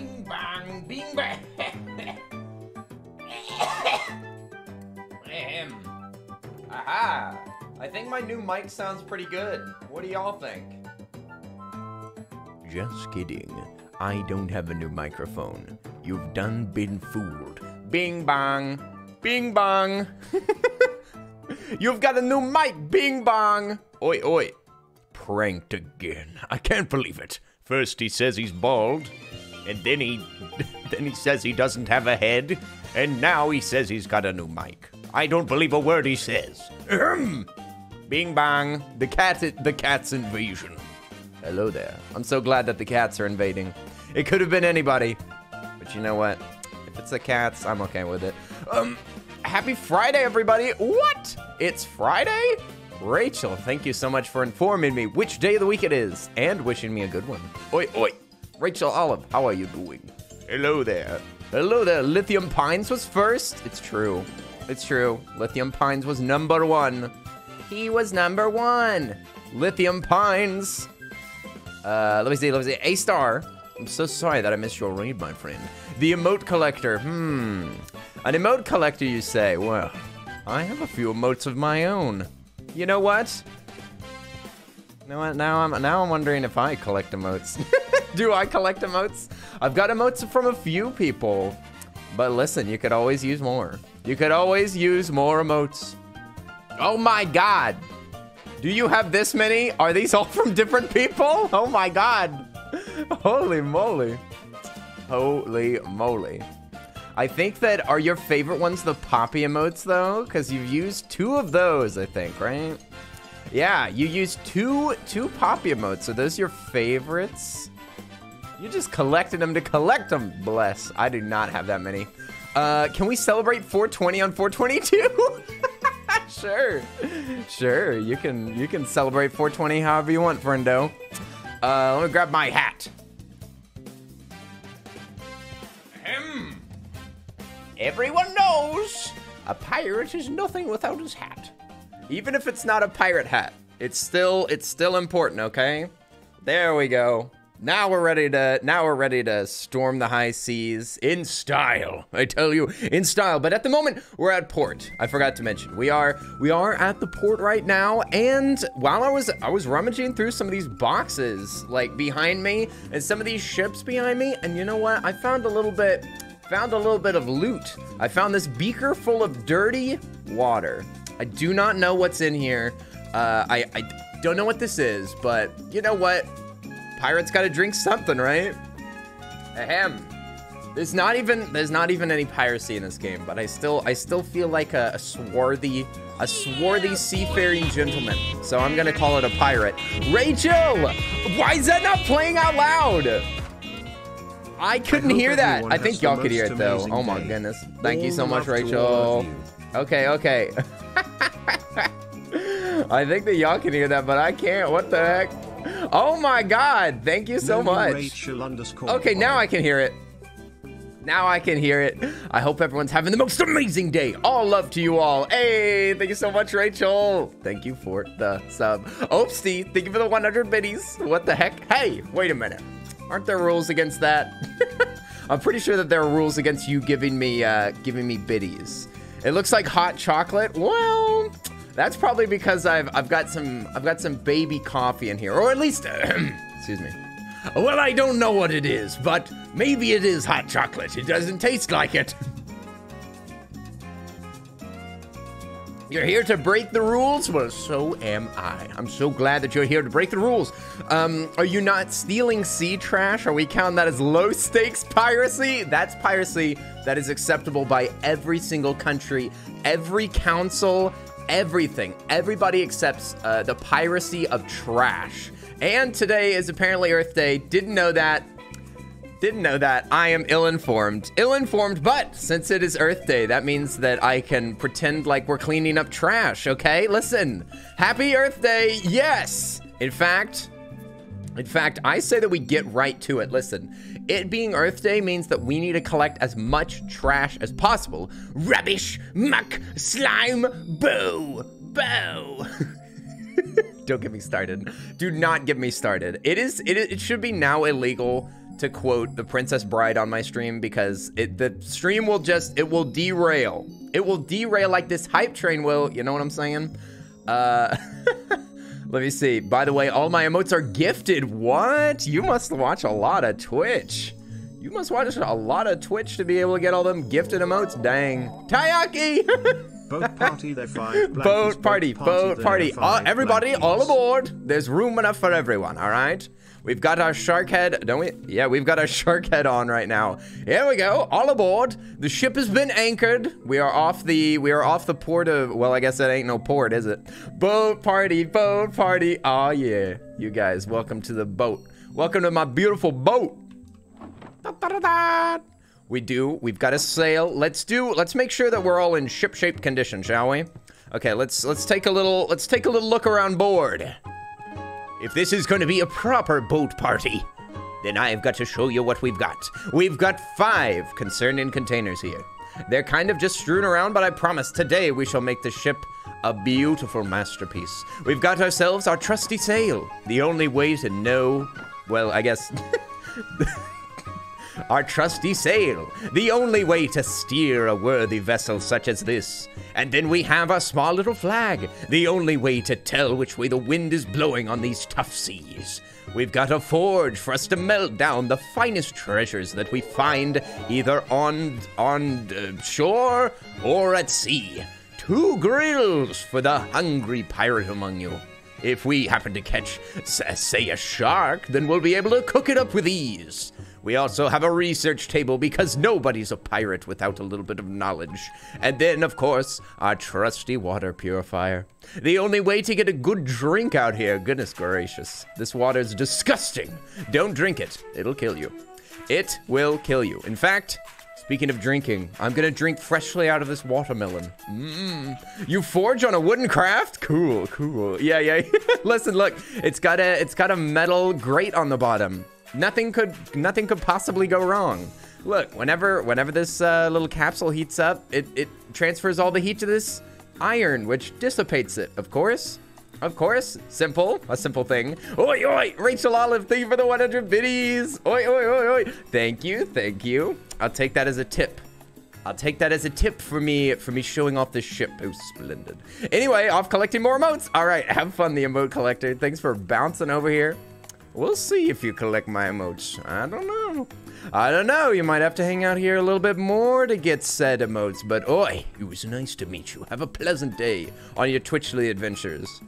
Bing bang, bing bang. Ahem. Aha! I think my new mic sounds pretty good. What do y'all think? Just kidding. I don't have a new microphone. You've done been fooled. Bing bang. Bing bang. You've got a new mic. Bing bang. Oi, oi. Pranked again. I can't believe it. First he says he's bald, and then he then he says he doesn't have a head, and now he says he's got a new mic. I don't believe a word he says. Ahem. Bing bang. The cat the cat's invasion. Hello there. I'm so glad that the cats are invading. It could have been anybody. But you know what? If it's the cats, I'm okay with it. Um, happy Friday, everybody. What? It's Friday? Rachel, thank you so much for informing me which day of the week it is and wishing me a good one. Oi, oi. Rachel Olive, how are you doing? Hello there. Hello there. Lithium Pines was first. It's true. It's true. Lithium Pines was number one. He was number one. Lithium Pines. Uh, let me see, let me see. A star. I'm so sorry that I missed your read, my friend. The emote collector. Hmm. An emote collector, you say? Well, I have a few emotes of my own. You know what? You know what? Now I'm now I'm wondering if I collect emotes. Do I collect emotes? I've got emotes from a few people. But listen, you could always use more. You could always use more emotes. Oh my god. Do you have this many? Are these all from different people? Oh my god. Holy moly. Holy moly. I think that are your favorite ones the poppy emotes though? Because you've used two of those, I think, right? Yeah, you used two two poppy emotes. Are those your favorites? You just collected them to collect them. Bless. I do not have that many. Uh, can we celebrate 420 on 422? sure, sure. You can you can celebrate 420 however you want, friendo. Uh, let me grab my hat. Ahem. Everyone knows a pirate is nothing without his hat. Even if it's not a pirate hat, it's still it's still important, okay? There we go. Now we're ready to now we're ready to storm the high seas in style. I tell you, in style. But at the moment, we're at port. I forgot to mention. We are we are at the port right now and while I was I was rummaging through some of these boxes like behind me and some of these ships behind me and you know what? I found a little bit found a little bit of loot. I found this beaker full of dirty water. I do not know what's in here. Uh, I, I don't know what this is, but you know what? Pirates gotta drink something, right? Ahem. There's not even there's not even any piracy in this game, but I still I still feel like a, a swarthy a swarthy seafaring gentleman. So I'm gonna call it a pirate. Rachel, why is that not playing out loud? I couldn't hear that. I think y'all could hear it though. Oh my goodness. Thank you so much, Rachel. Okay, okay. I think that y'all can hear that, but I can't. What the heck? Oh my god. Thank you so much. Okay, now I can hear it. Now I can hear it. I hope everyone's having the most amazing day. All love to you all. Hey, thank you so much, Rachel. Thank you for the sub. Oopsie, thank you for the 100 biddies. What the heck? Hey, wait a minute. Aren't there rules against that? I'm pretty sure that there are rules against you giving me uh, giving me biddies. It looks like hot chocolate. Well, that's probably because I've I've got some I've got some baby coffee in here, or at least excuse me. Well, I don't know what it is, but maybe it is hot chocolate. It doesn't taste like it. You're here to break the rules? Well, so am I. I'm so glad that you're here to break the rules. Um, are you not stealing sea trash? Are we counting that as low stakes piracy? That's piracy that is acceptable by every single country, every council, everything. Everybody accepts uh, the piracy of trash. And today is apparently Earth Day. Didn't know that. Didn't know that. I am ill-informed. Ill-informed, but since it is Earth Day, that means that I can pretend like we're cleaning up trash, okay? Listen, happy Earth Day, yes! In fact, in fact, I say that we get right to it. Listen, it being Earth Day means that we need to collect as much trash as possible. Rubbish, muck, slime, boo, boo. Don't get me started. Do not get me started. It is it, it should be now illegal to quote the Princess Bride on my stream because it the stream will just it will derail. It will derail like this hype train will. You know what I'm saying? Uh, let me see. By the way, all my emotes are gifted. What? You must watch a lot of Twitch. You must watch a lot of Twitch to be able to get all them gifted emotes. Dang. Tayaki! Boat party, they're five. boat party, boat party. Uh, all, everybody, all aboard. There's room enough for everyone, all right? We've got our shark head, don't we? Yeah, we've got our shark head on right now. Here we go, all aboard. The ship has been anchored. We are off the we are off the port of well, I guess that ain't no port, is it? Boat party, boat party. Oh yeah. You guys, welcome to the boat. Welcome to my beautiful boat. Da, da, da, we do. We've got a sail. Let's do let's make sure that we're all in ship-shaped condition, shall we? Okay, let's let's take a little let's take a little look around board. If this is going to be a proper boat party, then I've got to show you what we've got. We've got five concerning containers here. They're kind of just strewn around, but I promise today we shall make the ship a beautiful masterpiece. We've got ourselves our trusty sail. The only way to know, well, I guess, our trusty sail. The only way to steer a worthy vessel such as this. And then we have our small little flag. The only way to tell which way the wind is blowing on these tough seas. We've got a forge for us to melt down the finest treasures that we find either on on uh, shore or at sea. Two grills for the hungry pirate among you. If we happen to catch, say, a shark, then we'll be able to cook it up with ease. We also have a research table because nobody's a pirate without a little bit of knowledge. And then, of course, our trusty water purifier. The only way to get a good drink out here, goodness gracious. This water's disgusting. Don't drink it, it'll kill you. It will kill you. In fact, Speaking of drinking, I'm gonna drink freshly out of this watermelon. Mmm. You forge on a wooden craft? Cool, cool. Yeah, yeah. Listen, look, it's got a it's got a metal grate on the bottom. Nothing could nothing could possibly go wrong. Look, whenever whenever this uh, little capsule heats up, it, it transfers all the heat to this iron, which dissipates it, of course. Of course, simple, a simple thing. Oi, oi, Rachel Olive, thank you for the 100 biddies. Oi, oi, oi, oi. Thank you, thank you. I'll take that as a tip. I'll take that as a tip for me for me showing off this ship. Oh, splendid. Anyway, off collecting more emotes. All right, have fun, the emote collector. Thanks for bouncing over here. We'll see if you collect my emotes. I don't know. I don't know. You might have to hang out here a little bit more to get said emotes. But oi, it was nice to meet you. Have a pleasant day on your Twitchly adventures.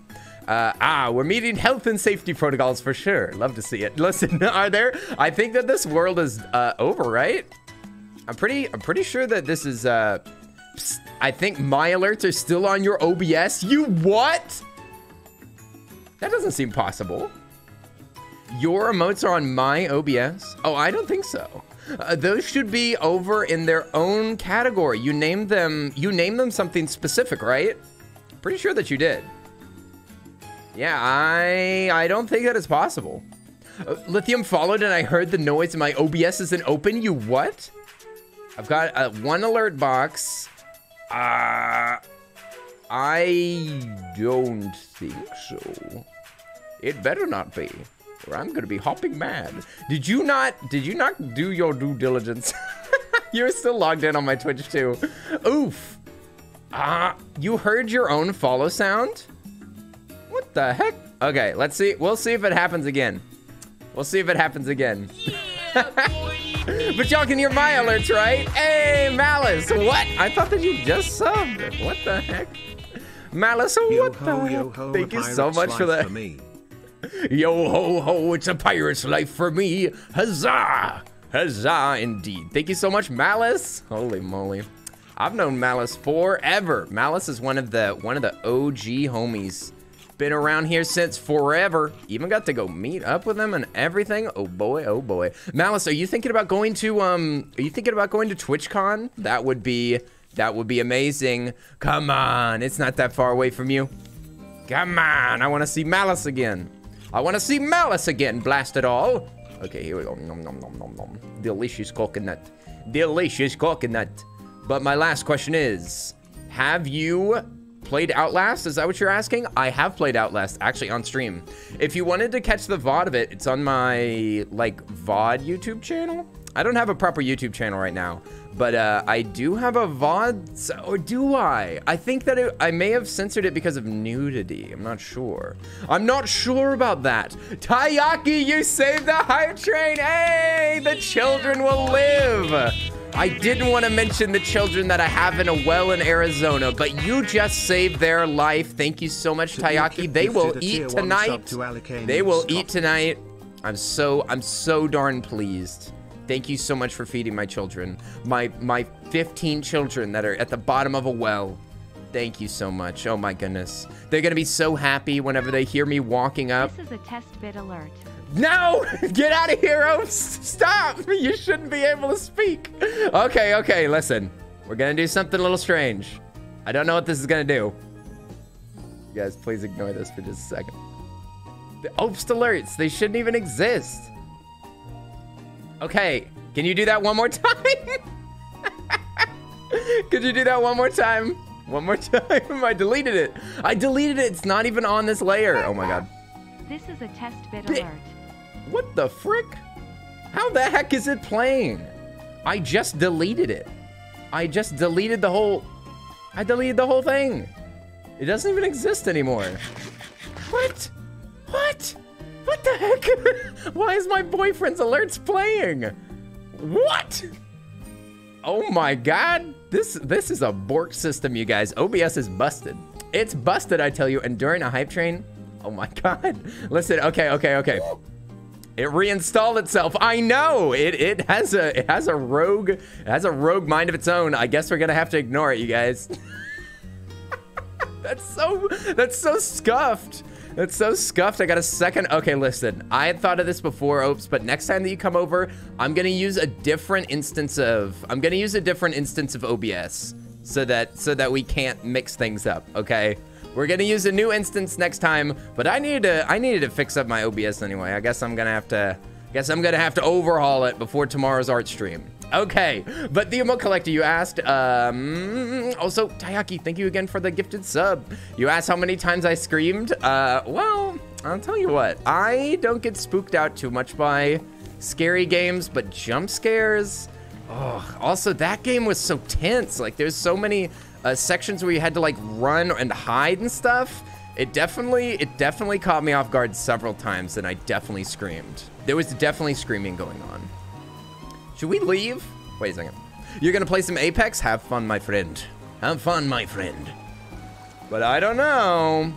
Uh, ah, we're meeting health and safety protocols for sure. Love to see it. Listen, are there? I think that this world is uh, over, right? I'm pretty. I'm pretty sure that this is. Uh, psst, I think my alerts are still on your OBS. You what? That doesn't seem possible. Your emotes are on my OBS? Oh, I don't think so. Uh, those should be over in their own category. You named them. You named them something specific, right? Pretty sure that you did. Yeah, I I don't think that is possible. Uh, Lithium followed and I heard the noise my OBS isn't open. You what? I've got uh, one alert box. Uh, I don't think so. It better not be or I'm gonna be hopping mad. Did you not, did you not do your due diligence? You're still logged in on my Twitch too. Oof. Ah, uh, you heard your own follow sound? What the heck? Okay, let's see. We'll see if it happens again. We'll see if it happens again. Yeah, but y'all can hear my alerts, right? Hey, Malice, what? I thought that you just subbed. What the heck? Malice, what yo the heck? Yo ho, Thank you so much for that. For Yo ho ho, it's a pirate's life for me. Huzzah! Huzzah indeed. Thank you so much, Malice. Holy moly. I've known Malice forever. Malice is one of the one of the OG homies. Been around here since forever. Even got to go meet up with him and everything. Oh boy, oh boy. Malice, are you thinking about going to um are you thinking about going to TwitchCon? That would be that would be amazing. Come on, it's not that far away from you. Come on, I want to see Malice again. I want to see Malice again, blast it all. Okay, here we go. Nom, nom, nom, nom, nom. Delicious coconut. Delicious coconut. But my last question is, have you played Outlast? Is that what you're asking? I have played Outlast actually on stream. If you wanted to catch the VOD of it, it's on my like VOD YouTube channel. I don't have a proper YouTube channel right now, but uh, I do have a VOD, or do I? I think that it, I may have censored it because of nudity. I'm not sure. I'm not sure about that. Tayaki, you saved the hype train. Hey, the children will live. I didn't want to mention the children that I have in a well in Arizona, but you just saved their life. Thank you so much, Tayaki. They will eat tonight. They will eat tonight. I'm so I'm so darn pleased. Thank you so much for feeding my children. My my 15 children that are at the bottom of a well. Thank you so much. Oh my goodness. They're gonna be so happy whenever they hear me walking up. This is a test bit alert. No! Get out of here, oh, Oops! Stop! You shouldn't be able to speak. Okay, okay, listen. We're gonna do something a little strange. I don't know what this is gonna do. You guys, please ignore this for just a second. The Oops alerts, they shouldn't even exist. Okay, can you do that one more time? Could you do that one more time? One more time. I deleted it. I deleted it. It's not even on this layer. Oh my god. This is a test bit Bi- alert. What the frick? How the heck is it playing? I just deleted it. I just deleted the whole... I deleted the whole thing. It doesn't even exist anymore. What? What? What the heck? Why is my boyfriend's alerts playing? What? Oh my god. This this is a bork system, you guys. OBS is busted. It's busted, I tell you. And during a hype train, oh my god. Listen, okay, okay, okay. It reinstalled itself. I know. It it has a it has a rogue it has a rogue mind of its own. I guess we're gonna have to ignore it, you guys. that's so that's so scuffed. That's so scuffed. I got a second. Okay, listen. I had thought of this before, Oops, but next time that you come over, I'm gonna use a different instance of I'm gonna use a different instance of OBS so that so that we can't mix things up, okay? We're gonna use a new instance next time, but I needed to I needed to fix up my OBS anyway. I guess I'm gonna have to I guess I'm gonna have to overhaul it before tomorrow's art stream. Okay, but the emote collector you asked, um, also Tayaki, thank you again for the gifted sub. You asked how many times I screamed. Uh, well, I'll tell you what, I don't get spooked out too much by scary games, but jump scares. Oh, also that game was so tense. Like there's so many uh, sections where you had to like run and hide and stuff. It definitely, it definitely caught me off guard several times, and I definitely screamed. There was definitely screaming going on. Should we leave? Wait a second. You're gonna play some Apex? Have fun, my friend. Have fun, my friend. But I don't know.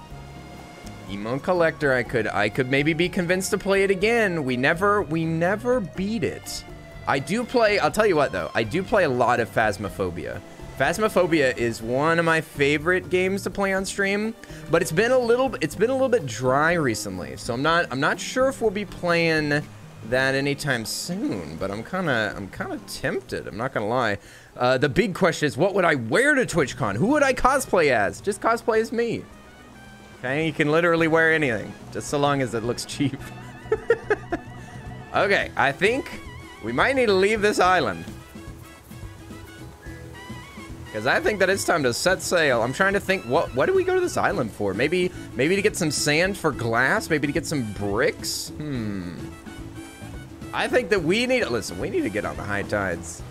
Emo Collector, I could I could maybe be convinced to play it again. We never we never beat it. I do play, I'll tell you what though, I do play a lot of Phasmophobia. Phasmophobia is one of my favorite games to play on stream, but it's been a little it's been a little bit dry recently. So I'm not I'm not sure if we'll be playing that anytime soon, but I'm kind of I'm kind of tempted. I'm not gonna lie. Uh, the big question is, what would I wear to TwitchCon? Who would I cosplay as? Just cosplay as me. Okay, you can literally wear anything, just so long as it looks cheap. okay, I think we might need to leave this island. Because I think that it's time to set sail. I'm trying to think, what what do we go to this island for? Maybe maybe to get some sand for glass? Maybe to get some bricks? Hmm. I think that we need, to listen, we need to get on the high tides.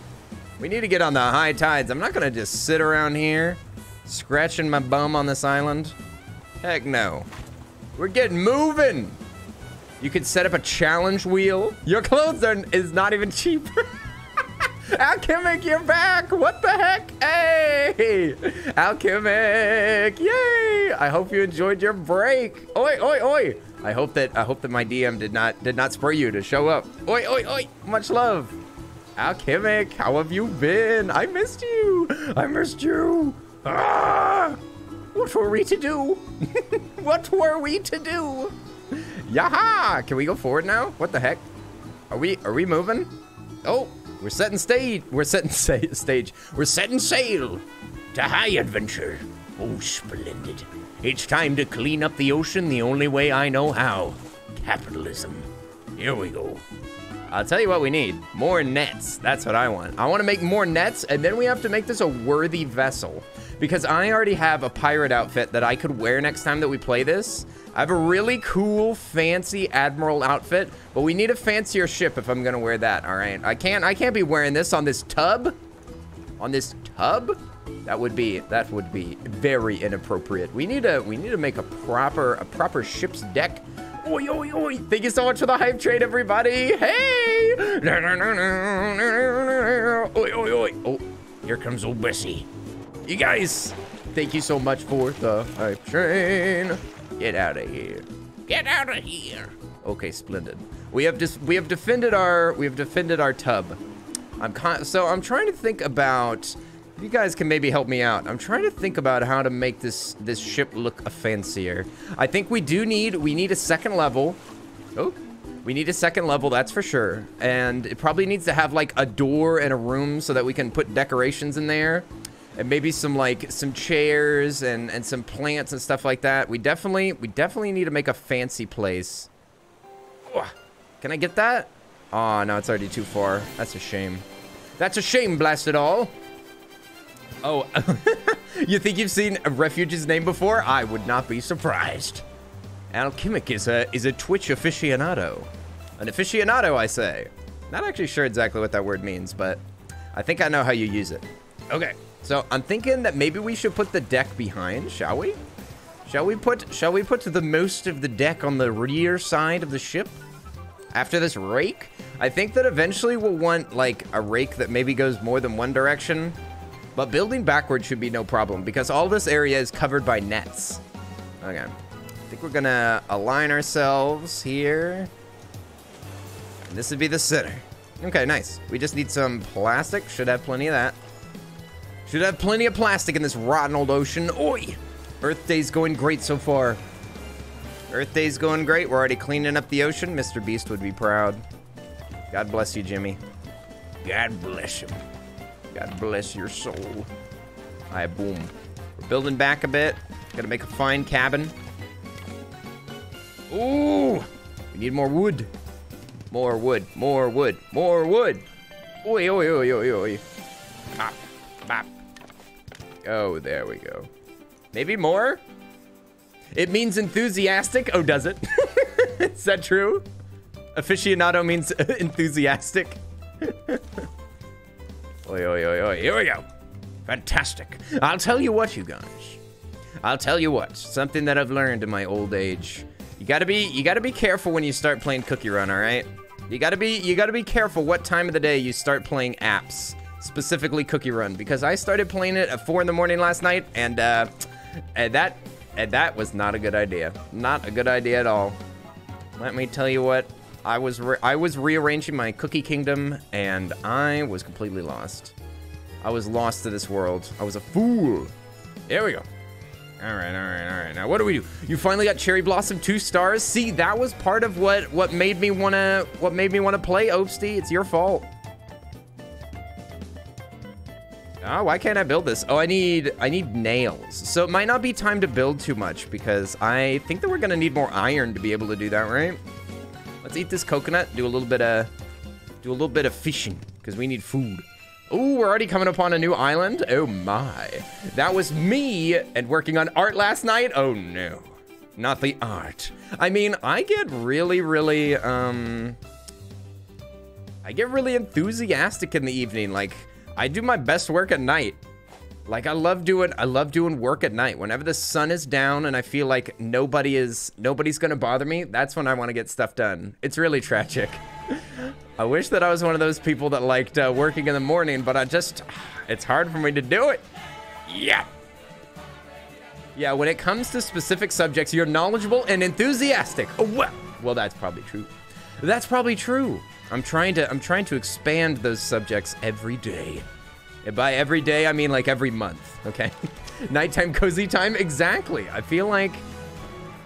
We need to get on the high tides. I'm not gonna just sit around here scratching my bum on this island. Heck no. We're getting moving. You could set up a challenge wheel. Your clothes are is not even cheaper. Alchemic, you're back. What the heck? Hey, Alchemic, yay! I hope you enjoyed your break. Oi, oi, oi! I hope that I hope that my DM did not did not spur you to show up. Oi, oi, oi! Much love. Alchemic, how have you been? I missed you. I missed you. Ah! What were we to do? what were we to do? Yaha! Can we go forward now? What the heck? Are we are we moving? Oh, we're setting stage. We're setting sa- stage. We're setting sail to high adventure. Oh, splendid! It's time to clean up the ocean the only way I know how. Capitalism. Here we go. I'll tell you what we need. More nets. That's what I want. I want to make more nets, and then we have to make this a worthy vessel. because I already have a pirate outfit that I could wear next time that we play this. I have a really cool, fancy admiral outfit, but we need a fancier ship if I'm gonna wear that. All right, I can't. I can't be wearing this on this tub. On this tub, that would be that would be very inappropriate. We need to we need to make a proper a proper ship's deck. Oi, oi, oi. Thank you so much for the hype trade, everybody. Hey! Oi, oi, oi. Oh, here comes old Bessie. You guys, thank you so much for the hype train. Get out of here. Get out of here. Okay, splendid. We have just we have defended our we have defended our tub. I'm con so I'm trying to think about you guys can maybe help me out. I'm trying to think about how to make this this ship look a fancier. I think we do need we need a second level. Oh, we need a second level, that's for sure. And it probably needs to have like a door and a room so that we can put decorations in there. And maybe some like some chairs and and some plants and stuff like that. We definitely we definitely need to make a fancy place. Ugh. Can I get that? Oh, no, it's already too far. That's a shame. That's a shame, blast it all. Oh, you think you've seen a refuge's name before? I would not be surprised. Alchemic is a is a Twitch aficionado. An aficionado, I say. Not actually sure exactly what that word means, but I think I know how you use it. Okay, so I'm thinking that maybe we should put the deck behind, shall we? Shall we put shall we put the most of the deck on the rear side of the ship? After this rake? I think that eventually we'll want like a rake that maybe goes more than one direction. But building backwards should be no problem because all this area is covered by nets. Okay. I think we're gonna align ourselves here. And this would be the center. Okay, nice. We just need some plastic. Should have plenty of that. Should have plenty of plastic in this rotten old ocean. Oi! Earth Day's going great so far. Earth Day's going great. We're already cleaning up the ocean. Mr. Beast would be proud. God bless you, Jimmy. God bless him. God bless your soul. All right, boom. We're building back a bit. Gotta make a fine cabin. Ooh! We need more wood. More wood, more wood, more wood. Oi, oi, oi, oi, oi. Bop, bop. Oh, there we go. Maybe more? It means enthusiastic. Oh, does it? Is that true? Aficionado means enthusiastic. oi, oi, oi, oi. Here we go. Fantastic. I'll tell you what, you guys. I'll tell you what. Something that I've learned in my old age. You gotta be, you gotta be careful when you start playing Cookie Run. All right. You gotta be, you gotta be careful what time of the day you start playing apps, specifically Cookie Run, because I started playing it at four in the morning last night, and uh, and that, and that was not a good idea. Not a good idea at all. Let me tell you what. I was I was rearranging my Cookie Kingdom, and I was completely lost. I was lost to this world. I was a fool. There we go. All right, all right, all right. Now, what do we do? You finally got Cherry Blossom two stars. See, that was part of what what made me wanna what made me wanna play Opsty. It's your fault. Oh, why can't I build this? Oh, I need I need nails. So it might not be time to build too much because I think that we're gonna need more iron to be able to do that, right? Let's eat this coconut. Do a little bit of do a little bit of fishing because we need food. Ooh, we're already coming upon a new island. Oh my. That was me and working on art last night. Oh no. Not the art. I mean, I get really, really, um... I get really enthusiastic in the evening. Like, I do my best work at night. Like, I love doing, I love doing work at night. Whenever the sun is down and I feel like nobody is, nobody's gonna bother me, that's when I want to get stuff done. It's really tragic. I wish that I was one of those people that liked uh, working in the morning, but I just, it's hard for me to do it. Yeah. Yeah, when it comes to specific subjects, you're knowledgeable and enthusiastic. Oh, well, well, that's probably true. That's probably true. I'm trying to, I'm trying to expand those subjects every day. And by every day, I mean like every month, okay? Nighttime cozy time, exactly. I feel like,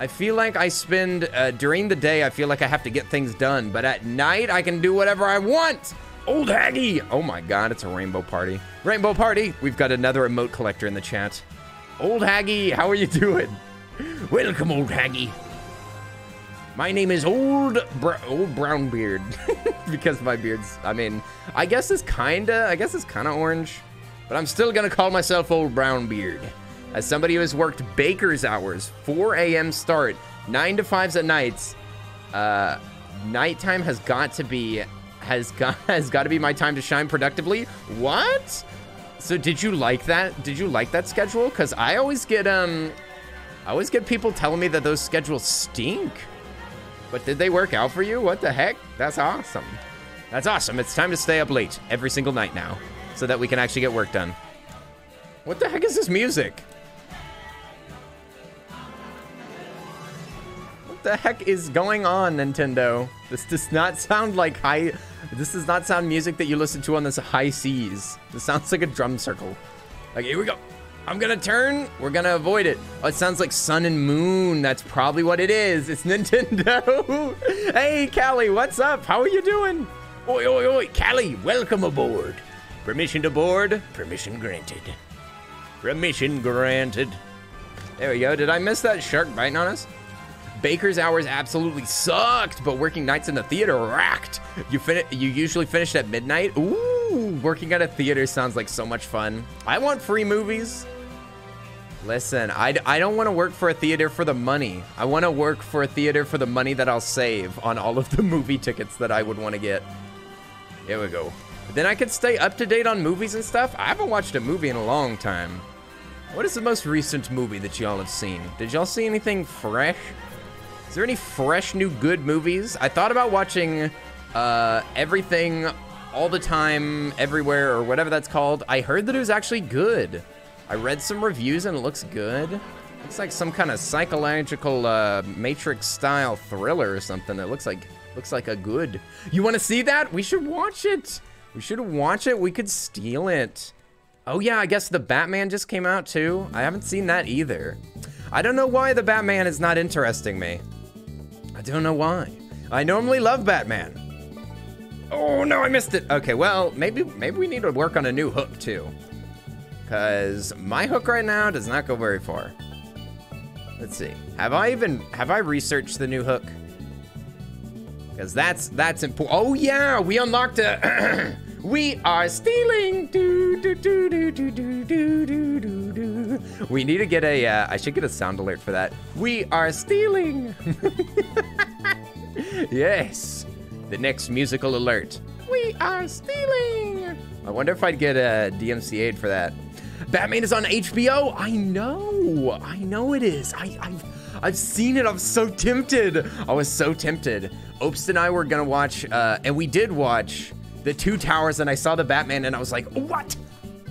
I feel like I spend, uh, during the day, I feel like I have to get things done, but at night, I can do whatever I want. Old Haggy! Oh my god, it's a rainbow party. Rainbow party! We've got another emote collector in the chat. Old Haggy, how are you doing? Welcome, Old Haggy. My name is Old Br Old Brown Beard because my beard's. I mean, I guess it's kinda. I guess it's kind of orange. but I'm still gonna call myself Old Brown Beard. As somebody who has worked baker's hours, 4 a.m. start, 9 to 5s at nights, uh, nighttime has got to be has got has got to be my time to shine productively. What? So did you like that? Did you like that schedule? Cause I always get um, I always get people telling me that those schedules stink. But did they work out for you? What the heck? That's awesome. That's awesome. It's time to stay up late every single night now, so that we can actually get work done. What the heck is this music? What the heck is going on, Nintendo? This does not sound like high. This does not sound music that you listen to on this high seas. This sounds like a drum circle. Like, here we go. I'm gonna turn. We're gonna avoid it. Oh, it sounds like sun and moon. That's probably what it is. It's Nintendo. hey, Callie, what's up? How are you doing? Oi, oi, oi. Callie, welcome aboard. Permission to board? Permission granted. Permission granted. There we go. Did I miss that shark biting on us? Baker's hours absolutely sucked, but working nights in the theater racked. You fin- you usually finish at midnight. Ooh, working at a theater sounds like so much fun. I want free movies. Listen, I, I don't want to work for a theater for the money. I want to work for a theater for the money that I'll save on all of the movie tickets that I would want to get. Here we go. Then I could stay up to date on movies and stuff. I haven't watched a movie in a long time. What is the most recent movie that y'all have seen? Did y'all see anything fresh? Is there any fresh new good movies? I thought about watching uh, everything all the time, everywhere, or whatever that's called. I heard that it was actually good. I read some reviews and it looks good. Looks like some kind of psychological uh, Matrix style thriller or something. It looks like looks like a good. You want to see that? We should watch it. We should watch it. We could steal it. Oh yeah, I guess the Batman just came out too. I haven't seen that either. I don't know why the Batman is not interesting me. I don't know why. I normally love Batman. Oh no, I missed it. Okay, well, maybe maybe we need to work on a new hook too. Cause my hook right now does not go very far. Let's see. Have I even have I researched the new hook? Cause that's that's important. Oh yeah, we unlocked a We are stealing. Do, do, do, do, do, do, do, do, do, do. We need to get a. Uh, I should get a sound alert for that. We are stealing. yes. The next musical alert. We are stealing. I wonder if I'd get a DMCA'd for that. Batman is on HBO. I know. I know it is. I, I've I've seen it. I'm so tempted. I was so tempted. Opst and I were gonna watch, uh, and we did watch the Two Towers, and I saw the Batman, and I was like, what?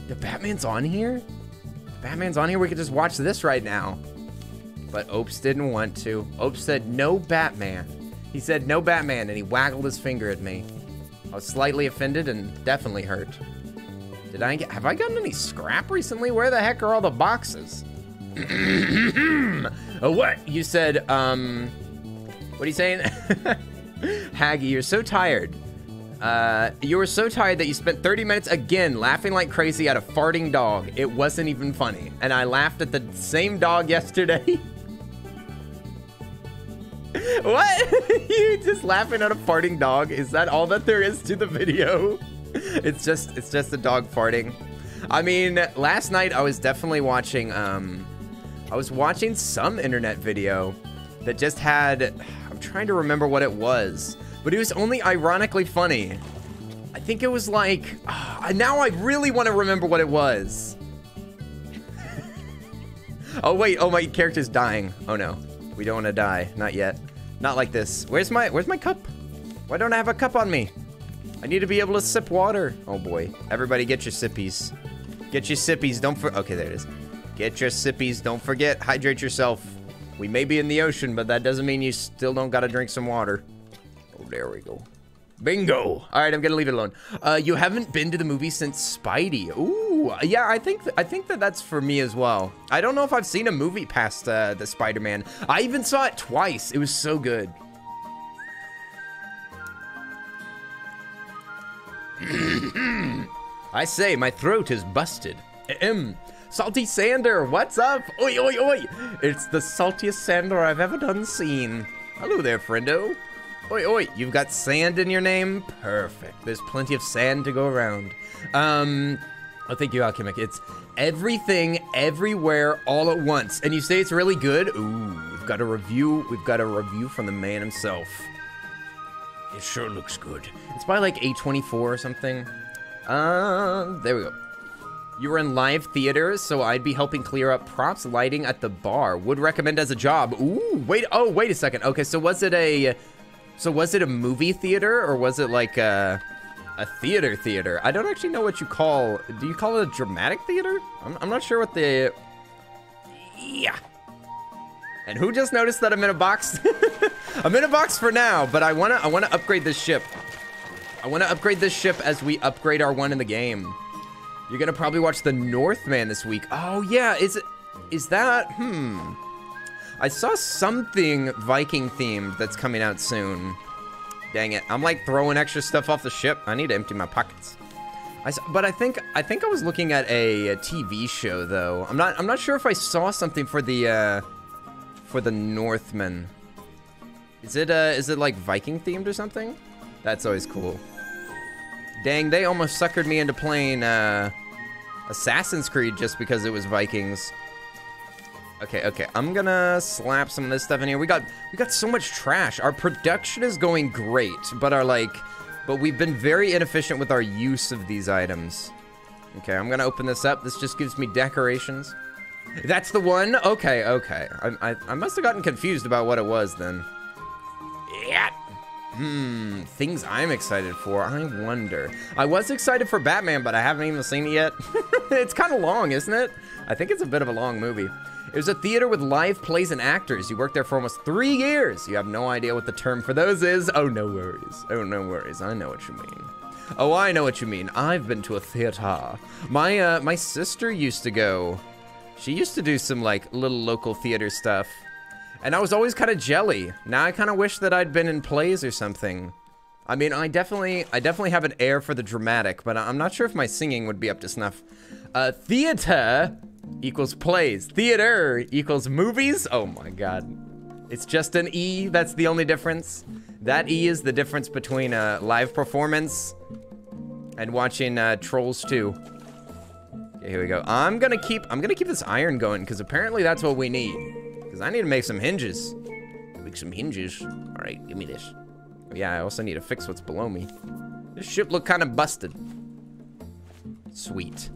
The Batman's on here? The Batman's on here. We could just watch this right now. But Opes didn't want to. Opes said no Batman. He said no Batman, and he waggled his finger at me. I was slightly offended and definitely hurt. Did I get, have I gotten any scrap recently? Where the heck are all the boxes? oh, what? You said, um, what are you saying? Haggy, you're so tired. Uh, you were so tired that you spent 30 minutes again laughing like crazy at a farting dog. It wasn't even funny. And I laughed at the same dog yesterday. what? you just laughing at a farting dog? Is that all that there is to the video? It's just it's just a dog farting. I mean, last night I was definitely watching um I was watching some internet video that just had I'm trying to remember what it was, but it was only ironically funny. I think it was like uh, now I really want to remember what it was. oh wait, oh my character's dying. Oh no. We don't want to die. Not yet. Not like this. Where's my where's my cup? Why don't I have a cup on me? I need to be able to sip water. Oh boy. Everybody get your sippies. Get your sippies. Don't for Okay, there it is. Get your sippies. Don't forget, hydrate yourself. We may be in the ocean, but that doesn't mean you still don't gotta drink some water. Oh, there we go. Bingo! All right, I'm gonna leave it alone. Uh, you haven't been to the movie since Spidey. Ooh, yeah, I think th I think that that's for me as well. I don't know if I've seen a movie past uh, the Spider-Man. I even saw it twice. It was so good. I say, my throat is busted. Ahem. Salty Sander, what's up? Oi, oi, oi! It's the saltiest Sander I've ever done seen. Hello there, friendo. Oi, oi, you've got sand in your name? Perfect. There's plenty of sand to go around. Um, Oh, thank you, Alchemic. It's everything, everywhere, all at once. And you say it's really good? Ooh, we've got a review. We've got a review from the man himself. It sure looks good. It's by like A24 or something. Uh, there we go. You were in live theater, so I'd be helping clear up props lighting at the bar. Would recommend as a job. Ooh, wait. Oh, wait a second. Okay, so was it a, so was it a movie theater or was it like a, a theater theater? I don't actually know what you call. Do you call it a dramatic theater? I'm, I'm not sure what the. Yeah. And who just noticed that I'm in a box? I'm in a box for now, but I wanna I wanna upgrade this ship. I wanna upgrade this ship as we upgrade our one in the game. You're gonna probably watch The Northman this week. Oh yeah, is it is that hmm. I saw something Viking themed that's coming out soon. Dang it. I'm like throwing extra stuff off the ship. I need to empty my pockets. I but I think I think I was looking at a, a TV show though. I'm not I'm not sure if I saw something for the uh for the Northman. Is it uh is it like Viking themed or something? That's always cool. Dang, they almost suckered me into playing uh Assassin's Creed just because it was Vikings. Okay, okay. I'm gonna slap some of this stuff in here. We got we got so much trash. Our production is going great, but our like but we've been very inefficient with our use of these items. Okay, I'm gonna open this up. This just gives me decorations. That's the one? Okay, okay. I, I, I must have gotten confused about what it was then. Yeah. Hmm, things I'm excited for. I wonder. I was excited for Batman, but I haven't even seen it yet. it's kind of long, isn't it? I think it's a bit of a long movie. It was a theater with live plays and actors. You worked there for almost three years. You have no idea what the term for those is. Oh, no worries. Oh, no worries. I know what you mean. Oh, I know what you mean. I've been to a theater. My, uh, my sister used to go. She used to do some, like, little local theater stuff. And I was always kind of jelly. Now I kind of wish that I'd been in plays or something. I mean, I definitely, I definitely have an air for the dramatic, but I'm not sure if my singing would be up to snuff. Uh, theater equals plays. Theater equals movies. Oh my god. It's just an E. That's the only difference. That E is the difference between a live performance and watching uh, Trolls 2. Okay, here we go. I'm gonna keep, I'm gonna keep this iron going because apparently that's what we need. Because I need to make some hinges. Make some hinges. All right, give me this. Yeah, I also need to fix what's below me. This ship look kind of busted. Sweet.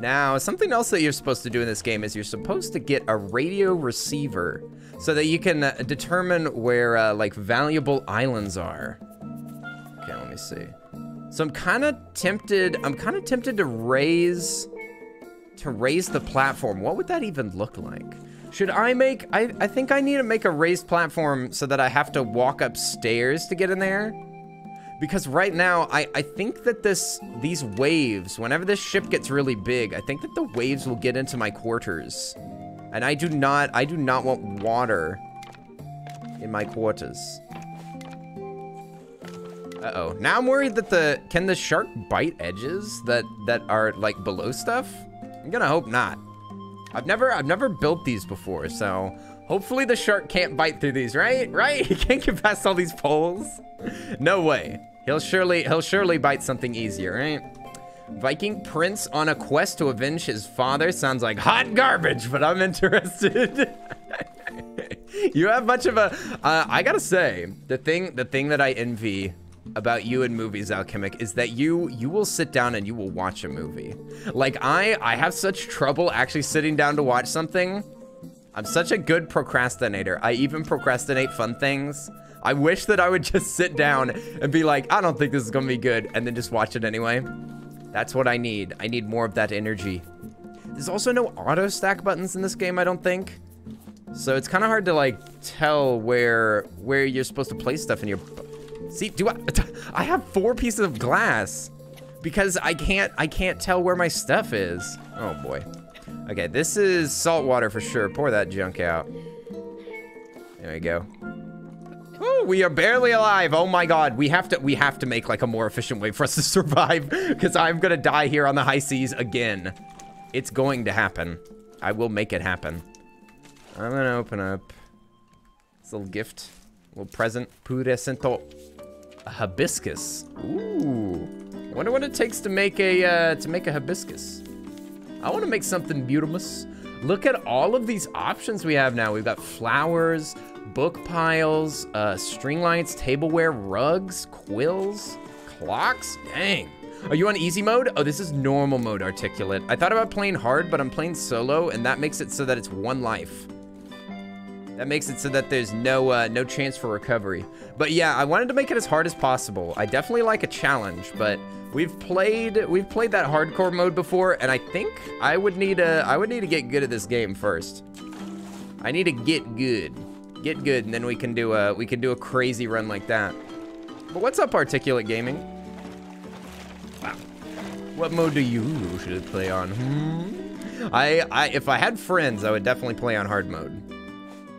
Now, something else that you're supposed to do in this game is you're supposed to get a radio receiver so that you can uh, determine where, uh, like, valuable islands are. Okay, let me see. So I'm kind of tempted, I'm kind of tempted to raise, to raise the platform. What would that even look like? Should I make, I, I think I need to make a raised platform so that I have to walk upstairs to get in there. Because right now, I, I think that this, these waves, whenever this ship gets really big, I think that the waves will get into my quarters. And I do not, I do not want water in my quarters. Uh-oh. Now I'm worried that the, can the shark bite edges that, that are like below stuff? I'm gonna hope not. I've never, I've never built these before, so hopefully the shark can't bite through these, right? Right? He can't get past all these poles. No way. He'll surely, he'll surely bite something easier, right? Viking prince on a quest to avenge his father sounds like hot garbage, but I'm interested. you have much of a. Uh, I gotta say, the thing, the thing that I envy about you in movies, Alchemic, is that you you will sit down and you will watch a movie. Like I I have such trouble actually sitting down to watch something. I'm such a good procrastinator. I even procrastinate fun things. I wish that I would just sit down and be like, I don't think this is gonna be good, and then just watch it anyway. That's what I need. I need more of that energy. There's also no auto stack buttons in this game, I don't think. So it's kind of hard to like tell where where you're supposed to place stuff in your See, do I I have four pieces of glass because I can't I can't tell where my stuff is. Oh boy. Okay, this is salt water for sure. Pour that junk out. There we go. Oh, we are barely alive. Oh my god, we have to we have to make like a more efficient way for us to survive because I'm gonna die here on the high seas again. It's going to happen. I will make it happen. I'm gonna open up this little gift, little present, presento, a hibiscus. Ooh, I wonder what it takes to make a uh, to make a hibiscus. I want to make something beautiful. Look at all of these options we have now. We've got flowers, book piles, uh, string lights, tableware, rugs, quills, clocks. Dang. Are you on easy mode? Oh, this is normal mode, Articulate. I thought about playing hard, but I'm playing solo, and that makes it so that it's one life. That makes it so that there's no uh, no chance for recovery. But yeah, I wanted to make it as hard as possible. I definitely like a challenge, but we've played we've played that hardcore mode before, and I think I would need a I would need to get good at this game first. I need to get good, get good, and then we can do a we can do a crazy run like that. But what's up, Articulate Gaming? Wow. What mode do you should play on? Hmm? I I if I had friends, I would definitely play on hard mode.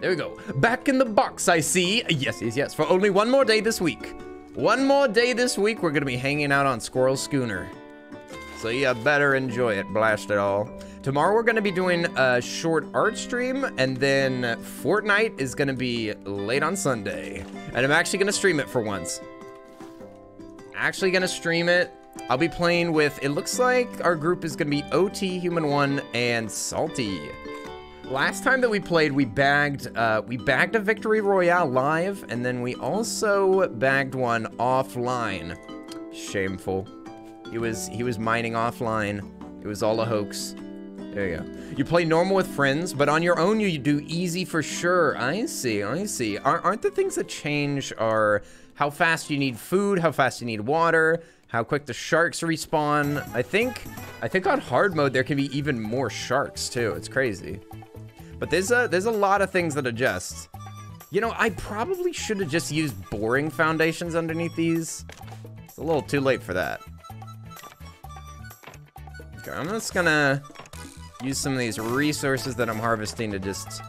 There we go. Back in the box, I see. Yes, yes, yes. For only one more day this week. One more day this week, we're to be hanging out on Squirrel Schooner. So you better enjoy it. Blast it all. Tomorrow, we're to be doing a short art stream, and then Fortnite is to be late on Sunday. And I'm actually to stream it for once. Actually to stream it. I'll be playing with, it looks like our group is to be OT, Human One, and Salty. Last time that we played, we bagged uh, we bagged a victory royale live, and then we also bagged one offline. Shameful. He was he was mining offline. It was all a hoax. There you go. You play normal with friends, but on your own you do easy for sure. I see, I see. Aren't the things that change are how fast you need food, how fast you need water, how quick the sharks respawn. I think I think on hard mode there can be even more sharks too. It's crazy. But there's a, there's a lot of things that adjust. You know, I probably should have just used boring foundations underneath these. It's a little too late for that. Okay, I'm just gonna use some of these resources that I'm harvesting to just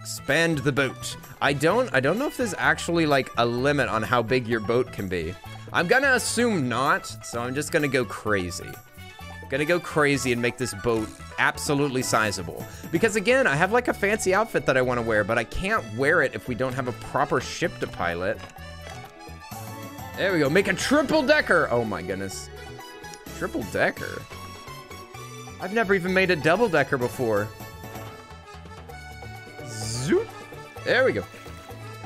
expand the boat. I don't, I don't know if there's actually like a limit on how big your boat can be. I'm gonna assume not, so I'm just gonna go crazy. Gonna go crazy and make this boat absolutely sizable. Because again, I have like a fancy outfit that I want to wear, but I can't wear it if we don't have a proper ship to pilot. There we go, make a triple decker. Oh my goodness. Triple decker? I've never even made a double decker before. Zoop. There we go.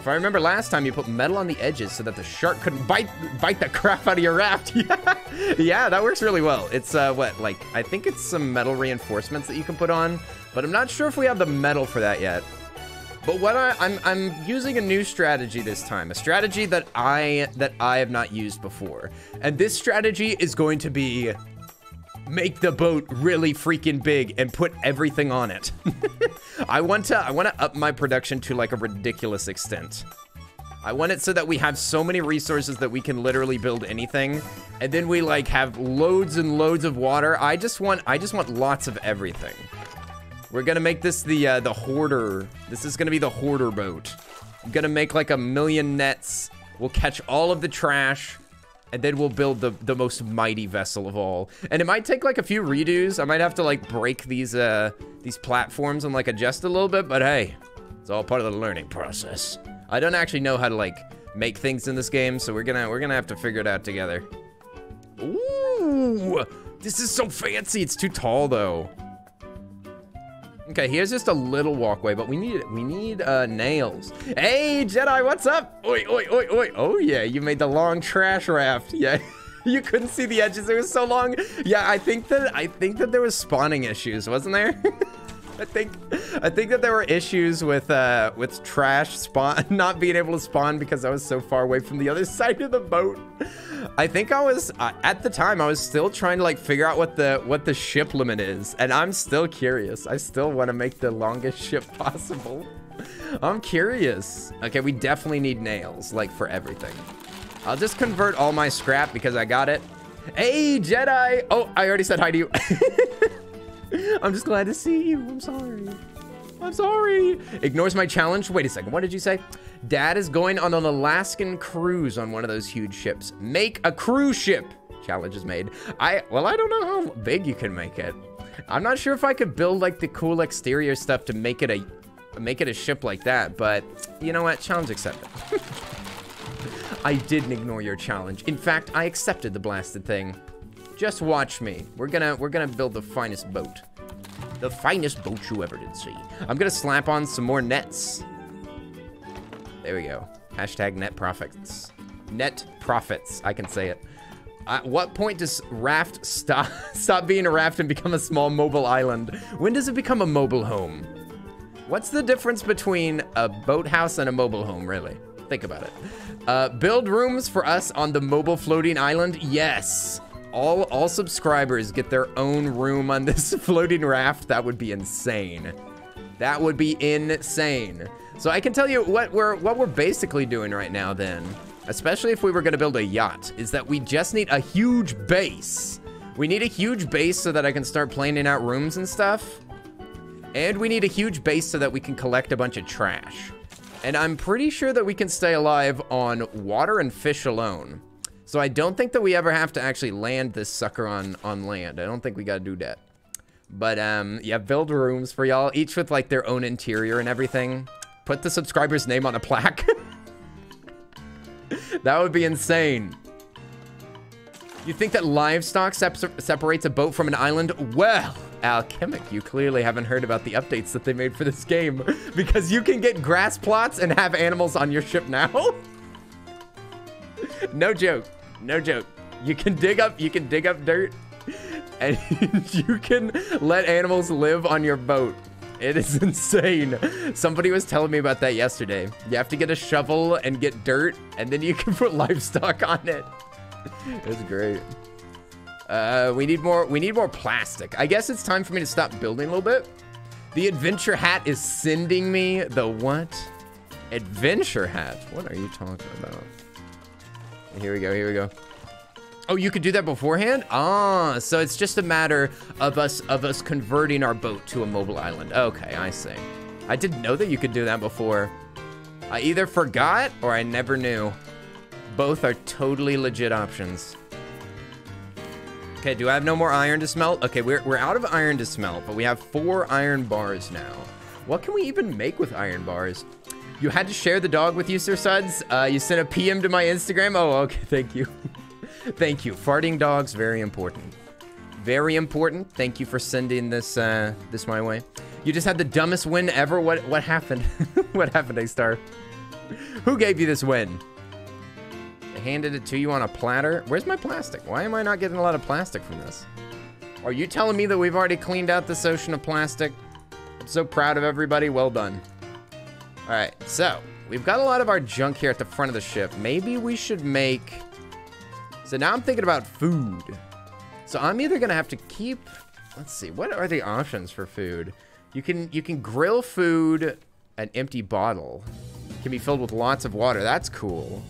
If I remember last time, you put metal on the edges so that the shark couldn't bite bite the crap out of your raft. yeah, that works really well. It's uh, what like I think it's some metal reinforcements that you can put on, but I'm not sure if we have the metal for that yet. But what I, I'm I'm using a new strategy this time, a strategy that I that I have not used before, and this strategy is going to be make the boat really freaking big and put everything on it. I want to I want to up my production to like a ridiculous extent. I want it so that we have so many resources that we can literally build anything. And then we like have loads and loads of water. I just want I just want lots of everything. We're gonna make this the uh, the hoarder. This is gonna be the hoarder boat. I'm gonna make like a million nets. We'll catch all of the trash and then we'll build the, the most mighty vessel of all. And it might take like a few redos. I might have to like break these uh these platforms and like adjust a little bit, but hey, it's all part of the learning process. I don't actually know how to like make things in this game, so we're gonna we're gonna have to figure it out together. Ooh, this is so fancy. It's too tall though. Okay, here's just a little walkway, but we need we need uh, nails. Hey, Jedi, what's up? Oi, oi, oi, oi. Oh yeah, you made the long trash raft. Yeah, you couldn't see the edges. It was so long. Yeah, I think that I think that there was spawning issues, wasn't there? I think I think that there were issues with uh with trash spawn not being able to spawn because I was so far away from the other side of the boat. I think I was uh, at the time I was still trying to like figure out what the what the ship limit is and I'm still curious. I still want to make the longest ship possible. I'm curious. Okay, we definitely need nails like for everything. I'll just convert all my scrap because I got it. Hey, Jedi. Oh, I already said hi to you. I'm just glad to see you. I'm sorry. I'm sorry. Ignores my challenge. Wait a second. What did you say? Dad is going on an Alaskan cruise on one of those huge ships. Make a cruise ship. Challenge is made. I, well, I don't know how big you can make it. I'm not sure if I could build like the cool exterior stuff to make it a, make it a ship like that, but you know what? Challenge accepted. I didn't ignore your challenge. In fact, I accepted the blasted thing. Just watch me. We're gonna we're gonna build the finest boat. The finest boat you ever did see. I'm gonna slap on some more nets. There we go. Hashtag net profits. Net profits. I can say it. At what point does raft stop stop being a raft and become a small mobile island? When does it become a mobile home? What's the difference between a boathouse and a mobile home, really? Think about it. Uh, build rooms for us on the mobile floating island? Yes. All all subscribers get their own room on this floating raft. That would be insane. That would be insane. So I can tell you what we're what we're basically doing right now then, especially if we were gonna build a yacht, is that we just need a huge base. We need a huge base so that I can start planning out rooms and stuff. And we need a huge base so that we can collect a bunch of trash. And I'm pretty sure that we can stay alive on water and fish alone. So I don't think that we ever have to actually land this sucker on, on land. I don't think we gotta do that. But um, yeah, build rooms for y'all, each with like their own interior and everything. Put the subscriber's name on a plaque. that would be insane. You think that livestock sep separates a boat from an island? Well, Alchemic, you clearly haven't heard about the updates that they made for this game because you can get grass plots and have animals on your ship now. no joke. No joke. You can dig up you can dig up dirt and you can let animals live on your boat. It is insane. Somebody was telling me about that yesterday. You have to get a shovel and get dirt and then you can put livestock on it. It's great. Uh, we need more, we need more plastic. I guess it's time for me to stop building a little bit. The adventure hat is sending me the what? Adventure hat? What are you talking about? Here we go, here we go. Oh, you could do that beforehand? Ah, so it's just a matter of us of us converting our boat to a mobile island. Okay, I see. I didn't know that you could do that before. I either forgot or I never knew. Both are totally legit options. Okay, do I have no more iron to smelt? Okay, we're, we're out of iron to smelt, but we have four iron bars now. What can we even make with iron bars? You had to share the dog with you, Sir Suds? Uh, you sent a PM to my Instagram? Oh, okay, thank you. thank you. Farting dogs, very important. Very important. Thank you for sending this uh, this my way. You just had the dumbest win ever. What what happened? what happened, A-Star? Who gave you this win? handed it to you on a platter. Where's my plastic? Why am I not getting a lot of plastic from this? Are you telling me that we've already cleaned out this ocean of plastic? I'm so proud of everybody. Well done. All right, so we've got a lot of our junk here at the front of the ship. Maybe we should make... So now I'm thinking about food. So I'm either to have to keep... Let's see, what are the options for food? You can you can grill food, an empty bottle. Can be filled with lots of water. That's cool.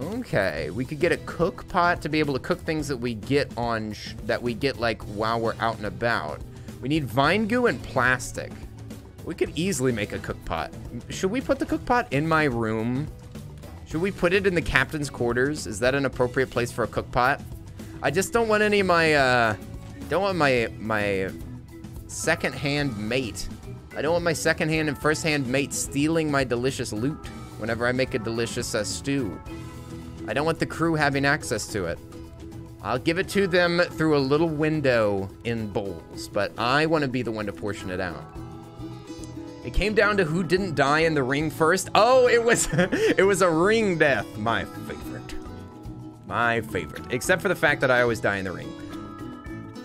Okay, we could get a cook pot to be able to cook things that we get on, that we get like while we're out and about. We need vine goo and plastic. We could easily make a cook pot. Should we put the cook pot in my room? Should we put it in the captain's quarters? Is that an appropriate place for a cook pot? I just don't want any of my, uh, don't want my, my second-hand mate. I don't want my second-hand and first-hand mate stealing my delicious loot whenever I make a delicious uh, stew. I don't want the crew having access to it. I'll give it to them through a little window in bowls, but I want to be the one to portion it out. It came down to who didn't die in the ring first. Oh, it was it was a ring death. My favorite. My favorite. Except for the fact that I always die in the ring.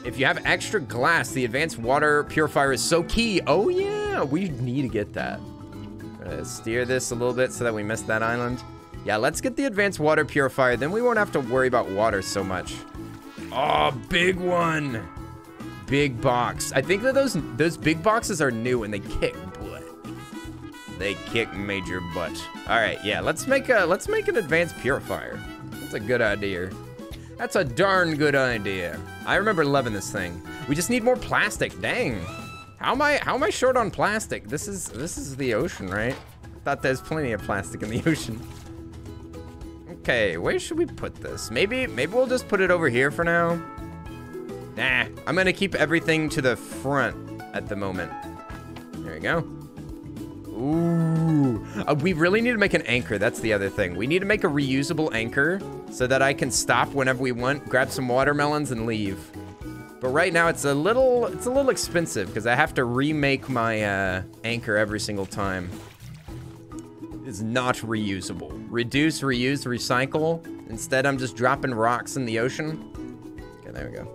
If you have extra glass, the advanced water purifier is so key. Oh yeah, we need to get that. Uh, steer this a little bit so that we miss that island. Yeah, let's get the advanced water purifier. Then we won't have to worry about water so much. Oh, big one. Big box. I think that those those big boxes are new and they kick. They kick major butt. All right, yeah, let's make a let's make an advanced purifier. That's a good idea. That's a darn good idea. I remember loving this thing. We just need more plastic. Dang. How am I how am I short on plastic? This is this is the ocean, right? Thought there's plenty of plastic in the ocean. Okay, where should we put this? Maybe, maybe we'll just put it over here for now. Nah, I'm gonna keep everything to the front at the moment. There we go. Ooh. Uh, we really need to make an anchor. That's the other thing. We need to make a reusable anchor so that I can stop whenever we want, grab some watermelons and leave. But right now it's a little it's a little expensive because I have to remake my uh, anchor every single time. It's not reusable. Reduce, reuse, recycle. Instead, I'm just dropping rocks in the ocean. Okay, there we go.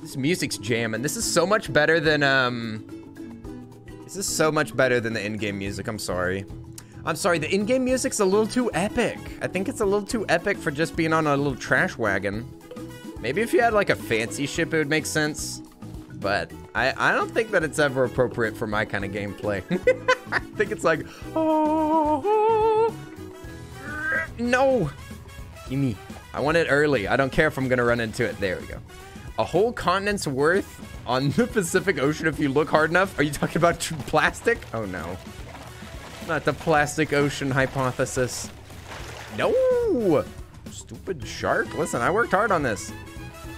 This music's jamming. This is so much better than um this is so much better than the in-game music. I'm sorry. I'm sorry, the in-game music's a little too epic. I think it's a little too epic for just being on a little trash wagon. Maybe if you had like a fancy ship, it would make sense. But I, I don't think that it's ever appropriate for my kind of gameplay. I think it's like, oh, no. Gimme. I want it early. I don't care if I'm to run into it. There we go. A whole continent's worth on the Pacific Ocean if you look hard enough. Are you talking about plastic? Oh, no. Not the plastic ocean hypothesis. No! Stupid shark. Listen, I worked hard on this.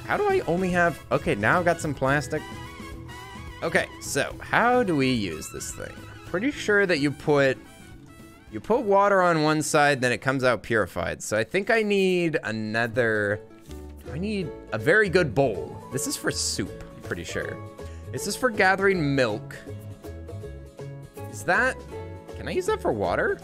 How do I only have... Okay, now I've got some plastic. Okay, so how do we use this thing? Pretty sure that you put... You put water on one side, then it comes out purified. So I think I need another... I need a very good bowl. This is for soup, I'm pretty sure. This is for gathering milk. Is that... Can I use that for water?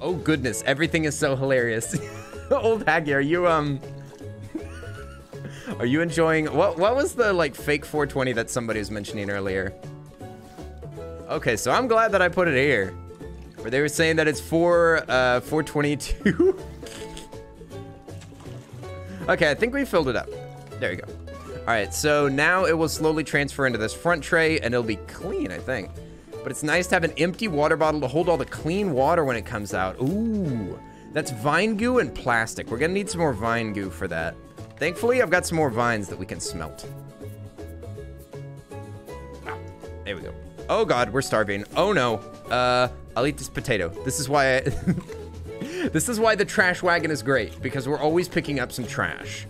Oh goodness, everything is so hilarious. Old Haggy, are you um Are you enjoying what what was the like fake 420 that somebody was mentioning earlier? Okay, so I'm glad that I put it here. They were saying that it's for uh 422. okay, I think we filled it up. There you go. All right, so now it will slowly transfer into this front tray and it'll be clean, I think. But it's nice to have an empty water bottle to hold all the clean water when it comes out. Ooh, that's vine goo and plastic. We're gonna need some more vine goo for that. Thankfully, I've got some more vines that we can smelt. Ah, there we go. Oh God, we're starving. Oh no. Uh, I'll eat this potato. This is why I... this is why the trash wagon is great, because we're always picking up some trash.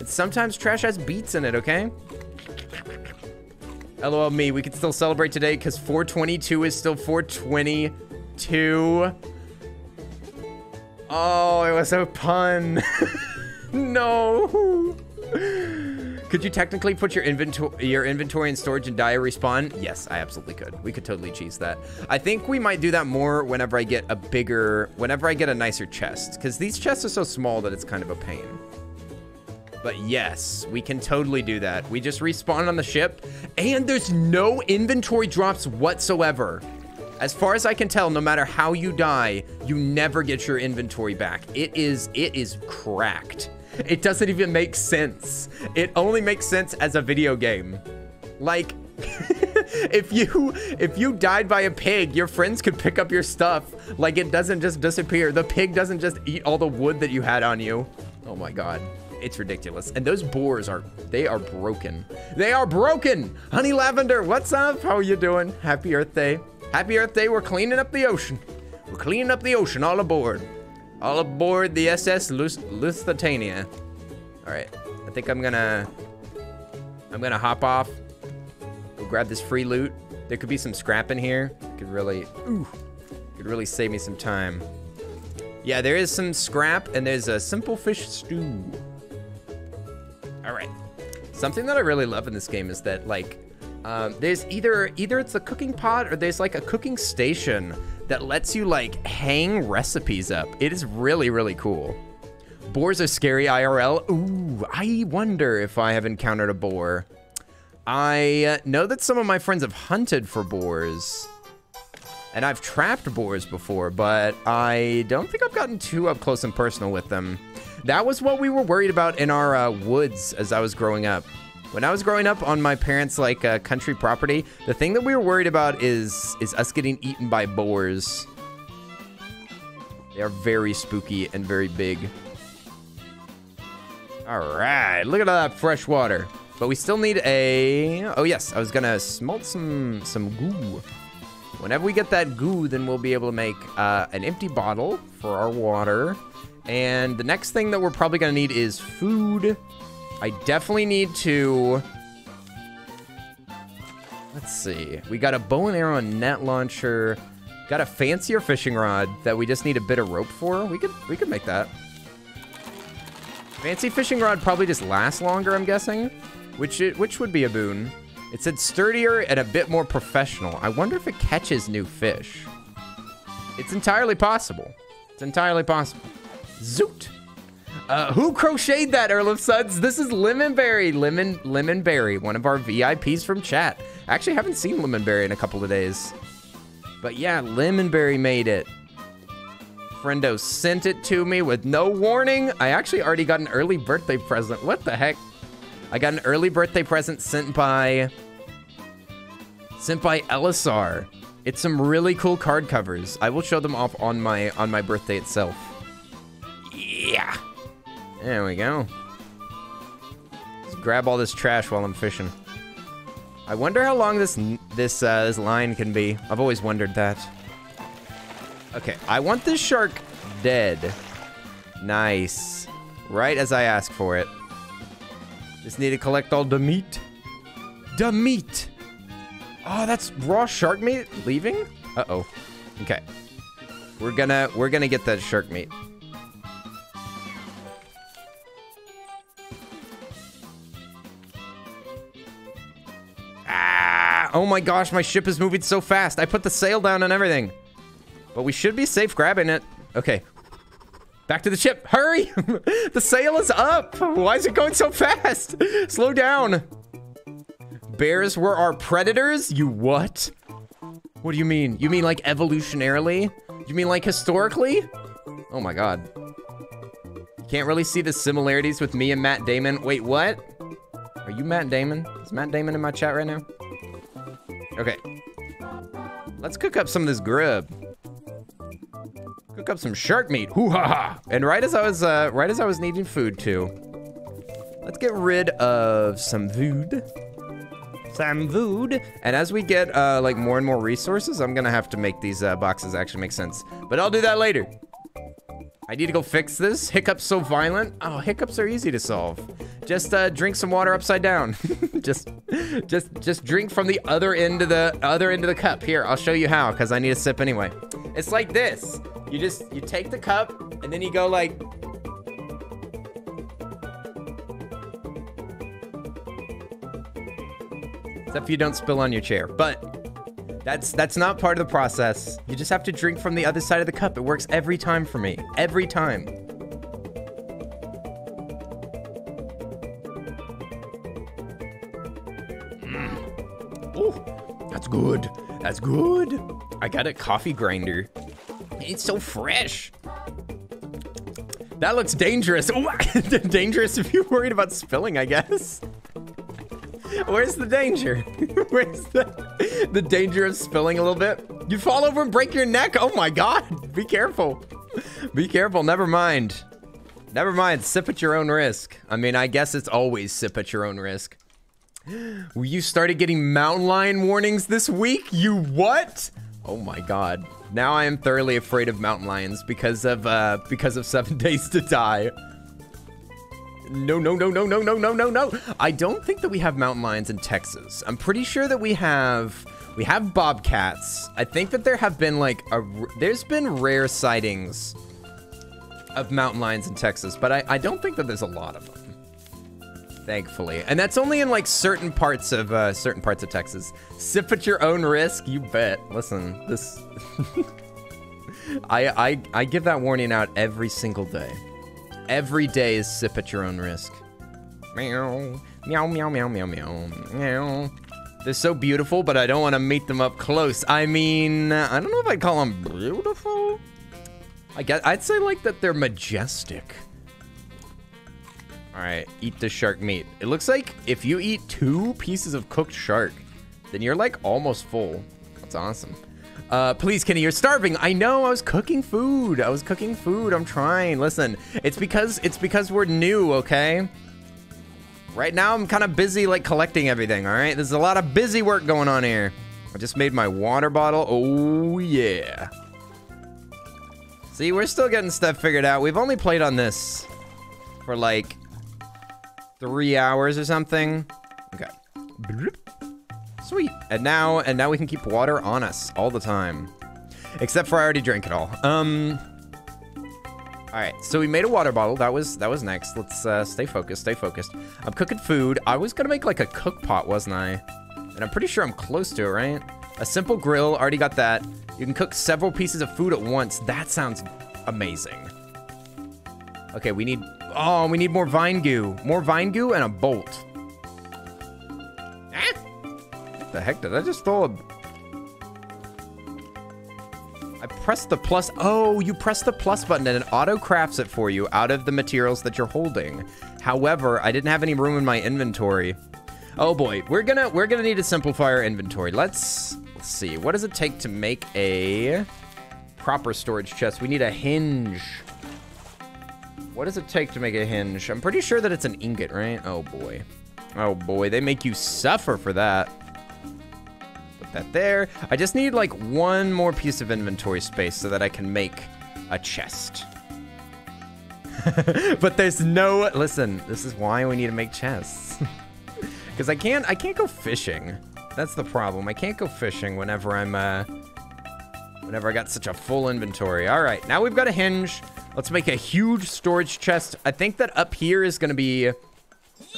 And sometimes trash has beets in it, okay? LOL me, we can still celebrate today because 422 is still 422. Oh, it was a pun. no. Could you technically put your inventory your inventory in storage and die respawn? Yes, I absolutely could. We could totally cheese that. I think we might do that more whenever I get a bigger, whenever I get a nicer chest. Because these chests are so small that it's kind of a pain. But yes, we can totally do that. We just respawn on the ship, and there's no inventory drops whatsoever. As far as I can tell, no matter how you die, you never get your inventory back. It is, it is cracked. It doesn't even make sense. It only makes sense as a video game. Like, if you if you died by a pig, your friends could pick up your stuff. Like it doesn't just disappear. The pig doesn't just eat all the wood that you had on you. Oh my god. It's ridiculous. And those boars are, they are broken. They are broken! Honey Lavender, what's up? How are you doing? Happy Earth Day. Happy Earth Day, we're cleaning up the ocean. We're cleaning up the ocean all aboard. All aboard the SS Lus Lusitania. All right, I think I'm gonna, I'm gonna hop off. Go grab this free loot. There could be some scrap in here. Could really, ooh, could really save me some time. Yeah, there is some scrap and there's a simple fish stew. All right. Something that I really love in this game is that like um, there's either either it's a cooking pot or there's like a cooking station that lets you like hang recipes up. It is really really cool. Boars are scary IRL. Ooh, I wonder if I have encountered a boar. I uh, know that some of my friends have hunted for boars. And I've trapped boars before, but I don't think I've gotten too up close and personal with them. That was what we were worried about in our uh, woods as I was growing up. When I was growing up on my parents' like uh, country property, the thing that we were worried about is is us getting eaten by boars. They are very spooky and very big. All right, look at all that fresh water. But we still need a. Oh yes, I was gonna smelt some some goo. Whenever we get that goo, then we'll be able to make uh, an empty bottle for our water. And the next thing that we're probably gonna need is food. I definitely need to Let's see. We got a bow and arrow net launcher. Got a fancier fishing rod that we just need a bit of rope for. We could we could make that. Fancy fishing rod probably just lasts longer, I'm guessing, which it, which would be a boon. It said sturdier and a bit more professional. I wonder if it catches new fish. It's entirely possible. It's entirely possible. Zoot. Uh, who crocheted that, Earl of Suds? This is Lemonberry. Lemon Lemonberry, one of our VIPs from chat. Actually haven't seen Lemonberry in a couple of days. But yeah, Lemonberry made it. Friendo sent it to me with no warning. I actually already got an early birthday present. What the heck? I got an early birthday present sent by sent by Elisar. It's some really cool card covers. I will show them off on my on my birthday itself. Yeah. There we go. Just grab all this trash while I'm fishing. I wonder how long this this uh, this line can be. I've always wondered that. Okay, I want this shark dead. Nice. Right as I ask for it. Just need to collect all the meat. The meat. Oh, that's raw shark meat leaving? Uh-oh. Okay. We're gonna we're gonna get that shark meat. Oh my gosh, my ship is moving so fast. I put the sail down and everything. But we should be safe grabbing it. Okay. Back to the ship. Hurry! the sail is up. Why is it going so fast? Slow down. Bears were our predators? You what? What do you mean? You mean like evolutionarily? You mean like historically? Oh my god. Can't really see the similarities with me and Matt Damon. Wait, what? Are you Matt Damon? Is Matt Damon in my chat right now? Okay. Let's cook up some of this grub. Cook up some shark meat. Hoo ha ha. And right as I was uh right as I was needing food too. Let's get rid of some food. Some food. And as we get uh like more and more resources, I'm gonna have to make these uh, boxes actually make sense. But I'll do that later. I need to go fix this. Hiccups so violent. Oh, hiccups are easy to solve. Just uh, drink some water upside down. just, just, just drink from the other end of the other end of the cup. Here, I'll show you how, because I need a sip anyway. It's like this. You just, you take the cup, and then you go like. Except if you don't spill on your chair, but that's that's not part of the process. You just have to drink from the other side of the cup. It works every time for me. Every time. Mm. Oh, that's good. That's good. I got a coffee grinder. It's so fresh. That looks dangerous. Dangerous if you're worried about spilling, I guess. Where's the danger? Where's the the danger of spilling a little bit? You fall over and break your neck. Oh my god. Be careful. Be careful. Never mind. Never mind. Sip at your own risk. I mean, I guess it's always sip at your own risk. You started getting mountain lion warnings this week? You what? Oh my god. Now I am thoroughly afraid of mountain lions because of uh because of 7 days to die. No, no, no, no, no, no, no, no, no. I don't think that we have mountain lions in Texas. I'm pretty sure that we have we have bobcats. I think that there have been like a there's been rare sightings of mountain lions in Texas, but I, I don't think that there's a lot of them. Thankfully. And that's only in like certain parts of uh, certain parts of Texas. Sip at your own risk, you bet. Listen, this I I I give that warning out every single day. Every day is sip at your own risk. Meow, meow, meow, meow, meow, meow, meow. They're so beautiful, but I don't want to meet them up close. I mean, I don't know if I'd call them beautiful. I guess I'd say like that they're majestic. All right, eat the shark meat. It looks like if you eat two pieces of cooked shark, then you're like almost full. That's awesome. Uh, please, Kenny, you're starving. I know. I was cooking food. I was cooking food. I'm trying. Listen, it's because it's because we're new, okay? Right now, I'm kind of busy like collecting everything. All right, there's a lot of busy work going on here. I just made my water bottle. Oh yeah. See, we're still getting stuff figured out. We've only played on this for like three hours or something. Okay. Sweet. And now, and now we can keep water on us all the time. Except for I already drank it all. Um. All right, so we made a water bottle. That was that was next. Let's uh, stay focused. Stay focused. I'm cooking food. I was gonna make like a cook pot, wasn't I? And I'm pretty sure I'm close to it, right? A simple grill. Already got that. You can cook several pieces of food at once. That sounds amazing. Okay, we need. Oh, we need more vine goo. More vine goo and a bolt. Ah! The heck did I just throw a I pressed the plus. Oh, you press the plus button and it auto crafts it for you out of the materials that you're holding. However, I didn't have any room in my inventory. Oh boy, we're gonna we're gonna need to simplify our inventory. Let's let's see. What does it take to make a proper storage chest? We need a hinge. What does it take to make a hinge? I'm pretty sure that it's an ingot, right? Oh boy. Oh boy, they make you suffer for that that there. I just need like one more piece of inventory space so that I can make a chest. but there's no, listen, this is why we need to make chests. Because I can't, I can't go fishing. That's the problem. I can't go fishing whenever I'm, uh, whenever I got such a full inventory. All right, now we've got a hinge. Let's make a huge storage chest. I think that up here is to be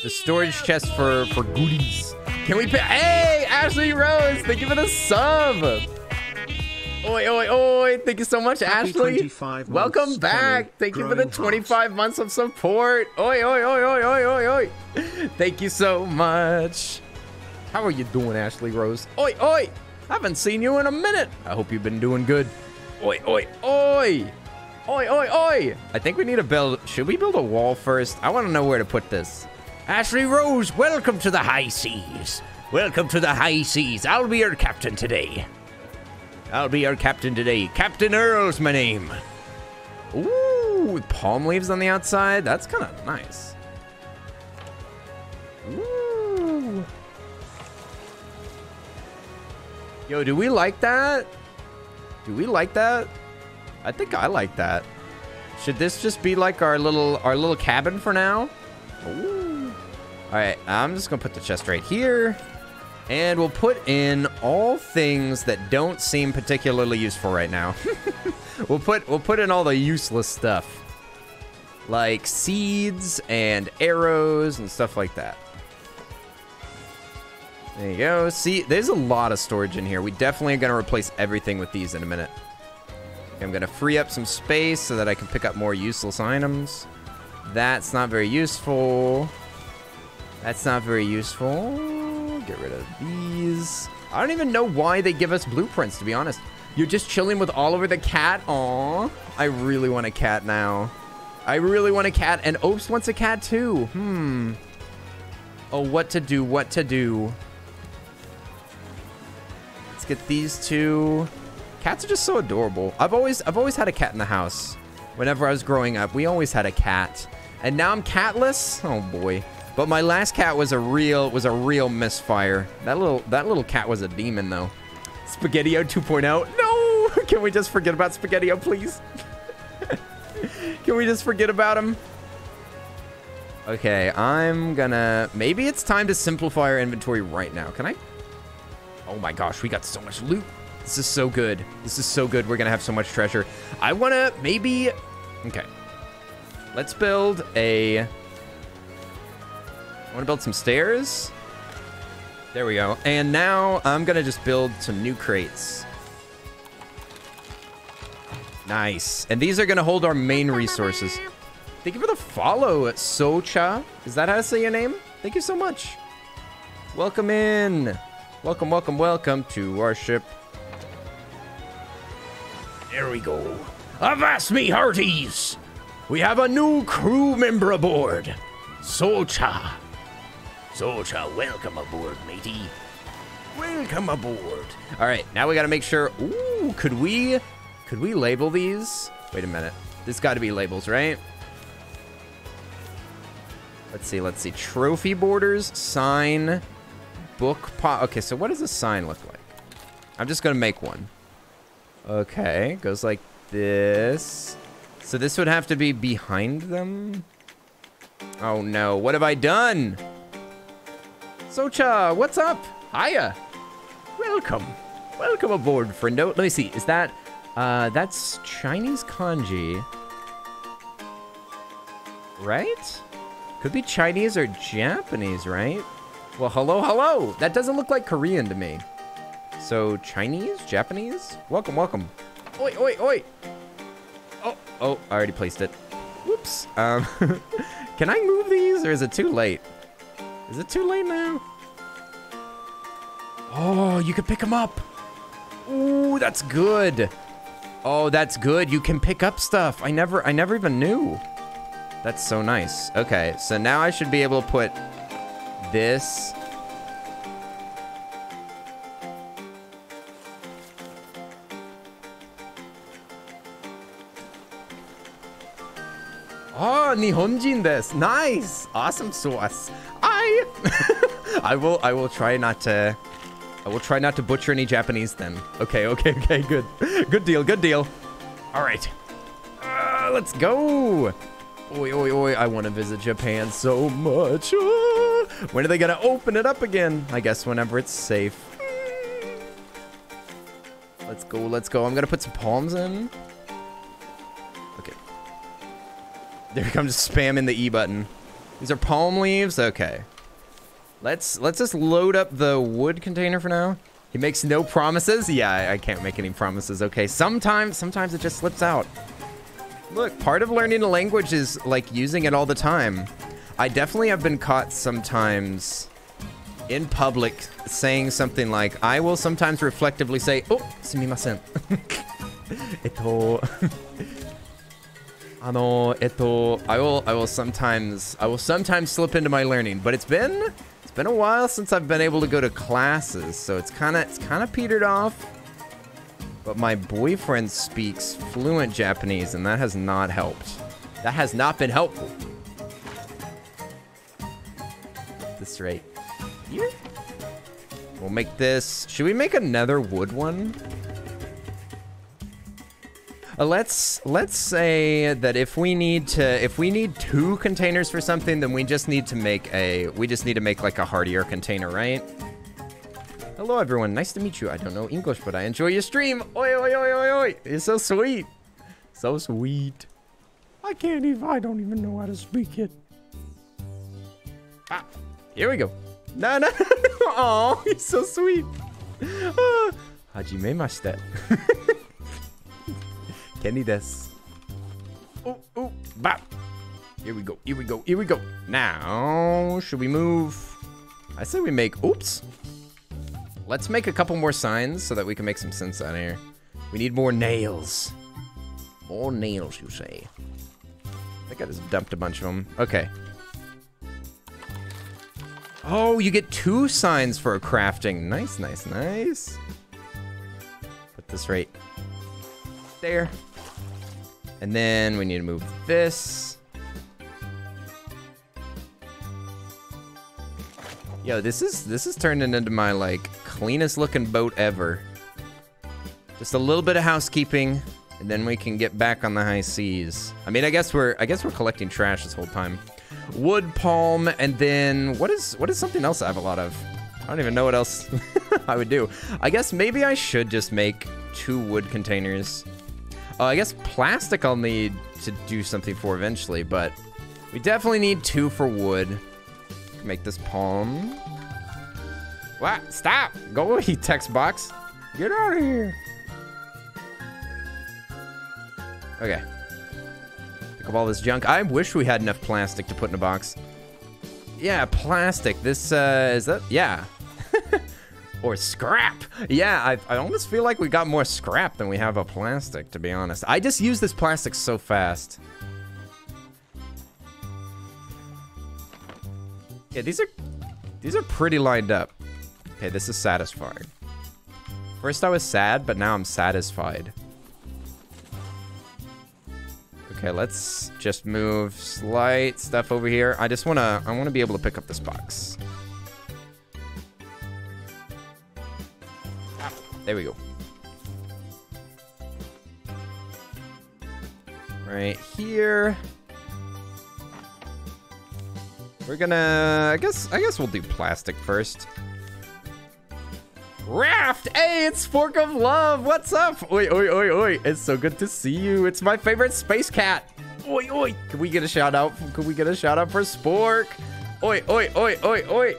the storage chest for, for goodies. Can we pay? Hey, Ashley Rose, thank you for the sub. Oi, oi, oi. Thank you so much, Happy Ashley. Welcome months, back. Thank you for the growing 25 months of support. Oi, oi, oi, oi, oi, oi, oi. Thank you so much. How are you doing, Ashley Rose? Oi, oi. Haven't seen you in a minute. I hope you've been doing good. Oi, oi, oi. Oi, oi, oi. I think we need to build. Should we build a wall first? I want to know where to put this. Ashley Rose, welcome to the high seas. Welcome to the high seas. I'll be your captain today. I'll be your captain today. Captain Earl's my name. Ooh, with palm leaves on the outside. That's kind of nice. Ooh. Yo, do we like that? Do we like that? I think I like that. Should this just be like our little our little cabin for now? Ooh. All right, I'm just gonna put the chest right here. And we'll put in all things that don't seem particularly useful right now. we'll put we'll put in all the useless stuff. Like seeds and arrows and stuff like that. There you go. See, there's a lot of storage in here. We definitely are going to replace everything with these in a minute. I'm going to free up some space so that I can pick up more useless items. That's not very useful. That's not very useful. Get rid of these. I don't even know why they give us blueprints, to be honest. You're just chilling with Oliver the cat? Aw. I really want a cat now. I really want a cat, and Opes wants a cat too. Hmm. Oh, what to do, what to do. Let's get these two. Cats are just so adorable. I've always I've always had a cat in the house. Whenever I was growing up, we always had a cat. And now I'm catless? Oh boy. But my last cat was a real was a real misfire. That little that little cat was a demon though. Spaghettio 2.0. No! Can we just forget about Spaghettio, please? Can we just forget about him? Okay, I'm gonna... Maybe it's time to simplify our inventory right now. Can I? Oh my gosh, we got so much loot. This is so good. This is so good. We're gonna have so much treasure. I wanna maybe... Okay. Let's build a... I wanna build some stairs. There we go. And now I'm gonna just build some new crates. Nice. And these are gonna hold our main resources. Thank you for the follow, Socha. Is that how to say your name? Thank you so much. Welcome in. Welcome, welcome, welcome to our ship. There we go. Avast me, hearties! We have a new crew member aboard. Socha. Socha, welcome aboard, matey. Welcome aboard. All right, now we gotta make sure. Ooh, could we, could we label these? Wait a minute. There's got to be labels, right? Let's see. Let's see. Trophy borders, sign, book pot. Okay, so what does a sign look like? I'm just gonna make one. Okay, goes like this. So this would have to be behind them. Oh no! What have I done? Socha, what's up? Hiya. Welcome. Welcome aboard, friendo. Let me see. Is that, uh, that's Chinese kanji. Right? Could be Chinese or Japanese, right? Well, hello, hello. That doesn't look like Korean to me. So, Chinese? Japanese? Welcome, welcome. Oi, oi, oi. Oh, oh, I already placed it. Whoops. Um, can I move these or is it too late? Is it too late now? Oh, you can pick them up. Ooh, that's good. Oh, that's good. You can pick up stuff. I never, I never even knew. That's so nice. Okay, so now I should be able to put this. Oh, Nihonjin desu. Nice. Awesome sauce. I I will I will try not to I will try not to butcher any Japanese then. Okay, okay, okay, good. Good deal, good deal. All right. Uh, let's go. Oi, oi, oi, I want to visit Japan so much. Uh, when are they going to open it up again? I guess whenever it's safe. Let's go, let's go. I'm going to put some palms in. There comes spamming the E button. These are palm leaves? Okay. Let's let's just load up the wood container for now. He makes no promises? Yeah, I, I can't make any promises. Okay, sometimes sometimes it just slips out. Look, part of learning a language is like using it all the time. I definitely have been caught sometimes in public saying something like, I will sometimes reflectively say, oh, sumimasen. Eto. あの、えっと、I will, I will sometimes, I will sometimes slip into my learning, but it's been, it's been a while since I've been able to go to classes, so it's kind of, it's kind of petered off. But my boyfriend speaks fluent Japanese, and that has not helped. That has not been helpful. This right here. We'll make this. Should we make another wood one? Uh, let's let's say that if we need to if we need two containers for something then we just need to make a we just need to make like a hardier container right? Hello everyone. Nice to meet you. I don't know english but i enjoy your stream. Oi oi oi oi oi. It's so sweet. So sweet. I can't even i don't even know how to speak it. Ah here we go. No no oh he's so sweet. Ah, hajimemashite Kenny des. Oh, oh, bop. Here we go, here we go, here we go. Now, should we move? I say we make, oops. Let's make a couple more signs so that we can make some sense out of here. We need more nails. More nails, you say. I think I just dumped a bunch of them. Okay. Oh, you get two signs for crafting. Nice, nice, nice. Put this right there. And then we need to move this. Yo, this is this is turning into my like cleanest looking boat ever. Just a little bit of housekeeping, and then we can get back on the high seas. I mean, I guess we're I guess we're collecting trash this whole time. Wood palm, and then what is what is something else I have a lot of? I don't even know what else I would do. I guess maybe I should just make two wood containers. Uh, I guess plastic I'll need to do something for eventually, but we definitely need two for wood. Make this palm. What? Stop! Go away, text box. Get out of here. Okay. Pick up all this junk. I wish we had enough plastic to put in a box. Yeah, plastic. This, uh, is that? Yeah. or scrap. Yeah, I, I almost feel like we got more scrap than we have a plastic, to be honest. I just use this plastic so fast. Yeah, these are these are pretty lined up. Okay, this is satisfying. First I was sad, but now I'm satisfied. Okay, let's just move slight stuff over here. I just wanna I wanna be able to pick up this box. There we go. Right here. We're gonna, I guess, I guess we'll do plastic first. Raft! Hey, it's Fork of Love! What's up? Oi, oi, oi, oi. It's so good to see you. It's my favorite space cat. Oi, oi. Can we get a shout out? Can we get a shout out for Spork? Oi, oi, oi, oi, oi.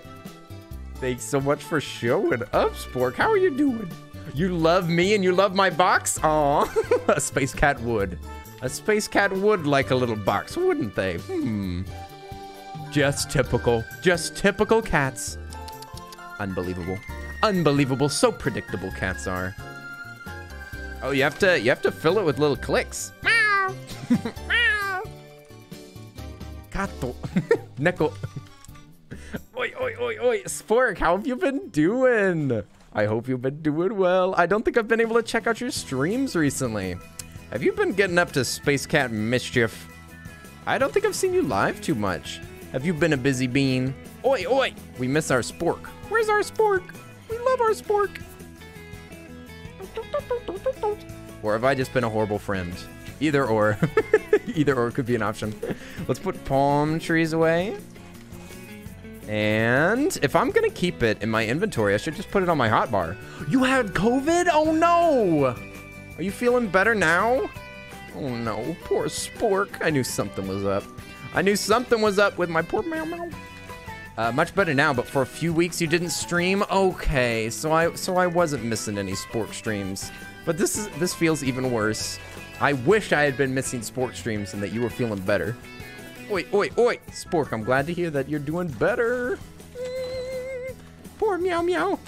Thanks so much for showing up, Spork. How are you doing? You love me and you love my box? Aw, a space cat would. A space cat would like a little box, wouldn't they? Hmm. Just typical. Just typical cats. Unbelievable. Unbelievable. So predictable cats are. Oh, you have to you have to fill it with little clicks. Meow. Meow. Gato. Neko. oi, oi, oi, oi. Spork, how have you been doing? I hope you've been doing well. I don't think I've been able to check out your streams recently. Have you been getting up to Space Cat mischief? I don't think I've seen you live too much. Have you been a busy bean? Oi, oi! We miss our spork. Where's our spork? We love our spork. Or have I just been a horrible friend? Either or. Either or could be an option. Let's put palm trees away. And if I'm gonna keep it in my inventory, I should just put it on my hotbar. You had COVID? Oh no! Are you feeling better now? Oh no, poor Spork. I knew something was up. I knew something was up with my poor meow meow. Uh, much better now, but for a few weeks you didn't stream. Okay, so I so I wasn't missing any Spork streams. But this is this feels even worse. I wish I had been missing Spork streams and that you were feeling better. Oi, oi, oi, Spork, I'm glad to hear that you're doing better. Mm, poor meow meow.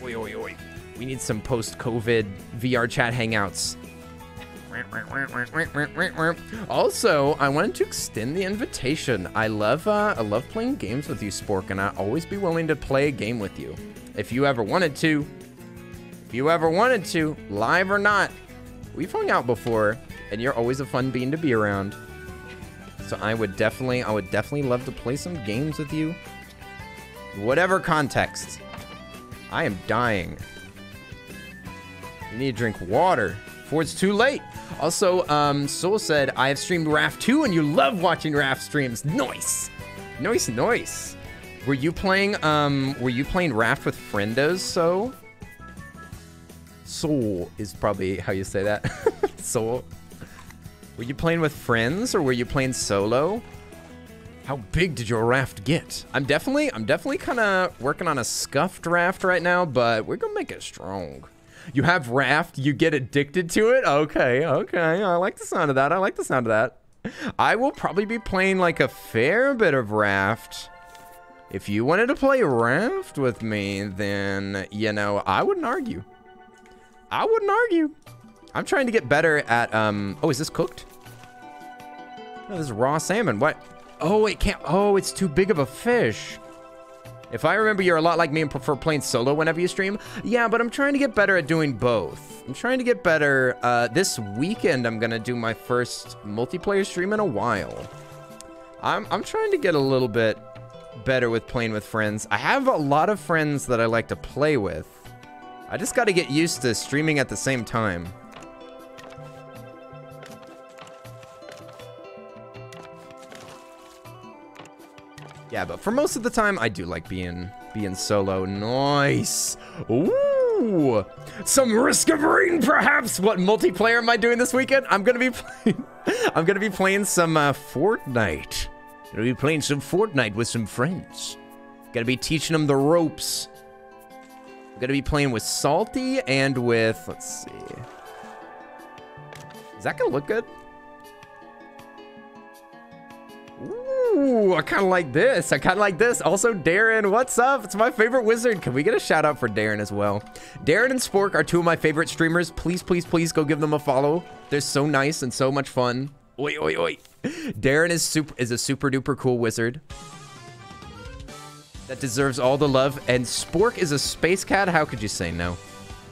Oi, oi, oi. We need some post-COVID VR chat hangouts. Also, I wanted to extend the invitation. I love uh, I love playing games with you, Spork, and I'll always be willing to play a game with you. If you ever wanted to, if you ever wanted to, live or not, we've hung out before, and you're always a fun bean to be around. I would definitely, I would definitely love to play some games with you. Whatever context. I am dying. You need to drink water before it's too late. Also, um, Soul said, I have streamed Raft 2 and you love watching Raft streams. Nice. Nice, nice. Were you playing, um, were you playing Raft with friendos, so? Soul is probably how you say that. Soul. Were you playing with friends or were you playing solo? How big did your raft get? I'm definitely, I'm definitely kind of working on a scuffed raft right now, but we're gonna make it strong. You have raft, you get addicted to it? Okay, okay. I like the sound of that. I like the sound of that. I will probably be playing like a fair bit of raft. If you wanted to play raft with me, then, you know, I wouldn't argue. I wouldn't argue. I'm trying to get better at, um, oh, is this cooked? No, this is raw salmon. What? Oh, it can't, oh, it's too big of a fish. If I remember, you're a lot like me and prefer playing solo whenever you stream. Yeah, but I'm trying to get better at doing both. I'm trying to get better. Uh, this weekend, I'm gonna do my first multiplayer stream in a while. I'm, I'm trying to get a little bit better with playing with friends. I have a lot of friends that I like to play with. I just got to get used to streaming at the same time. Yeah, but for most of the time, I do like being being solo. Nice. Ooh, some Risk of Rain, perhaps. What multiplayer am I doing this weekend? I'm gonna be playing. I'm gonna be playing some uh, Fortnite. Gonna be playing some Fortnite with some friends. Gonna be teaching them the ropes. I'm gonna be playing with Salty and with. Let's see. Is that gonna look good? Ooh, I kind of like this. I kind of like this. Also, Darren, what's up? It's my favorite wizard. Can we get a shout out for Darren as well? Darren and Spork are two of my favorite streamers. Please, please, please go give them a follow. They're so nice and so much fun. Oi, oi, oi. Darren is super is a super duper cool wizard that deserves all the love. And Spork is a space cat. How could you say no?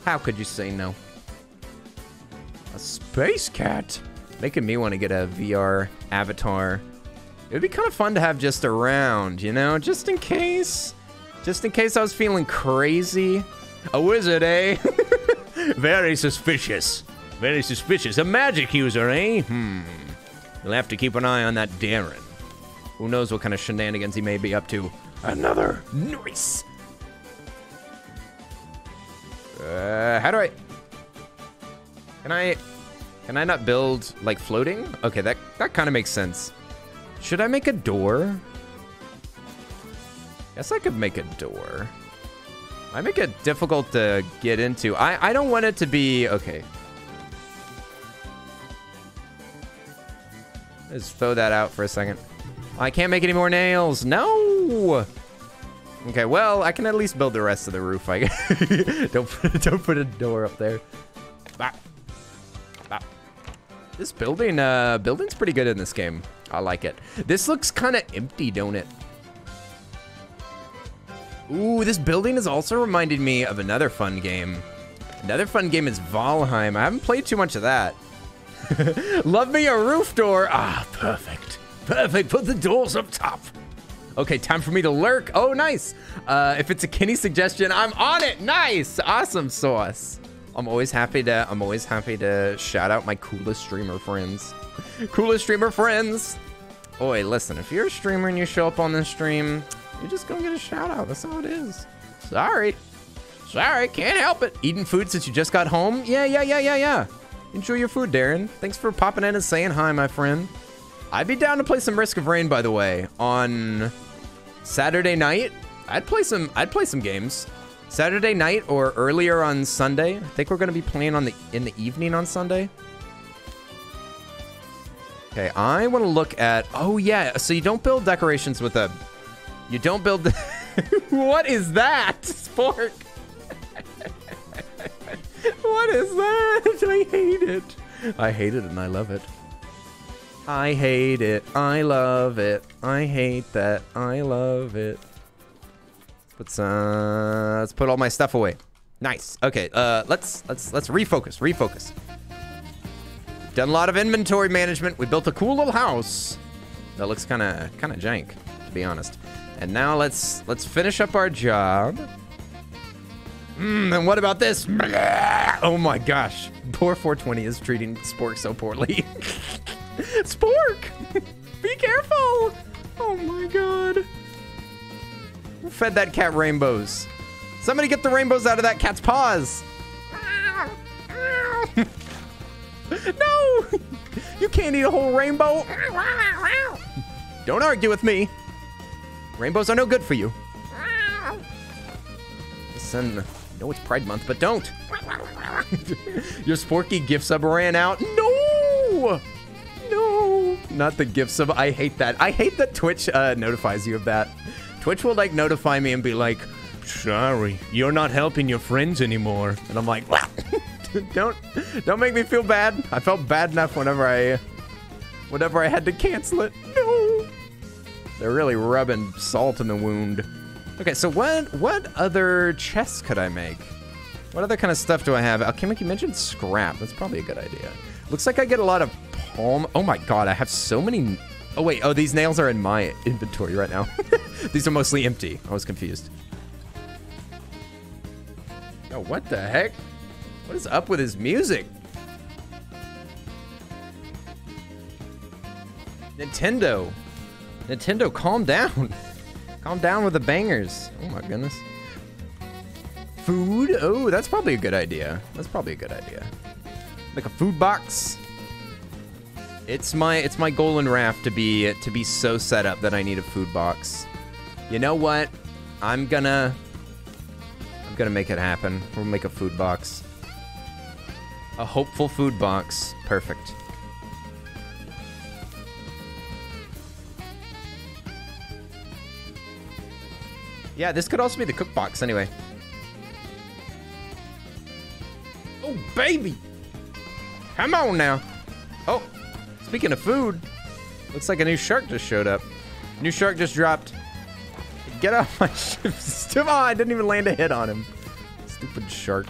How could you say no? A space cat? Making me want to get a VR avatar. It would be kind of fun to have just around, you know? Just in case. Just in case I was feeling crazy. A wizard, eh? Very suspicious. Very suspicious. A magic user, eh? Hmm. You'll have to keep an eye on that Darren. Who knows what kind of shenanigans he may be up to. Another. Nice. Uh, how do I... Can I... Can I not build, like, floating? Okay, that, that kind of makes sense. Should I make a door? Guess I could make a door. I make it difficult to get into. I, I don't want it to be... Okay. Let's throw that out for a second. I can't make any more nails. No! Okay, well, I can at least build the rest of the roof. I don't put, don't put a door up there. This building, uh, building's pretty good in this game. I like it. This looks kind of empty, don't it? Ooh, this building has also reminded me of another fun game. Another fun game is Valheim. I haven't played too much of that. Love me a roof door. Ah, perfect. Perfect. Put the doors up top. Okay, time for me to lurk. Oh, nice. Uh, if it's a Kenny suggestion, I'm on it. Nice. Awesome sauce. I'm always happy to I'm always happy to shout out my coolest streamer friends. Coolest streamer friends. Oi, listen, if you're a streamer and you show up on this stream, you're just gonna get a shout out. That's how it is. Sorry. Sorry, can't help it. Eating food since you just got home? Yeah, yeah, yeah, yeah, yeah. Enjoy your food, Darren. Thanks for popping in and saying hi, my friend. I'd be down to play some Risk of Rain, by the way, on Saturday night. I'd play some. I'd play some games. Saturday night or earlier on Sunday. I think we're gonna be playing on the in the evening on Sunday. Okay, I want to look at. Oh yeah, so you don't build decorations with a. You don't build. what is that, Spork? what is that? I hate it. I hate it and I love it. I hate it. I love it. I hate that. I love it. Let's uh let's put all my stuff away. Nice. Okay, uh let's let's let's refocus. Refocus. Done a lot of inventory management. We built a cool little house. That looks kind of kind of jank, to be honest. And now let's let's finish up our job. Hmm, and what about this? Oh my gosh. Poor 420 is treating Spork so poorly. Spork! Be careful! Oh my god. Who fed that cat rainbows? Somebody get the rainbows out of that cat's paws! No! You can't eat a whole rainbow! Don't argue with me. Rainbows are no good for you. Listen, I know it's Pride Month, but don't. Your Sporky gift sub ran out. No! No! Not the gift sub. I hate that. I hate that Twitch uh, notifies you of that. Twitch will like notify me and be like, sorry, you're not helping your friends anymore. And I'm like? don't don't make me feel bad. I felt bad enough whenever I whenever I had to cancel it. No. They're really rubbing salt in the wound. Okay, so what what other chests could I make? What other kind of stuff do I have? Okay, you mentioned scrap. That's probably a good idea. Looks like I get a lot of palm. Oh my god, I have so many. Oh wait, oh these nails are in my inventory right now. these are mostly empty. I was confused. Oh, what the heck? What is up with his music? Nintendo. Nintendo, calm down. calm down with the bangers. Oh my goodness. Food? Oh, that's probably a good idea. That's probably a good idea. Like a food box. It's my it's my goal in Raft to be to be so set up that I need a food box. You know what? I'm gonna I'm gonna make it happen. We'll make a food box. A hopeful food box. Perfect. Yeah, this could also be the cook box anyway. Oh, baby! Come on now. Oh, speaking of food, looks like a new shark just showed up. New shark just dropped. Get off my ship. Come on, oh, I didn't even land a hit on him. Stupid shark.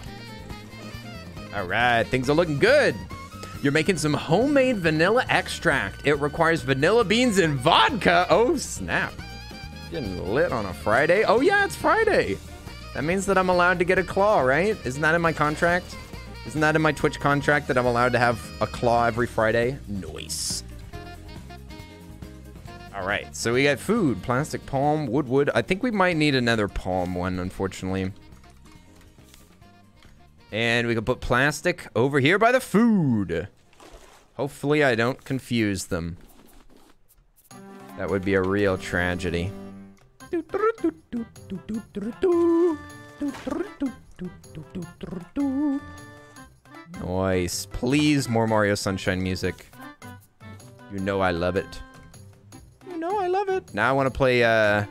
All right, things are looking good. You're making some homemade vanilla extract. It requires vanilla beans and vodka. Oh, snap. Getting lit on a Friday. Oh, yeah, it's Friday. That means that I'm allowed to get a claw, right? Isn't that in my contract? Isn't that in my Twitch contract that I'm allowed to have a claw every Friday? Nice. All right, so we got food, plastic palm, wood, wood. I think we might need another palm one, unfortunately. And we can put plastic over here by the food. Hopefully I don't confuse them. That would be a real tragedy. Nice. Please, more Mario Sunshine music. You know I love it. You know I love it. Now I want to play, uh...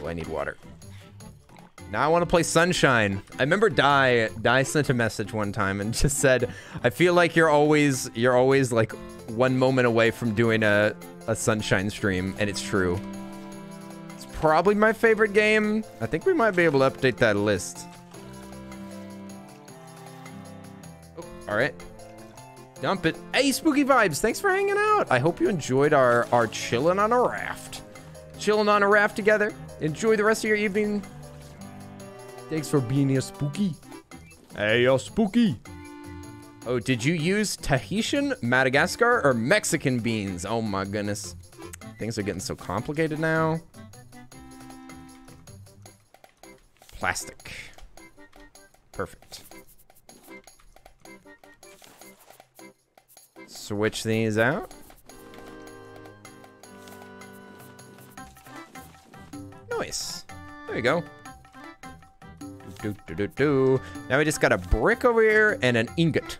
Oh, I need water. Now I want to play Sunshine. I remember Di, Di sent a message one time and just said, I feel like you're always, you're always like one moment away from doing a, a Sunshine stream, and it's true. It's probably my favorite game. I think we might be able to update that list. Oh, all right. Dump it. Hey, Spooky Vibes, thanks for hanging out. I hope you enjoyed our, our chilling on a raft. Chilling on a raft together. Enjoy the rest of your evening. Thanks for being here, Spooky. Hey, yo, Spooky. Oh, did you use Tahitian, Madagascar, or Mexican beans? Oh my goodness. Things are getting so complicated now. Plastic. Perfect. Switch these out. Nice. There you go. Do, do, do, do. Now we just got a brick over here and an ingot.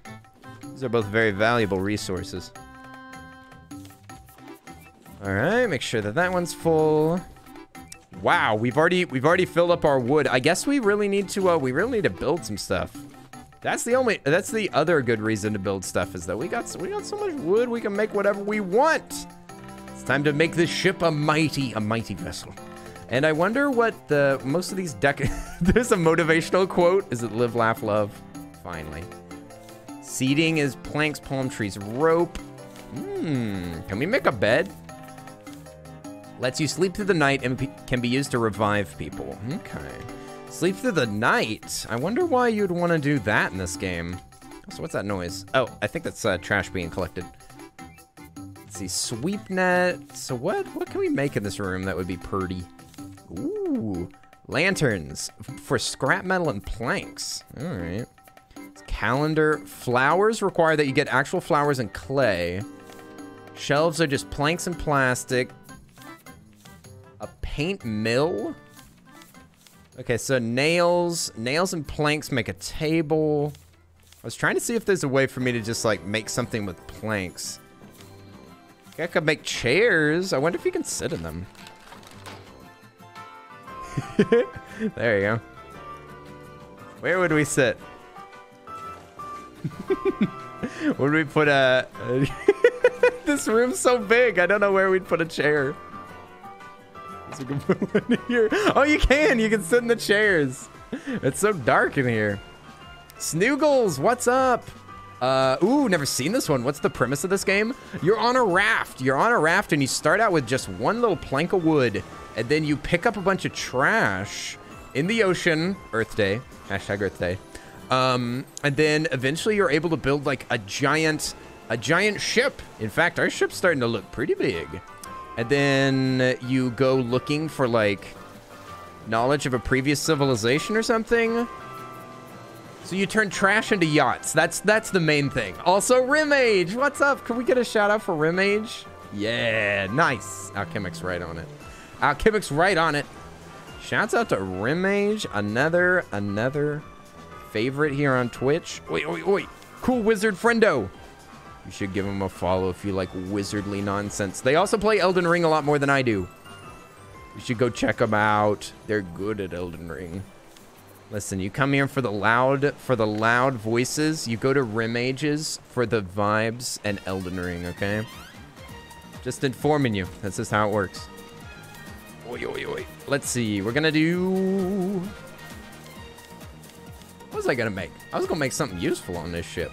These are both very valuable resources. All right, make sure that that one's full. Wow, we've already we've already filled up our wood. I guess we really need to uh, we really need to build some stuff. That's the only that's the other good reason to build stuff is that we got we got so much wood we can make whatever we want. It's time to make this ship a mighty a mighty vessel. And I wonder what the most of these deck. There's a motivational quote. Is it live, laugh, love? Finally. Seating is planks, palm trees, rope. Hmm. Can we make a bed? Lets you sleep through the night and can be used to revive people. Okay. Sleep through the night. I wonder why you'd want to do that in this game. So what's that noise? Oh, I think that's uh, trash being collected. Let's see, sweep net. So what? What can we make in this room that would be purdy? Ooh, lanterns for scrap metal and planks. All right. Calendar. Flowers require that you get actual flowers and clay. Shelves are just planks and plastic. A paint mill. Okay, so nails, nails and planks make a table. I was trying to see if there's a way for me to just like make something with planks. I could make chairs. I wonder if you can sit in them. there you go. Where would we sit? would we put a... this room's so big. I don't know where we'd put a chair. So we can put one in here. Oh, you can. You can sit in the chairs. It's so dark in here. Snoogles, what's up? Uh, ooh, never seen this one. What's the premise of this game? You're on a raft. You're on a raft and you start out with just one little plank of wood and then you pick up a bunch of trash in the ocean, Earth Day, hashtag Earth Day. Um, and then eventually you're able to build like a giant, a giant ship. In fact, our ship's starting to look pretty big. And then you go looking for like knowledge of a previous civilization or something. So you turn trash into yachts. That's that's the main thing. Also, Rimage, what's up? Can we get a shout out for Rimage? Yeah, nice. Alchemic's right on it. Uh, Alchemic's right on it. Shouts out to Rimage, another another favorite here on Twitch. Wait, wait, wait. Cool wizard friendo. You should give him a follow if you like wizardly nonsense. They also play Elden Ring a lot more than I do. You should go check them out. They're good at Elden Ring. Listen, you come here for the loud for the loud voices. You go to Rimages for the vibes and Elden Ring, okay? Just informing you. That's just how it works. Oi, oi, oi. Let's see. We're gonna do. What was I gonna make? I was gonna make something useful on this ship.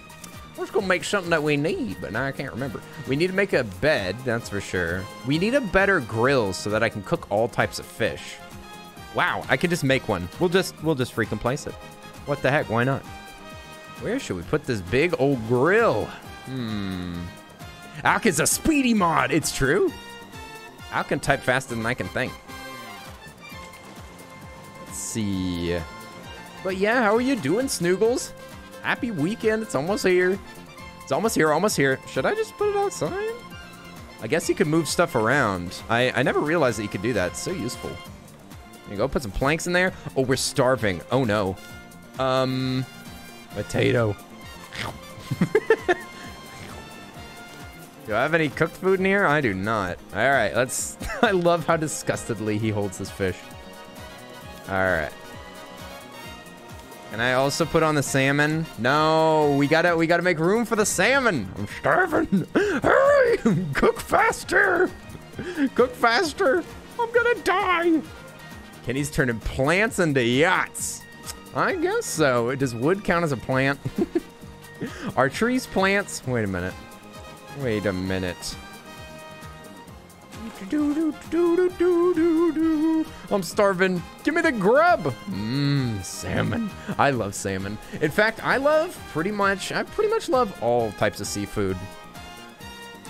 Was gonna make something that we need, but now I can't remember. We need to make a bed, that's for sure. We need a better grill so that I can cook all types of fish. Wow, I could just make one. We'll just we'll just freaking place it. What the heck? Why not? Where should we put this big old grill? Hmm. Alk is a speedy mod. It's true. Alk can type faster than I can think. Let's see. But yeah, how are you doing, Snoogles? Happy weekend. It's almost here. It's almost here, almost here. Should I just put it outside? I guess you could move stuff around. I, I never realized that you could do that. It's so useful. There you go. Put some planks in there. Oh, we're starving. Oh, no. Um, potato. do I have any cooked food in here? I do not. All right, let's... I love how disgustedly he holds this fish. All right. Can I also put on the salmon? No, we gotta we gotta make room for the salmon. I'm starving. Hurry! Cook faster! Cook faster! I'm gonna die! Kenny's turning plants into yachts. I guess so. Does wood count as a plant? Are trees plants? Wait a minute. Wait a minute. I'm starving. Give me the grub. Mmm, salmon. I love salmon. In fact, I love pretty much, I pretty much love all types of seafood.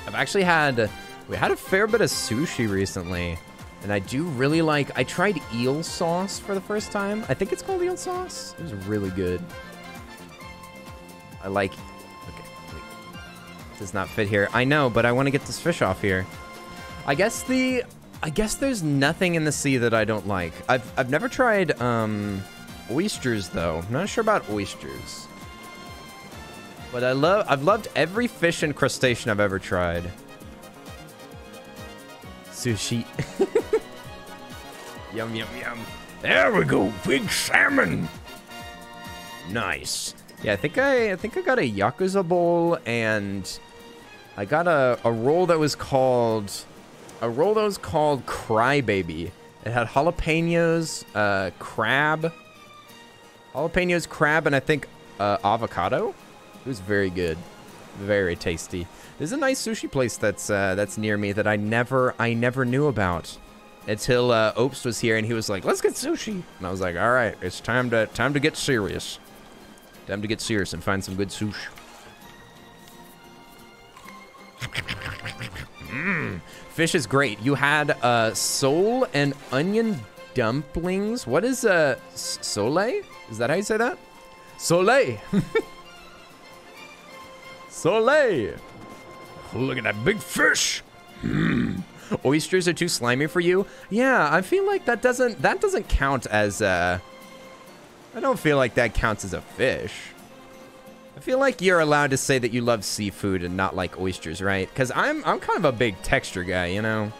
I've actually had, we had a fair bit of sushi recently. And I do really like, I tried eel sauce for the first time. I think it's called eel sauce. It was really good. I like, okay, wait. Does not fit here. I know, but I want to get this fish off here. I guess the I guess there's nothing in the sea that I don't like. I've I've never tried um oysters though. I'm not sure about oysters. But I love I've loved every fish and crustacean I've ever tried. Sushi. yum yum yum. There we go, big salmon. Nice. Yeah, I think I I think I got a yakuza bowl and I got a, a roll that was called a roll that was called Crybaby. It had jalapenos, uh, crab, jalapenos, crab, and I think uh, avocado. It was very good, very tasty. There's a nice sushi place that's uh, that's near me that I never I never knew about until uh, Opes was here and he was like, "Let's get sushi," and I was like, "All right, it's time to time to get serious, time to get serious and find some good sushi." Mmm. Fish is great. You had uh, sole and onion dumplings. What is uh, sole? Is that how you say that? Sole. Soleil. Look at that big fish. Mm. Oysters are too slimy for you. Yeah, I feel like that doesn't that doesn't count as uh. I don't feel like that counts as a fish. I feel like you're allowed to say that you love seafood and not like oysters, right? Because I'm I'm kind of a big texture guy, you know.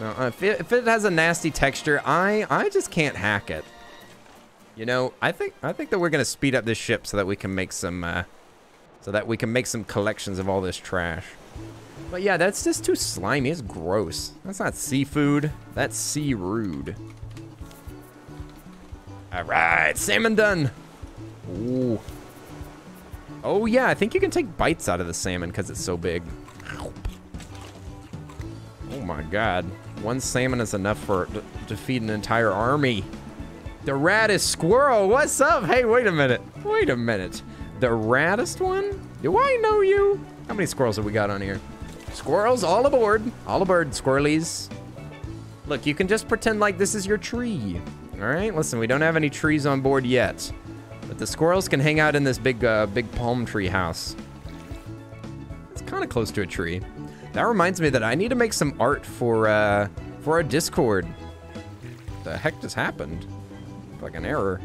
Uh, if, it, if it has a nasty texture, I I just can't hack it. You know, I think I think that we're gonna speed up this ship so that we can make some uh, so that we can make some collections of all this trash. But yeah, that's just too slimy. It's gross. That's not seafood. That's sea rude. All right, salmon done. Ooh. Oh yeah, I think you can take bites out of the salmon because it's so big. Oh my god. One salmon is enough for to feed an entire army. The raddest squirrel, what's up? Hey, wait a minute. Wait a minute. The raddest one? Do I know you? How many squirrels have we got on here? Squirrels, all aboard. All aboard, squirrelies. Look, you can just pretend like this is your tree. All right, listen, we don't have any trees on board yet. But the squirrels can hang out in this big, uh, big palm tree house. It's kind of close to a tree. That reminds me that I need to make some art for, uh, for our Discord. The heck just happened? An error.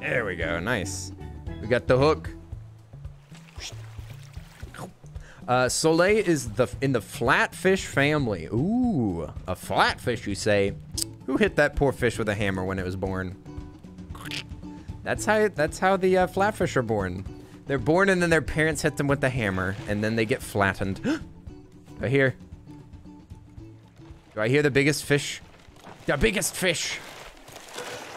There we go, nice. We got the hook. Uh, Soleil is the in the flatfish family. Ooh, a flatfish, you say? Who hit that poor fish with a hammer when it was born? That's how that's how the uh, flatfish are born. They're born and then their parents hit them with the hammer and then they get flattened. I hear. Do I hear the biggest fish? The biggest fish.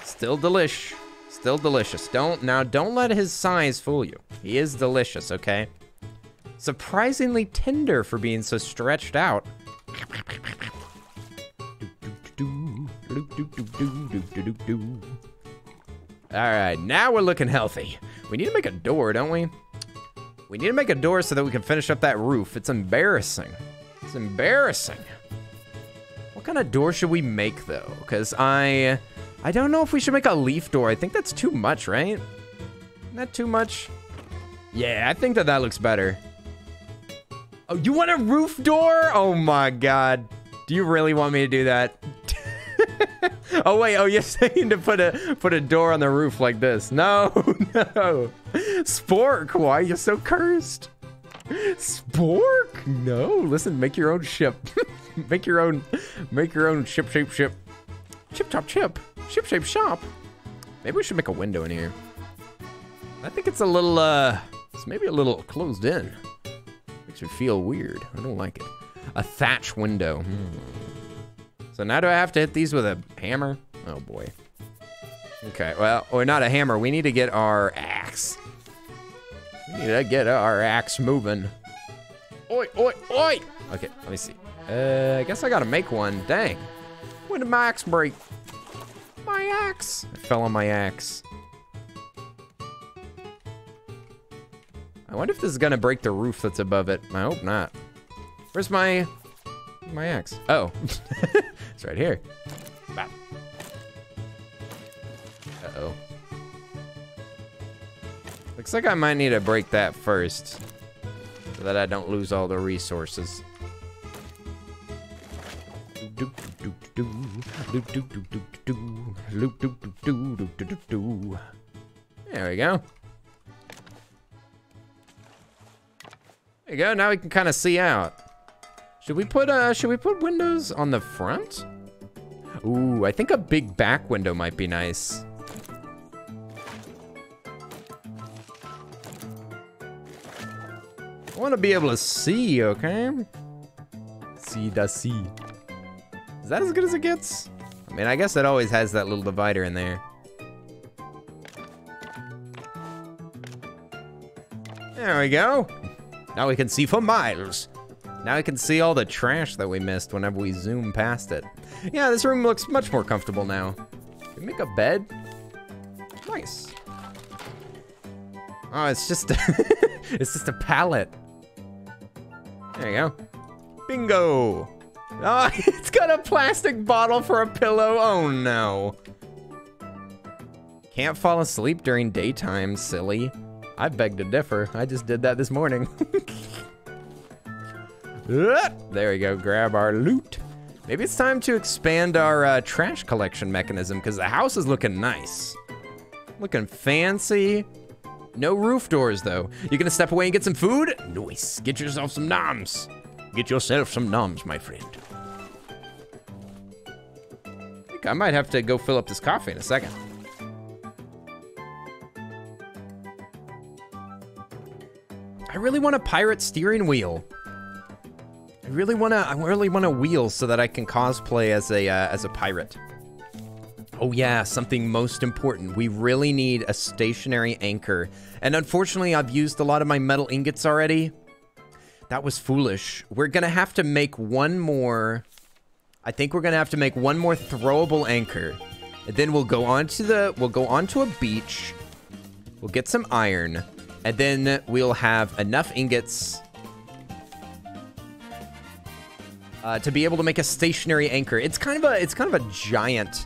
Still delish. Still delicious. Don't now don't let his size fool you. He is delicious, okay? Surprisingly tender for being so stretched out. All right, now we're looking healthy. We need to make a door, don't we? We need to make a door so that we can finish up that roof. It's embarrassing. It's embarrassing. What kind of door should we make, though? Because I... I don't know if we should make a leaf door. I think that's too much, right? Not that too much. Yeah, I think that that looks better. Oh, you want a roof door? Oh my god. Do you really want me to do that? oh wait, oh you're saying to put a put a door on the roof like this. No, no. Spork, why are you so cursed? Spork? No, listen, make your own ship. make your own make your own ship shape ship. Chip top chip. Ship shape shop. Maybe we should make a window in here. I think it's a little uh it's maybe a little closed in. Makes me feel weird. I don't like it. A thatch window. Hmm. So now do I have to hit these with a hammer? Oh boy. Okay, well, or not a hammer. We need to get our axe. We need to get our axe moving. Oi, oi, oi! Okay, let me see. Uh, I guess I gotta make one. Dang. When did my axe break? My axe. I fell on my axe. I wonder if this is gonna break the roof that's above it. I hope not. Where's my my axe? Oh, it's right here. Bop. Uh-oh. Looks like I might need to break that first, so that I don't lose all the resources. There we go. There you go. Now we can kind of see out. Should we put uh should we put windows on the front? Ooh, I think a big back window might be nice. I want to be able to see, okay? See the see. Is that as good as it gets? I mean, I guess it always has that little divider in there. There we go. Now we can see for miles. Now I can see all the trash that we missed whenever we zoom past it. Yeah, this room looks much more comfortable now. Can we make a bed? Nice. Oh, it's just it's just a pallet. There you go. Bingo. Oh, it's got a plastic bottle for a pillow. Oh no. Can't fall asleep during daytime, silly. I beg to differ. I just did that this morning. there we go, grab our loot. Maybe it's time to expand our uh, trash collection mechanism because the house is looking nice. Looking fancy. No roof doors though. You gonna step away and get some food? Nice. Get yourself some noms. Get yourself some noms, my friend. I think I might have to go fill up this coffee in a second. I really want a pirate steering wheel. I really want to. I really want a wheel so that I can cosplay as a uh, as a pirate. Oh yeah, something most important. We really need a stationary anchor. And unfortunately, I've used a lot of my metal ingots already. That was foolish. We're gonna have to make one more. I think we're gonna have to make one more throwable anchor. And then we'll go on to the. We'll go onto a beach. We'll get some iron. And then we'll have enough ingots uh, to be able to make a stationary anchor. It's kind of a it's kind of a giant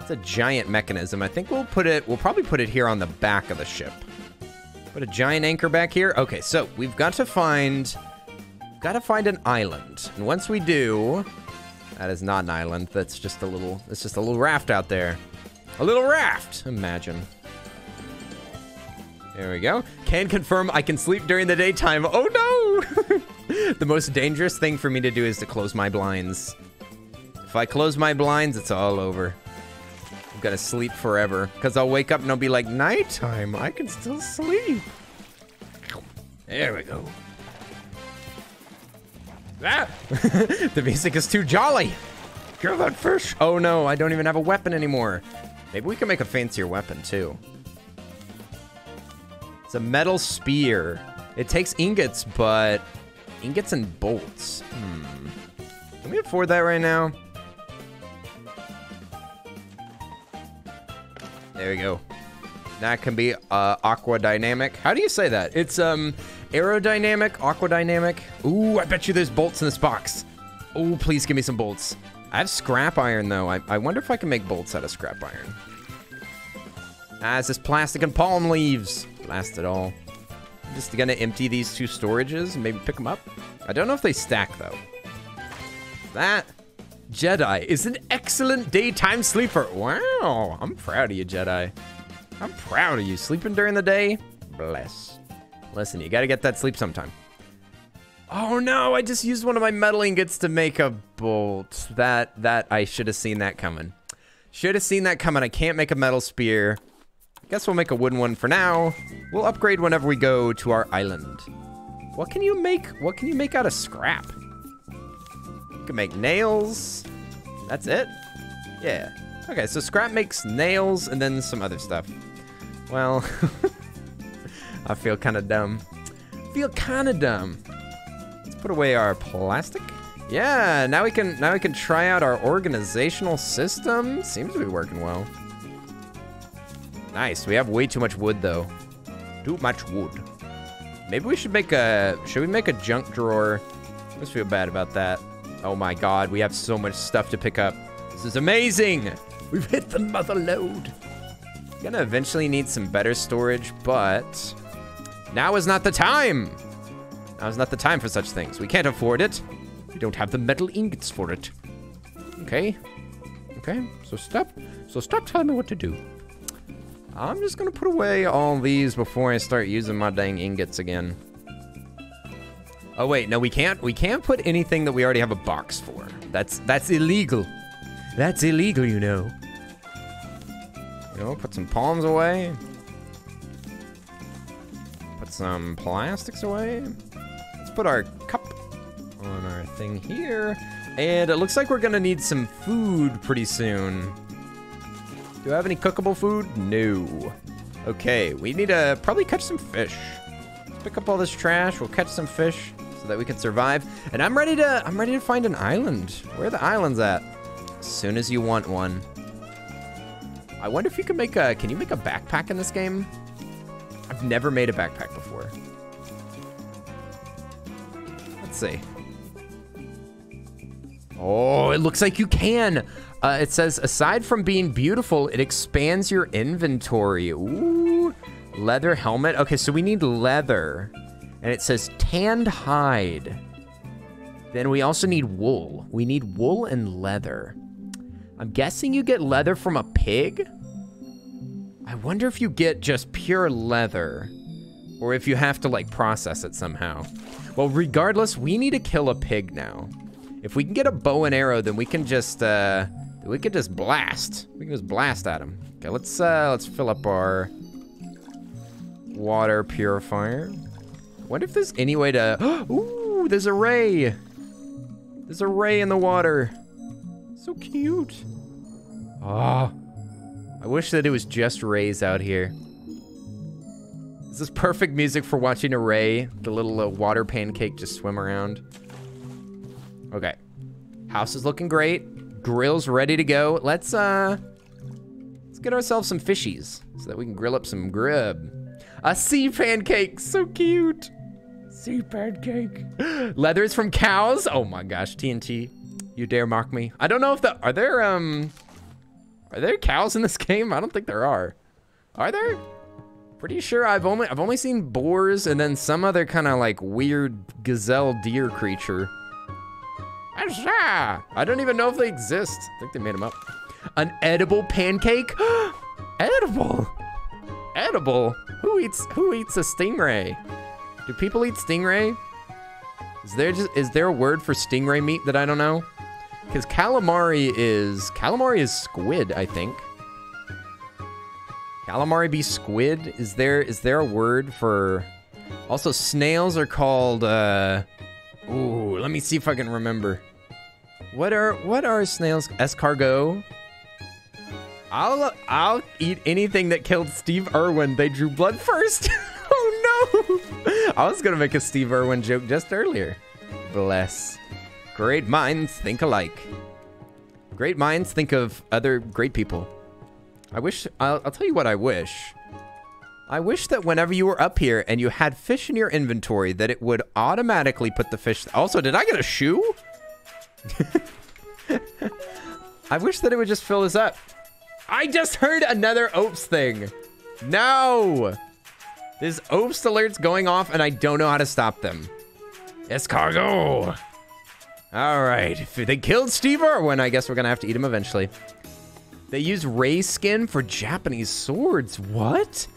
it's a giant mechanism. I think we'll put it we'll probably put it here on the back of the ship. Put a giant anchor back here. Okay, so we've got to find got to find an island. And once we do, that is not an island. That's just a little it's just a little raft out there. A little raft, imagine. There we go. Can confirm I can sleep during the daytime. Oh no! the most dangerous thing for me to do is to close my blinds. If I close my blinds, it's all over. I'm gonna sleep forever. Because I'll wake up and I'll be like, nighttime, I can still sleep. There we go. Ah! the music is too jolly. Kill that fish. Oh no, I don't even have a weapon anymore. Maybe we can make a fancier weapon too. It's a metal spear. It takes ingots, but ingots and bolts. Hmm. Can we afford that right now? There we go. That can be uh, aqua dynamic. How do you say that? It's um aerodynamic, aqua dynamic. Ooh, I bet you there's bolts in this box. Oh, please give me some bolts. I have scrap iron, though. I, I wonder if I can make bolts out of scrap iron. Ah, it's just plastic and palm leaves. Blast it all. Just gonna empty these two storages and maybe pick them up. I don't know if they stack, though. That Jedi is an excellent daytime sleeper. Wow, I'm proud of you, Jedi. I'm proud of you. Sleeping during the day? Bless. Listen, you gotta get that sleep sometime. Oh no, I just used one of my metal ingots to make a bolt. That, that, I should have seen that coming. Should have seen that coming. I can't make a metal spear. Guess we'll make a wooden one for now. We'll upgrade whenever we go to our island. What can you make? What can you make out of scrap? You can make nails. That's it? Yeah. Okay, so scrap makes nails and then some other stuff. Well, I feel kind of dumb. Feel kind of dumb. Let's put away our plastic. Yeah, now we can now we can try out our organizational system. Seems to be working well. Nice. We have way too much wood though. Too much wood. Maybe we should make a should we make a junk drawer? I just feel bad about that. Oh my god, we have so much stuff to pick up. This is amazing. We've hit the mother load. Gonna eventually need some better storage, but now is not the time. Now is not the time for such things. We can't afford it. We don't have the metal ingots for it. Okay. Okay. So stop. So stop telling me what to do. I'm just gonna put away all these before I start using my dang ingots again. Oh wait, no, we can't. We can't put anything that we already have a box for. That's that's illegal. That's illegal, you know. You know, put some palms away. Put some plastics away. Let's put our cup on our thing here. And it looks like we're gonna need some food pretty soon. Do I have any cookable food? No. Okay, we need to probably catch some fish. Let's pick up all this trash. We'll catch some fish so that we can survive. And I'm ready to I'm ready to find an island. Where are the islands at? As soon as you want one. I wonder if you can make a can you make a backpack in this game? I've never made a backpack before. Let's see. Oh, it looks like you can. Uh, it says, aside from being beautiful, it expands your inventory. Ooh, leather helmet. Okay, so we need leather. And it says tanned hide. Then we also need wool. We need wool and leather. I'm guessing you get leather from a pig? I wonder if you get just pure leather. Or if you have to, like, process it somehow. Well, regardless, we need to kill a pig now. If we can get a bow and arrow, then we can just, uh, we could just blast. We can just blast at him. Okay, let's, uh, let's fill up our water purifier. Wonder if there's any way to, ooh, there's a ray. There's a ray in the water. So cute. Oh, I wish that it was just rays out here. This is perfect music for watching a ray, the little uh, water pancake just swim around. Okay. House is looking great. Grill's ready to go. Let's, uh, let's get ourselves some fishies so that we can grill up some grub. A sea pancake, so cute. Sea pancake. Leathers from cows. Oh my gosh, TNT. You dare mock me? I don't know if the, are there, um, are there cows in this game? I don't think there are. Are there? Pretty sure I've only, I've only seen boars and then some other kind of like weird gazelle deer creature. I don't even know if they exist. I think they made them up. An edible pancake? edible. Edible. Who eats who eats a stingray? Do people eat stingray? Is there just is there a word for stingray meat that I don't know? Cuz calamari is calamari is squid, I think. Calamari be squid? Is there is there a word for Also snails are called uh Ooh, let me see if I can remember. What are what are snails? Escargot. I'll I'll eat anything that killed Steve Irwin. They drew blood first. oh no! I was gonna make a Steve Irwin joke just earlier. Bless. Great minds think alike. Great minds think of other great people. I wish I'll, I'll tell you what I wish. I wish that whenever you were up here and you had fish in your inventory, that it would automatically put the fish. Also, did I get a shoe? I wish that it would just fill this up. I just heard another Oops thing. No. There's Oops alerts going off and I don't know how to stop them. Escargot. All right. If they killed Steve Irwin, I guess we're to have to eat him eventually. They use Ray skin for Japanese swords. What?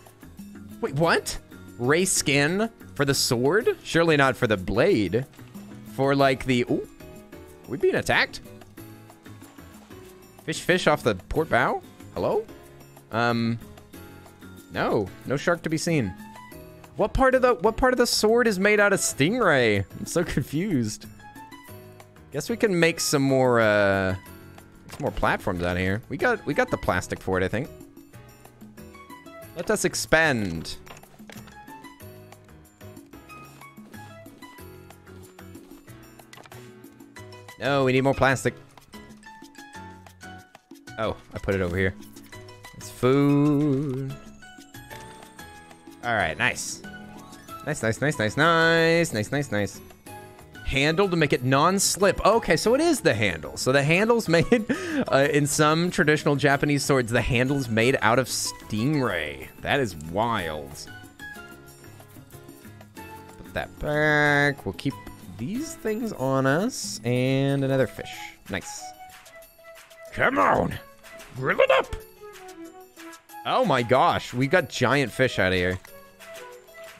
Wait, what? Ray skin for the sword? Surely not for the blade. For like the... Ooh. we being attacked? Fish fish off the port bow? Hello? Um... No. No shark to be seen. What part of the what part of the sword is made out of stingray? I'm so confused. Guess we can make some more uh some more platforms out here. We got we got the plastic for it, I think. Let us expand. No, we need more plastic. Oh, I put it over here. It's food. All right, nice. Nice, nice, nice, nice, nice, nice, nice, nice. Handle to make it non-slip. Okay, so it is the handle. So the handle's made, uh, in some traditional Japanese swords, the handle's made out of stingray. That is wild. Put that back. We'll keep these things on us. And another fish. Nice. Come on. Grill it up. Oh my gosh. We got giant fish out of here.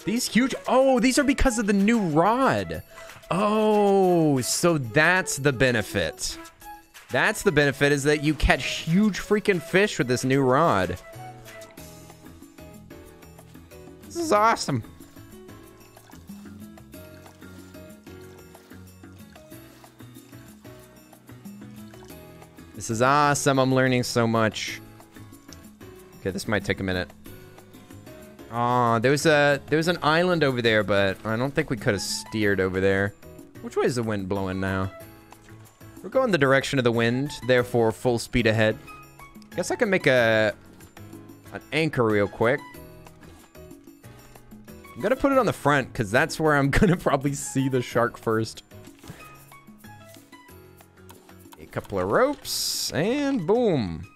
These huge... Oh, these are because of the new rod. Oh, so that's the benefit. That's the benefit is that you catch huge freaking fish with this new rod. This is awesome. This is awesome. I'm learning so much. Okay, this might take a minute. Aw, there was a there was an island over there, but I don't think we could have steered over there. Which way is the wind blowing now? We're going the direction of the wind, therefore full speed ahead. Guess I can make a an anchor real quick. I'm gonna put it on the front because that's where I'm gonna probably see the shark first. A couple of ropes and boom.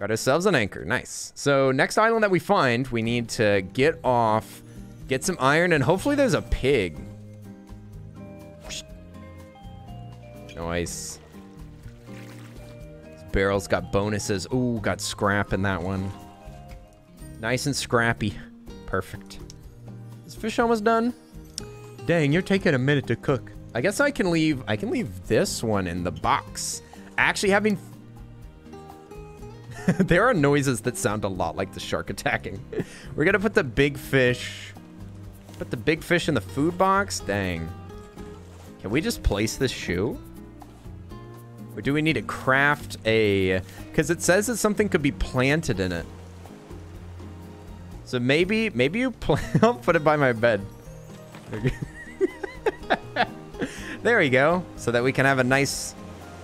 Got ourselves an anchor. Nice. So next island that we find, we need to get off, get some iron, and hopefully there's a pig. Nice. This barrel's got bonuses. Ooh, got scrap in that one. Nice and scrappy. Perfect. Is fish almost done? Dang, you're taking a minute to cook. I guess I can leave, I can leave this one in the box. Actually having there are noises that sound a lot like the shark attacking. We're gonna put the big fish. Put the big fish in the food box? Dang. Can we just place this shoe? Or do we need to craft a... Because it says that something could be planted in it. So maybe, maybe you I'll put it by my bed. there we go. So that we can have a nice,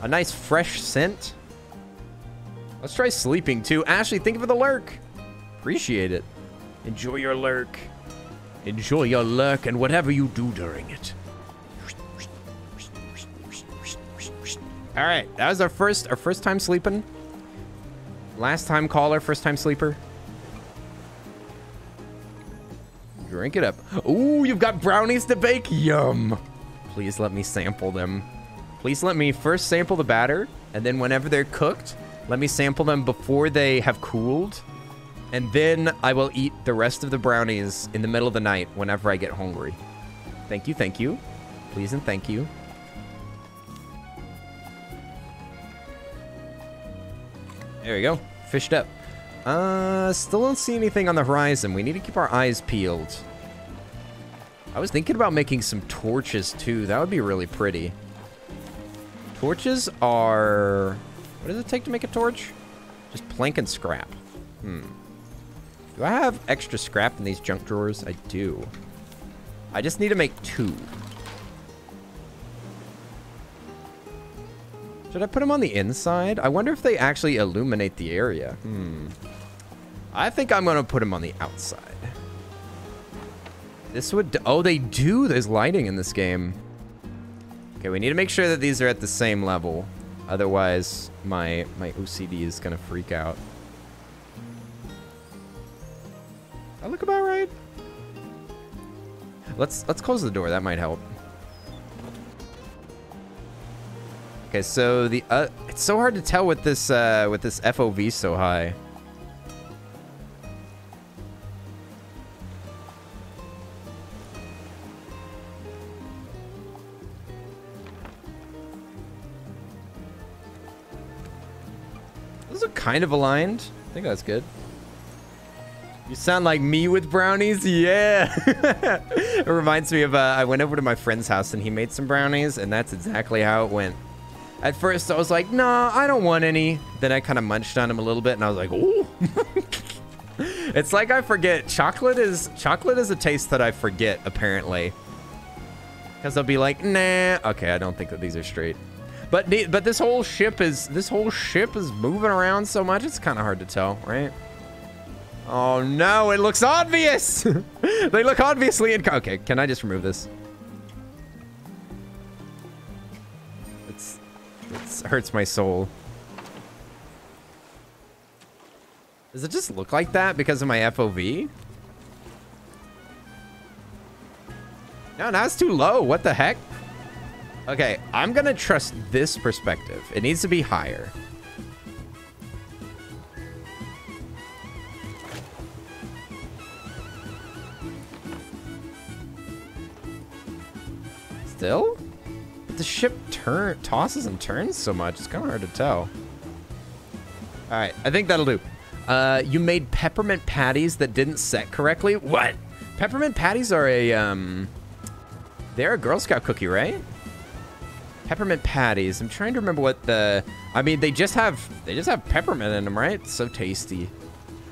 a nice fresh scent. Let's try sleeping too. Ashley, think of the lurk. Appreciate it. Enjoy your lurk. Enjoy your lurk and whatever you do during it. All right, that was our first our first time sleeping. Last time caller, first time sleeper. Drink it up. Ooh, you've got brownies to bake. Yum. Please let me sample them. Please let me first sample the batter, and then whenever they're cooked, let me sample them before they have cooled. And then I will eat the rest of the brownies in the middle of the night whenever I get hungry. Thank you, thank you. Please and thank you. There we go. Fished up. Uh, still don't see anything on the horizon. We need to keep our eyes peeled. I was thinking about making some torches too. That would be really pretty. Torches are... What does it take to make a torch? Just plank and scrap. Hmm. Do I have extra scrap in these junk drawers? I do. I just need to make two. Should I put them on the inside? I wonder if they actually illuminate the area. Hmm. I think I'm going to put them on the outside. This would... Oh, they do. There's lighting in this game. Okay, we need to make sure that these are at the same level. Otherwise, my my OCD is gonna freak out. I look about right. Let's let's close the door. That might help. Okay, so the uh, it's so hard to tell with this uh, with this FOV so high. Kind of aligned. I think that's good. You sound like me with brownies? Yeah. it reminds me of, uh, I went over to my friend's house and he made some brownies and that's exactly how it went. At first I was like, no, I don't want any. Then I kind of munched on them a little bit and I was like, ooh. it's like I forget. Chocolate is, chocolate is a taste that I forget, apparently. Because I'll be like, nah. Okay, I don't think that these are straight. But but this whole ship is, this whole ship is moving around so much, it's kind of hard to tell, right? Oh no, it looks obvious! they look obviously in- Okay, can I just remove this? It's, it's hurts my soul. Does it just look like that because of my FOV? No, now it's too low. What the heck? Okay, I'm gonna trust this perspective. It needs to be higher. Still? The ship turn tosses and turns so much, it's kind of hard to tell. All right, I think that'll do. Uh, you made peppermint patties that didn't set correctly. What? Peppermint patties are a um, they're a Girl Scout cookie, right? Peppermint patties. I'm trying to remember what the. I mean, they just have they just have peppermint in them, right? so tasty.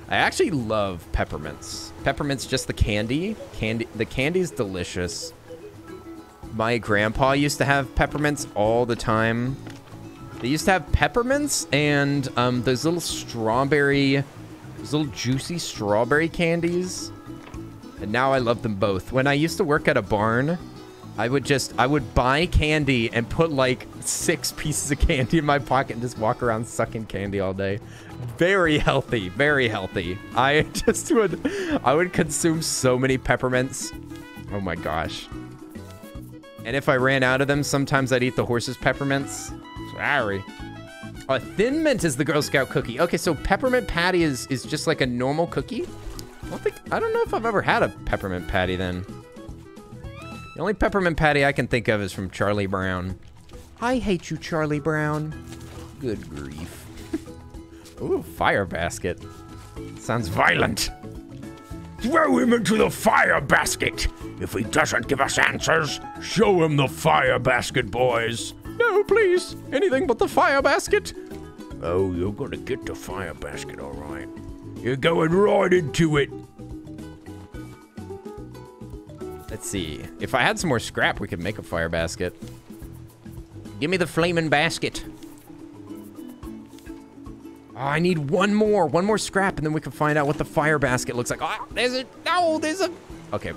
I actually love peppermints. Peppermints, just the candy. Candy. The candy's delicious. My grandpa used to have peppermints all the time. They used to have peppermints and um, those little strawberry, those little juicy strawberry candies. And now I love them both. When I used to work at a barn, I would just, I would buy candy and put like six pieces of candy in my pocket and just walk around sucking candy all day. Very healthy, very healthy. I just would, I would consume so many peppermints. Oh my gosh. And if I ran out of them, sometimes I'd eat the horse's peppermints. Sorry. A thin mint is the Girl Scout cookie. Okay, so peppermint patty is is just like a normal cookie. I don't think I don't know if I've ever had a peppermint patty then. The only peppermint patty I can think of is from Charlie Brown. I hate you, Charlie Brown. Good grief. Ooh, fire basket. Sounds violent. Throw him into the fire basket. If he doesn't give us answers, show him the fire basket, boys. No, please. Anything but the fire basket. Oh, you're gonna get the fire basket, all right. You're going right into it. Let's see. If I had some more scrap, we could make a fire basket. Give me the flaming basket. Oh, I need one more. One more scrap, and then we can find out what the fire basket looks like. Oh, there's a... No, there's a... Okay.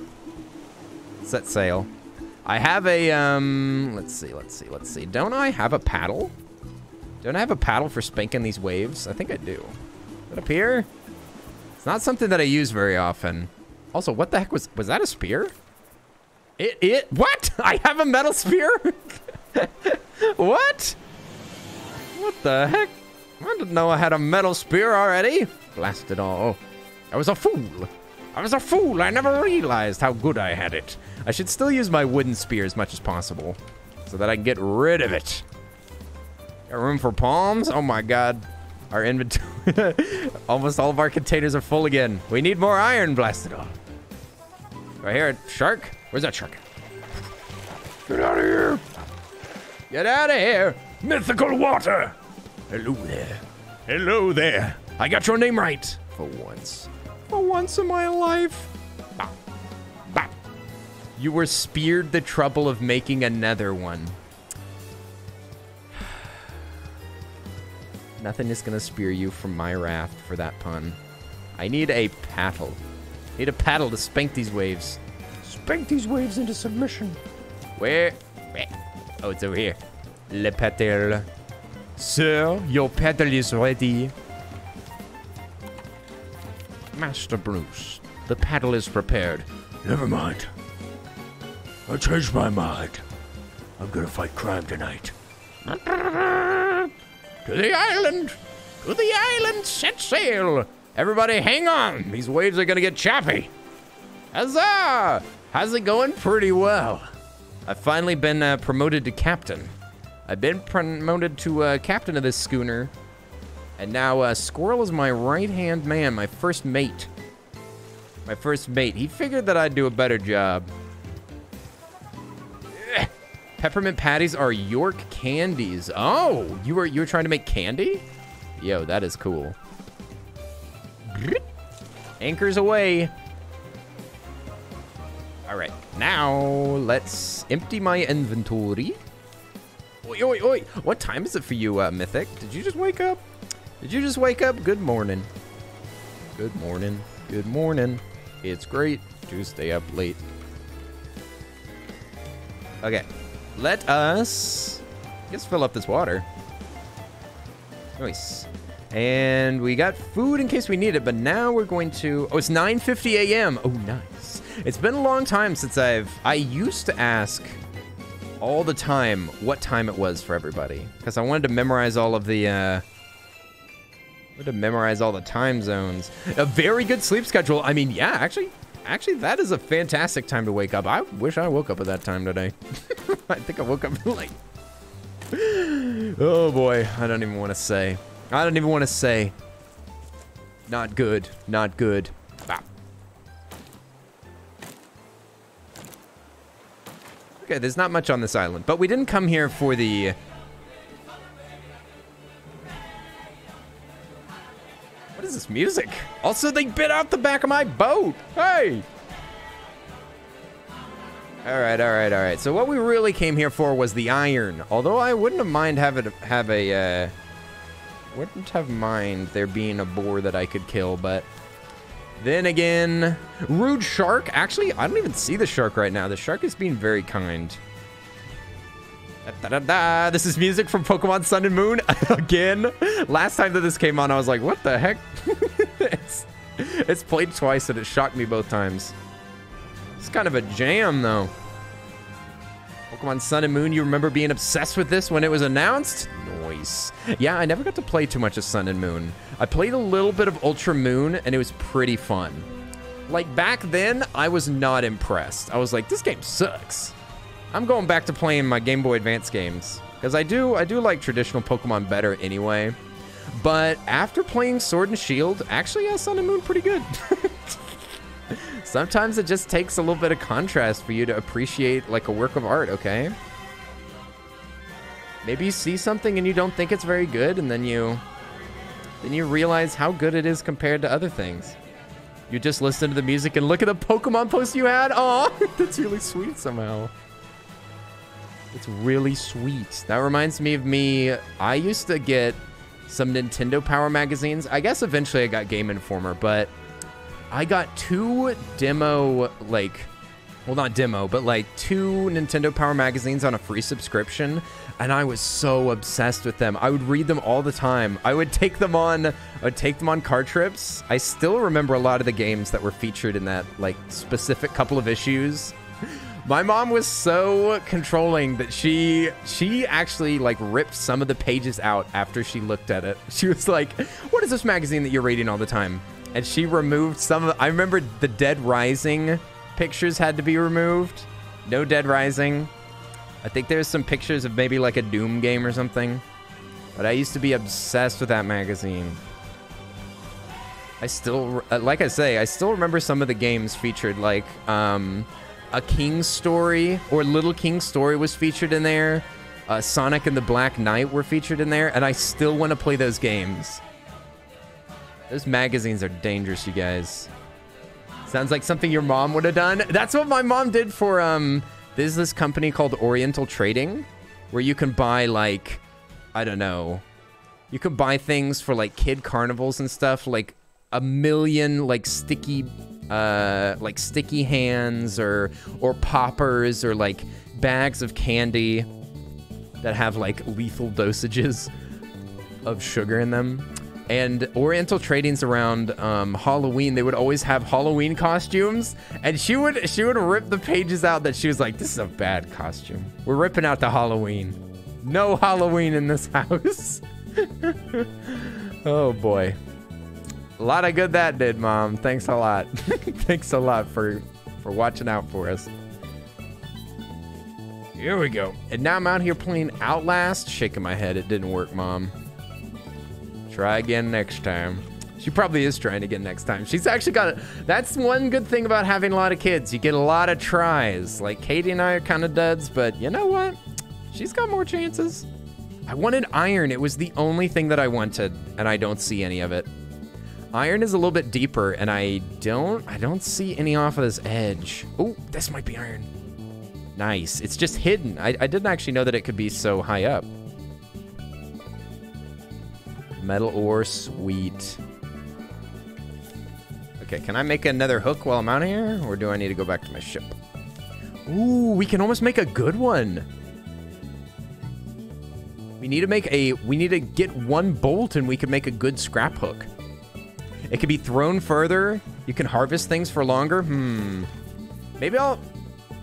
Set sail. I have a, um... Let's see, let's see, let's see. Don't I have a paddle? Don't I have a paddle for spanking these waves? I think I do. Is up here? It's not something that I use very often. Also, what the heck was... Was that a spear? It, it, what? I have a metal spear? what? What the heck? I didn't know I had a metal spear already. Blast it all. I was a fool. I was a fool. I never realized how good I had it. I should still use my wooden spear as much as possible so that I can get rid of it. Got room for palms? Oh my god. Our inventory. Almost all of our containers are full again. We need more iron. Blast it all. Do I hear a shark? Where's that shark? Get out of here. Get out of here. Mythical water. Hello there. Hello there. I got your name right. For once. For once in my life. You were speared the trouble of making another one. Nothing is gonna spear you from my raft for that pun. I need a paddle. I Need a paddle to spank these waves. Spank these waves into submission. Where? Where? Oh, it's over here. Le paddle. Sir, your paddle is ready. Master Bruce, the paddle is prepared. Never mind. I changed my mind. I'm gonna fight crime tonight. To the island! To the island! Set sail! Everybody, hang on! These waves are gonna get choppy. Huzzah! How's it going? Pretty well. I've finally been uh, promoted to captain. I've been promoted to uh, captain of this schooner. And now uh, Squirrel is my right-hand man, my first mate. My first mate. He figured that I'd do a better job. Peppermint patties are York candies. Oh, you were you were trying to make candy? Yo, that is cool. Anchors away. All right, now let's empty my inventory. Oi, oi, oi. What time is it for you, uh, Mythic? Did you just wake up? Did you just wake up? Good morning. Good morning. Good morning. It's great to stay up late. Okay, let us, just fill up this water. Nice. And we got food in case we need it, but now we're going to, oh, it's 9.50 a.m. Oh, nice. It's been a long time since I've, I used to ask all the time what time it was for everybody. Because I wanted to memorize all of the, uh, wanted to memorize all the time zones. A very good sleep schedule. I mean, yeah, actually, actually, that is a fantastic time to wake up. I wish I woke up at that time today. I think I woke up like, oh boy, I don't even want to say. I don't even want to say. Not good. Not good. Okay, there's not much on this island, but we didn't come here for the... What is this music? Also, they bit out the back of my boat. Hey! All right, all right, all right. So what we really came here for was the iron. Although I wouldn't have mind have it have a uh, wouldn't have mind there being a boar that I could kill, but then again, rude shark. Actually, I don't even see the shark right now. The shark is being very kind. Da, da, da, This is music from Pokemon Sun and Moon again. Last time that this came on, I was like, what the heck? it's, it's played twice and it shocked me both times. It's kind of a jam, though. Pokemon Sun and Moon, you remember being obsessed with this when it was announced? Nice. Yeah, I never got to play too much of Sun and Moon. I played a little bit of Ultra Moon, and it was pretty fun. Like, back then, I was not impressed. I was like, this game sucks. I'm going back to playing my Game Boy Advance games. Because I do, I do like traditional Pokemon better anyway. But after playing Sword and Shield, actually, yeah, Sun and Moon pretty good. Sometimes it just takes a little bit of contrast for you to appreciate like a work of art, okay? Maybe you see something and you don't think it's very good and then you then you realize how good it is compared to other things. You just listen to the music and look at the Pokemon post you had. Oh, that's really sweet somehow. It's really sweet. That reminds me of me. I used to get some Nintendo Power magazines. I guess eventually I got Game Informer, but I got two demo, like, well, not demo, but like two Nintendo Power magazines on a free subscription, and I was so obsessed with them. I would read them all the time. I would take them on, I would take them on car trips. I still remember a lot of the games that were featured in that like specific couple of issues. My mom was so controlling that she she actually like ripped some of the pages out after she looked at it. She was like, "What is this magazine that you're reading all the time?" And she removed some of I remember the Dead Rising pictures had to be removed. No Dead Rising. I think there's some pictures of maybe like a Doom game or something. But I used to be obsessed with that magazine. I still, uh, like I say, I still remember some of the games featured, like um, a King's Story or Little King's Story was featured in there. Uh, Sonic and the Black Knight were featured in there, and I still want to play those games. Those magazines are dangerous, you guys. Sounds like something your mom would have done. That's what my mom did for, um, there's this company called Oriental Trading where you can buy, like, I don't know, you can buy things for, like, kid carnivals and stuff, like a million, like, sticky, uh, like, sticky hands or, or poppers or, like, bags of candy. that have like lethal dosages of sugar in them. And Oriental Trading's around um, Halloween. They would always have Halloween costumes, and she would she would rip the pages out that she was like, "This is a bad costume. We're ripping out the Halloween. No Halloween in this house." oh boy, a lot of good that did, Mom. Thanks a lot. Thanks a lot for for watching out for us. Here we go. And now I'm out here playing Outlast, shaking my head. It didn't work, Mom. Try again next time. She probably is trying again next time. She's actually got it. That's one good thing about having a lot of kids. You get a lot of tries. Like Katie and I are kind of duds, but you know what? She's got more chances. I wanted iron. It was the only thing that I wanted, and I don't see any of it. Iron is a little bit deeper, and I don't I don't see any off of this edge. Oh, this might be iron. Nice. It's just hidden. I, I didn't actually know that it could be so high up. Metal ore, sweet. Okay, can I make another hook while I'm out here? Or do I need to go back to my ship? Ooh, we can almost make a good one. We need to make a, we need to get one bolt and we can make a good scrap hook. It can be thrown further. You can harvest things for longer. Hmm. Maybe I'll,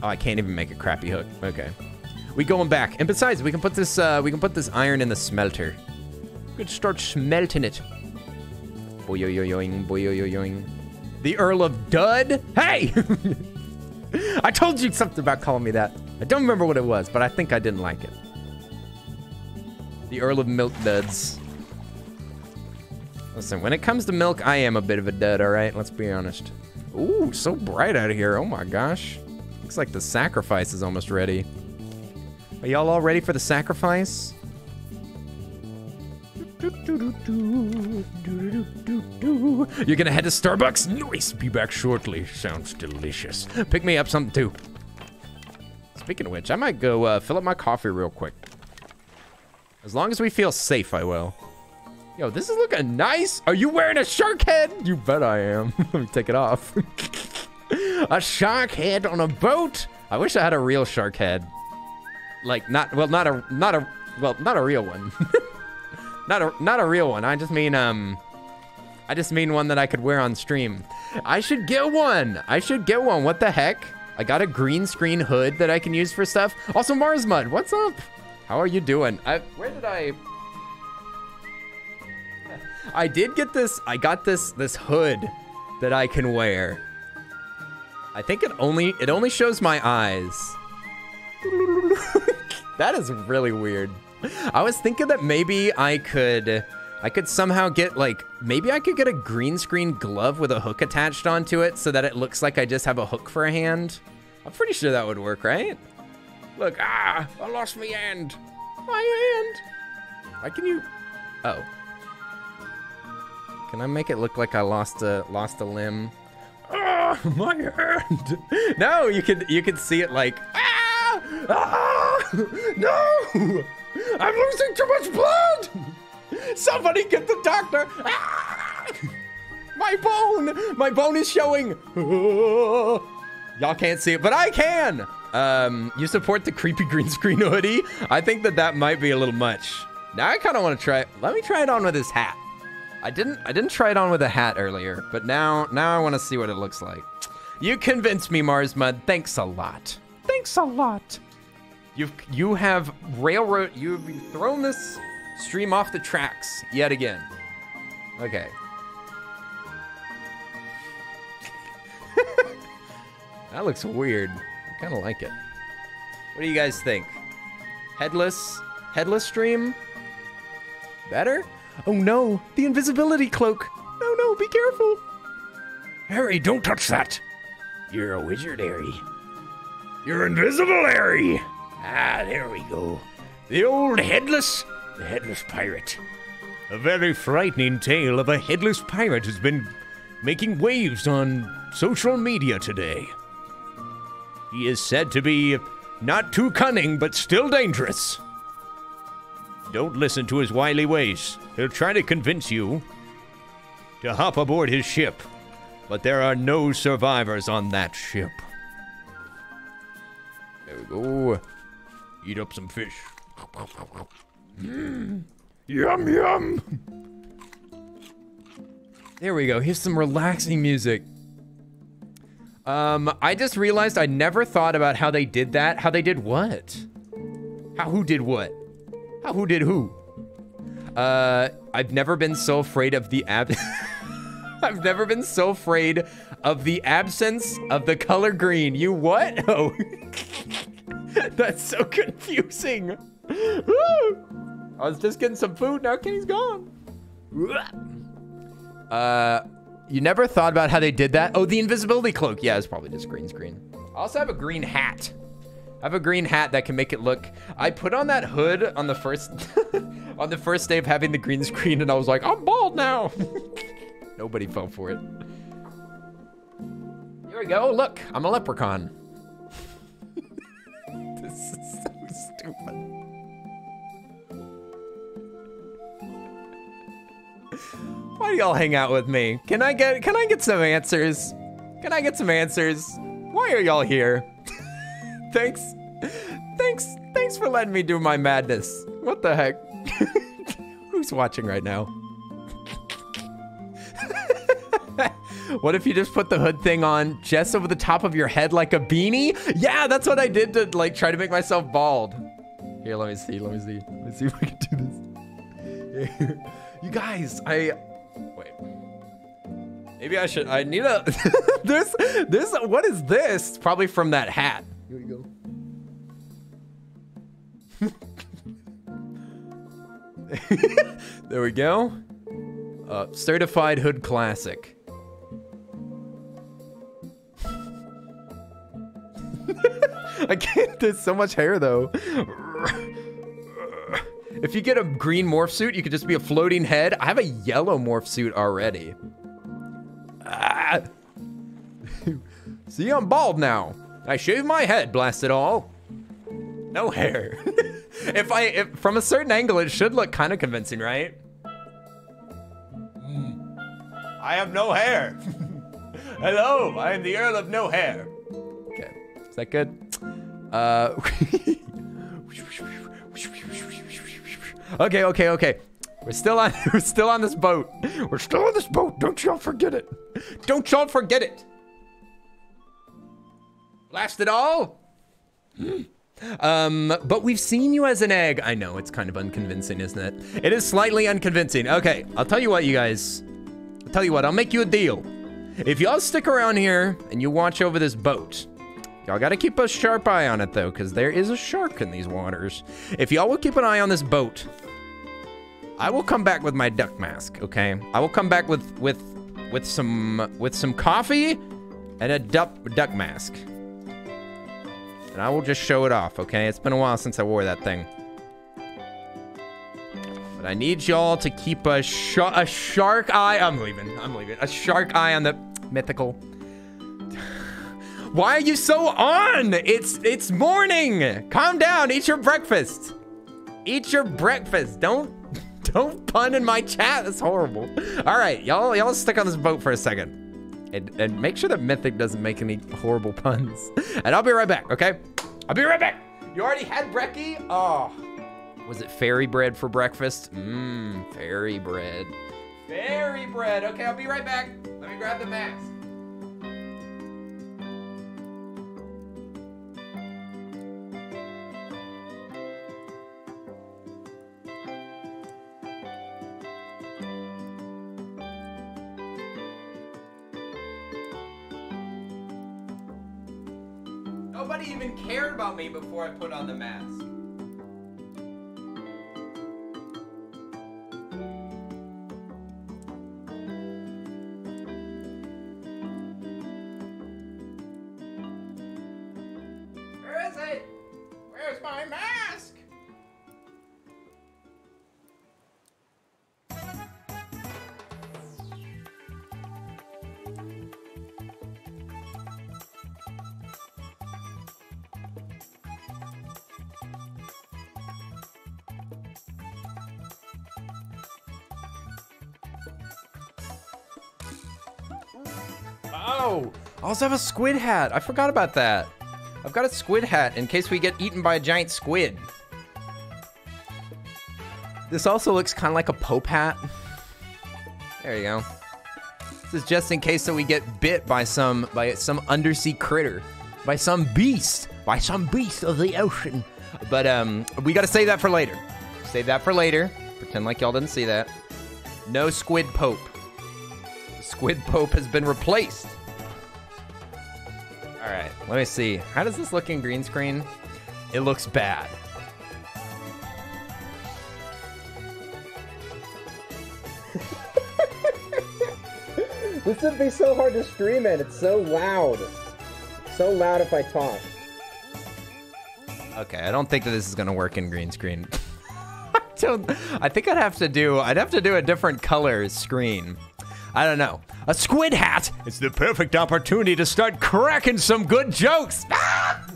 oh, I can't even make a crappy hook. Okay. We going back. And besides, we can put this, uh, we can put this iron in the smelter. Could start smelting it. Boyoyoyoing, boyoyoyoing. The Earl of Dud? Hey! I told you something about calling me that. I don't remember what it was, but I think I didn't like it. The Earl of Milk Duds. Listen, when it comes to milk, I am a bit of a dud, alright? Let's be honest. Ooh, so bright out of here. Oh my gosh. Looks like the sacrifice is almost ready. Are y'all all ready for the sacrifice? You're gonna head to Starbucks? Nice. Be back shortly. Sounds delicious. Pick me up something too. Speaking of which, I might go uh, fill up my coffee real quick. As long as we feel safe, I will. Yo, this is looking nice. Are you wearing a shark head? You bet I am. Let me take it off. a shark head on a boat? I wish I had a real shark head. Like not well, not a not a well, not a real one. not a not a real one. I just mean um I just mean one that I could wear on stream. I should get one. I should get one. What the heck? I got a green screen hood that I can use for stuff. Also Mars Mud, what's up? How are you doing? I where did I I did get this I got this this hood that I can wear. I think it only it only shows my eyes. that is really weird. I was thinking that maybe I could I could somehow get like maybe I could get a green screen glove with a hook attached onto it so that it looks like I just have a hook for a hand. I'm pretty sure that would work, right? Look, ah, I lost my hand. My hand. Why can you Oh. Can I make it look like I lost a lost a limb? Ah, my hand. No, you could you could see it like ah, ah no. I'm losing too much blood. Somebody get the doctor. My bone. My bone is showing. Y'all can't see it, but I can. Um, you support the creepy green screen hoodie? I think that that might be a little much. Now I kind of want to try it. Let me try it on with his hat. I didn't I didn't try it on with a hat earlier, but now now I want to see what it looks like. You convinced me, Mars Mud. Thanks a lot. Thanks a lot. You've you have railroad you've thrown this stream off the tracks yet again. Okay. that looks weird. I kind of like it. What do you guys think? Headless headless stream? Better? Oh no, the invisibility cloak. No, no, be careful. Harry, don't touch that. You're a wizard, Harry. You're invisible, Harry. Ah, there we go. The old headless, the headless pirate. A very frightening tale of a headless pirate has been making waves on social media today. He is said to be not too cunning, but still dangerous. Don't listen to his wily ways. He'll try to convince you to hop aboard his ship, but there are no survivors on that ship. There we go. Eat up some fish. Yum yum. There we go. Here's some relaxing music. Um, I just realized I never thought about how they did that. How they did what? How who did what? How who did who? Uh, I've never been so afraid of the ab. I've never been so afraid of the absence of the color green. You what? Oh, that's so confusing. I was just getting some food. Now Kenny's gone. Uh, you never thought about how they did that? Oh, the invisibility cloak. Yeah, it's probably just green screen. I also have a green hat. I have a green hat that can make it look. I put on that hood on the first, on the first day of having the green screen, and I was like, I'm bald now. Nobody fell for it. Here we go. Look, I'm a leprechaun. This is so stupid. Why do y'all hang out with me? Can I get can I get some answers? Can I get some answers? Why are y'all here? thanks. Thanks. Thanks for letting me do my madness. What the heck? Who's watching right now? What if you just put the hood thing on just over the top of your head like a beanie? Yeah, that's what I did to like try to make myself bald. Here, let me see. Let me see. Let me see if I can do this. you guys, I wait. Maybe I should. I need a. this. This. What is this? Probably from that hat. Here we go. there we go. Uh, certified hood classic. I can't. There's so much hair though. If you get a green morph suit, you could just be a floating head. I have a yellow morph suit already. Ah. See, I'm bald now. I shaved my head, blast it all. No hair. if I, if, from a certain angle, it should look kind of convincing, right? I have no hair. Hello, I am the Earl of No Hair. Is that good? Uh, okay, okay, okay. We're still on. We're still on this boat. We're still on this boat. Don't y'all forget it. Don't y'all forget it. Blast it all. Um, but we've seen you as an egg. I know it's kind of unconvincing, isn't it? It is slightly unconvincing. Okay, I'll tell you what, you guys. I'll tell you what. I'll make you a deal. If y'all stick around here and you watch over this boat, y'all got to keep a sharp eye on it though, because there is a shark in these waters. If y'all will keep an eye on this boat, I will come back with my duck mask. Okay, I will come back with with with some with some coffee and a duck duck mask. And I will just show it off, okay? It's been a while since I wore that thing. But I need y'all to keep a, sh a shark eye. I'm leaving. I'm leaving. A shark eye on the mythical. Why are you so on? It's it's morning. Calm down. Eat your breakfast. Eat your breakfast. Don't don't pun in my chat. That's horrible. All right, y'all y'all stick on this boat for a second. And, and make sure that Mythic doesn't make any horrible puns. And I'll be right back, okay? I'll be right back. You already had brekkie? Oh. Was it fairy bread for breakfast? Mmm, fairy bread. Fairy bread. Okay, I'll be right back. Let me grab the mask. Nobody even cared about me before I put on the mask. I also have a squid hat. I forgot about that. I've got a squid hat in case we get eaten by a giant squid. This also looks kind of like a Pope hat. There you go. This is just in case that we get bit by some by some undersea critter, by some beast, by some beast of the ocean. But um, we got to save that for later. Save that for later. Pretend like y'all didn't see that. No squid pope. Squid pope has been replaced. All right, let me see. How does this look in green screen? It looks bad. This would be so hard to stream it. It's so loud. So loud if I talk. Okay, I don't think that this is gonna work in green screen. I don't. I think I'd have to do. I'd have to do a different color screen. I don't know. A squid hat. It's the perfect opportunity to start cracking some good jokes. Ah!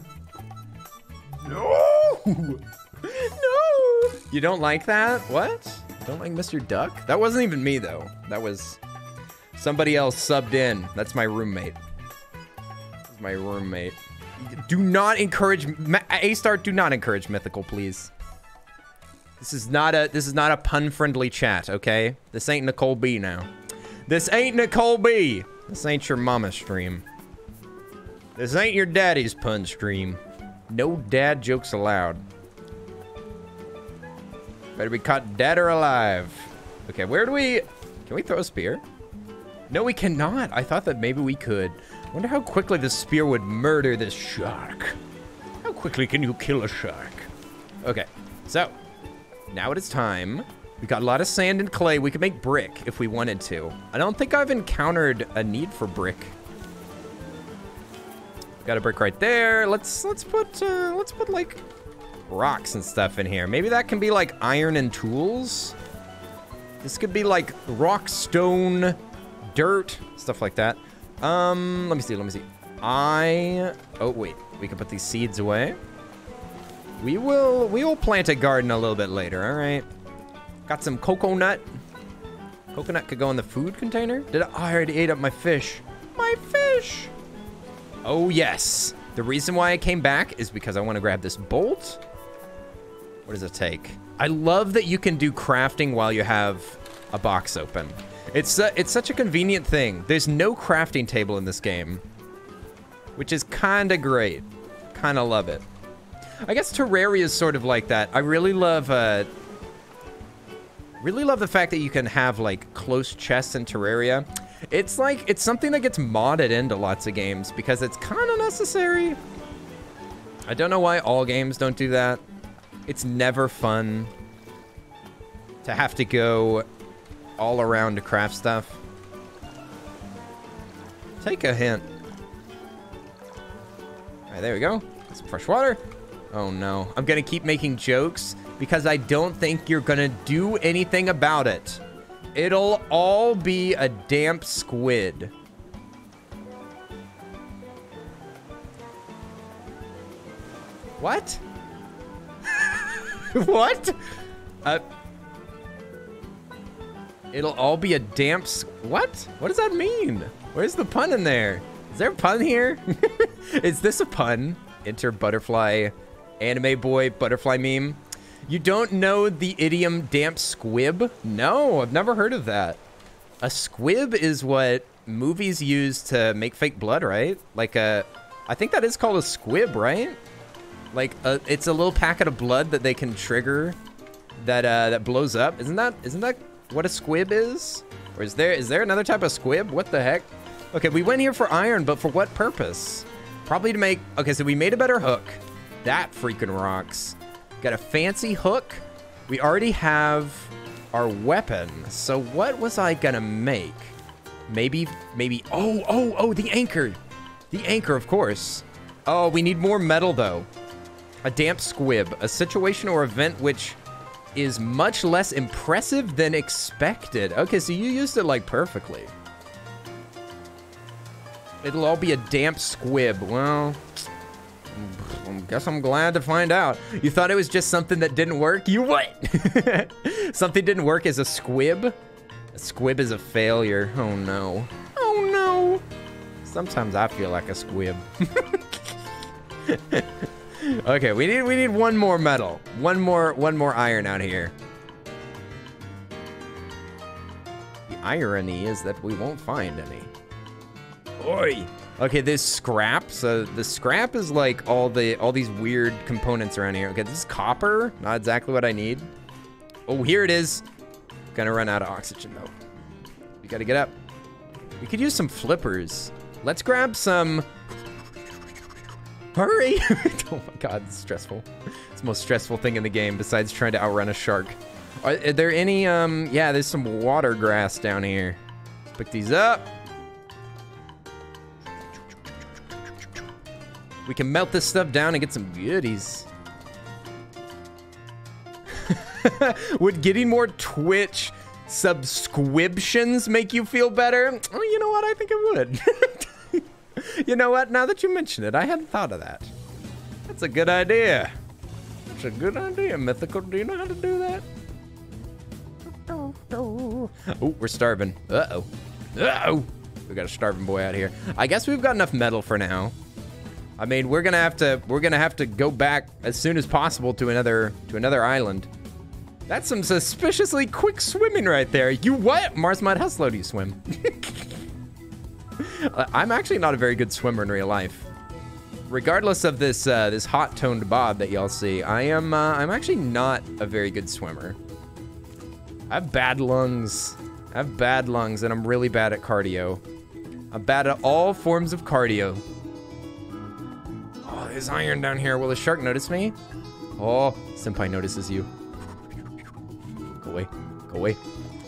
No. No. You don't like that? What? Don't like Mr. Duck? That wasn't even me though. That was somebody else subbed in. That's my roommate. That's my roommate. Do not encourage A Star. Do not encourage mythical, please. This is not a this is not a pun friendly chat. Okay, this ain't Nicole B now. This ain't Nicole B. This ain't your mama stream. This ain't your daddy's pun stream. No dad jokes allowed. Better be caught dead or alive. Okay, where do we... Can we throw a spear? No, we cannot. I thought that maybe we could. wonder how quickly the spear would murder this shark. How quickly can you kill a shark? Okay, so now it is time. We got a lot of sand and clay. We could make brick if we wanted to. I don't think I've encountered a need for brick. Got a brick right there. Let's let's put uh, let's put like rocks and stuff in here. Maybe that can be like iron and tools. This could be like rock, stone, dirt, stuff like that. Um, let me see, let me see. I, oh wait, we can put these seeds away. We will, we will plant a garden a little bit later, all right? Got some coconut. Coconut could go in the food container. Did I, oh, I already ate up my fish. My fish. Oh yes. The reason why I came back is because I want to grab this bolt. What does it take? I love that you can do crafting while you have a box open. It's uh, it's such a convenient thing. There's no crafting table in this game, which is kind of great. Kind of love it. I guess Terraria is sort of like that. I really love uh, really love the fact that you can have like close chests in Terraria. It's like it's something that gets modded into lots of games because it's kind of necessary. I don't know why all games don't do that. It's never fun to have to go all around to craft stuff. Take a hint. All right, there we go. Some fresh water. Oh no, I'm gonna keep making jokes because I don't think you're gonna do anything about it. It'll all be a damp squid. What? what? Uh, it'll all be a damp What? What does that mean? Where's the pun in there? Is there a pun here? Is this a pun? Enter butterfly anime boy butterfly meme. You don't know the idiom damp squib? No, I've never heard of that. A squib is what movies use to make fake blood, right? Like a, I think that is called a squib, right? Like a, it's a little packet of blood that they can trigger that uh, that blows up. Isn't that isn't that what a squib is? Or is there is there another type of squib? What the heck? Okay, we went here for iron, but for what purpose? Probably to make, okay, so we made a better hook. That freaking rocks. Got a fancy hook. We already have our weapon. So what was I gonna make? Maybe, maybe, oh, oh, oh, the anchor. The anchor, of course. Oh, we need more metal though. A damp squib, a situation or event which is much less impressive than expected. Okay, so you used it like perfectly. It'll all be a damp squib. Well, I guess I'm glad to find out. You thought it was just something that didn't work? You what? something didn't work as a squib? A squib is a failure. Oh no. Oh no. Sometimes I feel like a squib. okay, we need we need one more metal. One more one more iron out here. The irony is that we won't find any. Oi! Okay, this scrap. So the scrap is like all the all these weird components around here. Okay, this is copper. Not exactly what I need. Oh, here it is. Gonna run out of oxygen though. We gotta get up. We could use some flippers. Let's grab some. Hurry! oh my god, it's stressful. It's the most stressful thing in the game besides trying to outrun a shark. Are, are there any, um, yeah, there's some water grass down here. Let's pick these up. We can melt this stuff down and get some goodies. Would getting more Twitch subscriptions make you feel better? Oh, you know what? I think it would. you know what? Now that you mention it, I hadn't thought of that. That's a good idea. That's a good idea, Mythical. Do you know how to do that? Oh, we're starving. Uh-oh. Uh-oh. We got a starving boy out here. I guess we've got enough metal for now. I mean, we're gonna have to we're gonna have to go back as soon as possible to another to another island. That's some suspiciously quick swimming right there. You what? Mars Mud, how slow do you swim? I'm actually not a very good swimmer in real life. Regardless of this uh, this hot toned bob that y'all see, I am uh, I'm actually not a very good swimmer. I have bad lungs. I have bad lungs, and I'm really bad at cardio. I'm bad at all forms of cardio. Oh, there's iron down here. Will the shark notice me? Oh, Senpai notices you. Go away. Go away.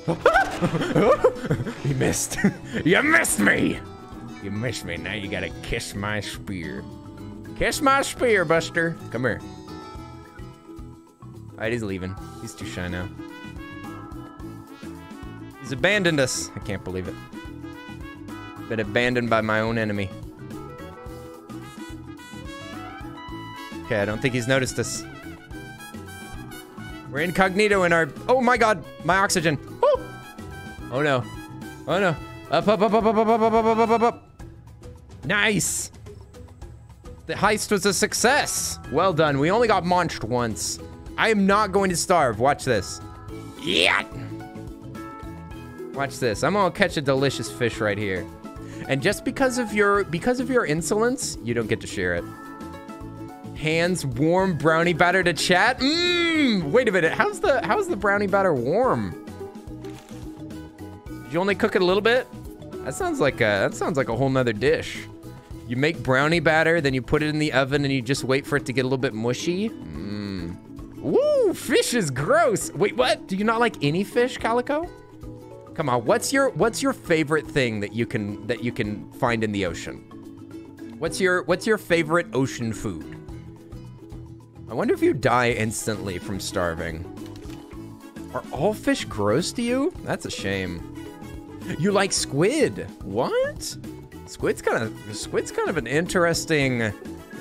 he missed. you missed me! You missed me. Now you gotta kiss my spear. Kiss my spear, Buster. Come here. Alright, he's leaving. He's too shy now. He's abandoned us. I can't believe it. Been abandoned by my own enemy. Okay, I don't think he's noticed us. We're incognito in our... Oh my god, my oxygen. Woo! Oh no. Oh no. Up, up, up, up, up, up, up, up, up, up, up, up. Nice. The heist was a success. Well done. We only got launched once. I am not going to starve. Watch this. Yeah. Watch this. I'm gonna catch a delicious fish right here. And just because of your because of your insolence, you don't get to share it. Hands warm brownie batter to chat. Mmm. Wait a minute. How's the how's the brownie batter warm? You only cook it a little bit? That sounds like a that sounds like a whole nother dish. You make brownie batter, then you put it in the oven, and you just wait for it to get a little bit mushy. Mmm. Woo! Fish is gross. Wait, what? Do you not like any fish, Calico? Come on. What's your what's your favorite thing that you can that you can find in the ocean? What's your what's your favorite ocean food? I wonder if you die instantly from starving. Are all fish gross to you? That's a shame. You like squid? What? Squid's kind of squid's kind of an interesting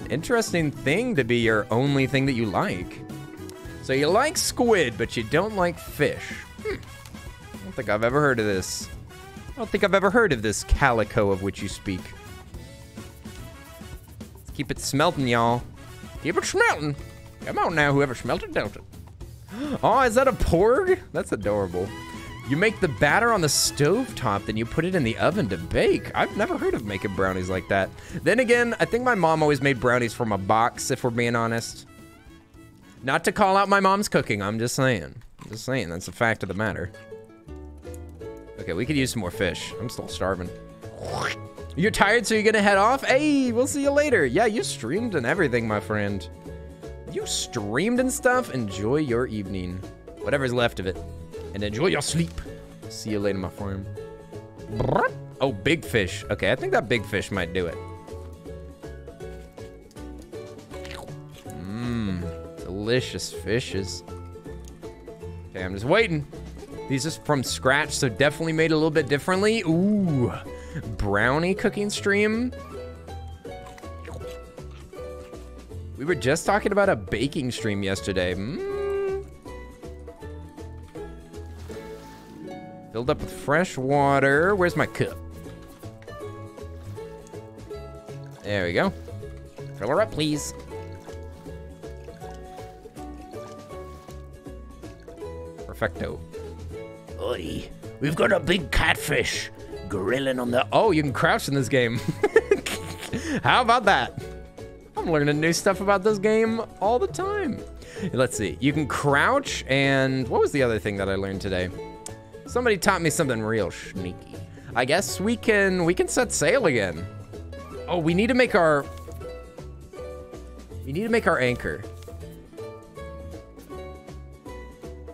interesting thing to be your only thing that you like. So you like squid, but you don't like fish. Hmm. I don't think I've ever heard of this. I don't think I've ever heard of this calico of which you speak. Let's keep it smelting, y'all. Keep it smelting. Come on now, whoever smelt it, dealt it. Oh, is that a porg? That's adorable. You make the batter on the stove top, then you put it in the oven to bake. I've never heard of making brownies like that. Then again, I think my mom always made brownies from a box, if we're being honest. Not to call out my mom's cooking, I'm just saying. I'm just saying, that's a fact of the matter. Okay, we could use some more fish. I'm still starving. You're tired, so you're gonna head off? Hey, we'll see you later. Yeah, you streamed and everything, my friend. You streamed and stuff? Enjoy your evening. Whatever's left of it. And enjoy your sleep. See you later, my friend. Oh, big fish. Okay, I think that big fish might do it. Mmm, delicious fishes. Okay, I'm just waiting. These are from scratch, so definitely made a little bit differently. Ooh, brownie cooking stream. We were just talking about a baking stream yesterday. Mm. Filled up with fresh water. Where's my cup? There we go. Fill her up, please. Perfecto. Oi. We've got a big catfish grilling on the. Oh, you can crouch in this game. How about that? I'm learning new stuff about this game all the time. Let's see. You can crouch and what was the other thing that I learned today? Somebody taught me something real sneaky. I guess we can we can set sail again. Oh, we need to make our We need to make our anchor.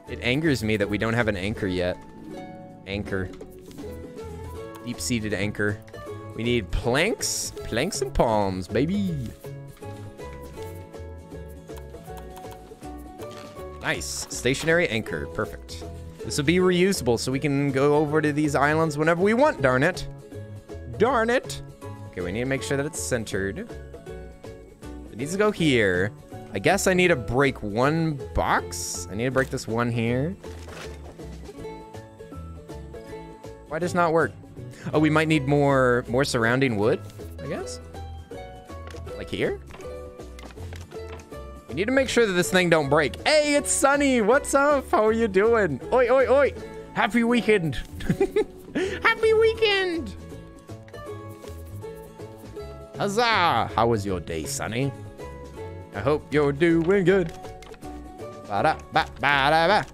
It angers me that we don't have an anchor yet. Anchor. Deep-seated anchor. We need planks, planks and palms, baby. Nice. Stationary anchor. Perfect. This will be reusable so we can go over to these islands whenever we want, darn it. Darn it. Okay, we need to make sure that it's centered. It needs to go here. I guess I need to break one box. I need to break this one here. Why does not work? Oh, we might need more more surrounding wood, I guess. Like here? We need to make sure that this thing don't break. Hey, it's Sunny. What's up? How are you doing? Oi, oi, oi. Happy weekend. Happy weekend. Huzzah. How was your day, Sunny? I hope you're doing good. Ba-da, ba, ba-da, ba.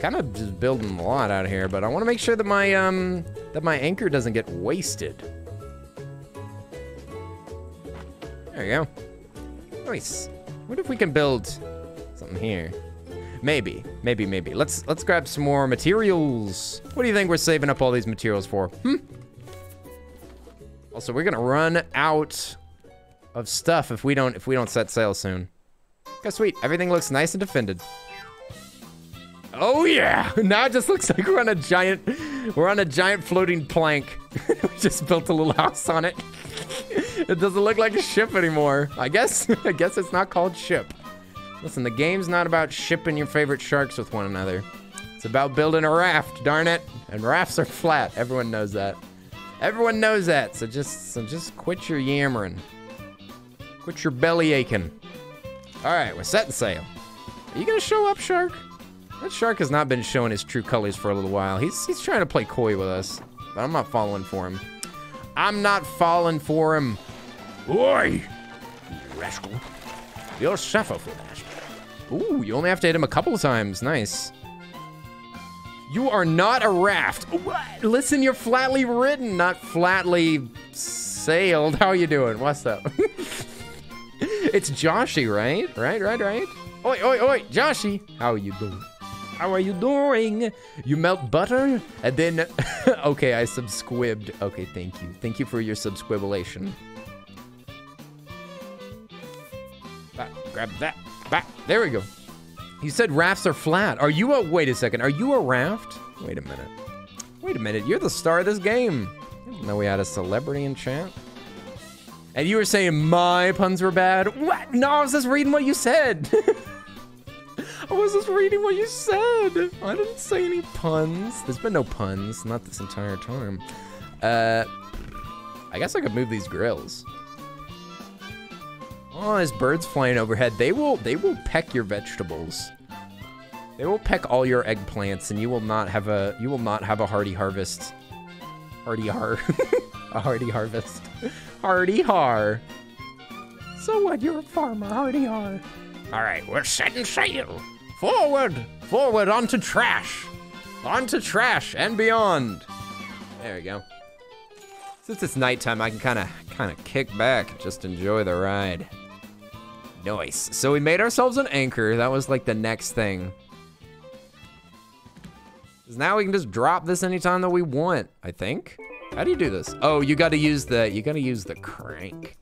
Kind of just building a lot out here, but I want to make sure that my um that my anchor doesn't get wasted. There you go. Nice. What if we can build something here? Maybe, maybe, maybe. Let's let's grab some more materials. What do you think we're saving up all these materials for? Hmm. Also, we're gonna run out of stuff if we don't if we don't set sail soon. Okay, sweet. Everything looks nice and defended. Oh yeah! Now it just looks like we're on a giant we're on a giant floating plank. we just built a little house on it. it doesn't look like a ship anymore. I guess I guess it's not called ship. Listen, the game's not about shipping your favorite sharks with one another. It's about building a raft, darn it. And rafts are flat. Everyone knows that. Everyone knows that. So just so just quit your yammering. Quit your belly aching. All right, we're setting sail. Are you gonna show up, shark? That shark has not been showing his true colors for a little while. He's he's trying to play coy with us, but I'm not falling for him. I'm not falling for him. Oi! You rascal. You'll suffer for that. Ooh, you only have to hit him a couple times. Nice. You are not a raft. What? Listen, you're flatly ridden, not flatly sailed. How are you doing? What's up? it's Joshy, right? Right, right, right. Oi, oi, oi, Joshy. How are you doing? How are you doing? You melt butter and then, okay, I subsquibbed. Okay, thank you. Thank you for your subsquibulation. Back, ah, grab that. Back. There we go. You said rafts are flat. Are you a, wait a second. Are you a raft? Wait a minute. Wait a minute. You're the star of this game. Know we had a celebrity in chat. And you were saying my puns were bad? What? No, I was just reading what you said. I was just reading what you said. I didn't say any puns. There's been no puns, not this entire time. Uh, I guess I could move these grills. Oh, there's birds flying overhead. They will they will peck your vegetables. They will peck all your eggplants, and you will not have a you will not have a hearty harvest. Hardy har, a hearty harvest. Hardy har. So what? You're a farmer, hardy har. All right, we're setting sail. Forward, forward onto trash, onto trash and beyond. There we go. Since it's nighttime, I can kind of kind of kick back, just enjoy the ride. Nice. So we made ourselves an anchor. That was like the next thing. now we can just drop this anytime that we want, I think. How do you do this? Oh, you got to use the you got to use the crank.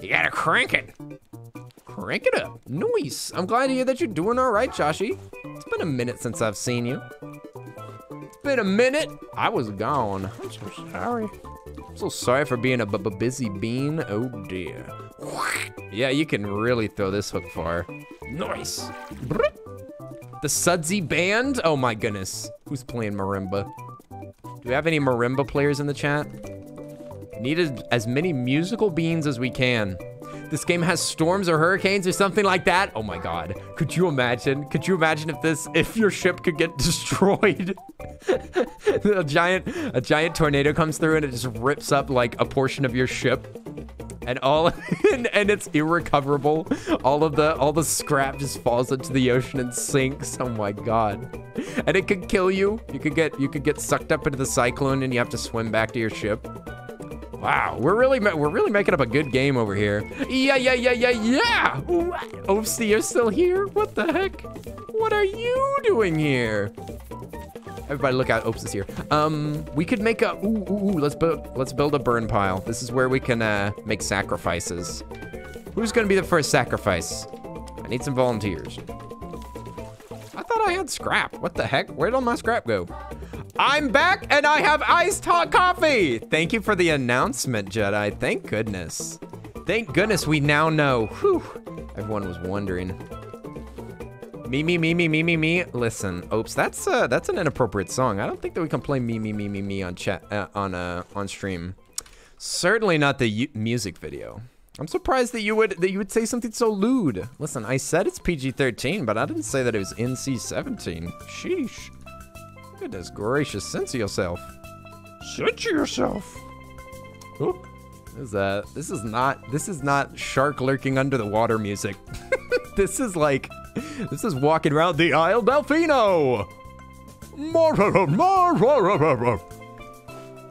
You gotta crank it. Crank it up. Nice. I'm glad to hear that you're doing all right, Joshy. It's been a minute since I've seen you. It's been a minute. I was gone. I'm so sorry. I'm so sorry for being a b -b busy bean. Oh dear. Yeah, you can really throw this hook far. Nice. The Sudsy Band? Oh my goodness. Who's playing marimba? Do we have any marimba players in the chat? Needed as many musical beans as we can. If this game has storms or hurricanes or something like that. Oh my god. Could you imagine? Could you imagine if this if your ship could get destroyed? a giant a giant tornado comes through and it just rips up like a portion of your ship. And all and, and it's irrecoverable. All of the all the scrap just falls into the ocean and sinks. Oh my god. And it could kill you. You could get you could get sucked up into the cyclone and you have to swim back to your ship. Wow, we're really we're really making up a good game over here. Yeah, yeah, yeah, yeah, yeah. What? Oopsie, you're still here? What the heck? What are you doing here? Everybody, look out! Oops is here. Um, we could make a. Ooh, ooh, ooh, let's build. Let's build a burn pile. This is where we can uh, make sacrifices. Who's gonna be the first sacrifice? I need some volunteers. I thought I had scrap. What the heck? Where'd all my scrap go? I'm back and I have iced hot coffee. Thank you for the announcement, Jedi. Thank goodness. Thank goodness we now know. Whew. Everyone was wondering. Me, me, me, me, me, me, me. Listen, oops, that's uh, that's an inappropriate song. I don't think that we can play me, me, me, me, me on chat uh, on uh on stream. Certainly not the music video. I'm surprised that you would that you would say something so lewd. Listen, I said it's PG-13, but I didn't say that it was NC-17. Sheesh. Goodness gracious, censor yourself. Censor yourself. Ooh. Is that? this is not this is not shark lurking under the water music. this is like this is walking around the Isle Delfino.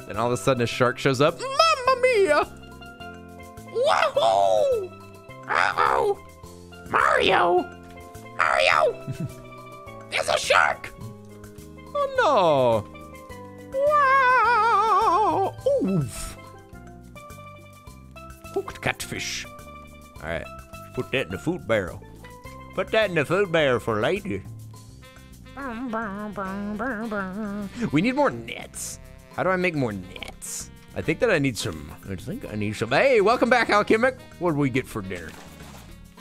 Then all of a sudden a shark shows up. Mamma mia! Wahoo! Uh-oh! Mario! Mario! There's a shark! Oh no! Wow! Oof! Hooked catfish. All right, put that in the food barrel. Put that in the food barrel for later. We need more nets. How do I make more nets? I think that I need some. I think I need some. Hey, welcome back, Alchemic. What do we get for dinner?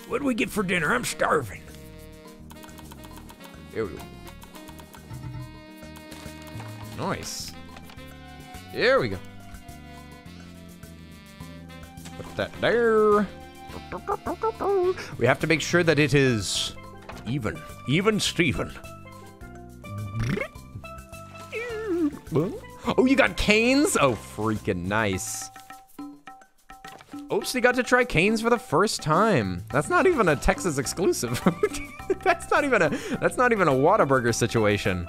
What do we get for dinner? I'm starving. Here we go. Nice. Here we go. Put that there. We have to make sure that it is even. Even Steven. Oh, you got Cane's? Oh, freaking nice. Oops, you got to try Cane's for the first time. That's not even a Texas exclusive. that's not even a that's not even a Whataburger situation.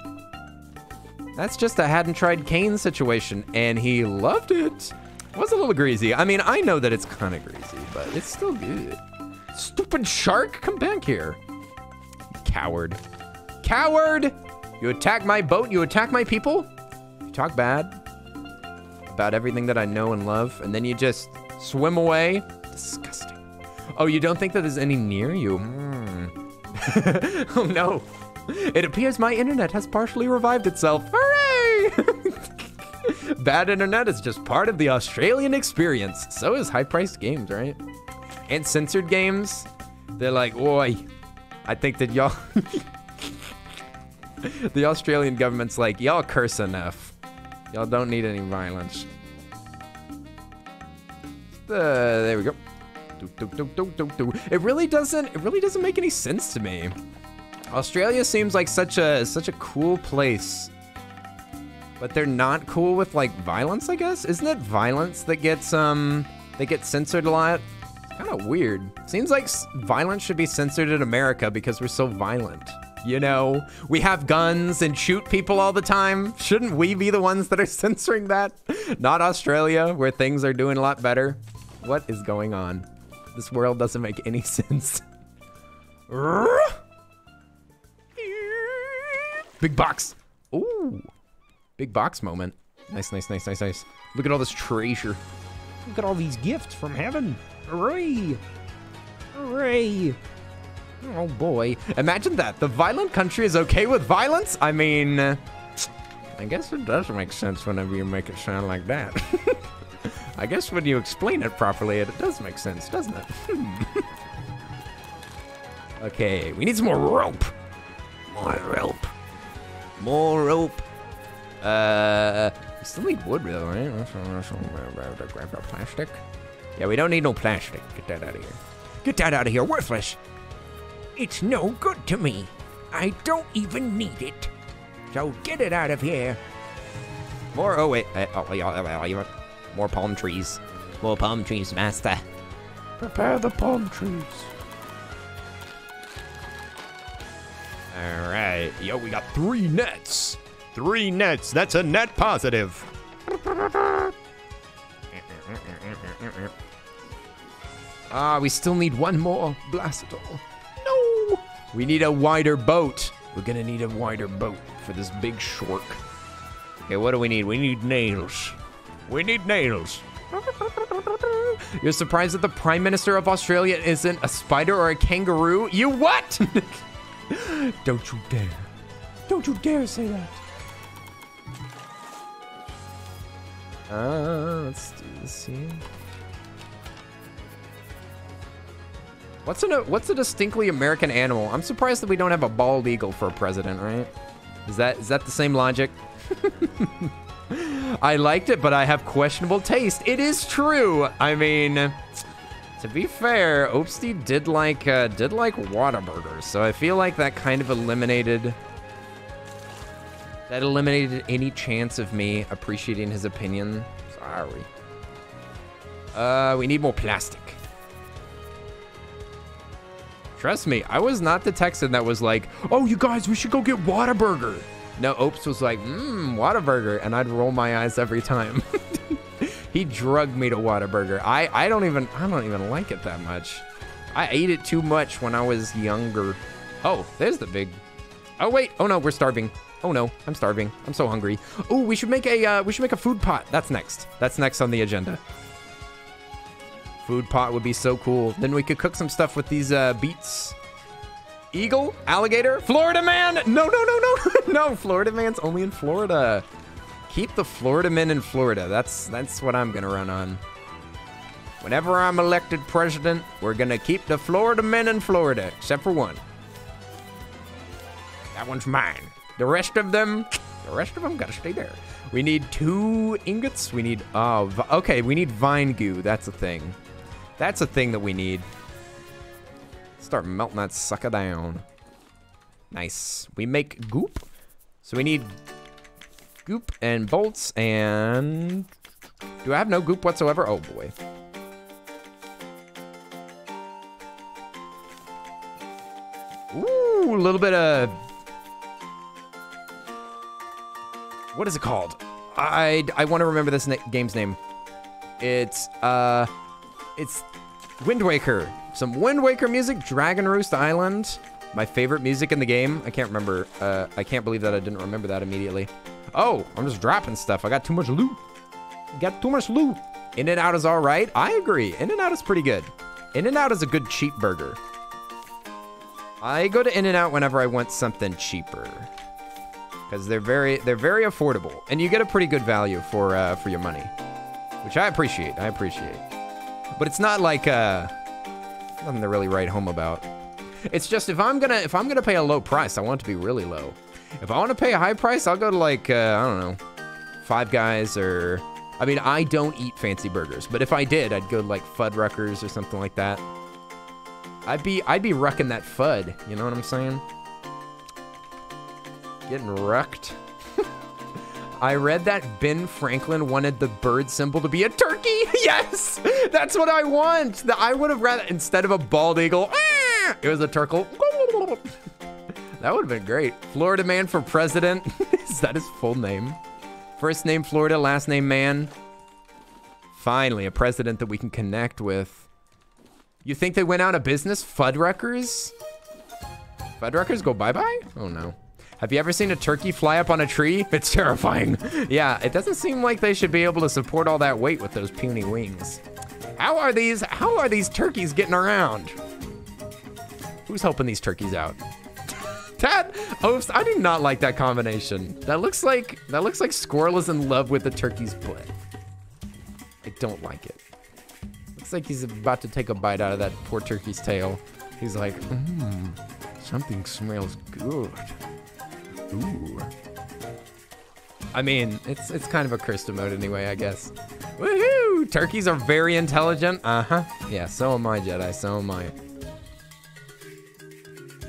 That's just a hadn't tried cane situation, and he loved it. It was a little greasy. I mean, I know that it's kind of greasy, but it's still good. Stupid shark, come back here. Coward. Coward! You attack my boat, you attack my people? Talk bad about everything that I know and love, and then you just swim away? Disgusting. Oh, you don't think that there's any near you? Hmm. oh no. It appears my internet has partially revived itself. Hooray! Bad internet is just part of the Australian experience. So is high priced games, right? And censored games. They're like, oi, I think that y'all. the Australian government's like, y'all curse enough. Y'all don't need any violence. Uh, there we go. Do, do, do. It really doesn't. It really doesn't make any sense to me. Australia seems like such a such a cool place. But they're not cool with like violence, I guess? Isn't it violence that gets um that gets censored a lot? Kind of weird. Seems like violence should be censored in America because we're so violent. You know, we have guns and shoot people all the time. Shouldn't we be the ones that are censoring that? Not Australia, where things are doing a lot better. What is going on? This world doesn't make any sense. Big box. Ooh. Big box moment. Nice, nice, nice, nice, nice. Look at all this treasure. Look at all these gifts from heaven. Hooray! Hooray! Oh boy. Imagine that. The violent country is okay with violence? I mean, I guess it does make sense whenever you make it sound like that. I guess when you explain it properly, it does make sense, doesn't it? Hmm. okay, we need some more rope. More rope. More rope. Uh, we still need wood though, right? Grab the plastic. Yeah, we don't need no plastic. Get that out of here. Get that out of here. Worthless. It's no good to me. I don't even need it. So get it out of here. More. Oh wait. Uh, oh, More palm trees. More palm trees, master. Prepare the palm trees. All right. Yo, we got three nets. Three nets. That's a net positive. Ah, we still need one more. Blast it all. No. We need a wider boat. We're gonna need a wider boat for this big shark. Okay, what do we need? We need nails. We need nails. You're surprised that the Prime Minister of Australia isn't a spider or a kangaroo? You what? Don't you dare. Don't you dare say that. Uh, let's do this here. What's a what's a distinctly American animal? I'm surprised that we don't have a bald eagle for a president, right? Is that is that the same logic? I liked it, but I have questionable taste. It is true. I mean, to be fair, Opsty did like uh, did like Whataburgers, so I feel like that kind of eliminated that eliminated any chance of me appreciating his opinion. Sorry. Uh, we need more plastic. Trust me, I was not the Texan that was like, oh, you guys, we should go get Whataburger. No, Opes was like, mmm, Whataburger, and I'd roll my eyes every time. he drugged me to Whataburger. I, I don't even, I don't even like it that much. I ate it too much when I was younger. Oh, there's the big, oh wait, oh no, we're starving. Oh no, I'm starving. I'm so hungry. Oh, we should make a, uh, we should make a food pot. That's next. That's next on the agenda. Food pot would be so cool. Then we could cook some stuff with these uh, beets. Eagle, alligator, Florida man. No, no, no, no, no. Florida man's only in Florida. Keep the Florida men in Florida. That's that's what I'm gonna run on. Whenever I'm elected president, we're gonna keep the Florida men in Florida, except for one. That one's mine. The rest of them, the rest of them gotta stay there. We need two ingots. We need, oh, okay, we need vine goo. That's a thing. That's a thing that we need. Start melting that sucker down. Nice. We make goop. So we need goop and bolts and... Do I have no goop whatsoever? Oh boy. Ooh, a little bit of... What is it called? I, I want to remember this na game's name. It's, uh... It's Wind Waker. Some Wind Waker music, Dragon Roost Island. My favorite music in the game. I can't remember. Uh, I can't believe that I didn't remember that immediately. Oh, I'm just dropping stuff. I got too much loot. Got too much loot. In-N-Out is all right. I agree. In-N-Out is pretty good. In-N-Out is a good cheap burger. I go to In-N-Out whenever I want something cheaper. Because they're very they're very affordable. And you get a pretty good value for uh, for your money. Which I appreciate. I appreciate. But it's not like uh nothing to really write home about. It's just if I'm gonna if I'm gonna pay a low price, I want it to be really low. If I want to pay a high price, I'll go to like uh, I don't know, Five Guys or I mean I don't eat fancy burgers, but if I did, I'd go to like Fuddruckers or something like that. I'd be I'd be rucking that Fudd. You know what I'm saying? Getting rucked. I read that Ben Franklin wanted the bird symbol to be a turkey. Yes, that's what I want. That I would have rather instead of a bald eagle, ah, it was a turtle. That would have been great. Florida man for president. Is that his full name? First name Florida, last name man. Finally, a president that we can connect with. You think they went out of business? Fuddruckers? Fuddruckers go bye-bye? Oh no. Have you ever seen a turkey fly up on a tree? It's terrifying. yeah, it doesn't seem like they should be able to support all that weight with those puny wings. How are these, how are these turkeys getting around? Who's helping these turkeys out? That, oh, I do not like that combination. That looks like, that looks like Squirrel is in love with the turkey's butt. I don't like it. Looks like he's about to take a bite out of that poor turkey's tail. He's like, mmm, something smells good. Ooh. I mean, it's it's kind of a cursed mode anyway, I guess. Woohoo! Turkeys are very intelligent. Uh huh. Yeah, so am I, Jedi. So am I.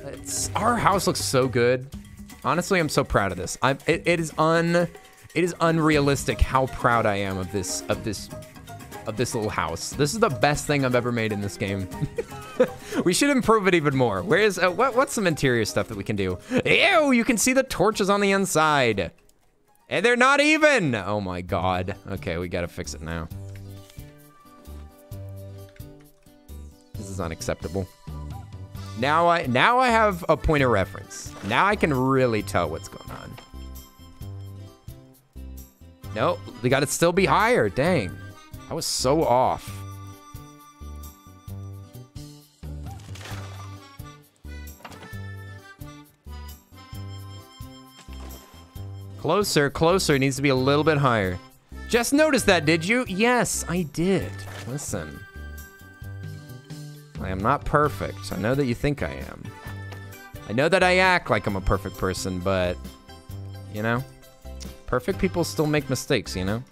It's, our house looks so good. Honestly, I'm so proud of this. I'm. It, it is un. It is unrealistic how proud I am of this. Of this. Of this little house. This is the best thing I've ever made in this game. we should improve it even more. Where's uh, what? What's some interior stuff that we can do? Ew! You can see the torches on the inside. And they're not even! Oh my god. Okay, we gotta fix it now. This is unacceptable. Now I now I have a point of reference. Now I can really tell what's going on. Nope, they gotta still be higher. Dang. I was so off. Closer, closer. It needs to be a little bit higher. Just noticed that, did you? Yes, I did. Listen. I am not perfect. I know that you think I am. I know that I act like I'm a perfect person, but, you know, perfect people still make mistakes, you know?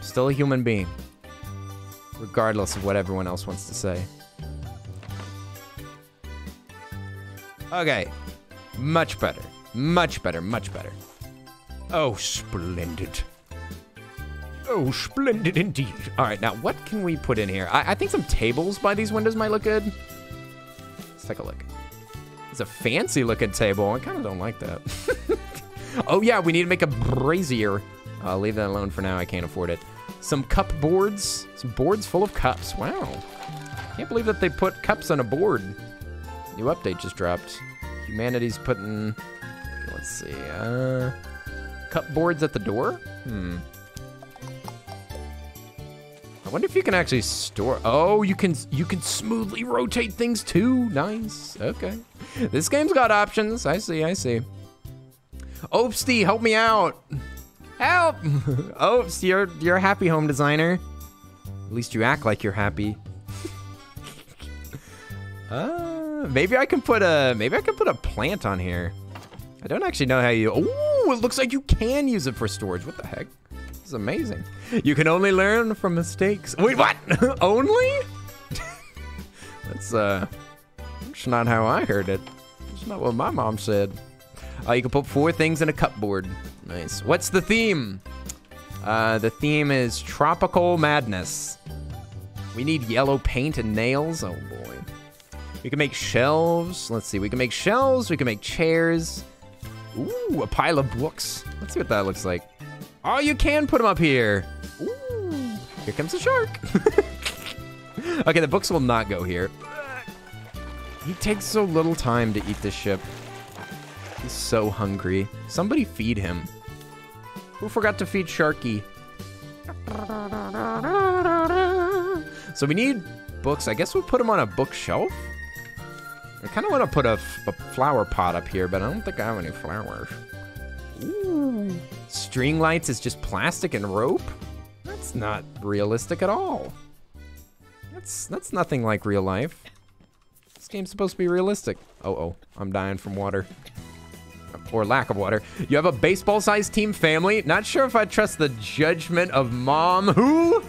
Still a human being. Regardless of what everyone else wants to say. Okay. Much better. Much better. Much better. Oh, splendid. Oh, splendid indeed. All right, now what can we put in here? I, I think some tables by these windows might look good. Let's take a look. It's a fancy looking table. I kind of don't like that. oh yeah, we need to make a brazier. I'll leave that alone for now. I can't afford it. Some cup boards. Some boards full of cups. Wow. Can't believe that they put cups on a board. New update just dropped. Humanity's putting... Let's see. Uh, cup boards at the door? Hmm. I wonder if you can actually store. Oh, you can you can smoothly rotate things too. Nice. Okay. This game's got options. I see. I see. Opsty, help me out. Help! Opes, you're you're a happy home designer. At least you act like you're happy. uh, maybe I can put a maybe I can put a plant on here. I don't actually know how you. Oh, it looks like you can use it for storage. What the heck? This is amazing. You can only learn from mistakes. Wait, what? only? that's uh, that's not how I heard it. That's not what my mom said. Uh, you can put four things in a cupboard. Nice. What's the theme? Uh, the theme is tropical madness. We need yellow paint and nails. Oh boy. We can make shelves. Let's see. We can make shelves. We can make chairs. Ooh, a pile of books. Let's see what that looks like. Oh, you can put them up here. Ooh, here comes the shark. okay, the books will not go here. He takes so little time to eat this ship. He's so hungry. Somebody feed him. Who forgot to feed Sharky? So we need books. I guess we'll put them on a bookshelf. I kind of want to put a, a flower pot up here, but I don't think I have any flowers. Ooh. String lights is just plastic and rope? That's not realistic at all. That's that's nothing like real life. This game's supposed to be realistic. Oh, oh, I'm dying from water. Or lack of water. You have a baseball-sized team family? Not sure if I trust the judgment of mom. Who?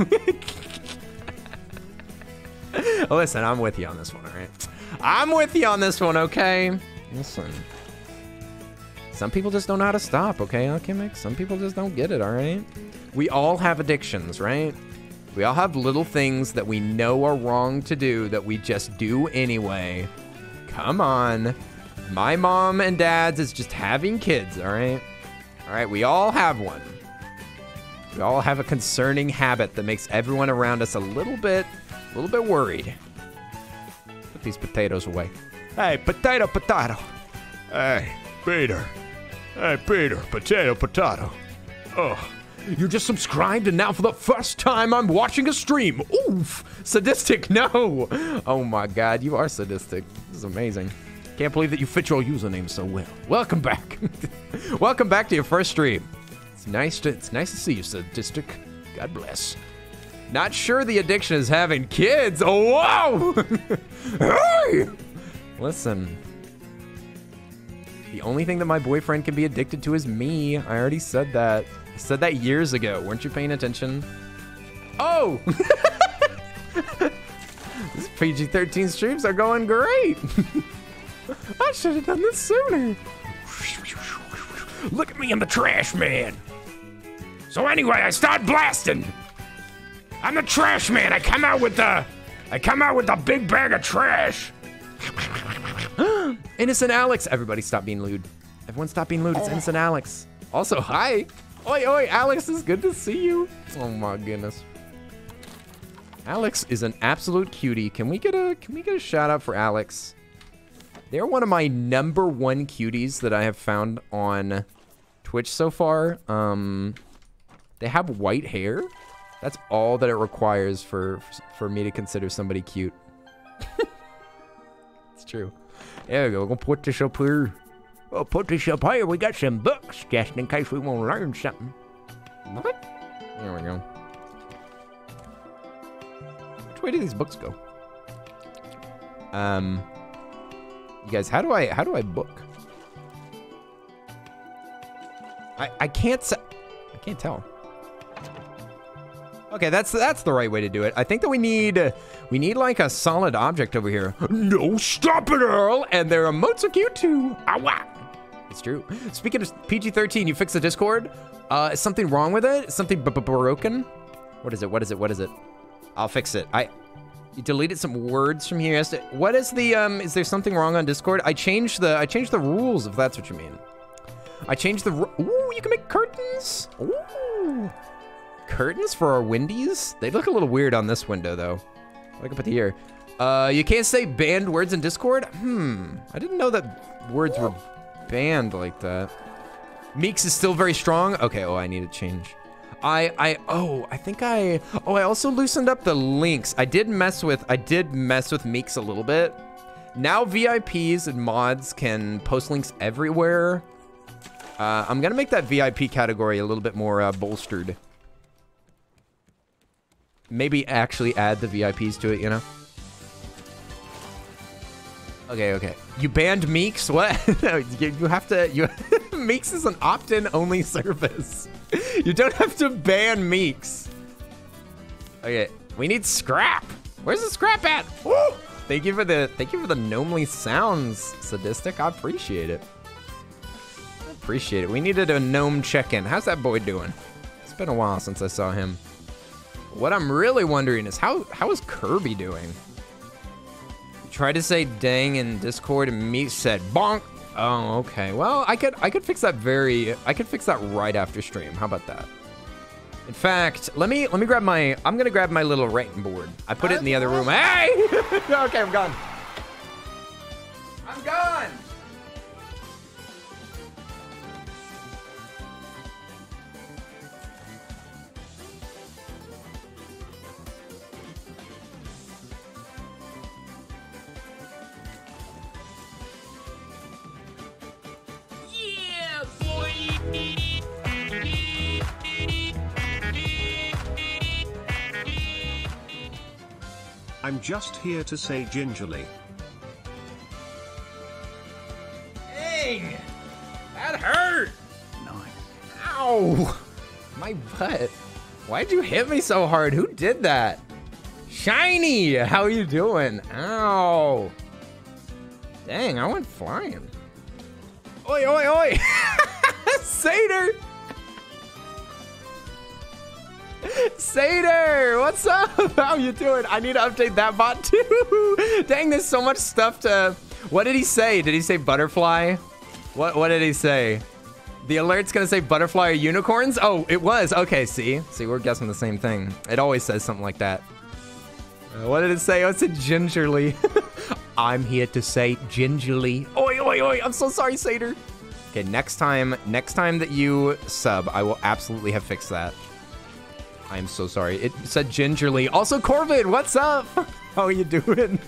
Listen, I'm with you on this one, all right? I'm with you on this one, okay? Listen. Some people just don't know how to stop, okay, okay, Mick? Some people just don't get it, all right? We all have addictions, right? We all have little things that we know are wrong to do that we just do anyway. Come on. My mom and dad's is just having kids, all right? All right, we all have one. We all have a concerning habit that makes everyone around us a little bit, a little bit worried. Put these potatoes away. Hey, potato, potato. Hey, Peter. Hey, Peter. Potato, potato. Oh. You just subscribed and now for the first time I'm watching a stream. Oof. Sadistic, no. Oh my god, you are sadistic. This is amazing. Can't believe that you fit your username so well. Welcome back. Welcome back to your first stream. It's nice to it's nice to see you, sadistic. God bless. Not sure the addiction is having kids. Oh wow! hey! Listen. The only thing that my boyfriend can be addicted to is me. I already said that. I said that years ago. Weren't you paying attention? Oh! These PG-13 streams are going great. I should have done this sooner. Look at me, I'm the trash man. So anyway, I start blasting. I'm the trash man. I come out with the, I come out with the big bag of trash. Innocent Alex. Everybody stop being lewd. Everyone stop being lewd. It's Innocent Alex. Also, hi. Oi, oi, Alex, it's good to see you. Oh my goodness. Alex is an absolute cutie. Can we get a can we get a shout out for Alex? They're one of my number one cuties that I have found on Twitch so far. Um, they have white hair. That's all that it requires for for me to consider somebody cute. it's true. There we go. We're gonna put this up here. We'll put this up here. We got some books just in case we want to learn something. What? There we go. Which way do these books go? Um, you guys, how do I how do I book? I I can't I can't tell. Okay, that's that's the right way to do it. I think that we need we need like a solid object over here. No, stop it, Earl! And their emotes are cute too. Awa! It's true. Speaking of PG-13, you fixed the Discord. Uh, is something wrong with it? something b- b- broken? What is it? What is it? What is it? I'll fix it. I you deleted some words from here. What is the um? Is there something wrong on Discord? I changed the I changed the rules if that's what you mean. I changed the. Ooh, you can make curtains. Ooh, curtains for our windies. They look a little weird on this window though. I can put the ear. Uh, you can't say banned words in Discord. Hmm, I didn't know that words were banned like that. MEE6 is still very strong. Okay, oh, I need to change. I, I, oh, I think I, oh, I also loosened up the links. I did mess with, I did mess with MEE6 a little bit. Now VIPs and mods can post links everywhere. Uh, I'm gonna make that VIP category a little bit more uh, bolstered. Maybe actually add the VIPs to it, you know? Okay, okay. You banned MEE6? What? you, have to. You MEE6 is an opt-in only service. You don't have to ban MEE6. Okay, we need scrap. Where's the scrap at? Thank you for the thank you for the gnomely sounds, sadistic. I appreciate it. I appreciate it. We needed a gnome check-in. How's that boy doing? It's been a while since I saw him. What I'm really wondering is how how is Kirby doing? Tried to say dang in Discord and me said bonk. Oh, okay. Well, I could I could fix that very I could fix that right after stream. How about that? In fact, let me let me grab my I'm gonna grab my little writing board. I put it in the other room. Hey! okay, I'm gone. I'm gone. I'm just here to say gingerly. Dang! That hurt! Nice. Ow! My butt. Why'd you hit me so hard? Who did that? Shiny! How are you doing? Ow! Dang, I went flying. Oi, oi, oi! Satyr! Satyr, what's up? How you doing? I need to update that bot too. Dang, there's so much stuff to. What did he say? Did he say butterfly? What What did he say? The alert's gonna say butterfly or unicorns? Oh, it was. Okay, see, see, we're guessing the same thing. It always says something like that. Uh, what did it say? Oh, it said gingerly. I'm here to say gingerly. Oi, oi, oi! I'm so sorry, Satyr. Okay, next time, next time that you sub, I will absolutely have fixed that. I am so sorry. It said gingerly. Also, Corbin, what's up? How are you doing?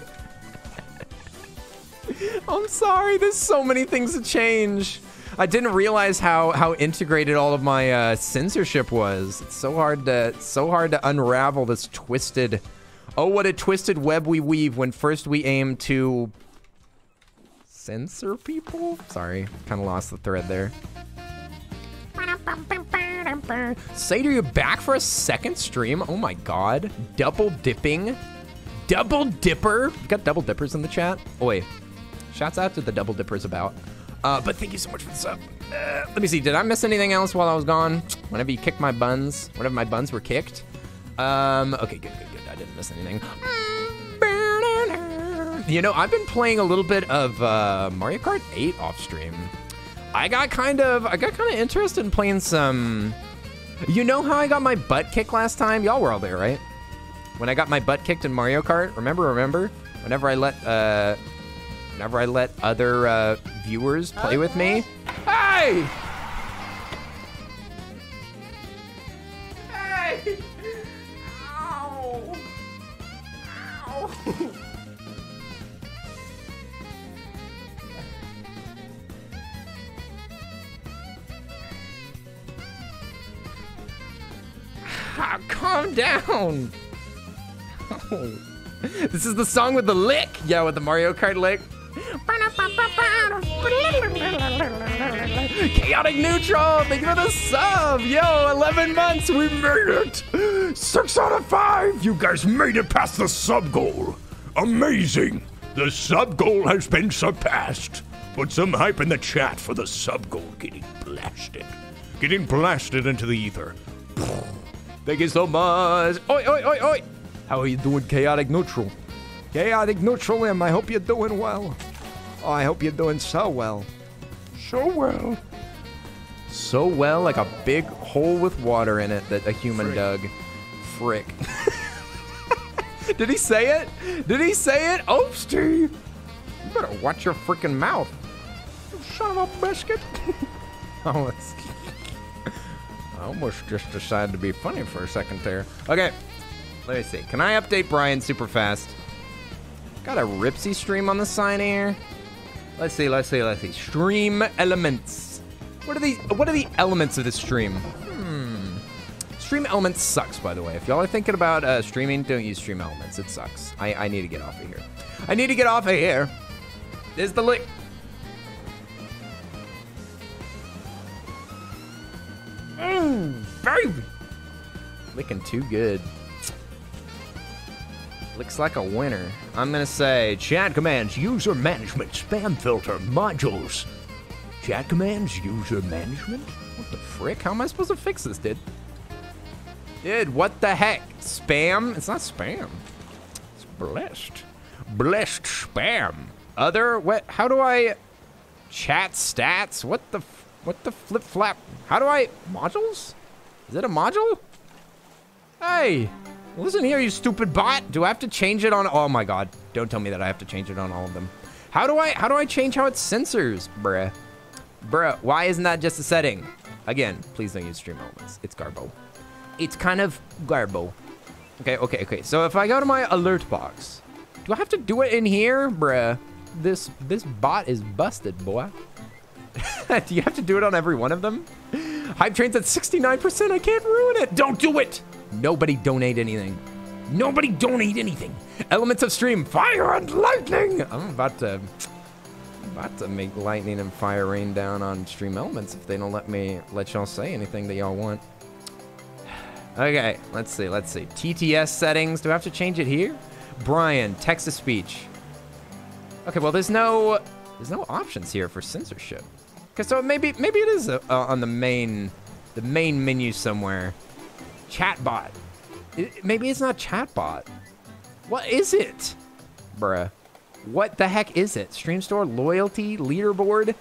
I'm sorry. There's so many things to change. I didn't realize how how integrated all of my uh, censorship was. It's so hard to so hard to unravel this twisted. Oh, what a twisted web we weave when first we aim to censor people. Sorry, kind of lost the thread there. Seder, you're back for a second stream. Oh my god. Double dipping. Double dipper. You got double dippers in the chat? Oi. Shouts out to the double dippers about. Uh, but thank you so much for the sub. Uh, let me see. Did I miss anything else while I was gone? Whenever you kicked my buns, whenever my buns were kicked. Um, okay, good, good, good. I didn't miss anything. You know, I've been playing a little bit of uh, Mario Kart 8 off stream. I got kind of, I got kind of interested in playing some. You know how I got my butt kicked last time? Y'all were all there, right? When I got my butt kicked in Mario Kart. Remember, remember? Whenever I let, uh, whenever I let other uh, viewers play with me. Hey! Hey! Ow! Ow! Calm down. Oh. This is the song with the lick. Yeah, with the Mario Kart lick. Chaotic Neutral, thank you for the sub. Yo, 11 months, we made it. Six out of five! You guys made it past the sub goal! Amazing! The sub goal has been surpassed! Put some hype in the chat for the sub goal getting blasted. Getting blasted into the ether. Thank you so much. Oi, oi, oi, oi. How are you doing, Chaotic Neutral? Chaotic Neutral M, I hope you're doing well. Oh, I hope you're doing so well. So well. So well, like a big hole with water in it that a human dug. Frick. Did he say it? Did he say it? Oh, Steve. You better watch your freaking mouth. You son of a biscuit. oh, it's... I almost just decided to be funny for a second there. Okay, let me see. Can I update Brian super fast? Got a Ripsy stream on the sign here. Let's see, let's see, let's see. Stream elements. What are the what are the elements of this stream? Hmm. Stream elements sucks, by the way. If y'all are thinking about uh, streaming, don't use stream elements. It sucks. I, I need to get off of here. I need to get off of here. There's the link. Mmm, baby. Looking too good. Looks like a winner. I'm gonna say chat commands, user management, spam filter, modules. Chat commands, user management? What the frick? How am I supposed to fix this, dude? Dude, what the heck? Spam? It's not spam. It's blessed. Blessed spam. Other, what, how do I, chat stats? What the, what the flip flap? How do I, modules? Is it a module? Hey, listen here, you stupid bot. Do I have to change it on? Oh my god! Don't tell me that I have to change it on all of them. How do I? How do I change how it censors, bruh? Bruh, why isn't that just a setting? Again, please don't use stream elements. It's garbo. It's kind of garbo. Okay, okay, okay. So if I go to my alert box, do I have to do it in here, bruh? This this bot is busted, boy. do you have to do it on every one of them? Hype train's at 69%. I can't ruin it. Don't do it. Nobody donate anything. Nobody donate anything. Elements of stream, fire and lightning. I'm about to, about to make lightning and fire rain down on stream elements if they don't let me let y'all say anything that y'all want. Okay, let's see, let's see. TTS settings. Do I have to change it here? Brian, text to speech. Okay, well, there's no, there's no options here for censorship. Okay, so maybe, maybe it is uh, on the main, the main menu somewhere. Chatbot. It, maybe it's not chatbot. What is it? Bruh. What the heck is it? Stream store, loyalty, leaderboard,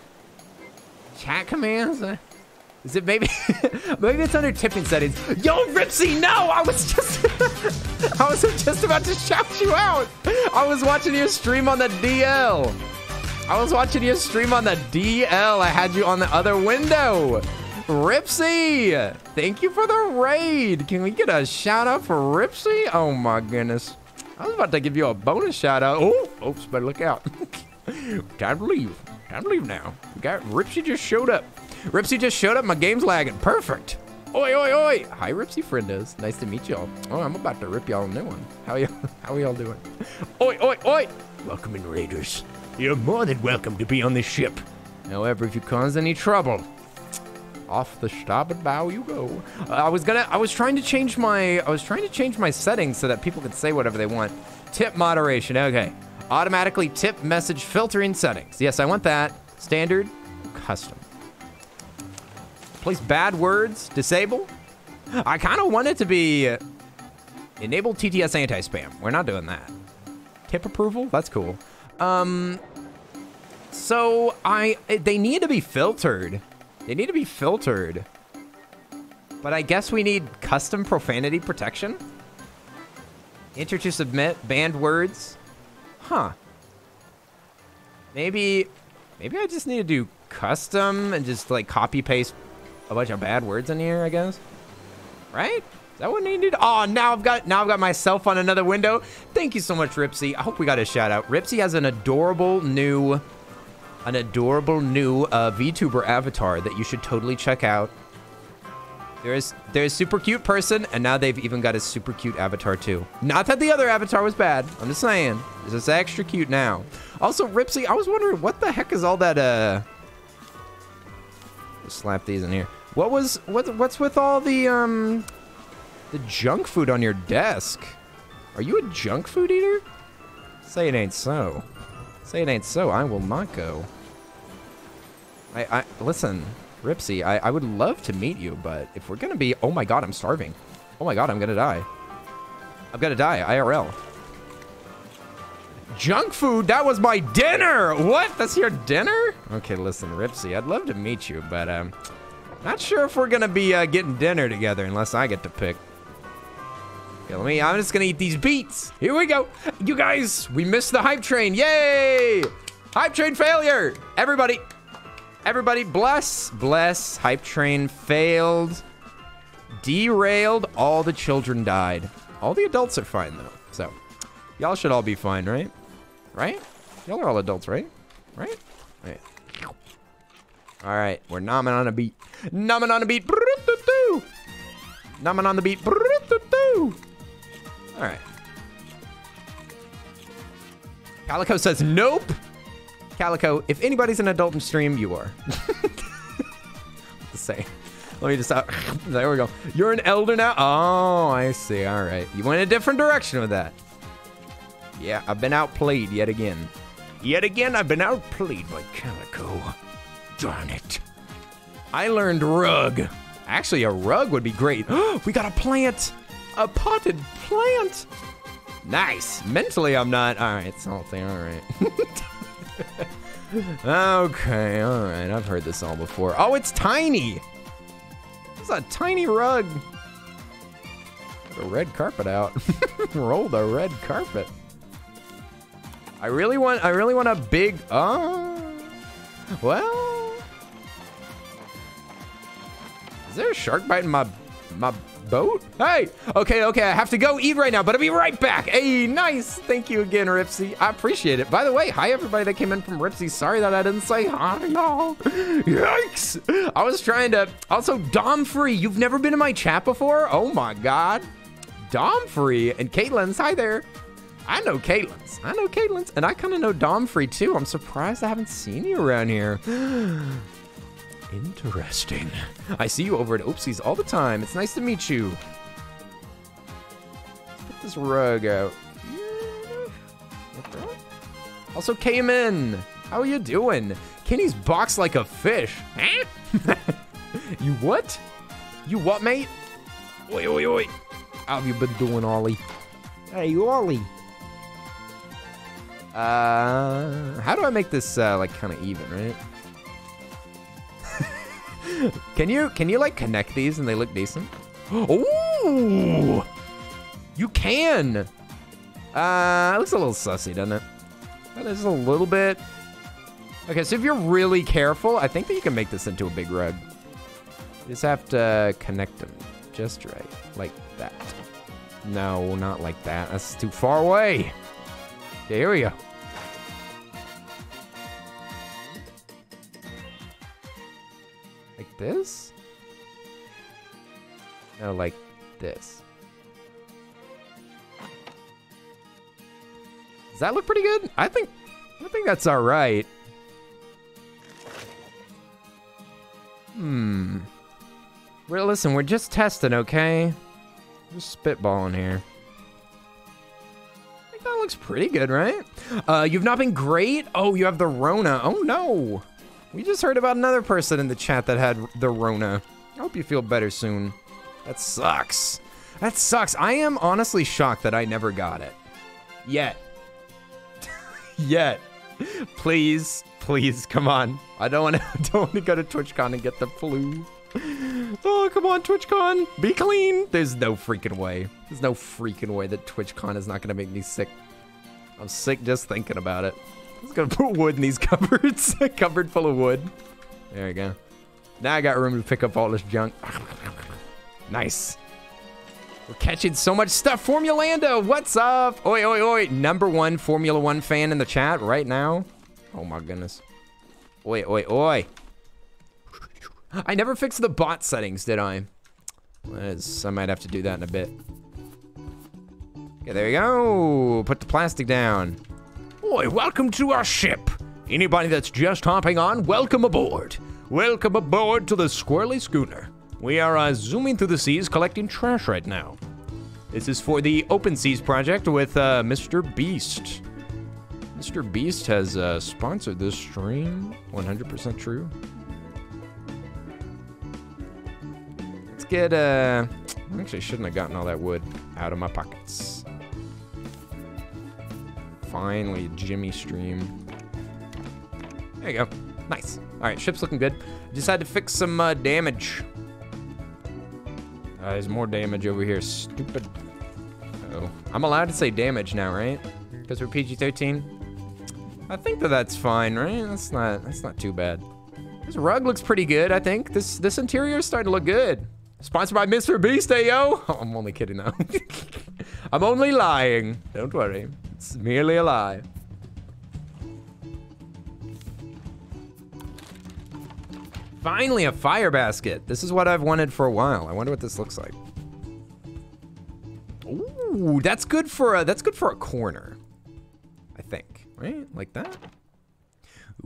chat commands? Is it maybe? maybe it's under tipping settings. Yo, Ripsy, no! I was just, I was just about to shout you out. I was watching your stream on the DL. I was watching your stream on the DL. I had you on the other window. Ripsy, thank you for the raid. Can we get a shout out for Ripsy? Oh my goodness. I was about to give you a bonus shout out. Oh, oops, better look out. Time to leave. Time to leave now. We got Ripsy just showed up. Ripsy just showed up. My game's lagging. Perfect. Oi, oi, oi. Hi, Ripsy friendos. Nice to meet y'all. Oh, I'm about to rip y'all a new one. How y'all, how y'all doing? Oi, oi, oi. Welcome in, Raiders. You're more than welcome to be on this ship. However, if you cause any trouble, Off the starboard bow you go. Uh, I was gonna, I was trying to change my, I was trying to change my settings so that people could say whatever they want. Tip moderation, okay. Automatically tip message filtering settings. Yes, I want that. Standard, custom. Place bad words, disable. I kind of want it to be enable TTS anti-spam. We're not doing that. Tip approval, that's cool. Um, so I, they need to be filtered. They need to be filtered. But I guess we need custom profanity protection. Enter to submit banned words. Huh. Maybe, maybe I just need to do custom and just like copy paste a bunch of bad words in here, I guess. Right? Is that what I needed? Oh, now I've got now I've got myself on another window. Thank you so much, Ripsy. I hope we got a shout out. Ripsy has an adorable new an adorable new uh, VTuber avatar that you should totally check out. There's there's super cute person, and now they've even got a super cute avatar too. Not that the other avatar was bad. I'm just saying, it's just extra cute now. Also, Ripsy, I was wondering what the heck is all that? Uh, slap these in here. What was what? What's with all the um, the junk food on your desk? Are you a junk food eater? Say it ain't so. Say it ain't so. I will not go. I, I listen, Ripsy. I, I would love to meet you, but if we're gonna be, oh my god, I'm starving. Oh my god, I'm gonna die. I'm gonna die. IRL. Junk food. That was my dinner. What? That's your dinner? Okay, listen, Ripsy. I'd love to meet you, but um, not sure if we're gonna be uh, getting dinner together unless I get to pick. Okay, let me. I'm just gonna eat these beets. Here we go. You guys, we missed the hype train. Yay! Hype train failure. Everybody, everybody, bless, bless. Hype train failed. Derailed. All the children died. All the adults are fine though. So, y'all should all be fine, right? Right? Y'all are all adults, right? Right? Right. All right, we're nomming on a beat. Nomming on a beat. Nomming on the beat. All right. Calico says nope. Calico, if anybody's an adult in stream, you are. Let's say. Let me just. Uh, there we go. You're an elder now. Oh, I see. All right. You went a different direction with that. Yeah, I've been outplayed yet again. Yet again, I've been outplayed by Calico. Darn it. I learned rug. Actually, a rug would be great. we got a plant. A potted plant. Nice. Mentally, I'm not. All right, salty. All right. okay, all right. I've heard this all before. Oh, it's tiny. It's a tiny rug. Put a red carpet out. Roll the red carpet. I really want. I really want a big. Oh, well. Is there a shark biting my my boat? Hey, okay, okay, I have to go eat right now, but I'll be right back. Hey, nice. Thank you again, Ripsy. I appreciate it. By the way, hi everybody that came in from Ripsy. Sorry that I didn't say hi, y'all. Yikes. I was trying to. Also, Dom Free. You've never been in my chat before? Oh my God. Dom Free and Caitlin's. Hi there. I know Caitlin's. I know Caitlin's, and I kind of know Dom Free too. I'm surprised I haven't seen you around here. Interesting. I see you over at Oopsies all the time. It's nice to meet you. Put this rug out. Also came in. How are you doing? Kenny's boxed like a fish. Huh? you what? You what, mate? Oi, oi, oi. How have you been doing, Ollie? Hey, Ollie. Uh, how do I make this uh, like kind of even, right? can you can you like connect these and they look decent? Ooh, you can. Uh, it looks a little sussy, doesn't it? That is a little bit. Okay, so if you're really careful, I think that you can make this into a big rug. You just have to connect them just right, like that. No, not like that. That's too far away. Okay, here we go. This? No, like this. Does that look pretty good? I think I think that's all right. Hmm. Well, listen, we're just testing, okay? Just spitballing here. I think that looks pretty good, right? Uh, you've not been great? Oh, you have the Rona. Oh, no. We just heard about another person in the chat that had the Rona. I hope you feel better soon. That sucks. That sucks. I am honestly shocked that I never got it. Yet. Yet. Please, please, come on. I don't want to. Don't want to go to TwitchCon and get the flu. Oh, come on, TwitchCon. Be clean. There's no freaking way. There's no freaking way that TwitchCon is not going to make me sick. I'm sick just thinking about it. Just to put wood in these cupboards. A cupboard full of wood. There you go. Now I got room to pick up all this junk. nice. We're catching so much stuff. Formulando, what's up? Oi, oi, oi. Number one Formula One fan in the chat right now. Oh my goodness. Oi, oi, oi. I never fixed the bot settings, did I? As I might have to do that in a bit. Okay, there we go. Put the plastic down. Oi, welcome to our ship. Anybody that's just hopping on, welcome aboard. Welcome aboard to the Squirrely Schooner. We are uh, zooming through the seas collecting trash right now. This is for the Open Seas project with uh, Mr. Beast. Mr. Beast has uh, sponsored this stream. 100% true. Let's get, uh, I actually shouldn't have gotten all that wood out of my pockets. Finally, Jimmy stream. There you go. Nice. All right, ship's looking good. Just had to fix some uh, damage. Uh, there's more damage over here. Stupid. Oh, I'm allowed to say damage now, right? Because we're PG-13. I think that that's fine, right? That's not. That's not too bad. This rug looks pretty good. I think this this interior is starting to look good. Sponsored by Mr. Beast, eh, yo? Oh, I'm only kidding though. I'm only lying. Don't worry. It's merely a lie. Finally, a fire basket. This is what I've wanted for a while. I wonder what this looks like. Ooh, that's good for a that's good for a corner. I think, right? Like that.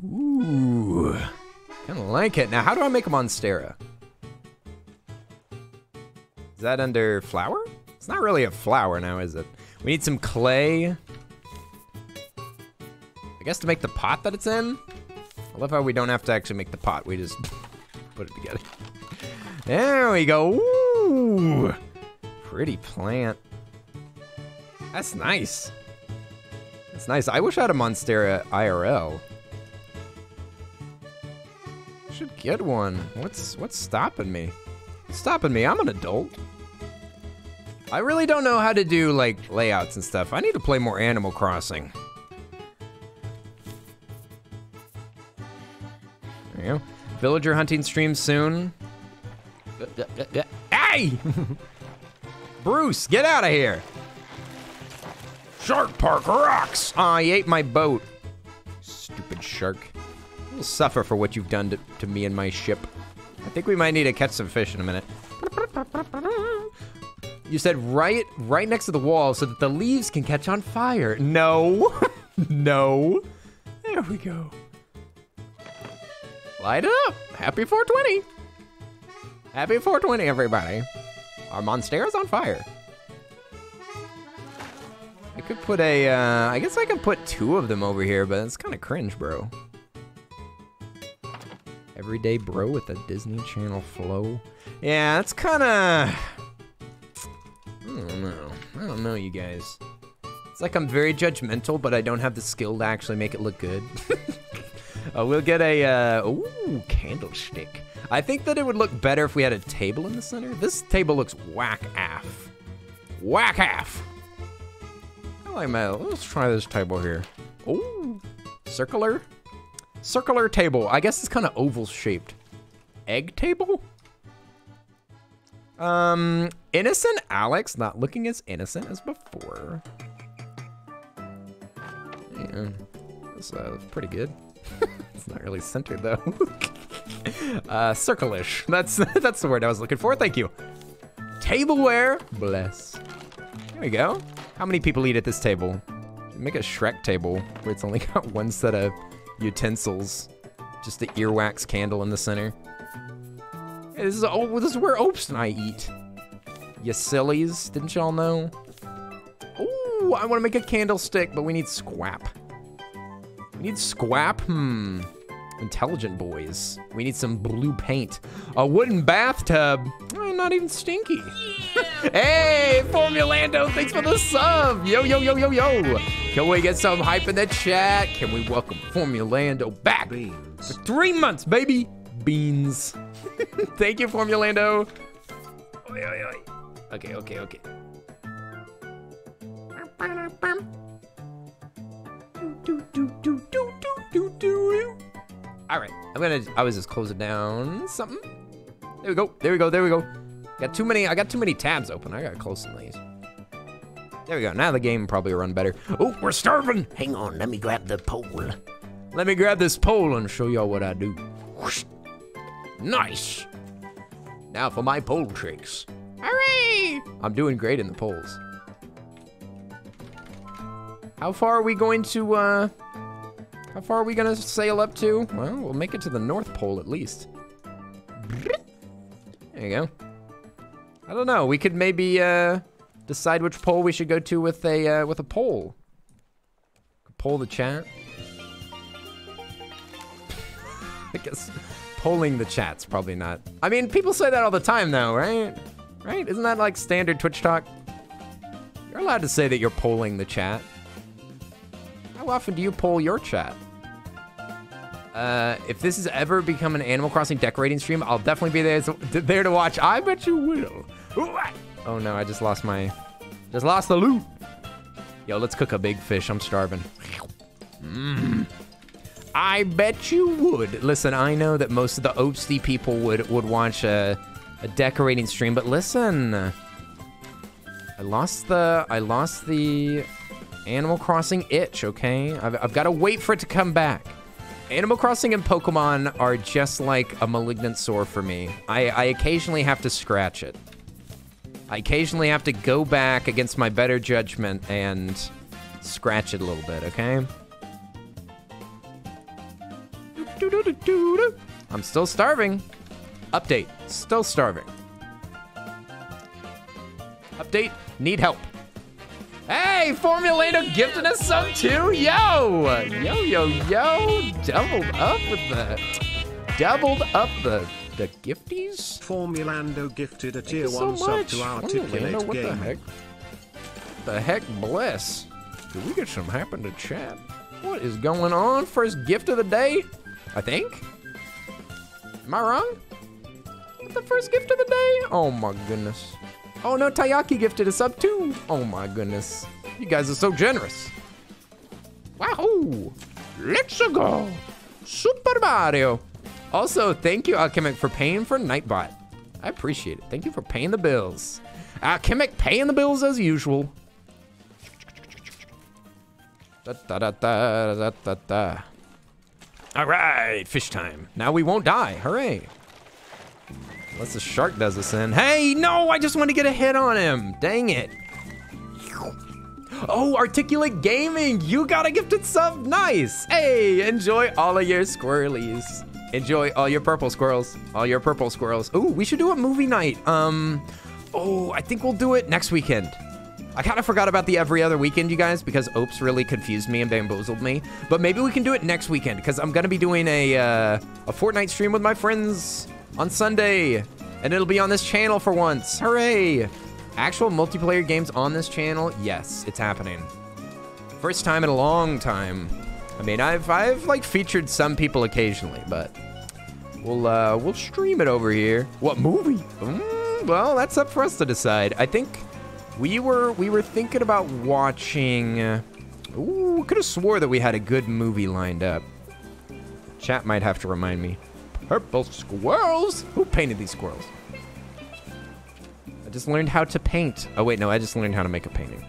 Ooh, kind of like it. Now, how do I make a monstera? Is that under flour? It's not really a flower now, is it? We need some clay. I guess to make the pot that it's in. I love how we don't have to actually make the pot. We just put it together. There we go. Ooh, pretty plant. That's nice. That's nice. I wish I had a Monstera IRL. Should get one. What's what's stopping me? What's stopping me? I'm an adult. I really don't know how to do like layouts and stuff. I need to play more Animal Crossing. Go. Villager hunting stream soon. Hey! Bruce, get out of here! Shark Park rocks. Ah, Aw, he ate my boat. Stupid shark. You'll suffer for what you've done to, to me and my ship. I think we might need to catch some fish in a minute. You said right right next to the wall so that the leaves can catch on fire. No. no. There we go. Light it up. Happy 420. Happy 420, everybody. Our Monstera's on fire. I could put a, uh, I guess I can put two of them over here, but it's kind of cringe, bro. Everyday bro with a Disney Channel flow. Yeah, that's kind of, I don't know. I don't know, you guys. It's like I'm very judgmental, but I don't have the skill to actually make it look good. uh, we'll get a, uh, ooh, candlestick. I think that it would look better if we had a table in the center. This table looks whack af. Whack af. I like let's try this table here. Ooh, circular? Circular table. I guess it's kind of oval shaped. Egg table? Um, innocent Alex, not looking as innocent as before. Yeah, this uh, pretty good. it's not really centered though. uh, circle-ish. That's that's the word I was looking for. Thank you. Tableware, bless. There we go. How many people eat at this table? Make a Shrek table where it's only got one set of utensils. Just the earwax candle in the center. Hey this is oh, this is where Opes and I eat. You sillies, didn't y'all know? Ooh, I want to make a candlestick, but we need squap. We need squap. Hmm. Intelligent boys. We need some blue paint. A wooden bathtub. Oh, not even stinky. hey, Formulando, thanks for the sub. Yo, yo, yo, yo, yo. Can we get some hype in the chat? Can we welcome Formulando back? Beans. For three months, baby. Beans. Thank you, Formulando. Oi, oi, oi. Okay, okay, okay. All right, I'm gonna. I was just closing down something. There we go. There we go. There we go. Got too many. I got too many tabs open. I gotta close some of these. There we go. Now the game probably will run better. Oh, we're starving. Hang on, let me grab the pole. Let me grab this pole and show y'all what I do. Whoosh. Nice. Now for my pole tricks. Hooray! I'm doing great in the poles. How far are we going to, uh... How far are we gonna sail up to? Well, we'll make it to the North Pole at least. There you go. I don't know. We could maybe, uh... Decide which pole we should go to with a, uh, with a pole. Poll the chat. I guess polling the chat's probably not. I mean, people say that all the time, though, right? Right? Isn't that like standard Twitch talk? You're allowed to say that you're polling the chat. How often do you poll your chat? Uh, if this has ever become an Animal Crossing decorating stream, I'll definitely be there to, there to watch. I bet you will. Oh no, I just lost my, just lost the loot. Yo, let's cook a big fish. I'm starving. Mmm. I bet you would. Listen, I know that most of the Oatsy people would would watch a, a decorating stream, but listen, I lost the I lost the Animal Crossing itch. Okay, I've, I've got to wait for it to come back. Animal Crossing and Pokemon are just like a malignant sore for me. I, I occasionally have to scratch it. I occasionally have to go back against my better judgment and scratch it a little bit. Okay. I'm still starving. Update. Still starving. Update. Need help. Hey, Formulando gifted us some too. Yo, yo, yo, yo. Doubled up with the, doubled up the the gifties. Formulando gifted a tier 1 sub to Formulando, Articulate what the Gaming. heck? The heck bless. Did we get some happen to chat? What is going on? First gift of the day, I think. Am I wrong? The first gift of the day? Oh my goodness. Oh no, Tayaki gifted us up too. Oh my goodness. You guys are so generous. Wahoo! Let's go! Super Mario! Also, thank you, Alchemic, for paying for Nightbot. I appreciate it. Thank you for paying the bills. Alchemic paying the bills as usual. Da, da, da, da, da, da, da. All right, fish time. Now we won't die. Hooray. Unless the shark does us in. Hey, no, I just want to get a hit on him. Dang it. Oh, Articulate Gaming, you got a gifted sub. Nice. Hey, enjoy all of your squirrelies. Enjoy all your purple squirrels. All your purple squirrels. Ooh, we should do a movie night. Um, oh, I think we'll do it next weekend. I kind of forgot about the every other weekend, you guys, because Opes really confused me and bamboozled me. But maybe we can do it next weekend, because I'm gonna be doing a uh, a Fortnite stream with my friends on Sunday, and it'll be on this channel for once. Hooray! Actual multiplayer games on this channel? Yes, it's happening. First time in a long time. I mean, I've I've like featured some people occasionally, but we'll uh, we'll stream it over here. What movie? Mm, well, that's up for us to decide. I think we were we were thinking about watching. Uh, ooh, could have swore that we had a good movie lined up. Chat might have to remind me. Purple squirrels. Who painted these squirrels? I just learned how to paint. Oh wait, no, I just learned how to make a painting.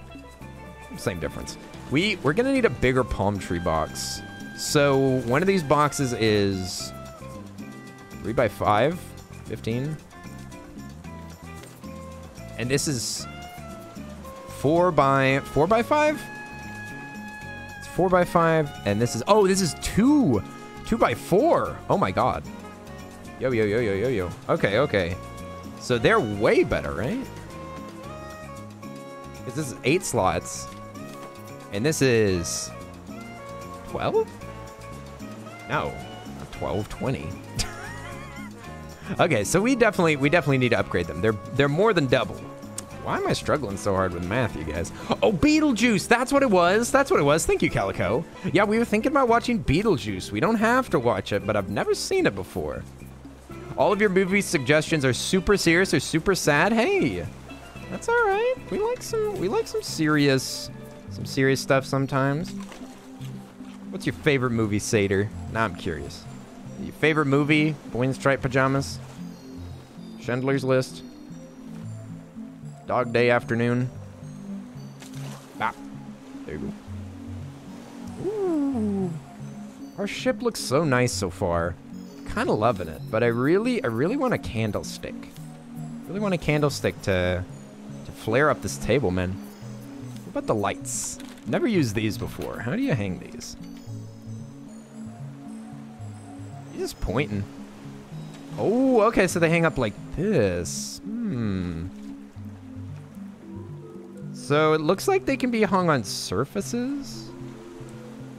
Same difference. We we're gonna need a bigger palm tree box. So one of these boxes is three by five, 15. And this is four by four by five. It's four by five, and this is oh, this is two, two by four. Oh my god. Yo, yo, yo, yo, yo, yo. Okay, okay. So they're way better, right? Because this is eight slots. And this is 12? No, not 12, 20. okay, so we definitely we definitely need to upgrade them. They're they're more than double. Why am I struggling so hard with math, you guys? Oh, Beetlejuice. That's what it was. That's what it was. Thank you, Calico. Yeah, we were thinking about watching Beetlejuice. We don't have to watch it, but I've never seen it before. All of your movie suggestions are super serious or super sad. Hey, that's all right. We like some we like some serious some serious stuff sometimes. What's your favorite movie, Seder? Now I'm curious. Your favorite movie? Boy in Striped Pajamas? Schindler's List? Dog Day Afternoon? Bop. There you go. Ooh. Our ship looks so nice so far. Kind of loving it, but I really, I really want a candlestick. Really want a candlestick to, to flare up this table, man. What about the lights? Never used these before. How do you hang these? You're just pointing. Oh, okay, so they hang up like this. Hmm. So it looks like they can be hung on surfaces.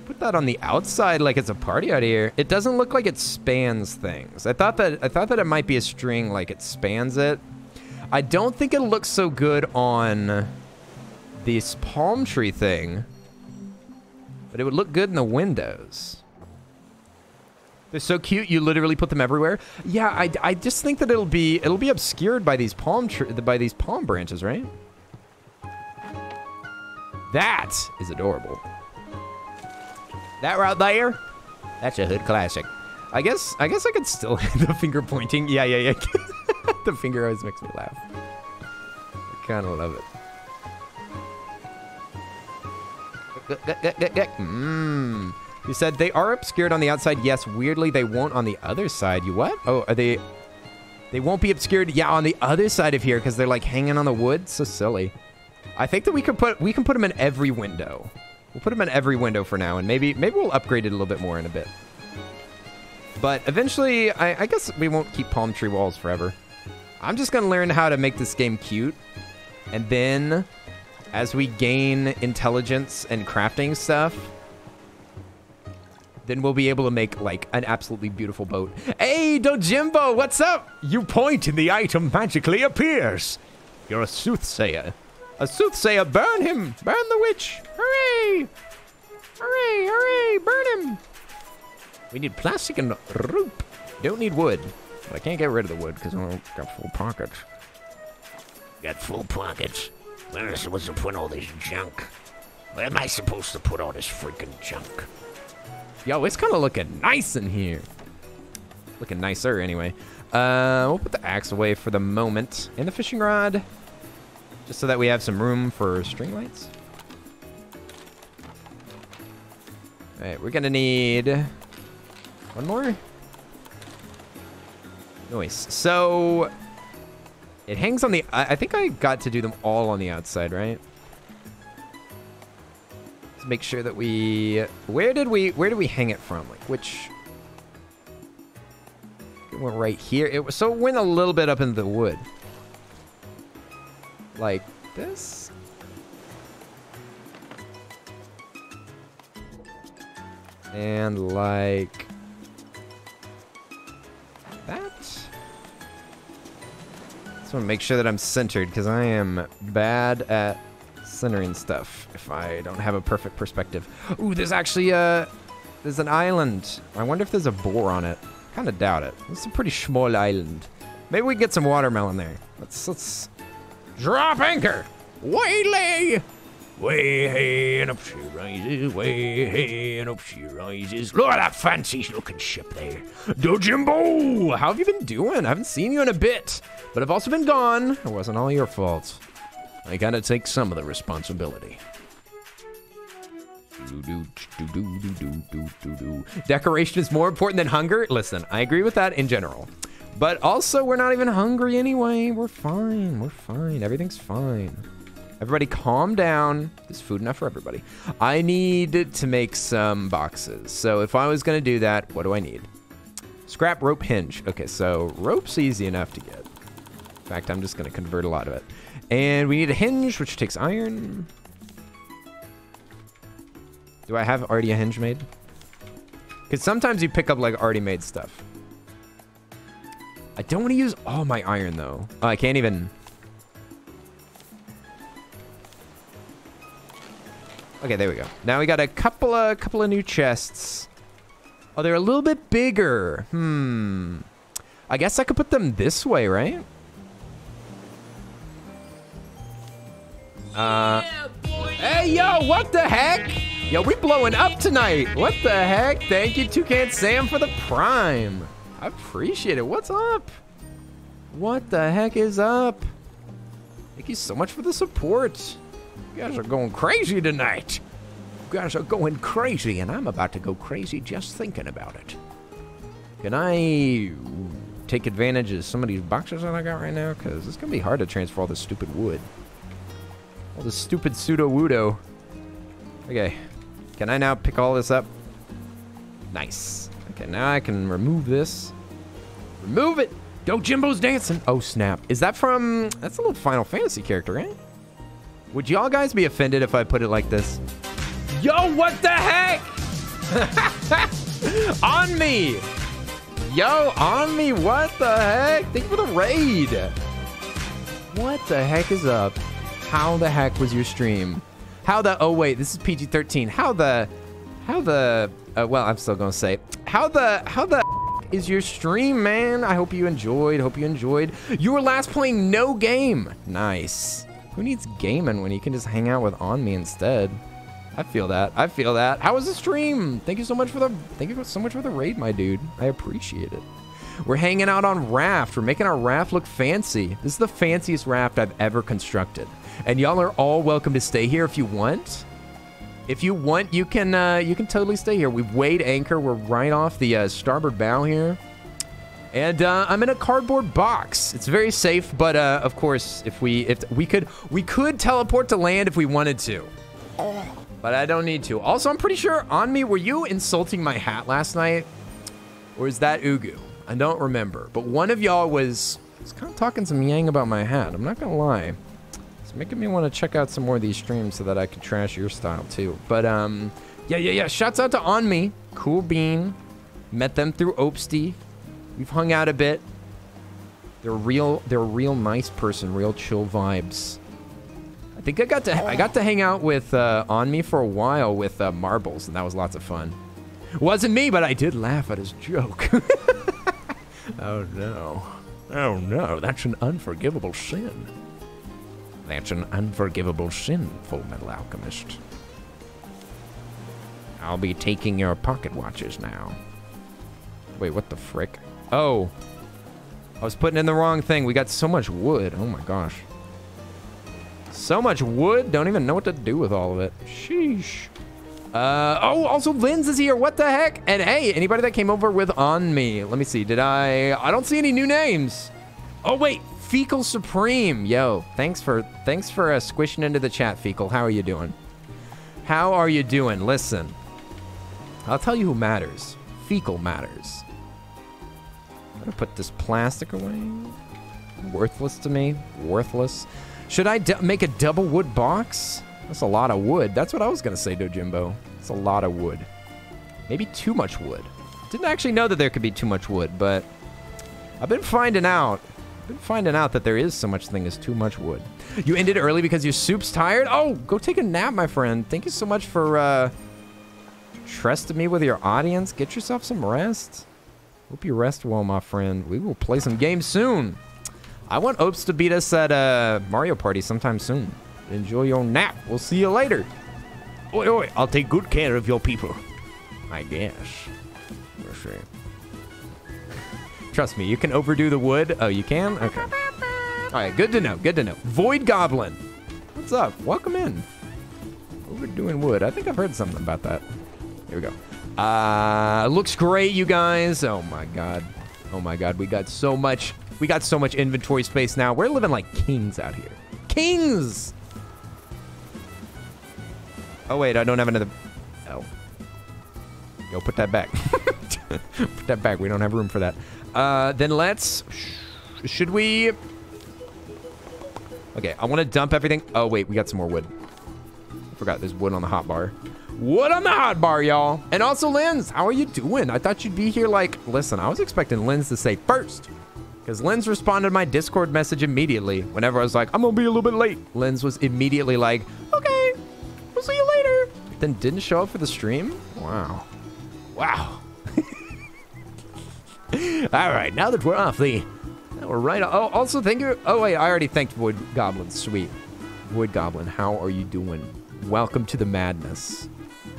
Put that on the outside like it's a party out here. It doesn't look like it spans things. I thought that I thought that it might be a string like it spans it. I don't think it looks so good on this palm tree thing. But it would look good in the windows. They're so cute. You literally put them everywhere. Yeah, I, I just think that it'll be it'll be obscured by these palm tree by these palm branches, right? That is adorable. That right there, that's a hood classic. I guess I guess I could still the finger pointing. Yeah, yeah, yeah. the finger always makes me laugh. I kind of love it. Mmm. You said they are obscured on the outside. Yes, weirdly they won't on the other side. You what? Oh, are they? They won't be obscured. Yeah, on the other side of here because they're like hanging on the wood. So silly. I think that we could put we can put them in every window. We'll put them in every window for now, and maybe maybe we'll upgrade it a little bit more in a bit. But eventually, I, I guess we won't keep palm tree walls forever. I'm just gonna learn how to make this game cute, and then as we gain intelligence and crafting stuff, then we'll be able to make like an absolutely beautiful boat. Hey, Dojimbo, what's up? You point and the item magically appears. You're a soothsayer. A soothsayer, burn him! Burn the witch! Hooray! Hooray, hooray, burn him! We need plastic and rope. Don't need wood. But I can't get rid of the wood because I don't got full pockets. Got full pockets. Where am I supposed to put all this junk? Where am I supposed to put all this freaking junk? Yo, it's kind of looking nice in here. Looking nicer, anyway. Uh, we'll put the axe away for the moment. And the fishing rod. Just so that we have some room for string lights. Alright, we're gonna need one more. Nice. So it hangs on the. I, I think I got to do them all on the outside, right? Let's make sure that we. Where did we? Where did we hang it from? Like which? It went right here. It was so it went a little bit up in the wood. Like this. And like that. Just want to make sure that I'm centered because I am bad at centering stuff if I don't have a perfect perspective. Ooh, there's actually a there's an island. I wonder if there's a boar on it. Kind of doubt it. It's a pretty small island. Maybe we get some watermelon there. Let's let's drop anchor. Waylay. Way hey and up she rises, way hey and up she rises. Look at that fancy looking ship there. Dojimbo, how have you been doing? I haven't seen you in a bit, but I've also been gone. It wasn't all your fault. I gotta take some of the responsibility. Decoration is more important than hunger. Listen, I agree with that in general. But also, we're not even hungry anyway. We're fine. We're fine. Everything's fine. Everybody calm down. There's food enough for everybody. I need to make some boxes. So if I was going to do that, what do I need? Scrap rope hinge. Okay, so rope's easy enough to get. In fact, I'm just going to convert a lot of it. And we need a hinge, which takes iron. Do I have already a hinge made? Because sometimes you pick up like already made stuff. I don't want to use all my iron though. Oh, I can't even. Okay, there we go. Now we got a couple of couple of new chests. Oh, they're a little bit bigger. Hmm. I guess I could put them this way, right? Uh. Hey, yo, what the heck? Yo, we blowing up tonight. What the heck? Thank you, Toucan Sam, for the prime. I appreciate it. What's up? What the heck is up? Thank you so much for the support. You guys are going crazy tonight. You guys are going crazy, and I'm about to go crazy just thinking about it. Can I take advantage of some of these boxes that I got right now? Because it's going to be hard to transfer all this stupid wood. All this stupid pseudo-wudo. Okay. Can I now pick all this up? Nice. Okay, now I can remove this. Remove it! Go Jimbo's dancing! Oh, snap. Is that from... That's a little Final Fantasy character, right? Would y'all guys be offended if I put it like this? Yo, what the heck? on me! Yo, on me, what the heck? Thank you for the raid! What the heck is up? How the heck was your stream? How the... Oh, wait, this is PG-13. How the... How the... Uh, well, I'm still gonna say... How the... How the... Is your stream, man? I hope you enjoyed. Hope you enjoyed. You were last playing no game. Nice. Who needs gaming when you can just hang out with On Me instead? I feel that. I feel that. How was the stream? Thank you so much for the thank you so much for the raid, my dude. I appreciate it. We're hanging out on raft. We're making our raft look fancy. This is the fanciest raft I've ever constructed. And y'all are all welcome to stay here if you want. If you want, you can uh, you can totally stay here. We've weighed anchor. We're right off the uh, starboard bow here. And uh, I'm in a cardboard box. It's very safe, but uh, of course, if we if we could we could teleport to land if we wanted to. But I don't need to. Also, I'm pretty sure on me, were you insulting my hat last night? Or is that Ugu? I don't remember. But one of y'all was, was kind of talking some yang about my hat. I'm not going to lie. Making me want to check out some more of these streams so that I can trash your style too. But, um, yeah, yeah, yeah. Shouts out to On Me. Cool Bean. Met them through Opesty. We've hung out a bit. They're real, they're a real nice person, real chill vibes. I think I got to I got to hang out with uh, on me for a while with uh, marbles, and that was lots of fun. Wasn't me, but I did laugh at his joke. oh no, oh no, that's an unforgivable sin. That's an unforgivable sin, Full Metal Alchemist. I'll be taking your pocket watches now. Wait, what the frick? Oh, I was putting in the wrong thing. We got so much wood. Oh my gosh. So much wood. Don't even know what to do with all of it. Sheesh. Uh, oh, also Linz is here. What the heck? And hey, anybody that came over with on me. Let me see. Did I? I don't see any new names. Oh wait, Fecal Supreme. Yo, thanks for thanks for uh, squishing into the chat, Fecal. How are you doing? How are you doing? Listen, I'll tell you who matters. Fecal matters. I'm gonna put this plastic away. Worthless to me. Worthless. Should I make a double wood box? That's a lot of wood. That's what I was to say, Dojimbo. It's a lot of wood. Maybe too much wood. Didn't actually know that there could be too much wood, but I've been finding out. Been finding out that there is so much thing as too much wood. You ended early because your soup's tired? Oh, go take a nap, my friend. Thank you so much for uh, trusting me with your audience. Get yourself some rest. Hope you rest well, my friend. We will play some games soon. I want Opes to beat us at uh, Mario Party sometime soon. Enjoy your nap. We'll see you later. Oi, oi, I'll take good care of your people. I guess. Sure. Trust me, you can overdo the wood. Oh, you can? Okay. All right, good to know. Good to know. Void Goblin. What's up? Welcome in. Overdoing wood. I think I've heard something about that. Here we go. Uh, looks great, you guys. Oh my god. Oh my god, we got so much we got so much inventory space now. We're living like kings out here. Kings! Oh, wait, I don't have another... Oh. Yo, put that back. Put that back. We don't have room for that. Uh, then let's... Should we... Okay, I want to dump everything. Oh, wait. We got some more wood. I forgot there's wood on the hot bar. Wood on the hot bar, y'all. And also, Lens, how are you doing? I thought you'd be here like... Listen, I was expecting Lens to say first. Because Lens responded my Discord message immediately. Whenever I was like, I'm going to be a little bit late. Lens was immediately like, okay, we'll see you later. Then didn't show up for the stream? Wow. Wow. All right, now that we're off the... We're right. Oh, also thank you. Oh, wait, I already thanked Wood Goblin. Sweet. Wood Goblin, how are you doing? Welcome to the madness.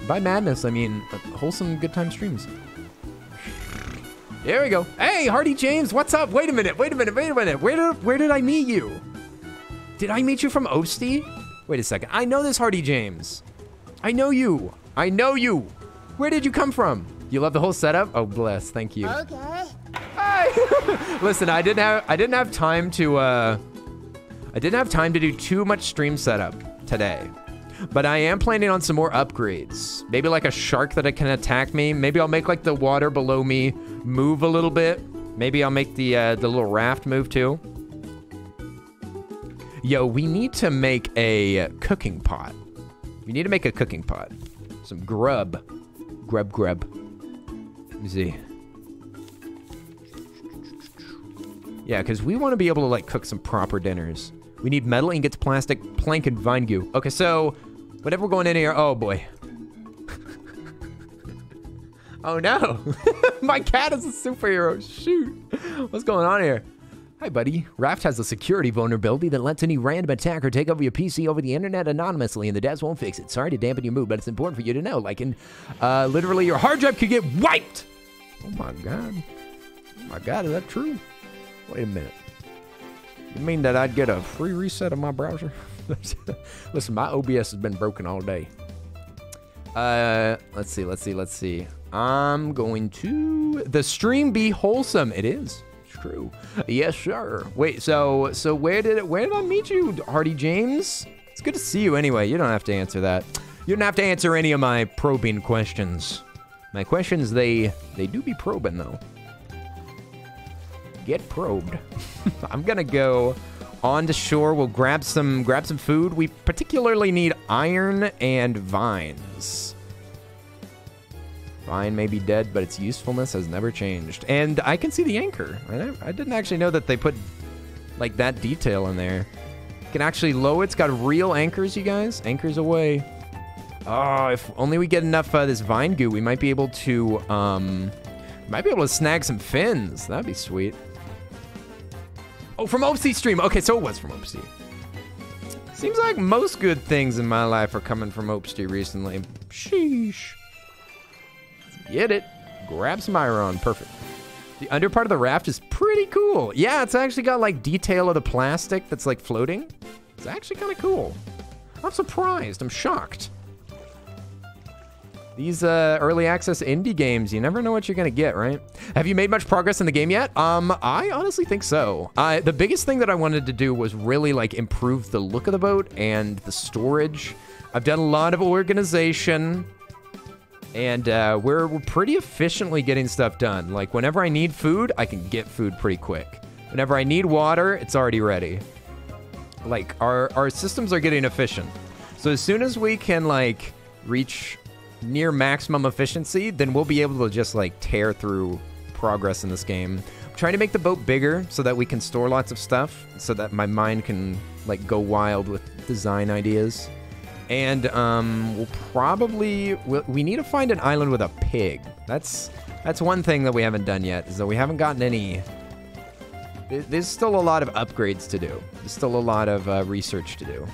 By madness, I mean uh, wholesome good time streams. There we go. Hey, Hardy James, what's up? Wait a minute, wait a minute, wait a minute. Where did where did I meet you? Did I meet you from Osty? Wait a second. I know this Hardy James. I know you. I know you. Where did you come from? You love the whole setup? Oh, bless. Thank you. Okay. Hi. Listen, I didn't have I didn't have time to uh I didn't have time to do too much stream setup today. But I am planning on some more upgrades. Maybe like a shark that can attack me. Maybe I'll make like the water below me move a little bit. Maybe I'll make the uh, the little raft move too. Yo, we need to make a cooking pot. We need to make a cooking pot. Some grub. Grub grub. Let me see. Yeah, because we want to be able to like cook some proper dinners. We need metal ingots, plastic, plank, and vine goo. Okay, so whatever we're going in here, oh boy. oh no, my cat is a superhero. Shoot, what's going on here? Hi, buddy. Raft has a security vulnerability that lets any random attacker take over your PC over the internet anonymously, and the devs won't fix it. Sorry to dampen your mood, but it's important for you to know. Like, in, uh, literally, your hard drive could get wiped. Oh my god. Oh my god, is that true? Wait a minute. You mean that I'd get a free reset of my browser? Listen, my OBS has been broken all day. Uh, let's see, let's see, let's see. I'm going to the stream be wholesome. It is. True. Yes, sir. Wait, so so where did where did I meet you, Hardy James? It's good to see you anyway. You don't have to answer that. You don't have to answer any of my probing questions. My questions they they do be probing though get probed. I'm gonna go on to shore. We'll grab some grab some food. We particularly need iron and vines. Vine may be dead, but its usefulness has never changed. And I can see the anchor. I, didn't actually know that they put like that detail in there. You can actually lower. It's got real anchors, you guys. Anchors away. Oh, if only we get enough of uh, this vine goo, we might be able to um, might be able to snag some fins. That'd be sweet. Oh, from Opsy stream. Okay, so it was from Opsy. Seems like most good things in my life are coming from Opsty recently. Sheesh. Get it. Grab some iron. Perfect. The under part of the raft is pretty cool. Yeah, it's actually got like detail of the plastic that's like floating. It's actually kind of cool. I'm surprised. I'm shocked. These uh, early access indie games, you never know what you're gonna get, right? Have you made much progress in the game yet? Um, I honestly think so. Uh, the biggest thing that I wanted to do was really like improve the look of the boat and the storage. I've done a lot of organization, and uh, we're, we're pretty efficiently getting stuff done. Like whenever I need food, I can get food pretty quick. Whenever I need water, it's already ready. Like our our systems are getting efficient. So as soon as we can like reach near maximum efficiency, then we'll be able to just like tear through progress in this game. I'm trying to make the boat bigger so that we can store lots of stuff, so that my mind can like go wild with design ideas. And um, we'll probably we'll, we need to find an island with a pig. That's that's one thing that we haven't done yet. Is that we haven't gotten any. There's still a lot of upgrades to do. There's still a lot of uh, research to do.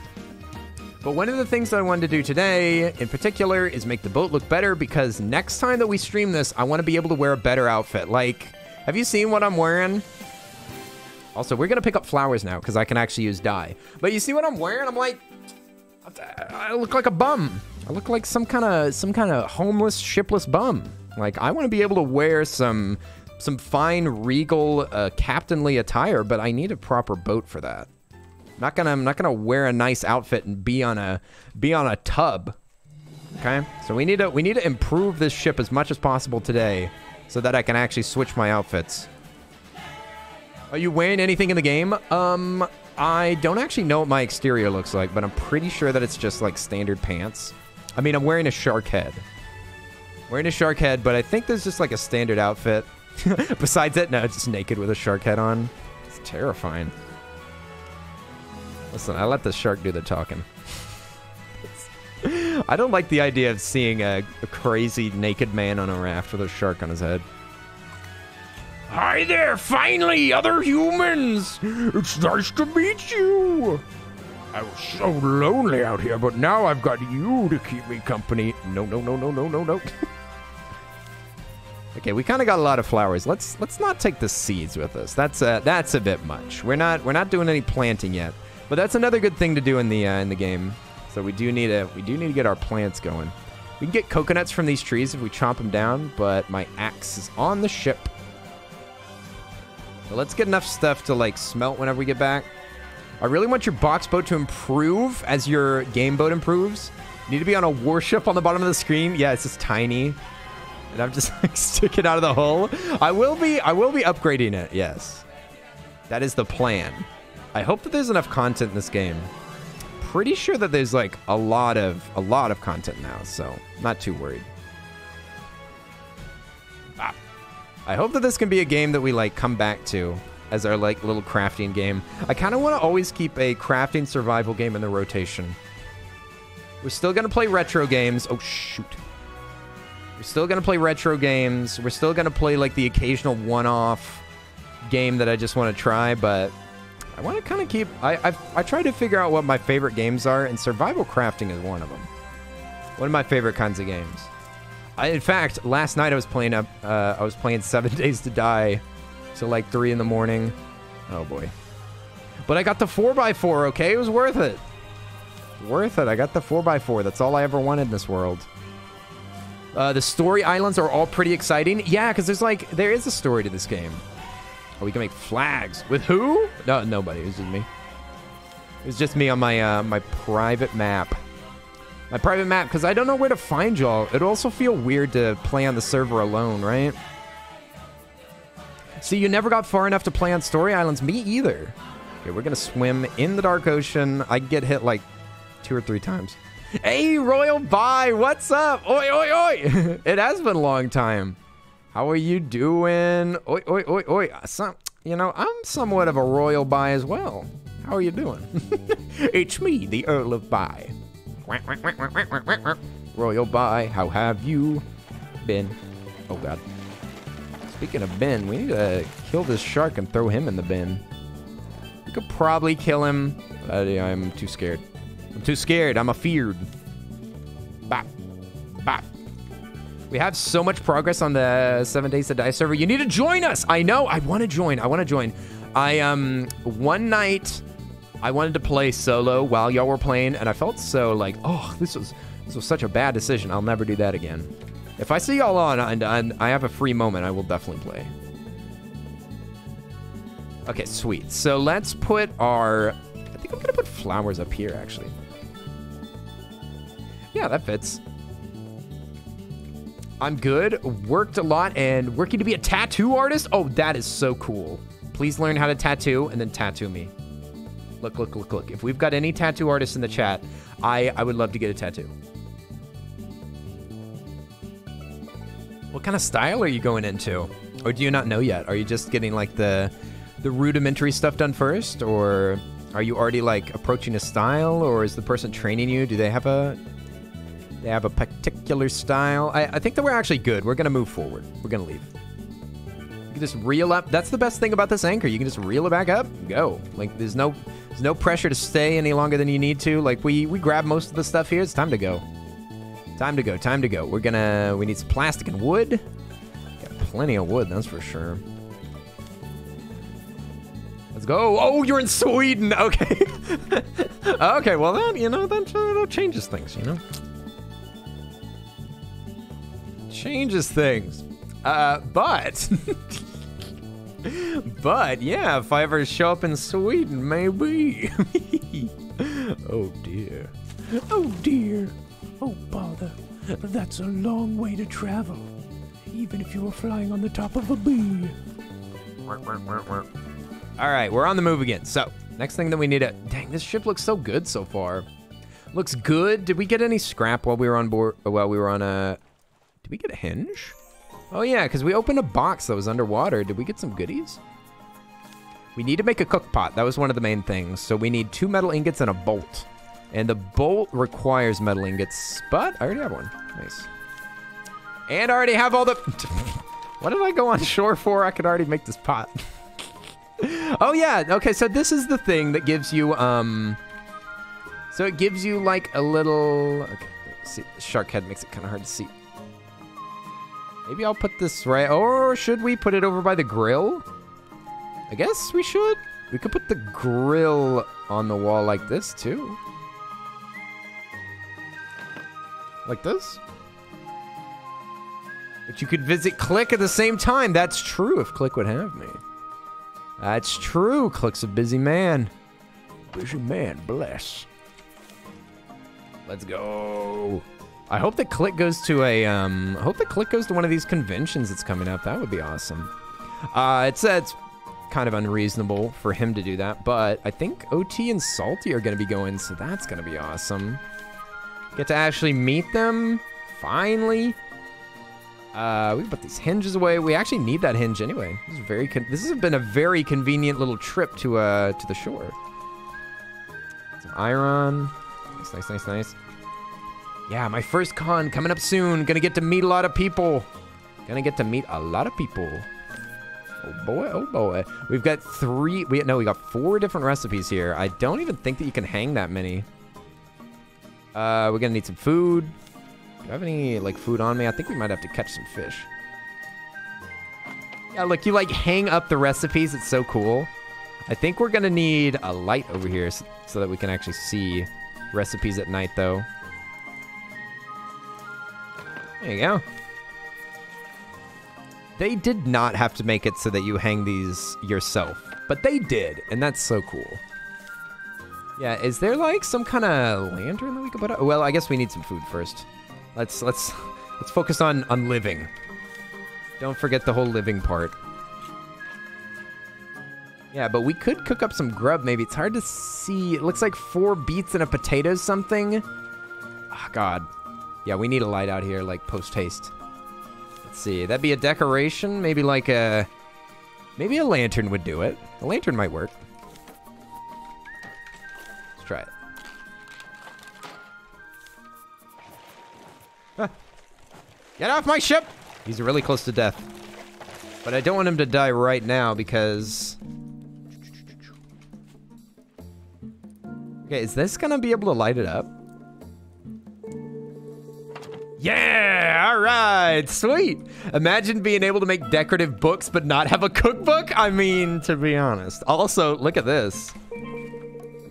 But one of the things that I wanted to do today, in particular, is make the boat look better because next time that we stream this, I want to be able to wear a better outfit. Like, have you seen what I'm wearing? Also, we're going to pick up flowers now because I can actually use dye. But you see what I'm wearing? I'm like, I look like a bum. I look like some kind of some kind of homeless, shipless bum. Like, I want to be able to wear some some fine, regal, uh, captainly attire, but I need a proper boat for that. I'm Not gonna I'm not gonna wear a nice outfit and be on a be on a tub. Okay? So we need to we need to improve this ship as much as possible today so that I can actually switch my outfits. Are you wearing anything in the game? Um, I don't actually know what my exterior looks like, but I'm pretty sure that it's just like standard pants. I mean, I'm wearing a shark head. Wearing a shark head, but I think there's just like a standard outfit. Besides that, no, just naked with a shark head on. It's terrifying. Listen, I let the shark do the talking. I don't like the idea of seeing a, a crazy naked man on a raft with a shark on his head. Hi there, finally, other humans! It's nice to meet you! I was so lonely out here, but now I've got you to keep me company. No, no, no, no, no, no, no. okay, we kind of got a lot of flowers. Let's let's not take the seeds with us. That's uh, that's a bit much. We're not we're not doing any planting yet, but that's another good thing to do in the uh, in the game. So we do need to we do need to get our plants going. We can get coconuts from these trees if we chomp them down, but my axe is on the ship. So let's get enough stuff to like smelt whenever we get back. I really want your box boat to improve as your game boat improves. You need to be on a warship on the bottom of the screen. Yeah, it's just tiny. And I'm just like sticking out of the hull. I will be I will be upgrading it, yes. That is the plan. I hope that there's enough content in this game. Pretty sure that there's like a lot of a lot of content now, so not too worried. I hope that this can be a game that we like come back to as our like little crafting game. I kind of want to always keep a crafting survival game in the rotation. We're still going to play retro games. Oh shoot. We're still going to play retro games. We're still going to play like the occasional one-off game that I just want to try, but I want to kind of keep I I've, I try to figure out what my favorite games are and survival crafting is one of them. One of my favorite kinds of games. I, in fact, last night I was playing up. Uh, I was playing Seven Days to Die, till like three in the morning. Oh boy! But I got the four x four. Okay, it was worth it. Worth it. I got the four x four. That's all I ever wanted in this world. Uh, the story islands are all pretty exciting. Yeah, because there's like there is a story to this game. Oh, we can make flags with who? No, nobody. It was just me. It was just me on my uh, my private map. My private map, because I don't know where to find y'all. It'd also feel weird to play on the server alone, right? See, you never got far enough to play on Story Islands. Me either. Okay, we're gonna swim in the dark ocean. I get hit like two or three times. Hey, Royal Bye, what's up? Oi, oi, oi! it has been a long time. How are you doing? Oi, oi, oi, oi. Some, you know, I'm somewhat of a Royal Bye as well. How are you doing? it's me, the Earl of Bye. Royal Bye, how have you been? Oh, God. Speaking of Ben, we need to kill this shark and throw him in the bin. We could probably kill him, but I'm too scared. I'm too scared. I'm afeared. Bop. Bop. We have so much progress on the Seven Days to Die server. You need to join us. I know. I want to join. I want to join. I, um, one night, I wanted to play solo while y'all were playing, and I felt so like, oh, this was, this was such a bad decision. I'll never do that again. If I see y'all on and, and I have a free moment, I will definitely play. Okay, sweet. So let's put our... I think I'm to put flowers up here, actually. Yeah, that fits. I'm good. Worked a lot and working to be a tattoo artist. Oh, that is so cool. Please learn how to tattoo and then tattoo me. Look, look, look, look. If we've got any tattoo artists in the chat, I, I would love to get a tattoo. What kind of style are you going into? Or do you not know yet? Are you just getting like the the rudimentary stuff done first? Or are you already like approaching a style? Or is the person training you? Do they have a they have a particular style? I, I think that we're actually good. We're gonna move forward. We're gonna leave. You can just reel up. That's the best thing about this anchor. You can just reel it back up, go. Like there's no there's no pressure to stay any longer than you need to. Like we we grab most of the stuff here. It's time to go. Time to go, time to go. We're gonna, we need some plastic and wood. Got plenty of wood, that's for sure. Let's go. Oh, you're in Sweden. Okay. okay, well that, you know, that, that changes things, you know? Changes things. Uh, but, but yeah, if I ever show up in Sweden, maybe. oh dear. Oh dear. Oh, bother. That's a long way to travel. Even if you were flying on the top of a bee. All right, we're on the move again. So, next thing that we need to. Dang, this ship looks so good so far. Looks good. Did we get any scrap while we were on board? While we were on a. Did we get a hinge? Oh, yeah, because we opened a box that was underwater. Did we get some goodies? We need to make a cook pot. That was one of the main things. So we need two metal ingots and a bolt. And the bolt requires metal ingots, but I already have one. Nice. And I already have all the... what did I go on shore for? I could already make this pot. oh, yeah. Okay, so this is the thing that gives you... um. So it gives you, like, a little... Okay, see, shark head makes it kind of hard to see. Maybe I'll put this right... Or should we put it over by the grill? I guess we should. We could put the grill on the wall like this, too. Like this. But you could visit Click at the same time. That's true if Click would have me. That's true. Click's a busy man. Busy man, bless. Let's go. I hope that Click goes to a, um, I hope that Click goes to one of these conventions that's coming up. That would be awesome. Uh, it's, uh, it's kind of unreasonable for him to do that, but I think OT and Salty are going to be going, so that's going to be awesome. Get to actually meet them, finally. Uh, we put these hinges away. We actually need that hinge anyway. This is very. this has been a very convenient little trip to uh to the shore. Some iron. Nice, nice, nice, nice. Yeah, my first con coming up soon. Gonna get to meet a lot of people. Gonna get to meet a lot of people. Oh boy, oh boy. We've got three, we no, we got four different recipes here. I don't even think that you can hang that many. Uh, we're gonna need some food. Do I have any, like, food on me? I think we might have to catch some fish. Yeah, look, you, like, hang up the recipes. It's so cool. I think we're gonna need a light over here so, so that we can actually see recipes at night, though. There you go. They did not have to make it so that you hang these yourself, but they did, and that's so cool. Yeah, is there like some kind of lantern that we could put up? Well, I guess we need some food first. Let's let's let's focus on on living. Don't forget the whole living part. Yeah, but we could cook up some grub maybe. It's hard to see. It looks like four beets and a potato something. Oh, God. Yeah, we need a light out here, like post-haste. Let's see. That'd be a decoration. Maybe like a... Maybe a lantern would do it. A lantern might work. Let's try it. Ah. Get off my ship! He's really close to death. But I don't want him to die right now because... Okay, is this gonna be able to light it up? Yeah, all right, sweet. Imagine being able to make decorative books but not have a cookbook. I mean, to be honest. Also, look at this.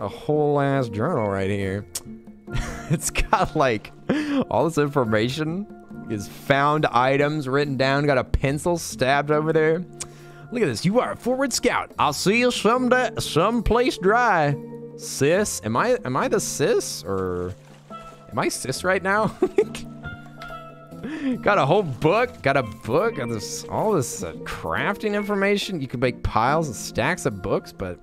A whole ass journal right here. it's got like all this information. Is found items written down. Got a pencil stabbed over there. Look at this. You are a forward scout. I'll see you someday, someplace dry. Sis, am I am I the sis or am I sis right now? got a whole book. Got a book. Got this all this uh, crafting information. You can make piles and stacks of books, but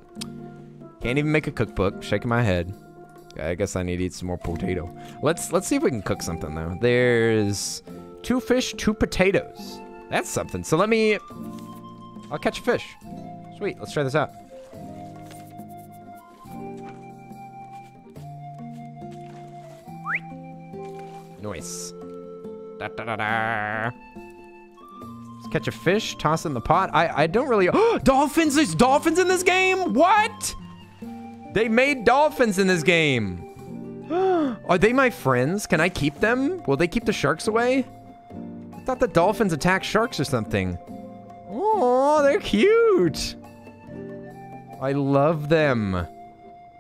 can't even make a cookbook. Shaking my head. I guess I need to eat some more potato. Let's let's see if we can cook something though. There's two fish, two potatoes. That's something. So let me. I'll catch a fish. Sweet. Let's try this out. Nice. Da, da, da, da. Let's catch a fish, toss in the pot. I, I don't really... dolphins! There's dolphins in this game? What? They made dolphins in this game. Are they my friends? Can I keep them? Will they keep the sharks away? I thought the dolphins attack sharks or something. Oh, they're cute. I love them.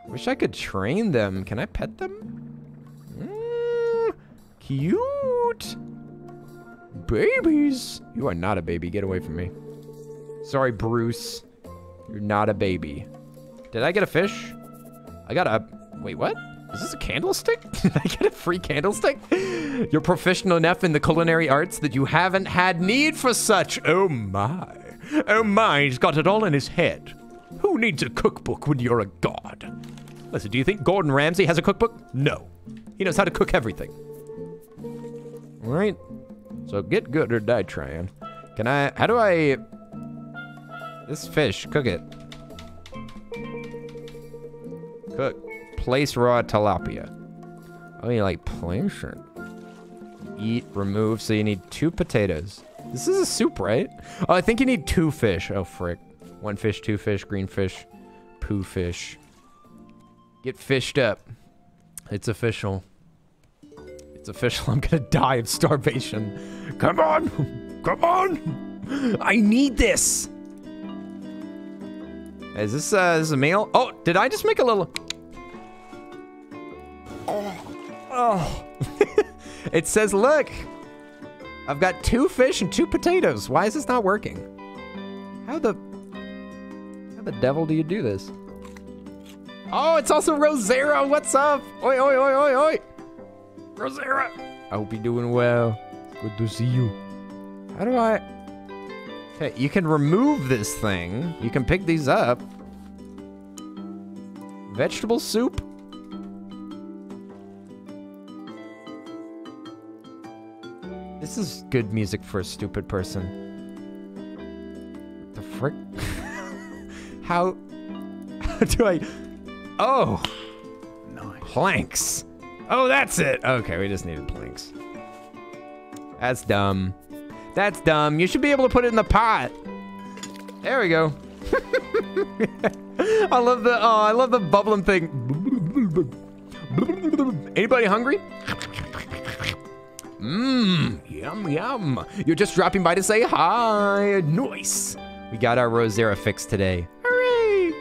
Wish I could train them. Can I pet them? Hmm, cute. Babies. You are not a baby. Get away from me. Sorry, Bruce. You're not a baby. Did I get a fish? I got a... Wait, what? Is this a candlestick? Did I get a free candlestick? You're professional enough in the culinary arts that you haven't had need for such. Oh my. Oh my, he's got it all in his head. Who needs a cookbook when you're a god? Listen, do you think Gordon Ramsay has a cookbook? No. He knows how to cook everything. All right. So get good or die trying. Can I, how do I, this fish, cook it. Cook. Place raw tilapia. Oh, you like place. Eat, remove, so you need two potatoes. This is a soup, right? Oh, I think you need two fish. Oh, frick. One fish, two fish, green fish, poo fish. Get fished up. It's official. It's official. I'm gonna die of starvation. Come on! Come on! I need this! Is this, uh, is a meal? Oh, did I just make a little... Oh. it says, look, I've got two fish and two potatoes. Why is this not working? How the... How the devil do you do this? Oh, it's also Rosera. What's up? Oi, oi, oi, oi, oi. Rosera. I hope you're doing well. Good to see you. How do I... Okay, you can remove this thing. You can pick these up. Vegetable soup. This is good music for a stupid person. What the frick? how, how do I... Oh! Nice. Planks. Oh, that's it. Okay, we just needed planks. That's dumb. That's dumb. You should be able to put it in the pot. There we go. I love the oh, I love the bubbling thing. Anybody hungry? Mmm, yum yum. You're just dropping by to say hi. Nice. We got our Rosera fix today. Hooray!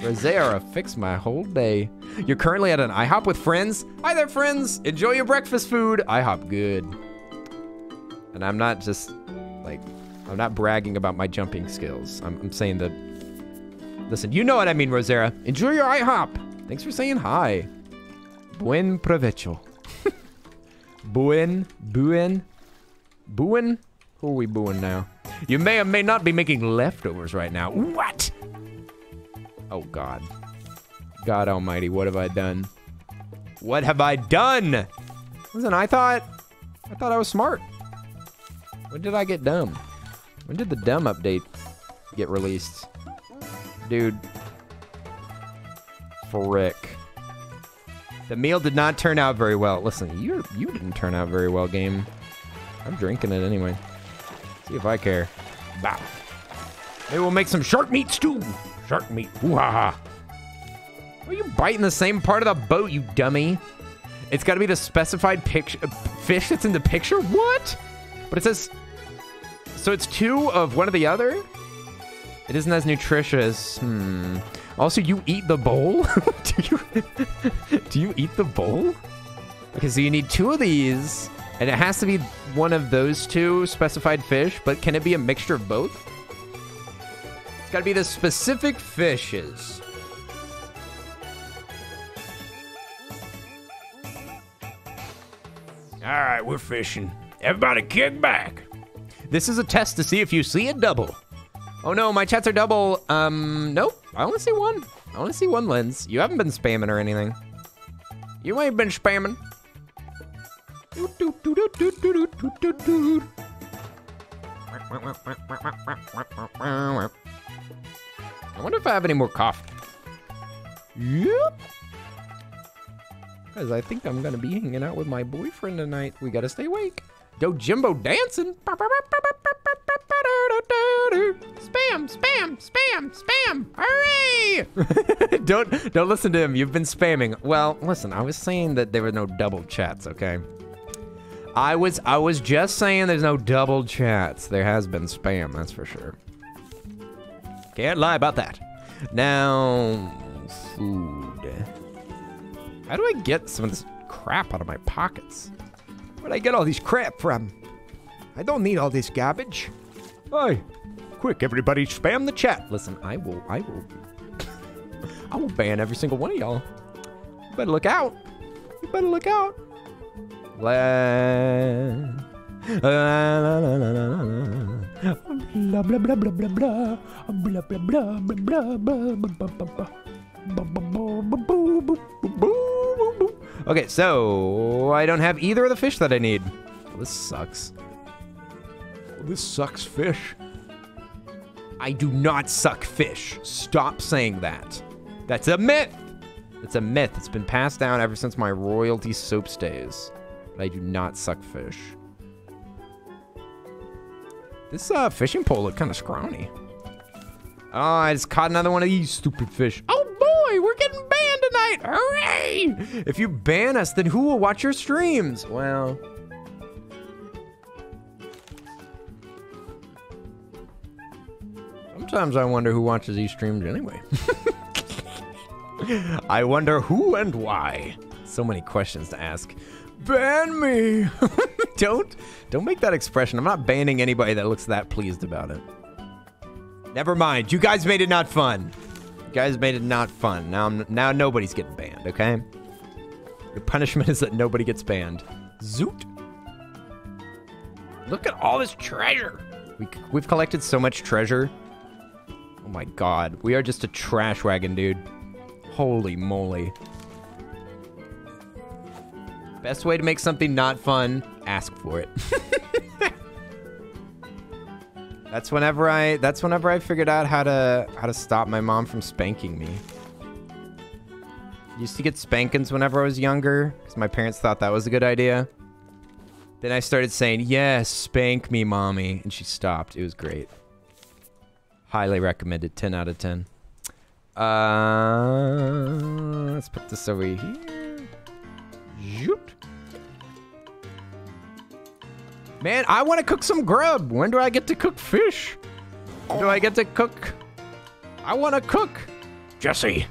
Rosera fixed my whole day. You're currently at an IHOP with friends. Hi there, friends. Enjoy your breakfast food. IHOP good. And I'm not just like I'm not bragging about my jumping skills. I'm, I'm saying that. Listen, you know what I mean, Rosera. Enjoy your IHOP. Thanks for saying hi. Buen provecho. buen, buen, buen. Who are we booing now? You may or may not be making leftovers right now. What? Oh God. God Almighty, what have I done? What have I done? Listen, I thought, I thought I was smart. When did I get dumb? When did the dumb update get released? Dude. Frick. The meal did not turn out very well. Listen, you you didn't turn out very well, game. I'm drinking it anyway. See if I care. Bow. Maybe we'll make some shark meat stew. Shark meat. Ooh ha ha. Are you biting the same part of the boat, you dummy? It's got to be the specified picture fish that's in the picture. What? But it says so it's two of one or the other? It isn't as nutritious. Hmm. Also, you eat the bowl? do you do you eat the bowl? Okay, so you need two of these, and it has to be one of those two specified fish, but can it be a mixture of both? It's gotta be the specific fishes. Alright, we're fishing. Everybody kick back. This is a test to see if you see a double. Oh no, my chats are double. Um, nope. I only see one. I only see one lens. You haven't been spamming or anything. You ain't been spamming. I wonder if I have any more coffee. Yep. Because I think I'm going to be hanging out with my boyfriend tonight. We got to stay awake. Go Jimbo dancing. Spam, spam, spam, spam. Hooray! don't don't listen to him. You've been spamming. Well, listen, I was saying that there were no double chats, okay? I was I was just saying there's no double chats. There has been spam, that's for sure. Can't lie about that. Now, food. How do I get some of this crap out of my pockets? Where'd I get all these crap from? I don't need all this garbage. Hey, quick, everybody, spam the chat. Listen, I will, I will, I will ban every single one of y'all. You better look out. You better look out. La- la- la- la- la- la- la. Blah, blah, blah, blah, blah, blah. Blah, blah, blah, blah, blah, blah, blah, blah, blah. Okay, so I don't have either of the fish that I need. This sucks. This sucks fish. I do not suck fish. Stop saying that. That's a myth. It's a myth. It's been passed down ever since my royalty soap stays. But I do not suck fish. This uh, fishing pole looked kind of scrawny. Oh, I just caught another one of these stupid fish. Oh boy, we're getting banned tonight. Hooray! If you ban us, then who will watch your streams? Well, sometimes I wonder who watches these streams anyway. I wonder who and why. So many questions to ask. Ban me. don't don't make that expression. I'm not banning anybody that looks that pleased about it. Never mind. You guys made it not fun. You guys made it not fun. Now I'm, now nobody's getting banned, okay? Your punishment is that nobody gets banned. Zoot. Look at all this treasure. We, we've collected so much treasure. Oh my god. We are just a trash wagon, dude. Holy moly. Best way to make something not fun, ask for it. that's whenever I that's whenever I figured out how to how to stop my mom from spanking me. Used to get spankings whenever I was younger because my parents thought that was a good idea. Then I started saying, "Yes, spank me, mommy," and she stopped. It was great. Highly recommended. 10 out of 10. Uh, let's put this over here. Zoot. Man, I want to cook some grub. When do I get to cook fish? When do I get to cook? I want to cook. Jesse.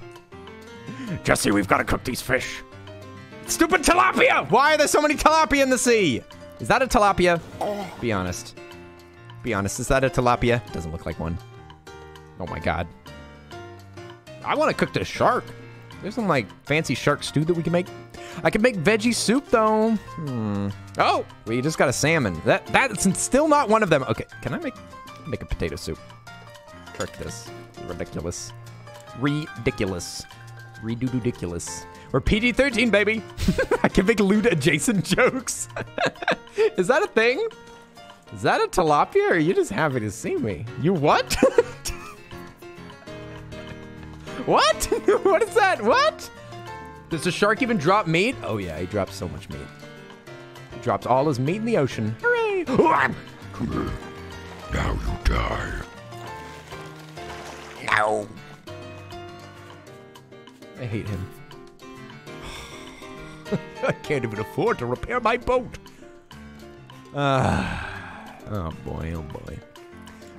Jesse, we've got to cook these fish. Stupid tilapia! Why are there so many tilapia in the sea? Is that a tilapia? Be honest. Be honest, is that a tilapia? Doesn't look like one. Oh my god. I want to cook the shark. There's some like fancy shark stew that we can make. I can make veggie soup though. Hmm. Oh, we just got a salmon. That that's still not one of them. Okay, can I make make a potato soup? Trick this. Ridiculous. Ridiculous. Ridiculous. We're PG-13, baby. I can make lewd adjacent jokes. Is that a thing? Is that a tilapia or are you just happy to see me? You what? what? what is that? What? Does the shark even drop meat? Oh yeah, he drops so much meat. He drops all his meat in the ocean. Hooray! Now you die. No. I hate him. I can't even afford to repair my boat. Ah, oh boy, oh boy.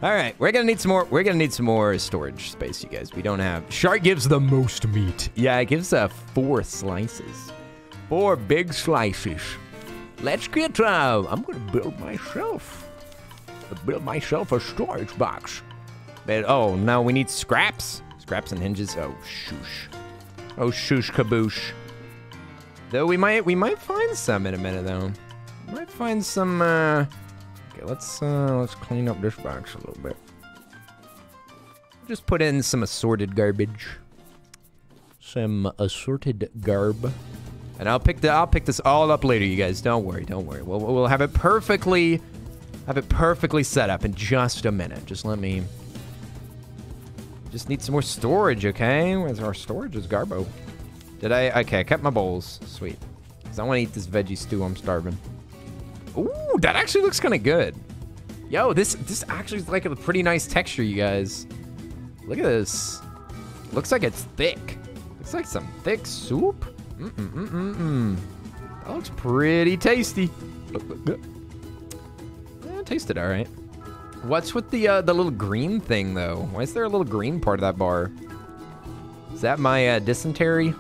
All right, we're gonna need some more. We're gonna need some more storage space, you guys. We don't have. Shark gives the most meat. Yeah, it gives uh four slices, four big slices. Let's get. Uh, I'm gonna build myself. Build myself a storage box. But oh no, we need scraps. Scraps and hinges. Oh shoosh. Oh shoosh kaboosh. Though we might we might find some in a minute though. Might find some. uh Okay, let's uh let's clean up this box a little bit. Just put in some assorted garbage. Some assorted garb. And I'll pick the I'll pick this all up later, you guys. Don't worry, don't worry. We'll we'll have it perfectly have it perfectly set up in just a minute. Just let me just need some more storage, okay? Where's our storage is Garbo. Did I? Okay, I kept my bowls. Sweet. Because I want to eat this veggie stew. I'm starving. Ooh, that actually looks kind of good. Yo, this this actually is like a pretty nice texture, you guys. Look at this. Looks like it's thick. Looks like some thick soup. Mm-mm-mm-mm-mm. That looks pretty tasty. Yeah, tasted all right. What's with the uh, the little green thing though? Why is there a little green part of that bar? Is that my uh, dysentery?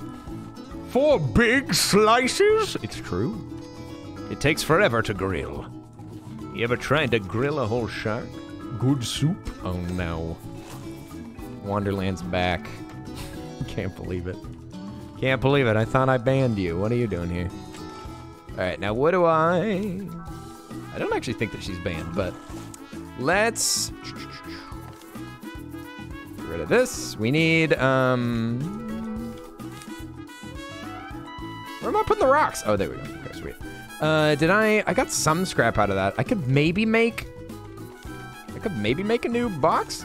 Four big slices? It's true. It takes forever to grill. You ever tried to grill a whole shark? Good soup? Oh no. Wonderland's back. Can't believe it. Can't believe it. I thought I banned you. What are you doing here? All right, now what do I? I don't actually think that she's banned, but let's get rid of this. We need um. Where am I putting the rocks? Oh, there we go. Uh, did I? I got some scrap out of that. I could maybe make. I could maybe make a new box.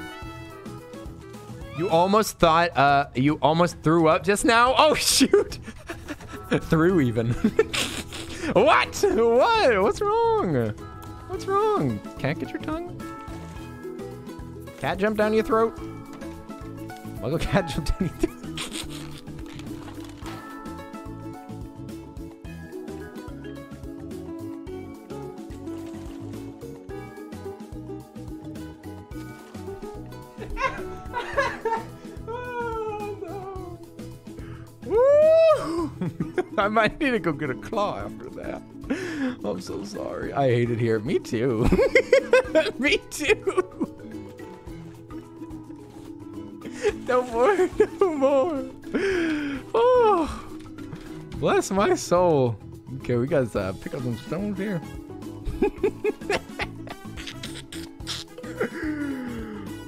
You almost thought. Uh, you almost threw up just now. Oh shoot! threw even. what? What? What's wrong? What's wrong? Can't get your tongue? Cat jump down your throat? Muggle cat jump down your throat? I might need to go get a claw after that. I'm so sorry. I hate it here. Me too. Me too. No more. No more. Oh, bless my soul. Okay, we got to uh, pick up some stones here.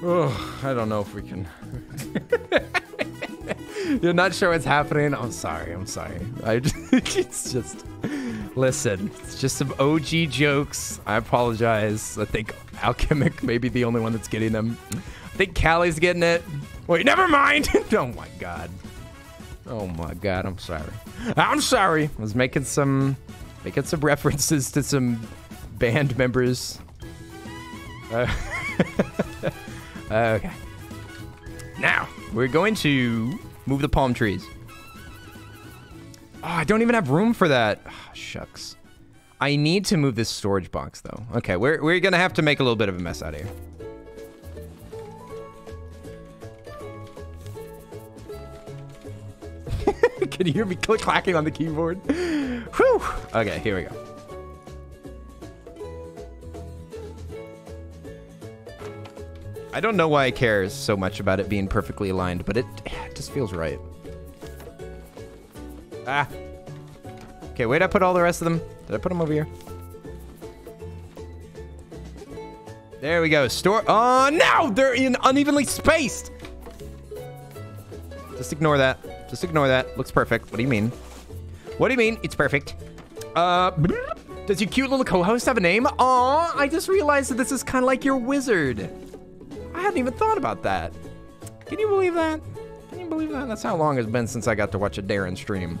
oh, I don't know if we can. You're not sure what's happening. I'm sorry. I'm sorry. I just, it's just listen. It's just some OG jokes. I apologize. I think Alchemic may be the only one that's getting them. I think Callie's getting it. Wait, never mind. oh my god. Oh my god. I'm sorry. I'm sorry. I was making some making some references to some band members. Uh, okay. Now we're going to move the palm trees. Oh, I don't even have room for that. Ah, shucks. I need to move this storage box though. Okay, we're we're gonna have to make a little bit of a mess out of here. Can you hear me click clacking on the keyboard? Whew. Okay, here we go. I don't know why I care so much about it being perfectly aligned, but it, it just feels right. Ah. Okay, wait, I put all the rest of them. Did I put them over here? There we go. Store. Oh, no! They're in unevenly spaced! Just ignore that. Just ignore that. Looks perfect. What do you mean? What do you mean? It's perfect. Uh, does your cute little co-host have a name? Aw, I just realized that this is kind of like your wizard. I hadn't even thought about that. Can you believe that? Can you believe that? That's how long it's been since I got to watch a Darren stream.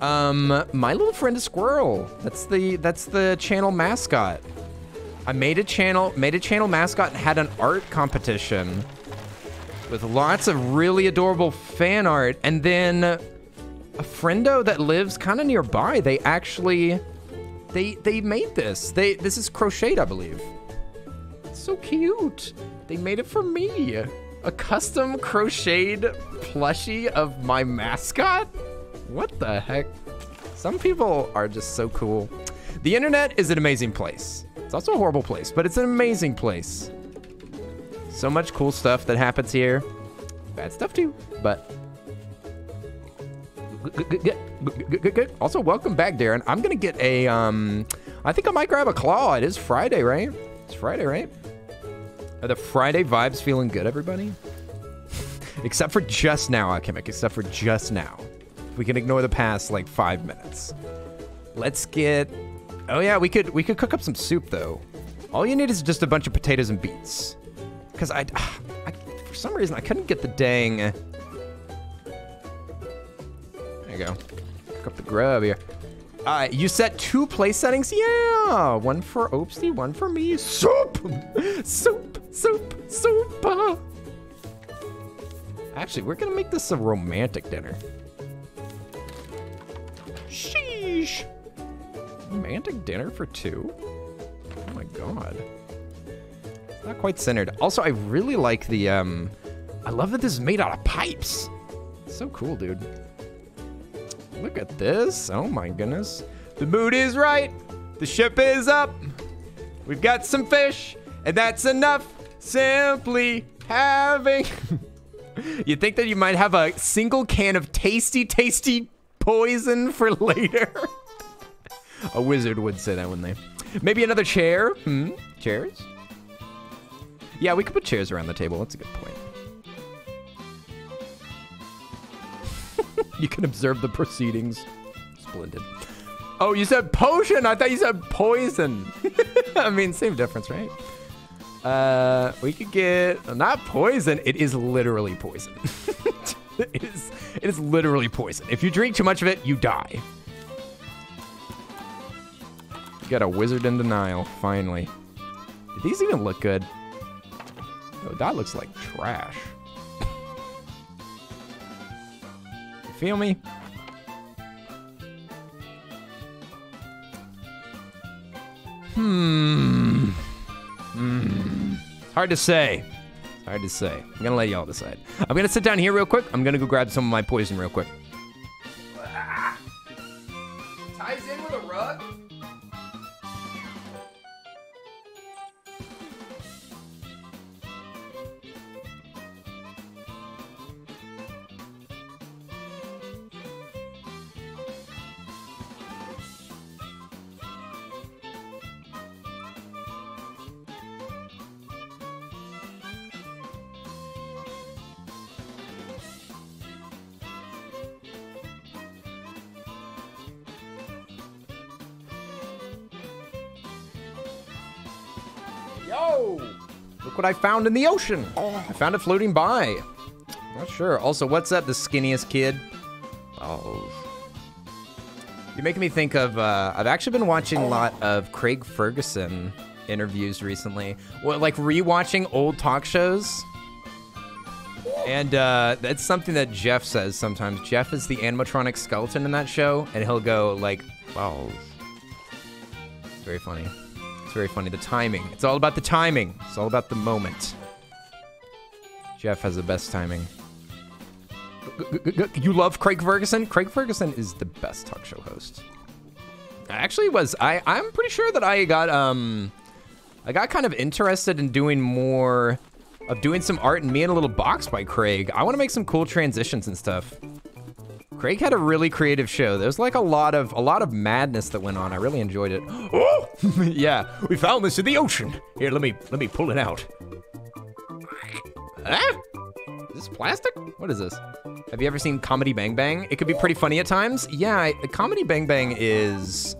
Um, my little friend is Squirrel. That's the that's the channel mascot. I made a channel made a channel mascot and had an art competition with lots of really adorable fan art, and then a friendo that lives kind of nearby. They actually they they made this. They this is crocheted, I believe. So cute. They made it for me. A custom crocheted plushie of my mascot? What the heck? Some people are just so cool. The internet is an amazing place. It's also a horrible place, but it's an amazing place. So much cool stuff that happens here. Bad stuff too, but also welcome back, Darren. I'm gonna get a um I think I might grab a claw. It is Friday, right? It's Friday, right? Are the Friday vibes feeling good, everybody? except for just now, Alchemic, except for just now. We can ignore the past like five minutes. Let's get Oh yeah, we could we could cook up some soup though. All you need is just a bunch of potatoes and beets. Cause I, I for some reason I couldn't get the dang There you go. Cook up the grub here. Uh, you set two place settings? Yeah! One for Opsty, one for me. Soup! soup! Soup! Soup! Actually, we're gonna make this a romantic dinner. Sheesh! Romantic dinner for two? Oh my god. Not quite centered. Also, I really like the, um... I love that this is made out of pipes. So cool, dude. Look at this. Oh my goodness. The mood is right. The ship is up. We've got some fish, and that's enough. Simply having. you think that you might have a single can of tasty, tasty poison for later? A wizard would say that, wouldn't they? Maybe another chair? Hmm? Chairs? Yeah, we could put chairs around the table. That's a good point. you can observe the proceedings. Splendid. Oh, you said potion. I thought you said poison. I mean, same difference, right? Uh, we could get not poison. It is literally poison. it is. It is literally poison. If you drink too much of it, you die. You got a wizard in denial. Finally. Did these even look good? Oh, that looks like trash. Feel me? Hmm. Hmm. Hard to say. Hard to say. I'm gonna let y'all decide. I'm gonna sit down here real quick. I'm gonna go grab some of my poison real quick. Yo! Look what I found in the ocean. I found it floating by. Not sure. Also, what's that? The skinniest kid? Oh. You're making me think of. Uh, I've actually been watching a lot of Craig Ferguson interviews recently. Well, like rewatching old talk shows. And uh, that's something that Jeff says sometimes. Jeff is the animatronic skeleton in that show, and he'll go like, "Wow." Very funny. It's very funny. The timing. It's all about the timing. It's all about the moment. Jeff has the best timing. You love Craig Ferguson? Craig Ferguson is the best talk show host. I actually was I I'm pretty sure that I got um I got kind of interested in doing more of doing some art and me in a little box by Craig. I want to make some cool transitions and stuff. Craig had a really creative show. There was like a lot of a lot of madness that went on. I really enjoyed it. Oh, yeah, we found this in the ocean. Here, let me let me pull it out. Huh? Is this plastic? What is this? Have you ever seen Comedy Bang Bang? It could be pretty funny at times. Yeah, I, Comedy Bang Bang is.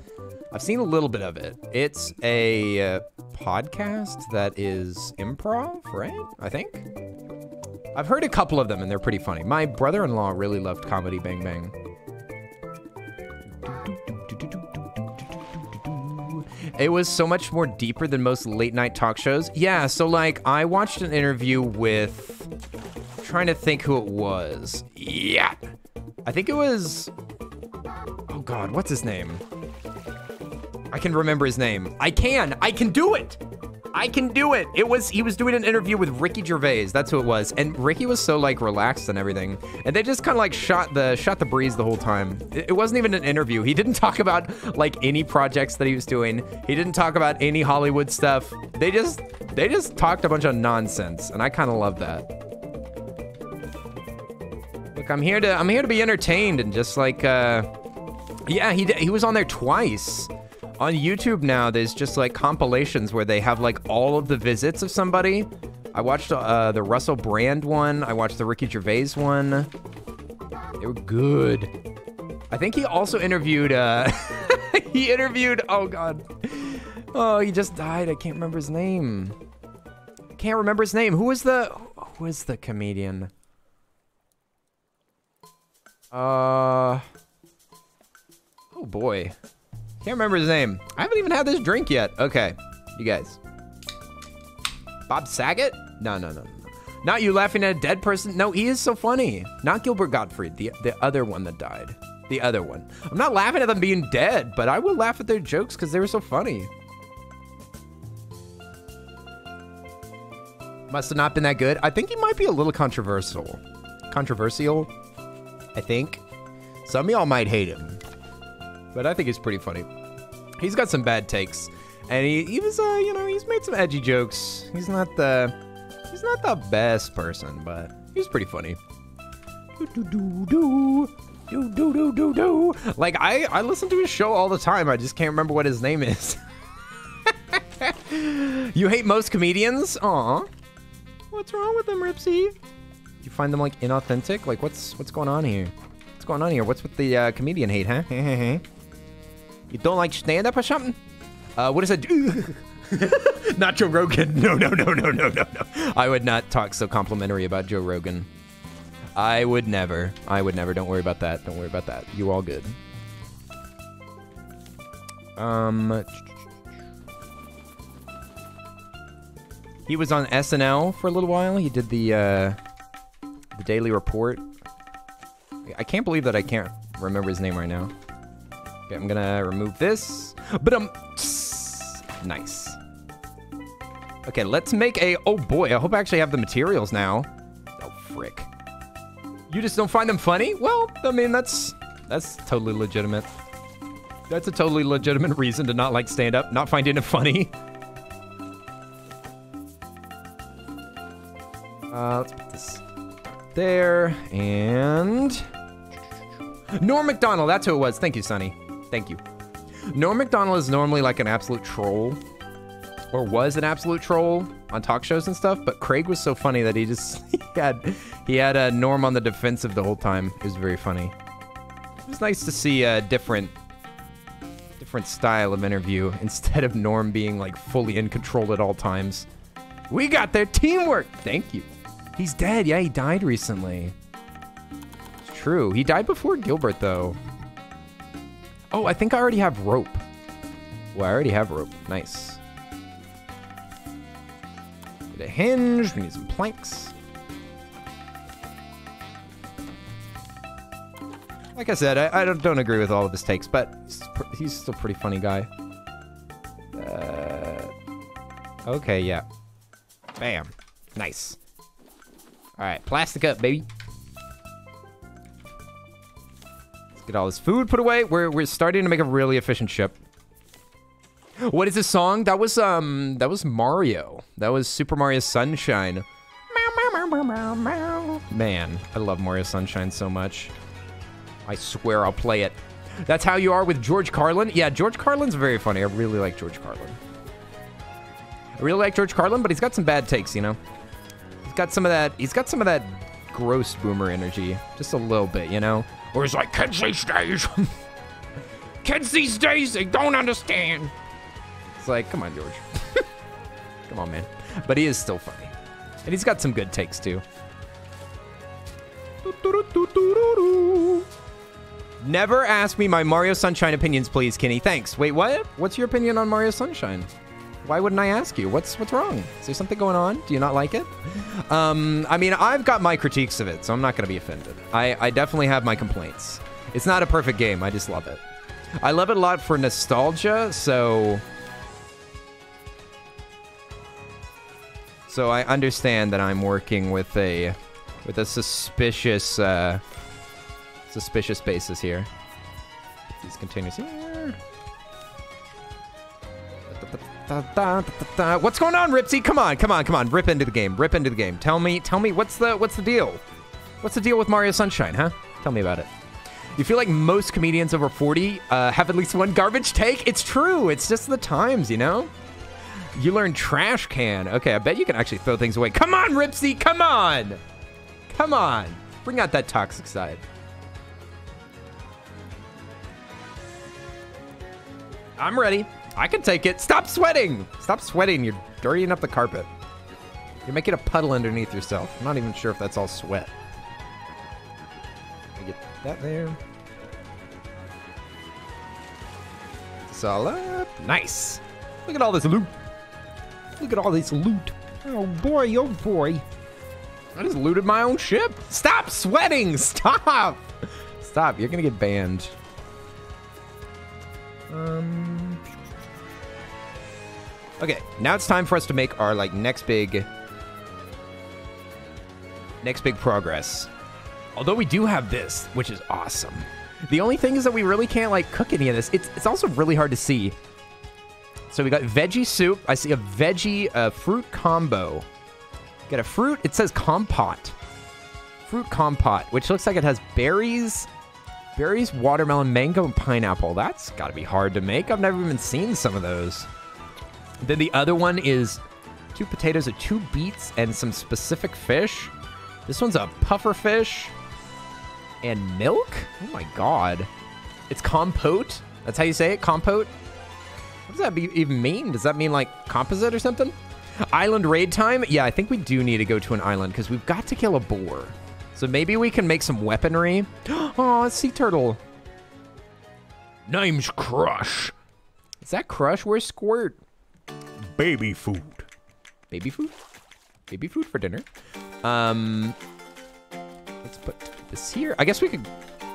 I've seen a little bit of it. It's a uh, podcast that is improv, right? I think. I've heard a couple of them and they're pretty funny. My brother-in-law really loved Comedy Bang Bang. It was so much more deeper than most late night talk shows. Yeah, so like I watched an interview with trying to think who it was. Yeah. I think it was Oh god, what's his name? I can remember his name. I can. I can do it. I can do it. It was he was doing an interview with Ricky Gervais. That's who it was. And Ricky was so like relaxed and everything. And they just kind of like shot the shot the breeze the whole time. It, wasn't even an interview. He didn't talk about like any projects that he was doing. He didn't talk about any Hollywood stuff. They just they just talked a bunch of nonsense, and I kind of love that. Look, I'm here to I'm here to be entertained and just like uh yeah, he he was on there twice. On YouTube now, there's just like compilations where they have like all of the visits of somebody. I watched uh, the Russell Brand one. I watched the Ricky Gervais one. They were good. I think he also interviewed. Uh, he interviewed. Oh God. Oh, he just died. I can't remember his name. I can't remember his name. Who was the? Who was the comedian? Uh. Oh boy. Can't remember his name. I haven't even had this drink yet. Okay, you guys. Bob Saget? No, no, no, no. Not you laughing at a dead person. No, he is so funny. Not Gilbert Gottfried, the the other one that died. The other one. I'm not laughing at them being dead, but I will laugh at their jokes because they were so funny. Must have not been that good. I think he might be a little controversial. Controversial, I think. Some of y'all might hate him, but I think he's pretty funny. He's got some bad takes, and he, he was, uh, you know, he's made some edgy jokes. He's not the, he's not the best person, but he's pretty funny. Do, do, do, do. Do do do do do. Like I I listen to his show all the time. I just can't remember what his name is. you hate most comedians? Aw. What's wrong with them, Ripsy? You find them like inauthentic? Like what's what's going on here? What's going on here? What's with the uh, comedian hate, huh? you don't like stand up or something? Uh, what is it? not Joe Rogan. No, no, no, no, no, no, no. I would not talk so complimentary about Joe Rogan. I would never. I would never. Don't worry about that. Don't worry about that. You all good. Um. He was on SNL for a little while. He did the uh, the Daily Report. I can't believe that I can't remember his name right now. Okay, I'm gonna remove this. But um, nice. Okay, let's make a. Oh boy, I hope I actually have the materials now. Oh frick. You just don't find them funny? Well, I mean that's that's totally legitimate. That's a totally legitimate reason to not like stand up, not finding it funny. Uh, let's put this there and Norm Macdonald. That's who it was. Thank you, Sonny. Thank you. Norm Macdonald is normally like an absolute troll, or was an absolute troll on talk shows and stuff. But Craig was so funny that he just he had he had a Norm on the defensive the whole time. It was very funny. It was nice to see a different different style of interview instead of Norm being like fully in control at all times. We got their teamwork. Thank you. He's dead. Yeah, he died recently. It's true. He died before Gilbert though. Oh, I think I already have rope. Well, I already have rope. Nice. Get a hinge. We need some planks. Like I said, I, I don't, don't agree with all of his takes, but he's, still a pretty funny guy. Uh, okay, yeah. Bam. Nice. All right, plastic up, baby. Get all this food put away. We're we're starting to make a really efficient ship. What is this song? That was um that was Mario. That was Super Mario Sunshine. Man, I love Mario Sunshine so much. I swear I'll play it. That's how you are with George Carlin? Yeah, George Carlin's very funny. I really like George Carlin. I really like George Carlin, but he's got some bad takes, you know? He's got some of that he's got some of that gross boomer energy. Just a little bit, you know? Where he's like, kids these days Kids these days, they don't understand. It's like, come on, George. come on, man. But he is still funny. And he's got some good takes too. Never ask me my Mario Sunshine opinions, please, Kenny. Thanks. Wait, what? What's your opinion on Mario Sunshine? Why wouldn't I ask you? What's what's wrong? Is there something going on? Do you not like it? Um, I mean, I've got my critiques of it, so I'm not going to be offended. I, I definitely have my complaints. It's not a perfect game. I just love it. I love it a lot for nostalgia, so so I understand that I'm working with a with a suspicious uh, suspicious basis here. These containers What's going on, Ripsy? Come on, come on, come on. Rip into the game. Rip into the game. Tell me, tell me what's the what's the deal? What's the deal with Mario Sunshine, huh? Tell me about it. You feel like most comedians over 40 uh, have at least one garbage take? It's true. It's just the times, you know? You learn trash can. Okay, I bet you can actually throw things away. Come on, Ripsy, come on. Come on. Bring out that toxic side. I'm ready. I can take it. Stop sweating. Stop sweating. You're dirtying up the carpet. You're making a puddle underneath yourself. I'm not even sure if that's all sweat. Me get that there. It's all up. Nice. Look at all this loot. Look at all this loot. Oh boy, oh boy. I just looted my own ship. Stop sweating. Stop. Stop. You're going to get banned. Um. Okay, now it's time for us to make our like next big next big progress. Although we do have this, which is awesome. The only thing is that we really can't like cook any of this. It's it's also really hard to see. So we got veggie soup. I see a veggie uh, fruit combo. Got a fruit. It says compote. Fruit compote, which looks like it has berries, Berries, watermelon, mango, and pineapple. That's got to be hard to make. I've never even seen some of those. Then the other one is two potatoes, a two beets, and some specific fish. This one's a puffer fish and milk. Oh my god! It's compote. That's how you say it, compote. What does that be, even mean? Does that mean like composite or something? Island raid time? Yeah, I think we do need to go to an island because we've got to kill a boar. So maybe we can make some weaponry. Oh, a sea turtle. Name's Crush. Is that Crush? Where's Squirt? Baby food. Baby food? Baby food for dinner. Um, let's put this here. I guess we could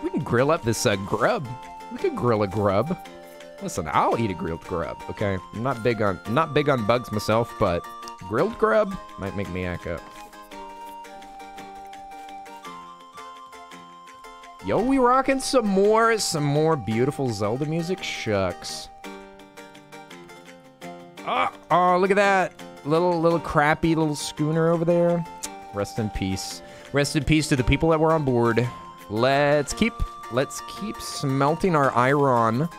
we can grill up this uh, grub. We could grill a grub. Listen, I'll eat a grilled grub. Okay, I'm not big on not big on bugs myself, but grilled grub might make me act up. Yo, we rocking some more, some more beautiful Zelda music. Shucks. Oh, oh, look at that little, little crappy little schooner over there. Rest in peace. Rest in peace to the people that were on board. Let's keep, let's keep smelting our iron.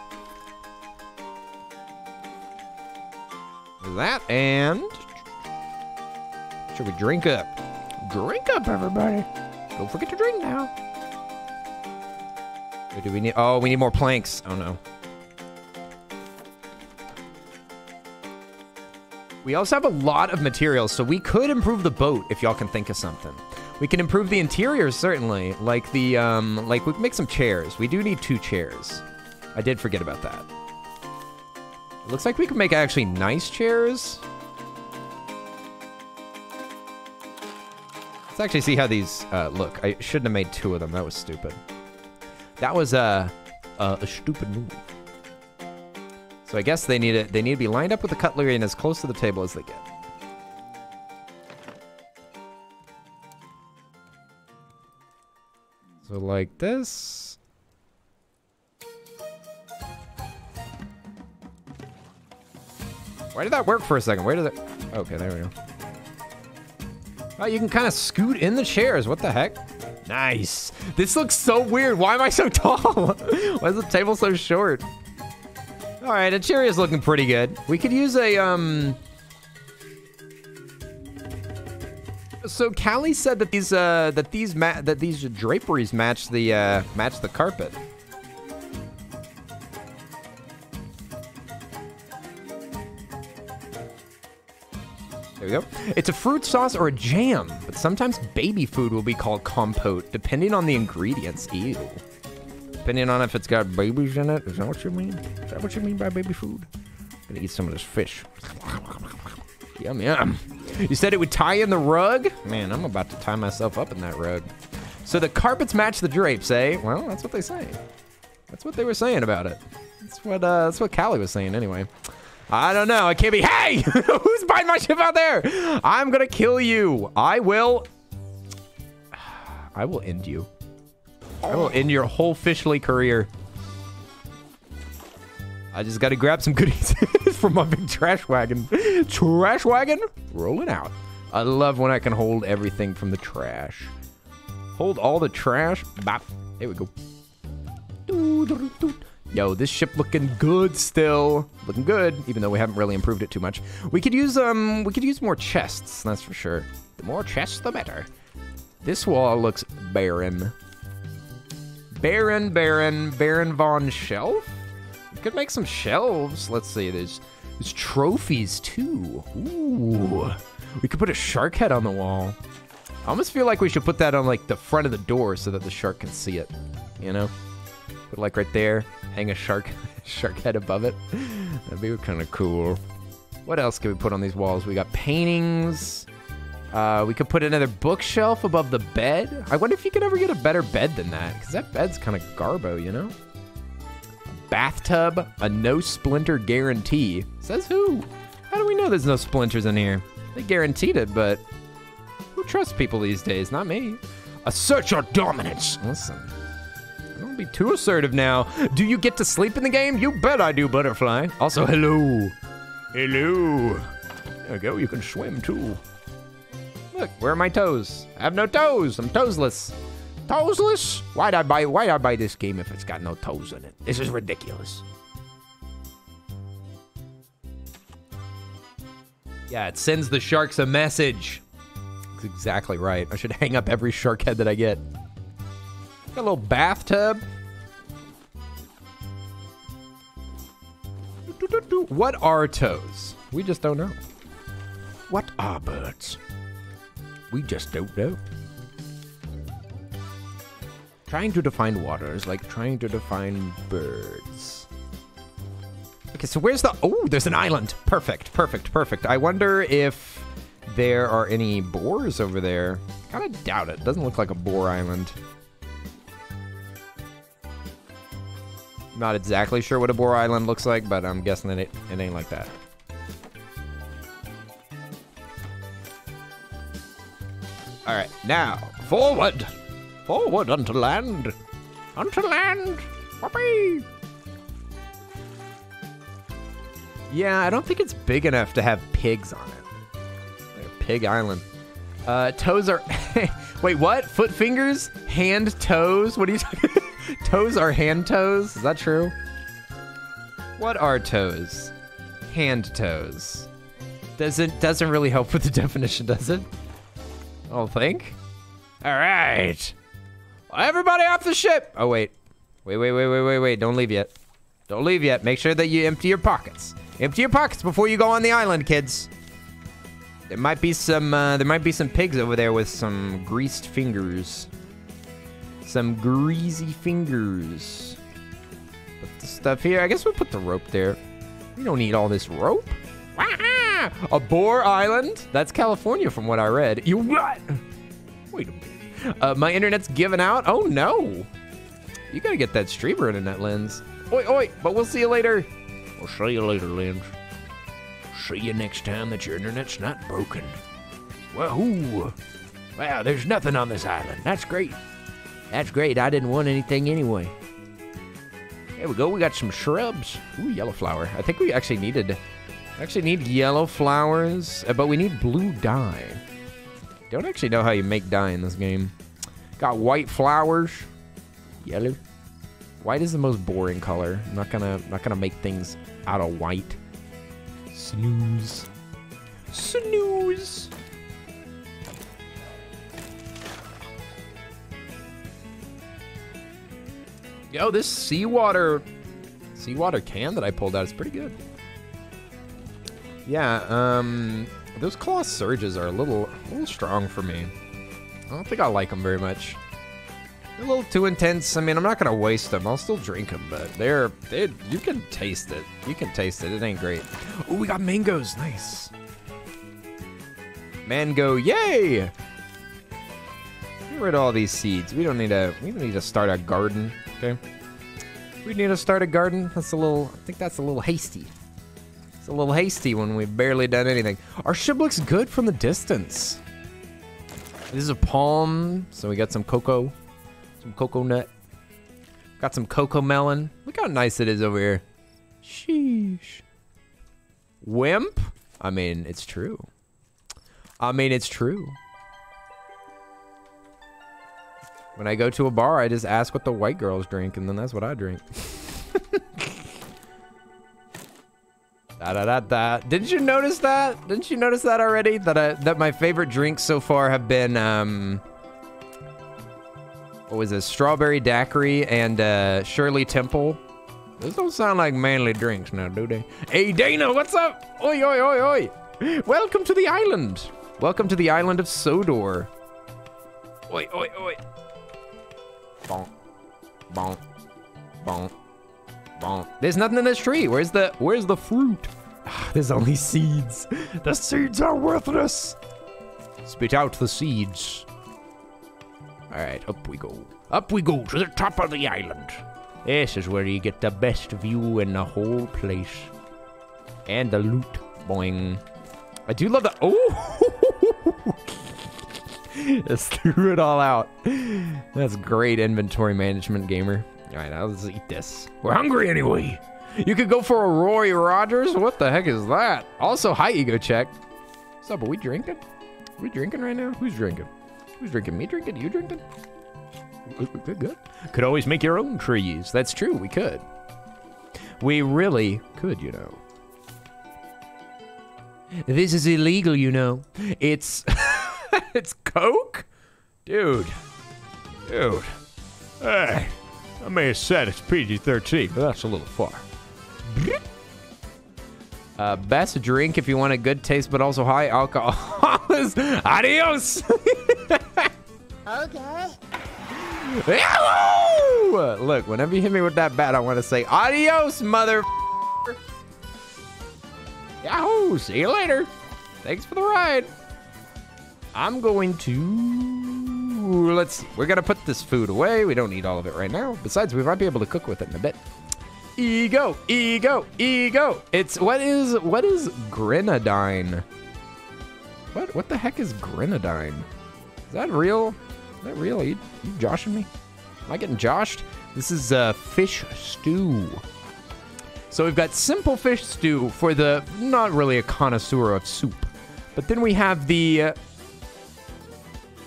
That and should we drink up? Drink up, everybody. Don't forget to drink now. Or do we need? Oh, we need more planks. Oh no. We also have a lot of materials, so we could improve the boat if y'all can think of something. We can improve the interiors certainly, like the um, like we can make some chairs. We do need two chairs. I did forget about that. It looks like we can make actually nice chairs. Let's actually see how these uh, look. I shouldn't have made two of them. That was stupid. That was a, a, a stupid move. So I guess they need it. They need to be lined up with the cutlery and as close to the table as they get. So like this. Why did that work for a second? Where did it? Okay, there we go. Oh, you can kind of scoot in the chairs. What the heck? Nice. This looks so weird. Why am I so tall? Why is the table so short? All right, a chair is looking pretty good. We could use a, um... So Callie said that these, uh, that these, that these draperies match the, uh, match the carpet. There we go. It's a fruit sauce or a jam, but sometimes baby food will be called compote, depending on the ingredients. Ew. Depending on if it's got babies in it. Is that what you mean? Is that what you mean by baby food? I'm gonna eat some of this fish. Yum, yum. You said it would tie in the rug? Man, I'm about to tie myself up in that rug. So the carpets match the drapes, eh? Well, that's what they say. That's what they were saying about it. That's what, uh, that's what Callie was saying anyway. I don't know. I can't be. Hey! Who's buying my ship out there? I'm gonna kill you. I will. I will end you. I will end your whole fishly career. I just gotta grab some goodies from my big trash wagon. Trash wagon? Rolling out. I love when I can hold everything from the trash. Hold all the trash. Bop. There we go. Yo, this ship looking good still. Looking good, even though we haven't really improved it too much. We could use um we could use more chests, that's for sure. The more chests the better. This wall looks barren. Baron, Baron, Baron von Shelf? We could make some shelves. Let's see, there's there's trophies too. Ooh. We could put a shark head on the wall. I almost feel like we should put that on like the front of the door so that the shark can see it. You know? Put it like right there. Hang a shark shark head above it. That'd be kind of cool. What else can we put on these walls? We got paintings. Uh, we could put another bookshelf above the bed. I wonder if you could ever get a better bed than that, because that bed's kind of garbo, you know? Bathtub, a no splinter guarantee. Says who? How do we know there's no splinters in here? They guaranteed it, but who trusts people these days? Not me. Assert your dominance. Listen, don't be too assertive now. Do you get to sleep in the game? You bet I do, Butterfly. Also, hello. Hello. There we go. You can swim too. Look, where are my toes? I have no toes. I'm toesless. Toesless? Why'd I buy why'd I buy this game if it's got no toes in it? This is ridiculous. Yeah, it sends the sharks a message. That's exactly right. I should hang up every shark head that I get. Got a little bathtub. What are toes? We just don't know. What are birds? We just don't know. Trying to define water is like trying to define birds. Okay, so where's the. Oh, there's an island. Perfect, perfect, perfect. I wonder if there are any boars over there. Kind of doubt it. Doesn't look like a boar island. Not exactly sure what a boar island looks like, but I'm guessing that it, it ain't like that. All right, now forward, forward unto land, unto land. Whoopee! Yeah, I don't think it's big enough to have pigs on it. A Pig Island. Uh, toes are. Wait, what? Foot fingers? Hand toes? What are you talking? toes are hand toes? Is that true? What are toes? Hand toes. Doesn't doesn't really help with the definition, does it? I don't think. All right. Everybody off the ship. Oh wait, wait, wait, wait, wait, wait, wait. Don't leave yet. Don't leave yet. Make sure that you empty your pockets. Empty your pockets before you go on the island, kids. There might be some. Uh, there might be some pigs over there with some greased fingers. Some greasy fingers. Put the stuff here. I guess we'll put the rope there. We don't need all this rope. A boar island? That's California, from what I read. You what? Wait a minute. Uh, my internet's giving out. Oh no! You gotta get that streamer internet lens. Oi, oi! But we'll see you later. We'll see you later, Lens. See you next time that your internet's not broken. Wahoo! Wow, there's nothing on this island. That's great. That's great. I didn't want anything anyway. There we go. We got some shrubs. Ooh, yellow flower. I think we actually needed. Actually need yellow flowers, uh, but we need blue dye. Don't actually know how you make dye in this game. Got white flowers. Yellow. White is the most boring color. I'm not gonna not gonna make things out of white. Snooze. Snooze. Yo, this seawater seawater can that I pulled out is pretty good. Yeah, um those claw surges are a little a little strong for me. I don't think I like them very much. They're a little too intense. I mean, I'm not gonna waste them. I'll still drink them, but they're they you can taste it. You can taste it. It ain't great. Oh, we got mangoes. Nice. Mango, yay! Get rid of all these seeds. We don't need to. We don't need to start a garden. Okay. We need to start a garden. That's a little. I think that's a little hasty. It's a little hasty when we've barely done anything. Our ship looks good from the distance. This is a palm, so we got some cocoa, some cocoa nut. Got some cocoa melon. Look how nice it is over here. Sheesh. Wimp? I mean, it's true. I mean, it's true. When I go to a bar, I just ask what the white girls drink, and then that's what I drink. da da da da. Didn't you notice that? Didn't you notice that already? That I, that my favorite drinks so far have been um. What was it? Strawberry daiquiri and uh, Shirley Temple. Those don't sound like manly drinks now, do they? Hey Dana, what's up? Oi oi oi oi! Welcome to the island. Welcome to the island of Sodor. Oi oi oi! Bonk, bonk, bonk, There's nothing in this tree. Where's the Where's the fruit? Ah, There's only seeds. The seeds are worthless. Spit out the seeds. All right, up we go. Up we go to the top of the island. This is where you get the best view in the whole place. And the loot. Boing. I do love the. Oh! Just threw it all out. That's great inventory management, gamer. All right, now let's eat this. We're hungry anyway. You could go for a Roy Rogers? What the heck is that? Also, hi, ego check. What's up? Are we drinking? Are we drinking right now? Who's drinking? Who's drinking? Me drinking? You drinking? Good, good. Could always make your own trees. That's true. We could. We really could, you know. This is illegal, you know. It's it's coke, dude. Dude. Hey, I may have said it's PG-13, but that's a little far. Uh, best drink if you want a good taste, but also high alcohol is adios. Okay. Yahoo! Look, whenever you hit me with that bat, I want to say adios, mother. Yahoo! See you later. Thanks for the ride. I'm going to. Let's see. We're going to put this food away. We don't need all of it right now. Besides, we might be able to cook with it in a bit. Ego, ego, ego. It's what is what is grenadine? What what the heck is grenadine? Is that real? Is that real? Are you, you joshing me? Am I getting joshed? This is uh, fish stew. So we've got simple fish stew for the not really a connoisseur of soup, but then we have the uh,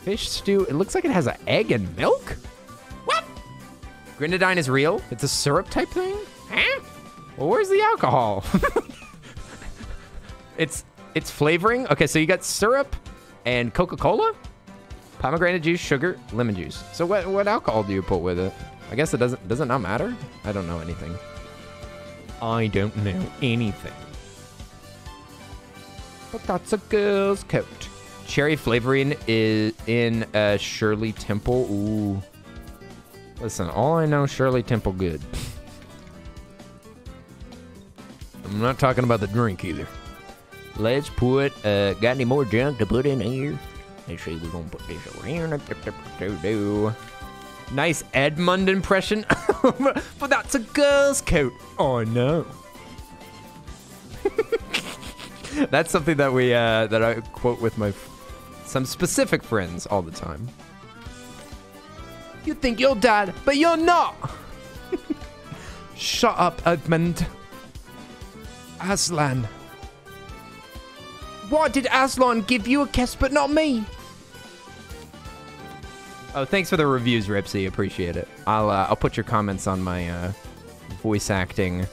fish stew. It looks like it has an egg and milk. What? Grenadine is real? It's a syrup type thing? Huh? Well, where's the alcohol? it's it's flavoring. Okay, so you got syrup and Coca-Cola, pomegranate juice, sugar, lemon juice. So what what alcohol do you put with it? I guess it doesn't does it not matter? I don't know anything. I don't know anything. But that's a girl's coat. Cherry flavoring is in uh, Shirley Temple. Ooh. Listen, all I know Shirley Temple good. I'm not talking about the drink either. Let's put, uh, got any more junk to put in here? Let's see, we're gonna put this over here. Nice Edmund impression. but that's a girl's coat. Oh no. that's something that we, uh, that I quote with my, some specific friends all the time. You think you're dad, but you're not. Shut up, Edmund. Aslan. Why did Aslan give you a kiss but not me? Oh, thanks for the reviews, Ripsy. Appreciate it. I'll uh, I'll put your comments on my uh, voice acting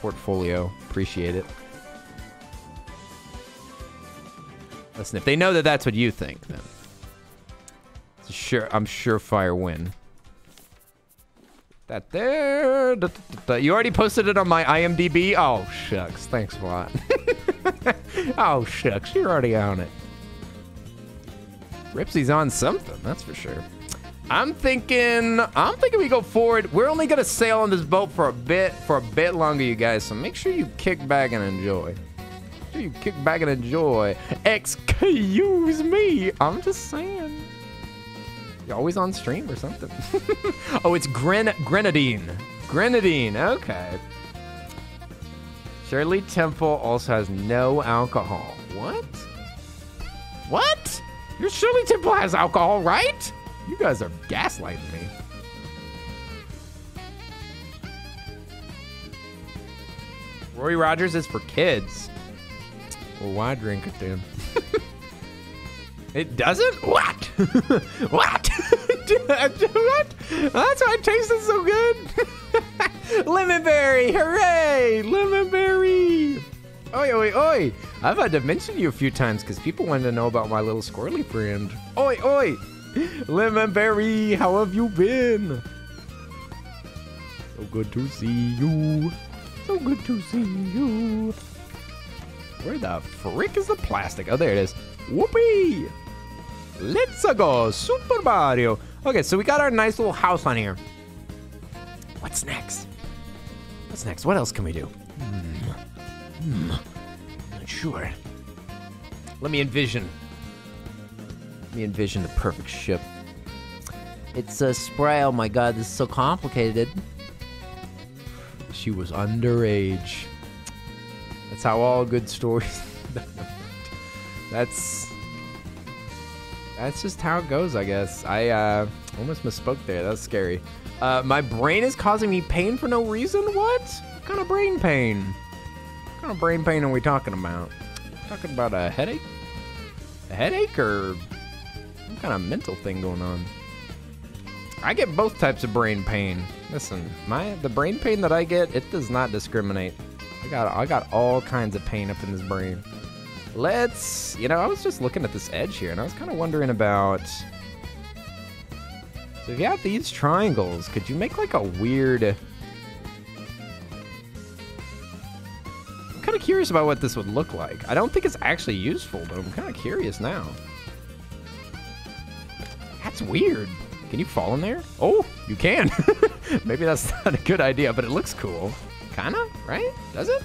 portfolio. Appreciate it. Listen, if they know that that's what you think, then sure I'm surefire win. That there. da, da, da. You already posted it on my IMDb. Oh shucks, thanks a lot. oh shucks, you're already on it. Ripsy's on something, that's for sure. I'm thinking, I'm thinking we go forward. We're only gonna sail on this boat for a bit, for a bit longer, you guys. So make sure you kick back and enjoy. You kick back and enjoy. Excuse me. I'm just saying. You're always on stream or something. oh, it's gren grenadine. Grenadine. Okay. Shirley Temple also has no alcohol. What? What? Your Shirley Temple has alcohol, right? You guys are gaslighting me. Roy Rogers is for kids. Well, why drink it then? it doesn't? What? what? what? Oh, that's why it tasted so good. Lemonberry, hooray! Lemonberry! Oi, oi, oi! I've had to mention you a few times because people wanted to know about my little squirrely friend. Oi, oi! Lemonberry, how have you been? So good to see you. So good to see you. Where the frick is the plastic? Oh, there it is. Whoopee! Let's go, Super Mario. Okay, so we got our nice little house on here. What's next? What's next? What else can we do? Hmm. Not sure. Let me envision. Let me envision the perfect ship. It's a spray. Oh my god, this is so complicated. She was underage. That's how all good stories. that's that's just how it goes, I guess. I uh, almost misspoke there. That's scary. Uh, my brain is causing me pain for no reason. What? what kind of brain pain? What kind of brain pain are we talking about? Talking about a headache? A headache or some kind of mental thing going on. I get both types of brain pain. Listen, my the brain pain that I get, it does not discriminate. I got I got all kinds of pain up in this brain. Let's, you know, I was just looking at this edge here and I was kind of wondering about So if you have these triangles, could you make like a weird I'm kind of curious about what this would look like. I don't think it's actually useful, but I'm kind of curious now. That's weird. Can you fall in there? Oh, you can. Maybe that's not a good idea, but it looks cool. Kinda, right? Does it?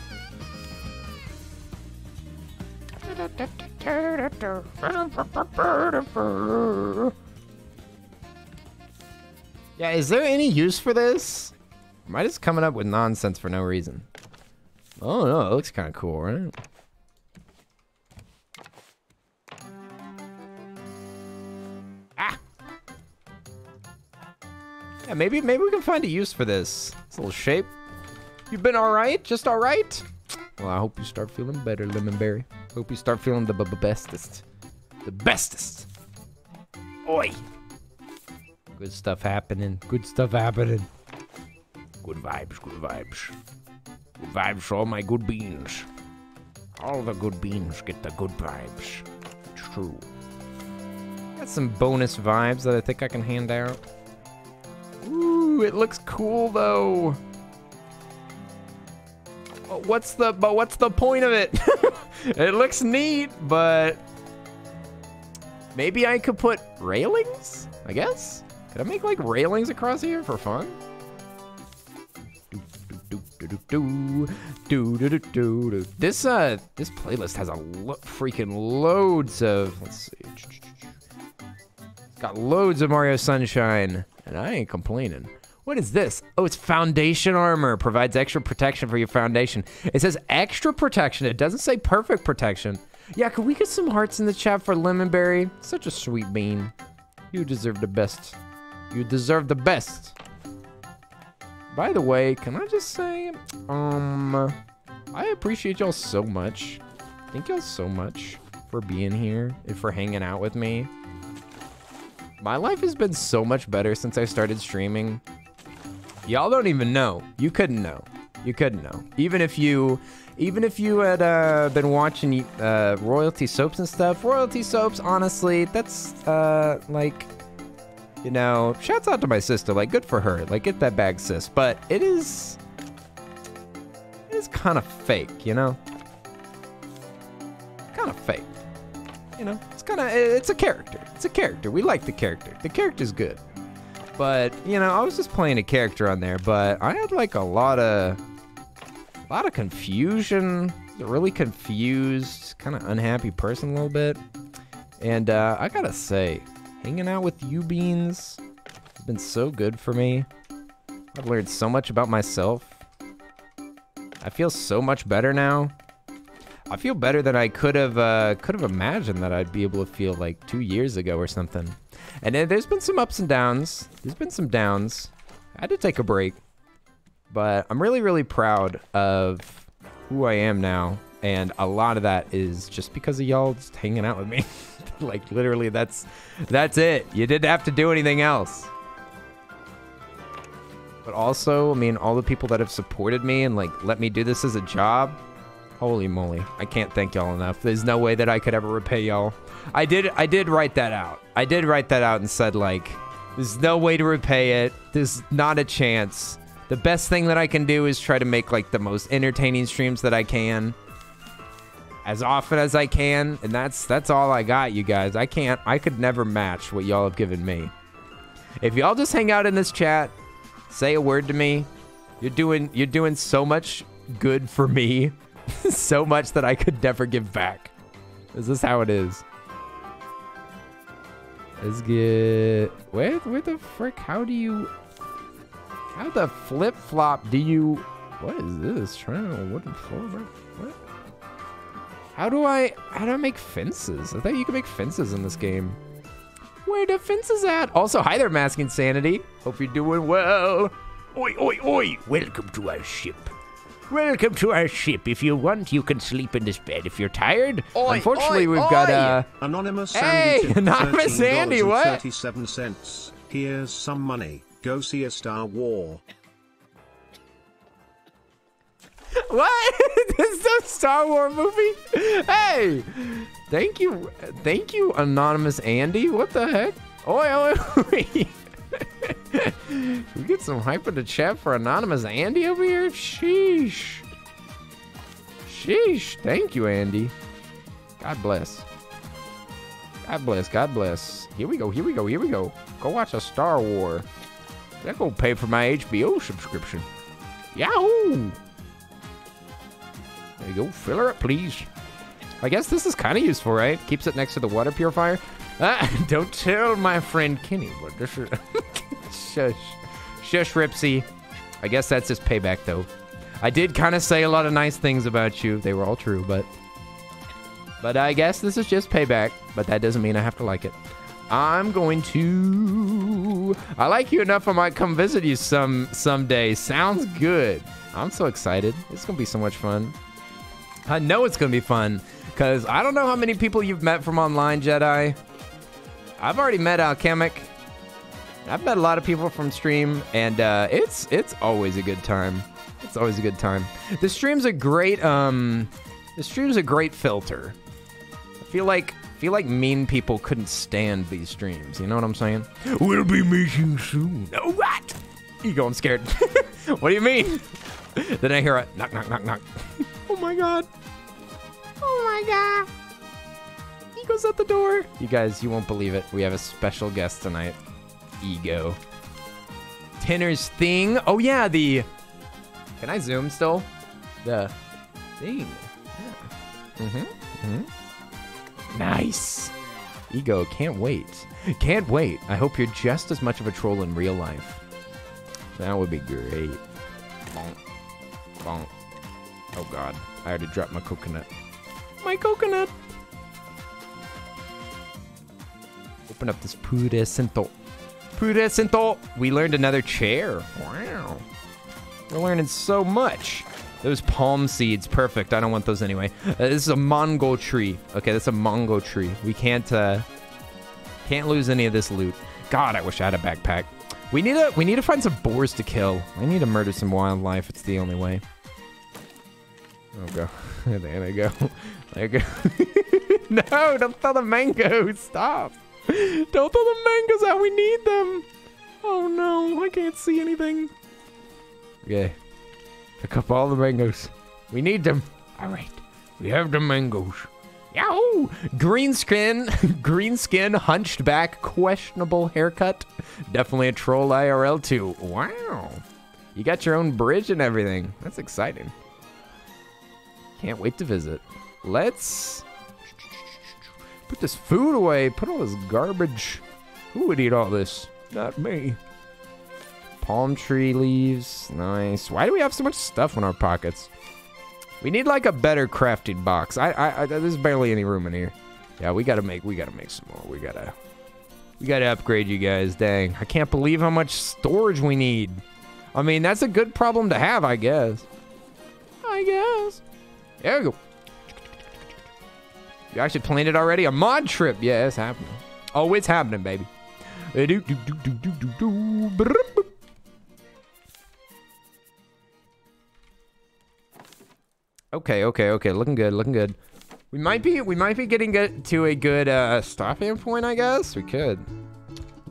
Yeah, is there any use for this? Am I just coming up with nonsense for no reason? Oh no, it looks kind of cool, right? Ah! Yeah, maybe maybe we can find a use for this. This little shape. You've been all right, just all right. Well, I hope you start feeling better, Lemonberry. Hope you start feeling the b- b- bestest, the bestest. Oi! Good stuff happening. Good stuff happening. Good vibes. Good vibes. Good vibes for all my good beans. All the good beans get the good vibes. It's true. Got some bonus vibes that I think I can hand out. Ooh, it looks cool though but what's the but what's the point of it? it looks neat, but maybe I could put railings, I guess? Could I make like railings across here for fun? This uh this playlist has a lo freaking loads of let's see. Got loads of Mario Sunshine and I ain't complaining. What is this? Oh, it's foundation armor. Provides extra protection for your foundation. It says extra protection. It doesn't say perfect protection. Yeah, could we get some hearts in the chat for Lemonberry? Such a sweet bean. You deserve the best. You deserve the best. By the way, can I just say, um, I appreciate y'all so much. Thank y'all so much for being here and for hanging out with me. My life has been so much better since I started streaming. Y'all don't even know. You couldn't know. You couldn't know. Even if you, even if you had uh, been watching uh, royalty soaps and stuff. Royalty soaps, honestly, that's uh, like, you know, shouts out to my sister. Like, good for her. Like, get that bag, sis. But it is, it is kind of fake, you know. Kind of fake. You know, it's kind of, it's a character. It's a character. We like the character. The character's good. But, you know, I was just playing a character on there, but I had like a lot of a lot of confusion. Really confused, kind of unhappy person a little bit. And uh, I gotta say, hanging out with you beans has been so good for me. I've learned so much about myself. I feel so much better now. I feel better than I could have uh, could have imagined that I'd be able to feel like two years ago or something. And then there's been some ups and downs. There's been some downs. I had to take a break, but I'm really really proud of who I am now, and a lot of that is just because of y'all just hanging out with me. like literally, that's that's it. You didn't have to do anything else. But also, I mean, all the people that have supported me and like let me do this as a job. Holy moly. I can't thank y'all enough. There's no way that I could ever repay y'all. I did I did write that out. I did write that out and said like there's no way to repay it. There's not a chance. The best thing that I can do is try to make like the most entertaining streams that I can as often as I can, and that's that's all I got, you guys. I can't I could never match what y'all have given me. If y'all just hang out in this chat, say a word to me, you're doing you're doing so much good for me. so much that I could never give back. Is this how it is? Let's get where where the frick? How do you how the flip flop do you what is this? Trying a wooden floor, bro? What? How do I how do I make fences? I thought you could make fences in this game. Where the fences at? Also, hi there, Mask Insanity. Hope you're doing well. Oi, oi, oi! Welcome to our ship. Welcome to our ship. If you want, you can sleep in this bed. If you're tired, Oi, unfortunately, oi, we've got a Anonymous Hey, Anonymous Andy, what? Thirty-seven cents. Here's some money. Go see a Star War. What? this is a Star Wars movie? Hey, thank you, thank you, anonymous Andy. What the heck? Oi, oi, oi. we get some hype in the chat for anonymous Andy over here. Sheesh. Sheesh. Thank you, Andy. God bless. God bless. God bless. Here we go. Here we go. Here we go. Go watch a Star War. That gonna pay for my HBO subscription. Yahoo! There you go. Fill her up, please. I guess this is kind of useful, right? Keeps it next to the water purifier. Ah, don't tell my friend Kenny, but this is... Shush. Shush, Ripsy. I guess that's just payback, though. I did kind of say a lot of nice things about you. They were all true, but... But I guess this is just payback, but that doesn't mean I have to like it. I'm going to... I like you enough I might come visit you some someday. Sounds good. I'm so excited. It's going to be so much fun. I know it's gonna be fun because I don't know how many people you've met from online, Jedi. I've already met Alchemic. I've met a lot of people from stream, and uh, it's it's always a good time. It's always a good time. The stream's a great um, the stream's a great filter. I feel like feel like mean people couldn't stand these streams. You know what I'm saying? We'll be meeting soon. Oh what? You I'm scared. what do you mean? then I hear a knock, knock, knock, knock. oh my god. Oh my god. Goes out the door. You guys, you won't believe it. We have a special guest tonight. Ego. Tinner's thing. Oh yeah, the. Can I zoom still? The thing. Yeah. Mm-hmm. Mm-hmm. Nice. Ego, can't wait. Can't wait. I hope you're just as much of a troll in real life. That would be great. Bonk. Bonk. Oh god, I already dropped my coconut. My coconut! Open up this Pudescento. Pudescento! We learned another chair. Wow. We're learning so much. Those palm seeds, perfect. I don't want those anyway. Uh, this is a mango tree. Okay, that's a mango tree. We can't, uh, can't lose any of this loot. God, I wish I had a backpack. We need to, we need to find some boars to kill. I need to murder some wildlife. It's the only way. Oh, go. there they go. There you go. no, don't throw the mango. Stop. Don't throw the mangoes out. We need them. Oh, no. I can't see anything. Okay. Pick up all the mangoes. We need them. All right. We have the mangoes. Yahoo! Green skin, green skin, hunched back, questionable haircut. Definitely a troll IRL too. Wow. You got your own bridge and everything. That's exciting. Can't wait to visit. Let's put this food away. Put all this garbage. Who would eat all this? Not me. Palm tree leaves. Nice. Why do we have so much stuff in our pockets? We need like a better crafted box. I, I, I there's barely any room in here. Yeah, we gotta make, we gotta make some more. We gotta, we gotta upgrade you guys. Dang, I can't believe how much storage we need. I mean, that's a good problem to have, I guess. I guess. There we go. You actually planned it already? A mod trip? Yeah, it's happening. Oh, it's happening, baby. Uh. Okay, okay, okay. Looking good, looking good. We might be, we might be getting good to a good uh, stopping point, I guess. We could.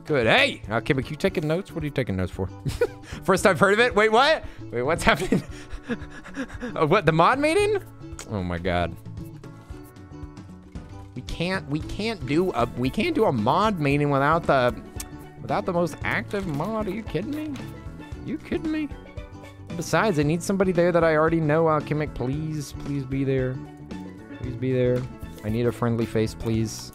Good. Hey, okay, but you taking notes? What are you taking notes for? First I've heard of it. Wait, what? Wait, what's happening? Uh, what? The mod meeting? Oh my god. We can't, we can't do a, we can't do a mod meeting without the, without the most active mod. Are you kidding me? you kidding me? Besides, I need somebody there that I already know. Uh, Alchemic, please, please be there. Please be there. I need a friendly face, please.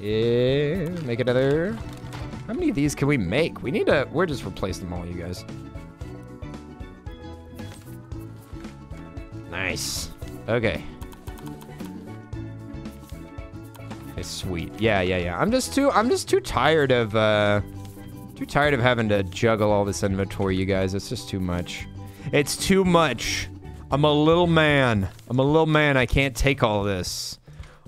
Yeah, make another. How many of these can we make? We need to. We're just replace them all, you guys. Nice. Okay. Okay, sweet. Yeah, yeah, yeah. I'm just too. I'm just too tired of. uh Too tired of having to juggle all this inventory, you guys. It's just too much. It's too much. I'm a little man. I'm a little man. I can't take all this.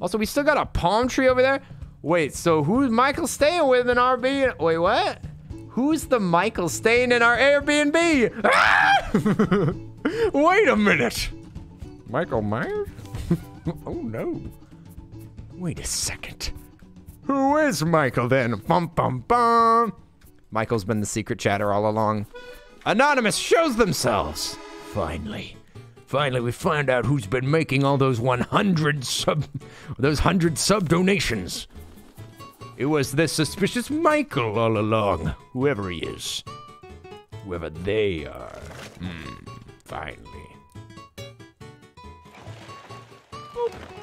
Also, we still got a palm tree over there. Wait, so who's Michael staying with in our B? Wait, what? Who's the Michael staying in our Airbnb? Ah! Wait a minute. Michael Myers? oh no. Wait a second. Who is Michael then? Bum bum bum. Michael's been the secret chatter all along. Anonymous shows themselves. Finally. Finally, we find out who's been making all those 100 sub, those 100 sub donations. It was this suspicious Michael all along, whoever he is. Whoever they are. Hmm, finally.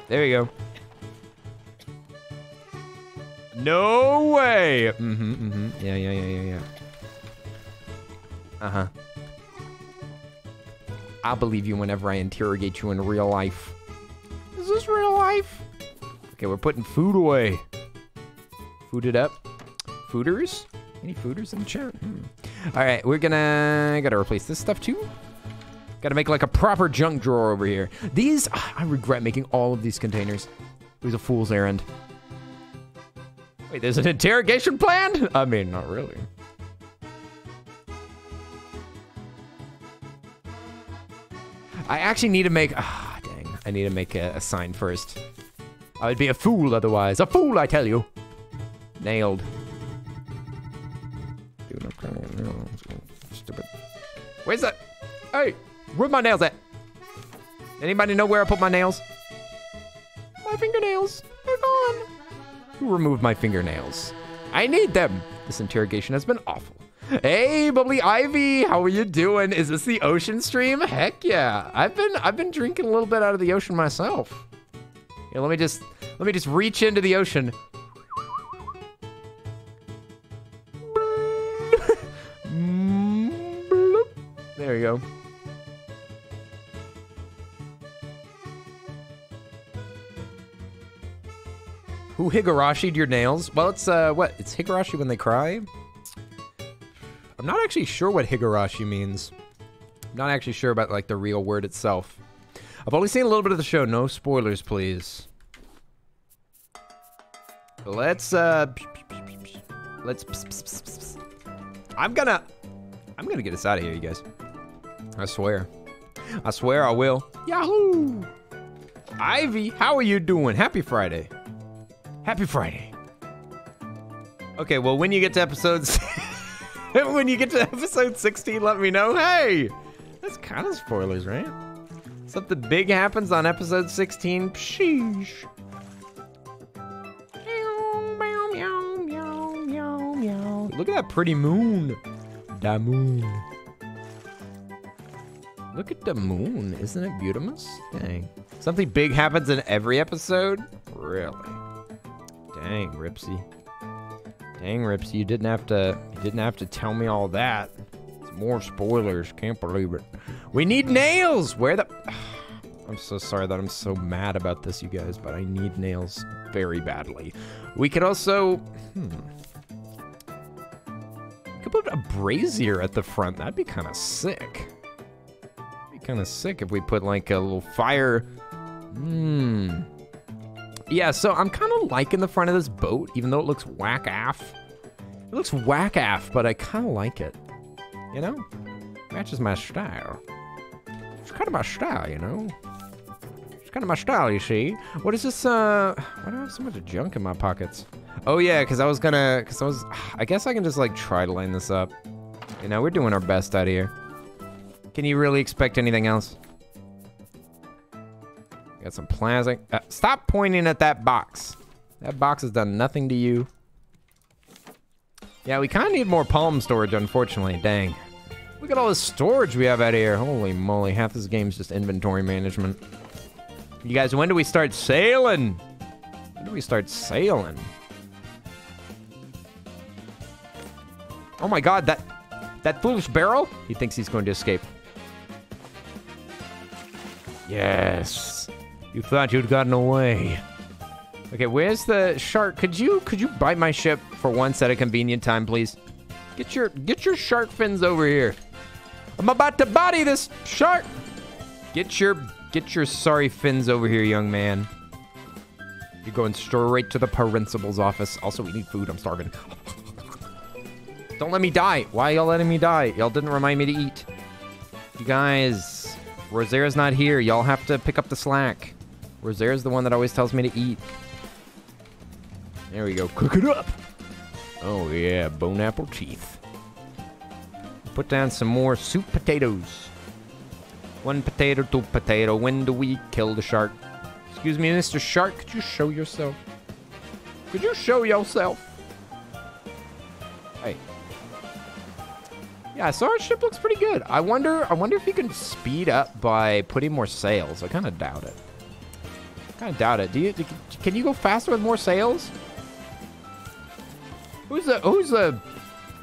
There you go. No way! Mm-hmm, mm-hmm. Yeah, yeah, yeah, yeah, yeah. Uh-huh. I'll believe you whenever I interrogate you in real life. Is this real life? Okay, we're putting food away. Food it up. Fooders? Any fooders in the chat? Hmm. All right, we're gonna gotta replace this stuff too. Gotta make like a proper junk drawer over here. These, I regret making all of these containers. It was a fool's errand. Wait, there's an interrogation plan? I mean, not really. I actually need to make. Ah, dang. I need to make a, a sign first. I would be a fool otherwise. A fool, I tell you. Nailed. Stupid. Where's that? Hey, where's my nails at? Anybody know where I put my nails? My fingernails. They're gone. Who removed my fingernails? I need them. This interrogation has been awful. Hey, bubbly Ivy, how are you doing? Is this the ocean stream? Heck yeah. I've been I've been drinking a little bit out of the ocean myself. Yeah, let me just let me just reach into the ocean. There you go. Who Higurashi'd your nails? Well, it's uh what? It's Higurashi when they cry. I'm not actually sure what Higurashi means. I'm not actually sure about like the real word itself. I've only seen a little bit of the show. No spoilers, please. Let's uh let's I'm gonna I'm gonna get us out of here, you guys. I swear. I swear I will. Yahoo! Ivy, how are you doing? Happy Friday. Happy Friday. Okay, well, when you get to episodes, when you get to episode 16, let me know. Hey, that's kind of spoilers, right? Something big happens on episode 16. Sheesh. Look at that pretty moon. Da moon. Look at the moon. Isn't it beautiful? Dang. Something big happens in every episode? Really? Dang, Ripsy. Dang, Ripsy, you didn't have to you didn't have to tell me all that. It's more spoilers. Can't believe it. We need nails! Where the I'm so sorry that I'm so mad about this, you guys, but I need nails very badly. We could also hmm. Could put a brazier at the front. That'd be kind of sick. Be kind of sick if we put like a little fire. Hmm. Yeah, so I'm kind of liking the front of this boat, even though it looks whack-aff. It looks whack-aff, but I kind of like it. You know? Matches my style. It's kind of my style, you know? It's kind of my style, you see? What is this, uh... Why do I have so much junk in my pockets? Oh, yeah, because I was gonna... Because I was... I guess I can just, like, try to line this up. You know, we're doing our best out here. Can you really expect anything else? Got some plastic. Uh, stop pointing at that box. That box has done nothing to you. Yeah, we kind of need more palm storage, unfortunately. Dang. Look at all this storage we have out here. Holy moly, half this game's just inventory management. You guys, when do we start sailing? When do we start sailing? Oh my god, that that foolish barrel? He thinks he's going to escape. Yes. You thought you'd gotten away. Okay, where's the shark? Could you could you bite my ship for once at a convenient time, please? Get your get your shark fins over here. I'm about to body this shark. Get your get your sorry fins over here, young man. You're going straight to the principal's office. Also, we need food. I'm starving. Don't let me die. Why y'all letting me die? Y'all didn't remind me to eat. You guys, Rosera's not here. Y'all have to pick up the slack. Rosera's the one that always tells me to eat. There we go. Cook it up. Oh yeah, bone apple teeth. Put down some more soup potatoes. One potato, two potato. When do we kill the shark? Excuse me, Mr. Shark, could you show yourself? Could you show yourself? Hey. Yeah, so our ship looks pretty good. I wonder I wonder if you can speed up by putting more sails. I kind of doubt it. Kind of doubt it. Do you can you go faster with more sails? Who's the who's the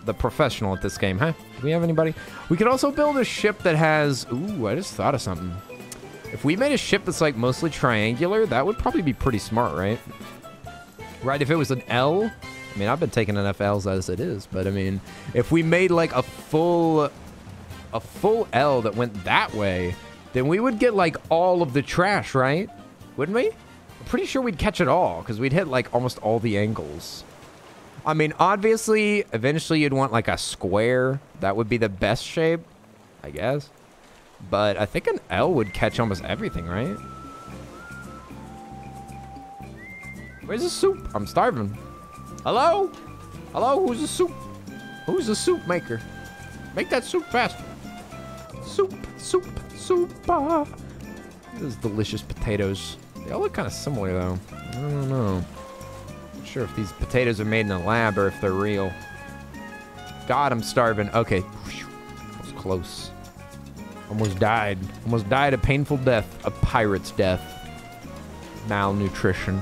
the professional at this game, huh? Do we have anybody? We could also build a ship that has ooh, I just thought of something. If we made a ship that's like mostly triangular, that would probably be pretty smart, right? Right, if it was an L, I mean, I've been taking enough L's as it is, but I mean, if we made like a full, a full L that went that way, then we would get like all of the trash, right? Wouldn't we? I'm pretty sure we'd catch it all because we'd hit like almost all the angles. I mean, obviously, eventually you'd want like a square. That would be the best shape, I guess. But I think an L would catch almost everything, right? Where's the soup? I'm starving. Hello? Hello? Who's the soup? Who's the soup maker? Make that soup faster. Soup, soup, soup. Ah. Those delicious potatoes. They all look kind of similar, though. I don't know. Not sure if these potatoes are made in a lab or if they're real. God, I'm starving. Okay. Was close. Almost died. Almost died a painful death. A pirate's death. Malnutrition.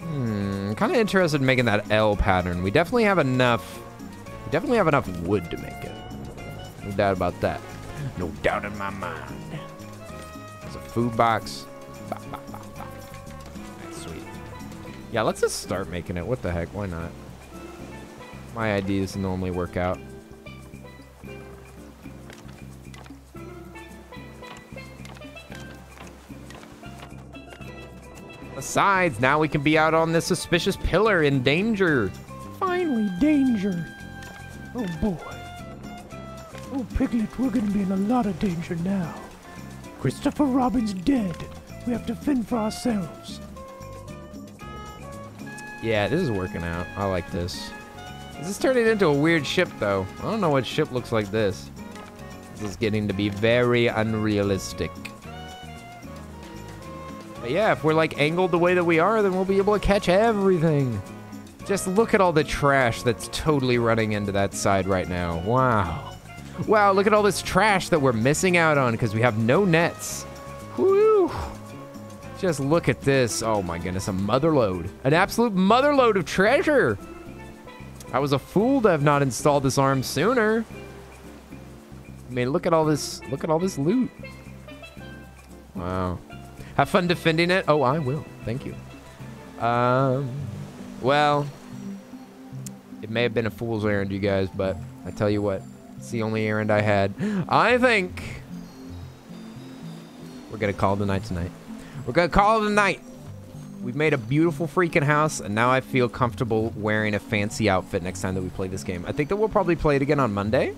Hmm, kind of interested in making that L pattern. We definitely have enough. We definitely have enough wood to make it. No doubt about that. No doubt in my mind. Food box. Ba, ba, ba, ba. That's sweet. Yeah, let's just start making it. What the heck? Why not? My ideas normally work out. Besides, now we can be out on this suspicious pillar in danger. Finally, danger. Oh boy. Oh, Piglet, we're gonna be in a lot of danger now. Christopher Robin's dead. We have to fend for ourselves. Yeah, this is working out. I like this. This is turning into a weird ship, though. I don't know what ship looks like this. This is getting to be very unrealistic. But yeah, if we're like angled the way that we are, then we'll be able to catch everything. Just look at all the trash that's totally running into that side right now. Wow. Wow, look at all this trash that we're missing out on because we have no nets. Whew. Just look at this. Oh my goodness, a mother load. An absolute mother load of treasure. I was a fool to have not installed this arm sooner. I mean, look at all this, look at all this loot. Wow. Have fun defending it. Oh, I will. Thank you. Um, well, it may have been a fool's errand, you guys, but I tell you what, it's the only errand I had. I think we're gonna call it a night tonight. We're gonna call it a night. We've made a beautiful freaking house, and now I feel comfortable wearing a fancy outfit next time that we play this game. I think that we'll probably play it again on Monday.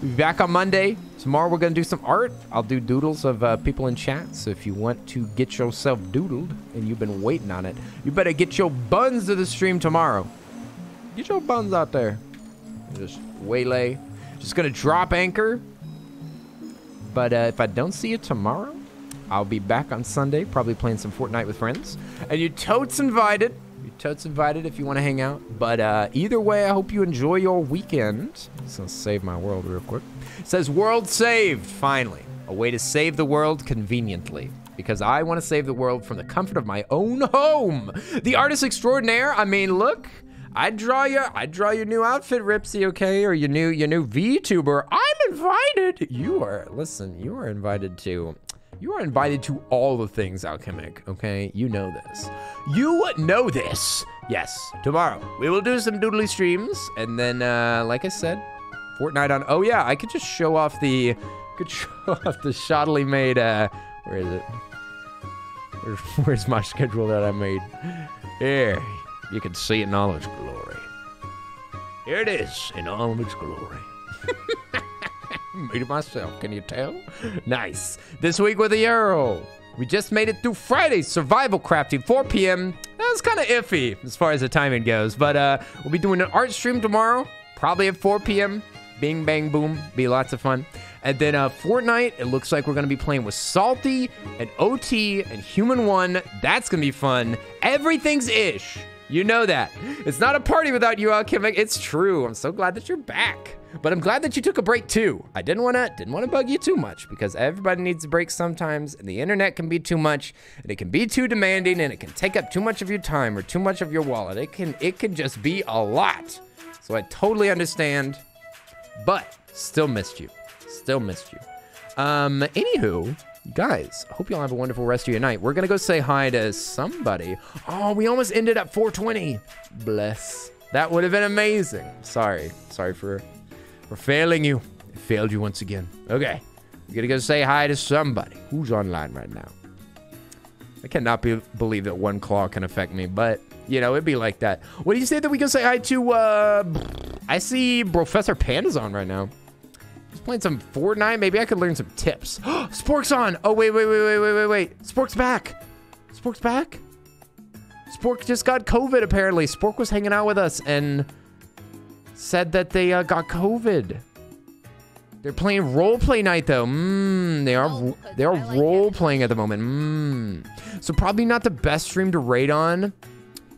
We'll be back on Monday. Tomorrow we're going to do some art. I'll do doodles of uh, people in chat. So if you want to get yourself doodled and you've been waiting on it, you better get your buns to the stream tomorrow. Get your buns out there. Just waylay. Just to drop anchor. But uh, if I don't see you tomorrow, I'll be back on Sunday, probably playing some Fortnite with friends. And you totes invited. You totes invited if you want to hang out. But uh, either way, I hope you enjoy your weekend. Gonna save my world real quick. It says world saved, finally. A way to save the world conveniently. Because I want to save the world from the comfort of my own home. The artist extraordinaire, I mean, look. I'd draw your I'd draw your new outfit, Ripsy, okay? Or your new your new VTuber. I'm invited. You are listen, you are invited to you are invited to all the things alchemic, okay? You know this. You know this. Yes, tomorrow we will do some doodly streams, and then, uh, like I said, Fortnite on. Oh yeah, I could just show off the, could show off the shoddily made. Uh, where is it? Where's, where's my schedule that I made? Here, you can see it in all its glory. Here it is in all of its glory. made it myself. Can you tell? Nice. This week with the Earl. We just made it through Friday. Survival crafting, 4 p.m. That was kind of iffy as far as the timing goes, but uh, we'll be doing an art stream tomorrow, probably at 4 p.m. Bing, bang, boom. Be lots of fun. And then uh, Fortnite, it looks like we're going to be playing with Salty and OT and Human One. That's going to be fun. Everything's ish. You know that. It's not a party without you, Alchemic. It's true. I'm so glad that you're back. But I'm glad that you took a break too. I didn't want to didn't want to bug you too much because everybody needs a break sometimes and the internet can be too much and it can be too demanding and it can take up too much of your time or too much of your wallet. It can it can just be a lot. So I totally understand. But still missed you. Still missed you. Um anywho, guys, I hope y'all have a wonderful rest of your night. We're gonna go say hi to somebody. Oh, we almost ended at 420. Bless. That would have been amazing. Sorry. Sorry for for failing you. I failed you once again. Okay. We gotta go say hi to somebody. Who's online right now? I cannot be, believe that one claw can affect me, but you know, it'd be like that. What do you say that we go say hi to uh I see Professor Panda's on right now. Playing some Fortnite. Maybe I could learn some tips. Spork's on. Oh wait, wait, wait, wait, wait, wait, wait. Spork's back. Spork's back. Spork just got COVID apparently. Spork was hanging out with us and said that they uh, got COVID. They're playing role play night though. Mmm, they are they are role playing at the moment. Mmm. So probably not the best stream to raid on.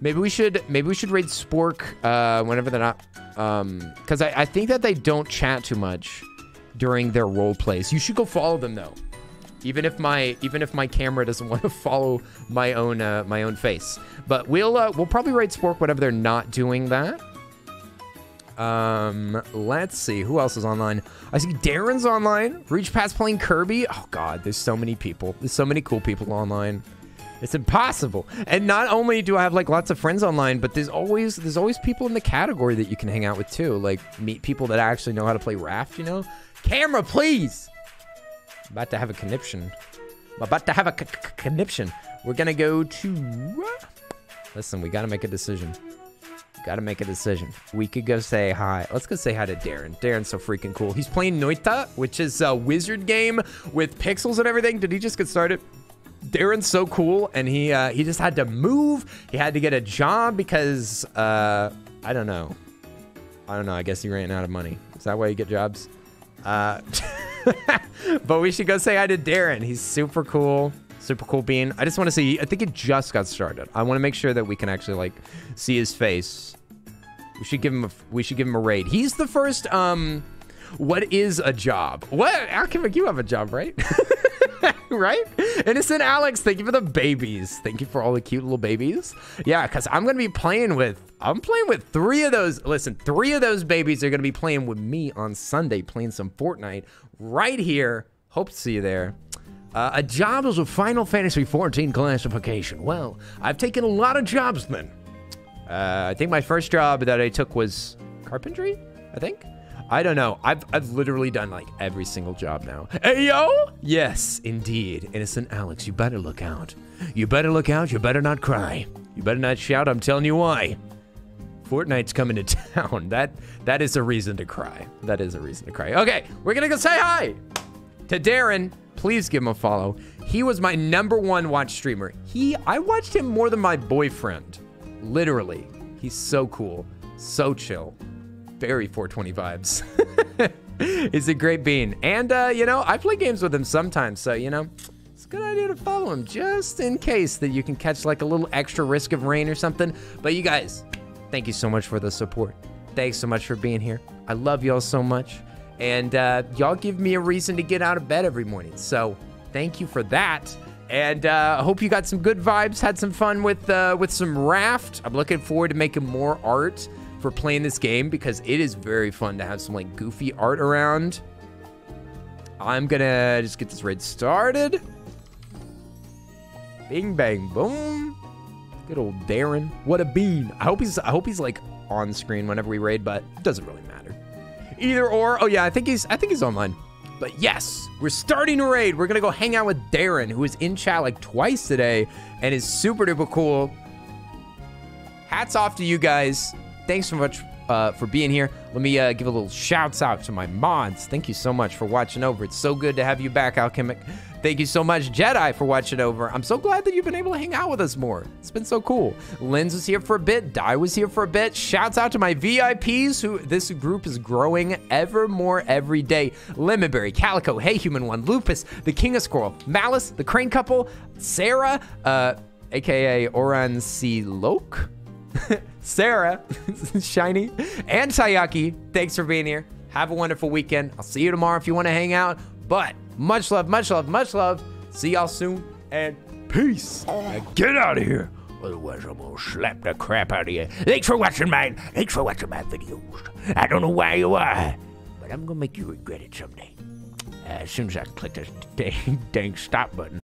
Maybe we should maybe we should raid Spork uh, whenever they're not. Um, because I, I think that they don't chat too much during their role plays. You should go follow them though. Even if my even if my camera doesn't want to follow my own uh, my own face, but we'll uh, we'll probably raid Spork whenever they're not doing that. Um, let's see who else is online. I see Darren's online. Reach past playing Kirby. Oh God, there's so many people. There's so many cool people online. It's impossible. And not only do I have like lots of friends online, but there's always there's always people in the category that you can hang out with too. Like meet people that actually know how to play Raft. You know, camera, please. I'm about to have a conniption. I'm about to have a conniption. We're gonna go to. Listen, we gotta make a decision. Gotta make a decision. We could go say hi. Let's go say hi to Darren. Darren's so freaking cool. He's playing Noita, which is a wizard game with pixels and everything. Did he just get started? Darren's so cool, and he uh, he just had to move. He had to get a job because uh, I don't know. I don't know. I guess he ran out of money. Is that why you get jobs? Uh, but we should go say hi to Darren. He's super cool. Super cool bean. I just want to see. I think it just got started. I want to make sure that we can actually like see his face. We should give him a. We should give him a raid. He's the first. Um, what is a job? What? Alchemic, you have a job, right? right? Innocent Alex, thank you for the babies. Thank you for all the cute little babies. Yeah, because I'm gonna be playing with. I'm playing with three of those. Listen, three of those babies are gonna be playing with me on Sunday, playing some Fortnite right here. Hope to see you there. Uh, a job is a Final Fantasy 14 classification. Well, I've taken a lot of jobs then. Uh, I think my first job that I took was carpentry. I think. I don't know. I've I've literally done like every single job now. Hey yo! Yes, indeed. Innocent Alex, you better look out. You better look out. You better not cry. You better not shout. I'm telling you why. Fortnite's coming to town. That that is a reason to cry. That is a reason to cry. Okay, we're gonna go say hi to Darren. Please give him a follow. He was my number one watch streamer. He I watched him more than my boyfriend. Literally. He's so cool. So chill. Very 420 vibes. He's a great bean. And uh, you know, I play games with him sometimes, so you know, it's a good idea to follow him just in case that you can catch like a little extra risk of rain or something. But you guys, thank you so much for the support. Thanks so much for being here. I love y'all so much. And uh, y'all give me a reason to get out of bed every morning. So thank you for that. And uh, I hope you got some good vibes, had some fun with uh, with some raft. I'm looking forward to making more art for playing this game because it is very fun to have some like goofy art around. I'm gonna just get this raid started. Bing bang boom. Good old Darren. What a bean. I hope he's I hope he's like on screen whenever we raid, but it doesn't really matter. Either or. Oh yeah, I think he's I think he's online. But yes, we're starting a raid. We're gonna go hang out with Darren, who is in chat like twice today and is super duper cool. Hats off to you guys. Thanks so much uh, for being here. Let me uh, give a little shouts out to my mods. Thank you so much for watching over. It's so good to have you back, Alchemic. Thank you so much, Jedi, for watching over. I'm so glad that you've been able to hang out with us more. It's been so cool. Lens was here for a bit. Die was here for a bit. Shouts out to my VIPs, who this group is growing ever more every day. Lemonberry, Calico, Hey Human One, Lupus, the King of Squirrel, Malice, the Crane Couple, Sarah, uh, aka Oran C. Loke. Sarah, Shiny, and Sayaki, thanks for being here. Have a wonderful weekend. I'll see you tomorrow if you want to hang out. But much love, much love, much love. See y'all soon and peace. Now get out of here. Otherwise, I'm gonna slap the crap out of you. Thanks for watching mine. Thanks for watching my videos. I don't know why you are, but I'm gonna make you regret it someday. as soon as I click this dang, dang stop button.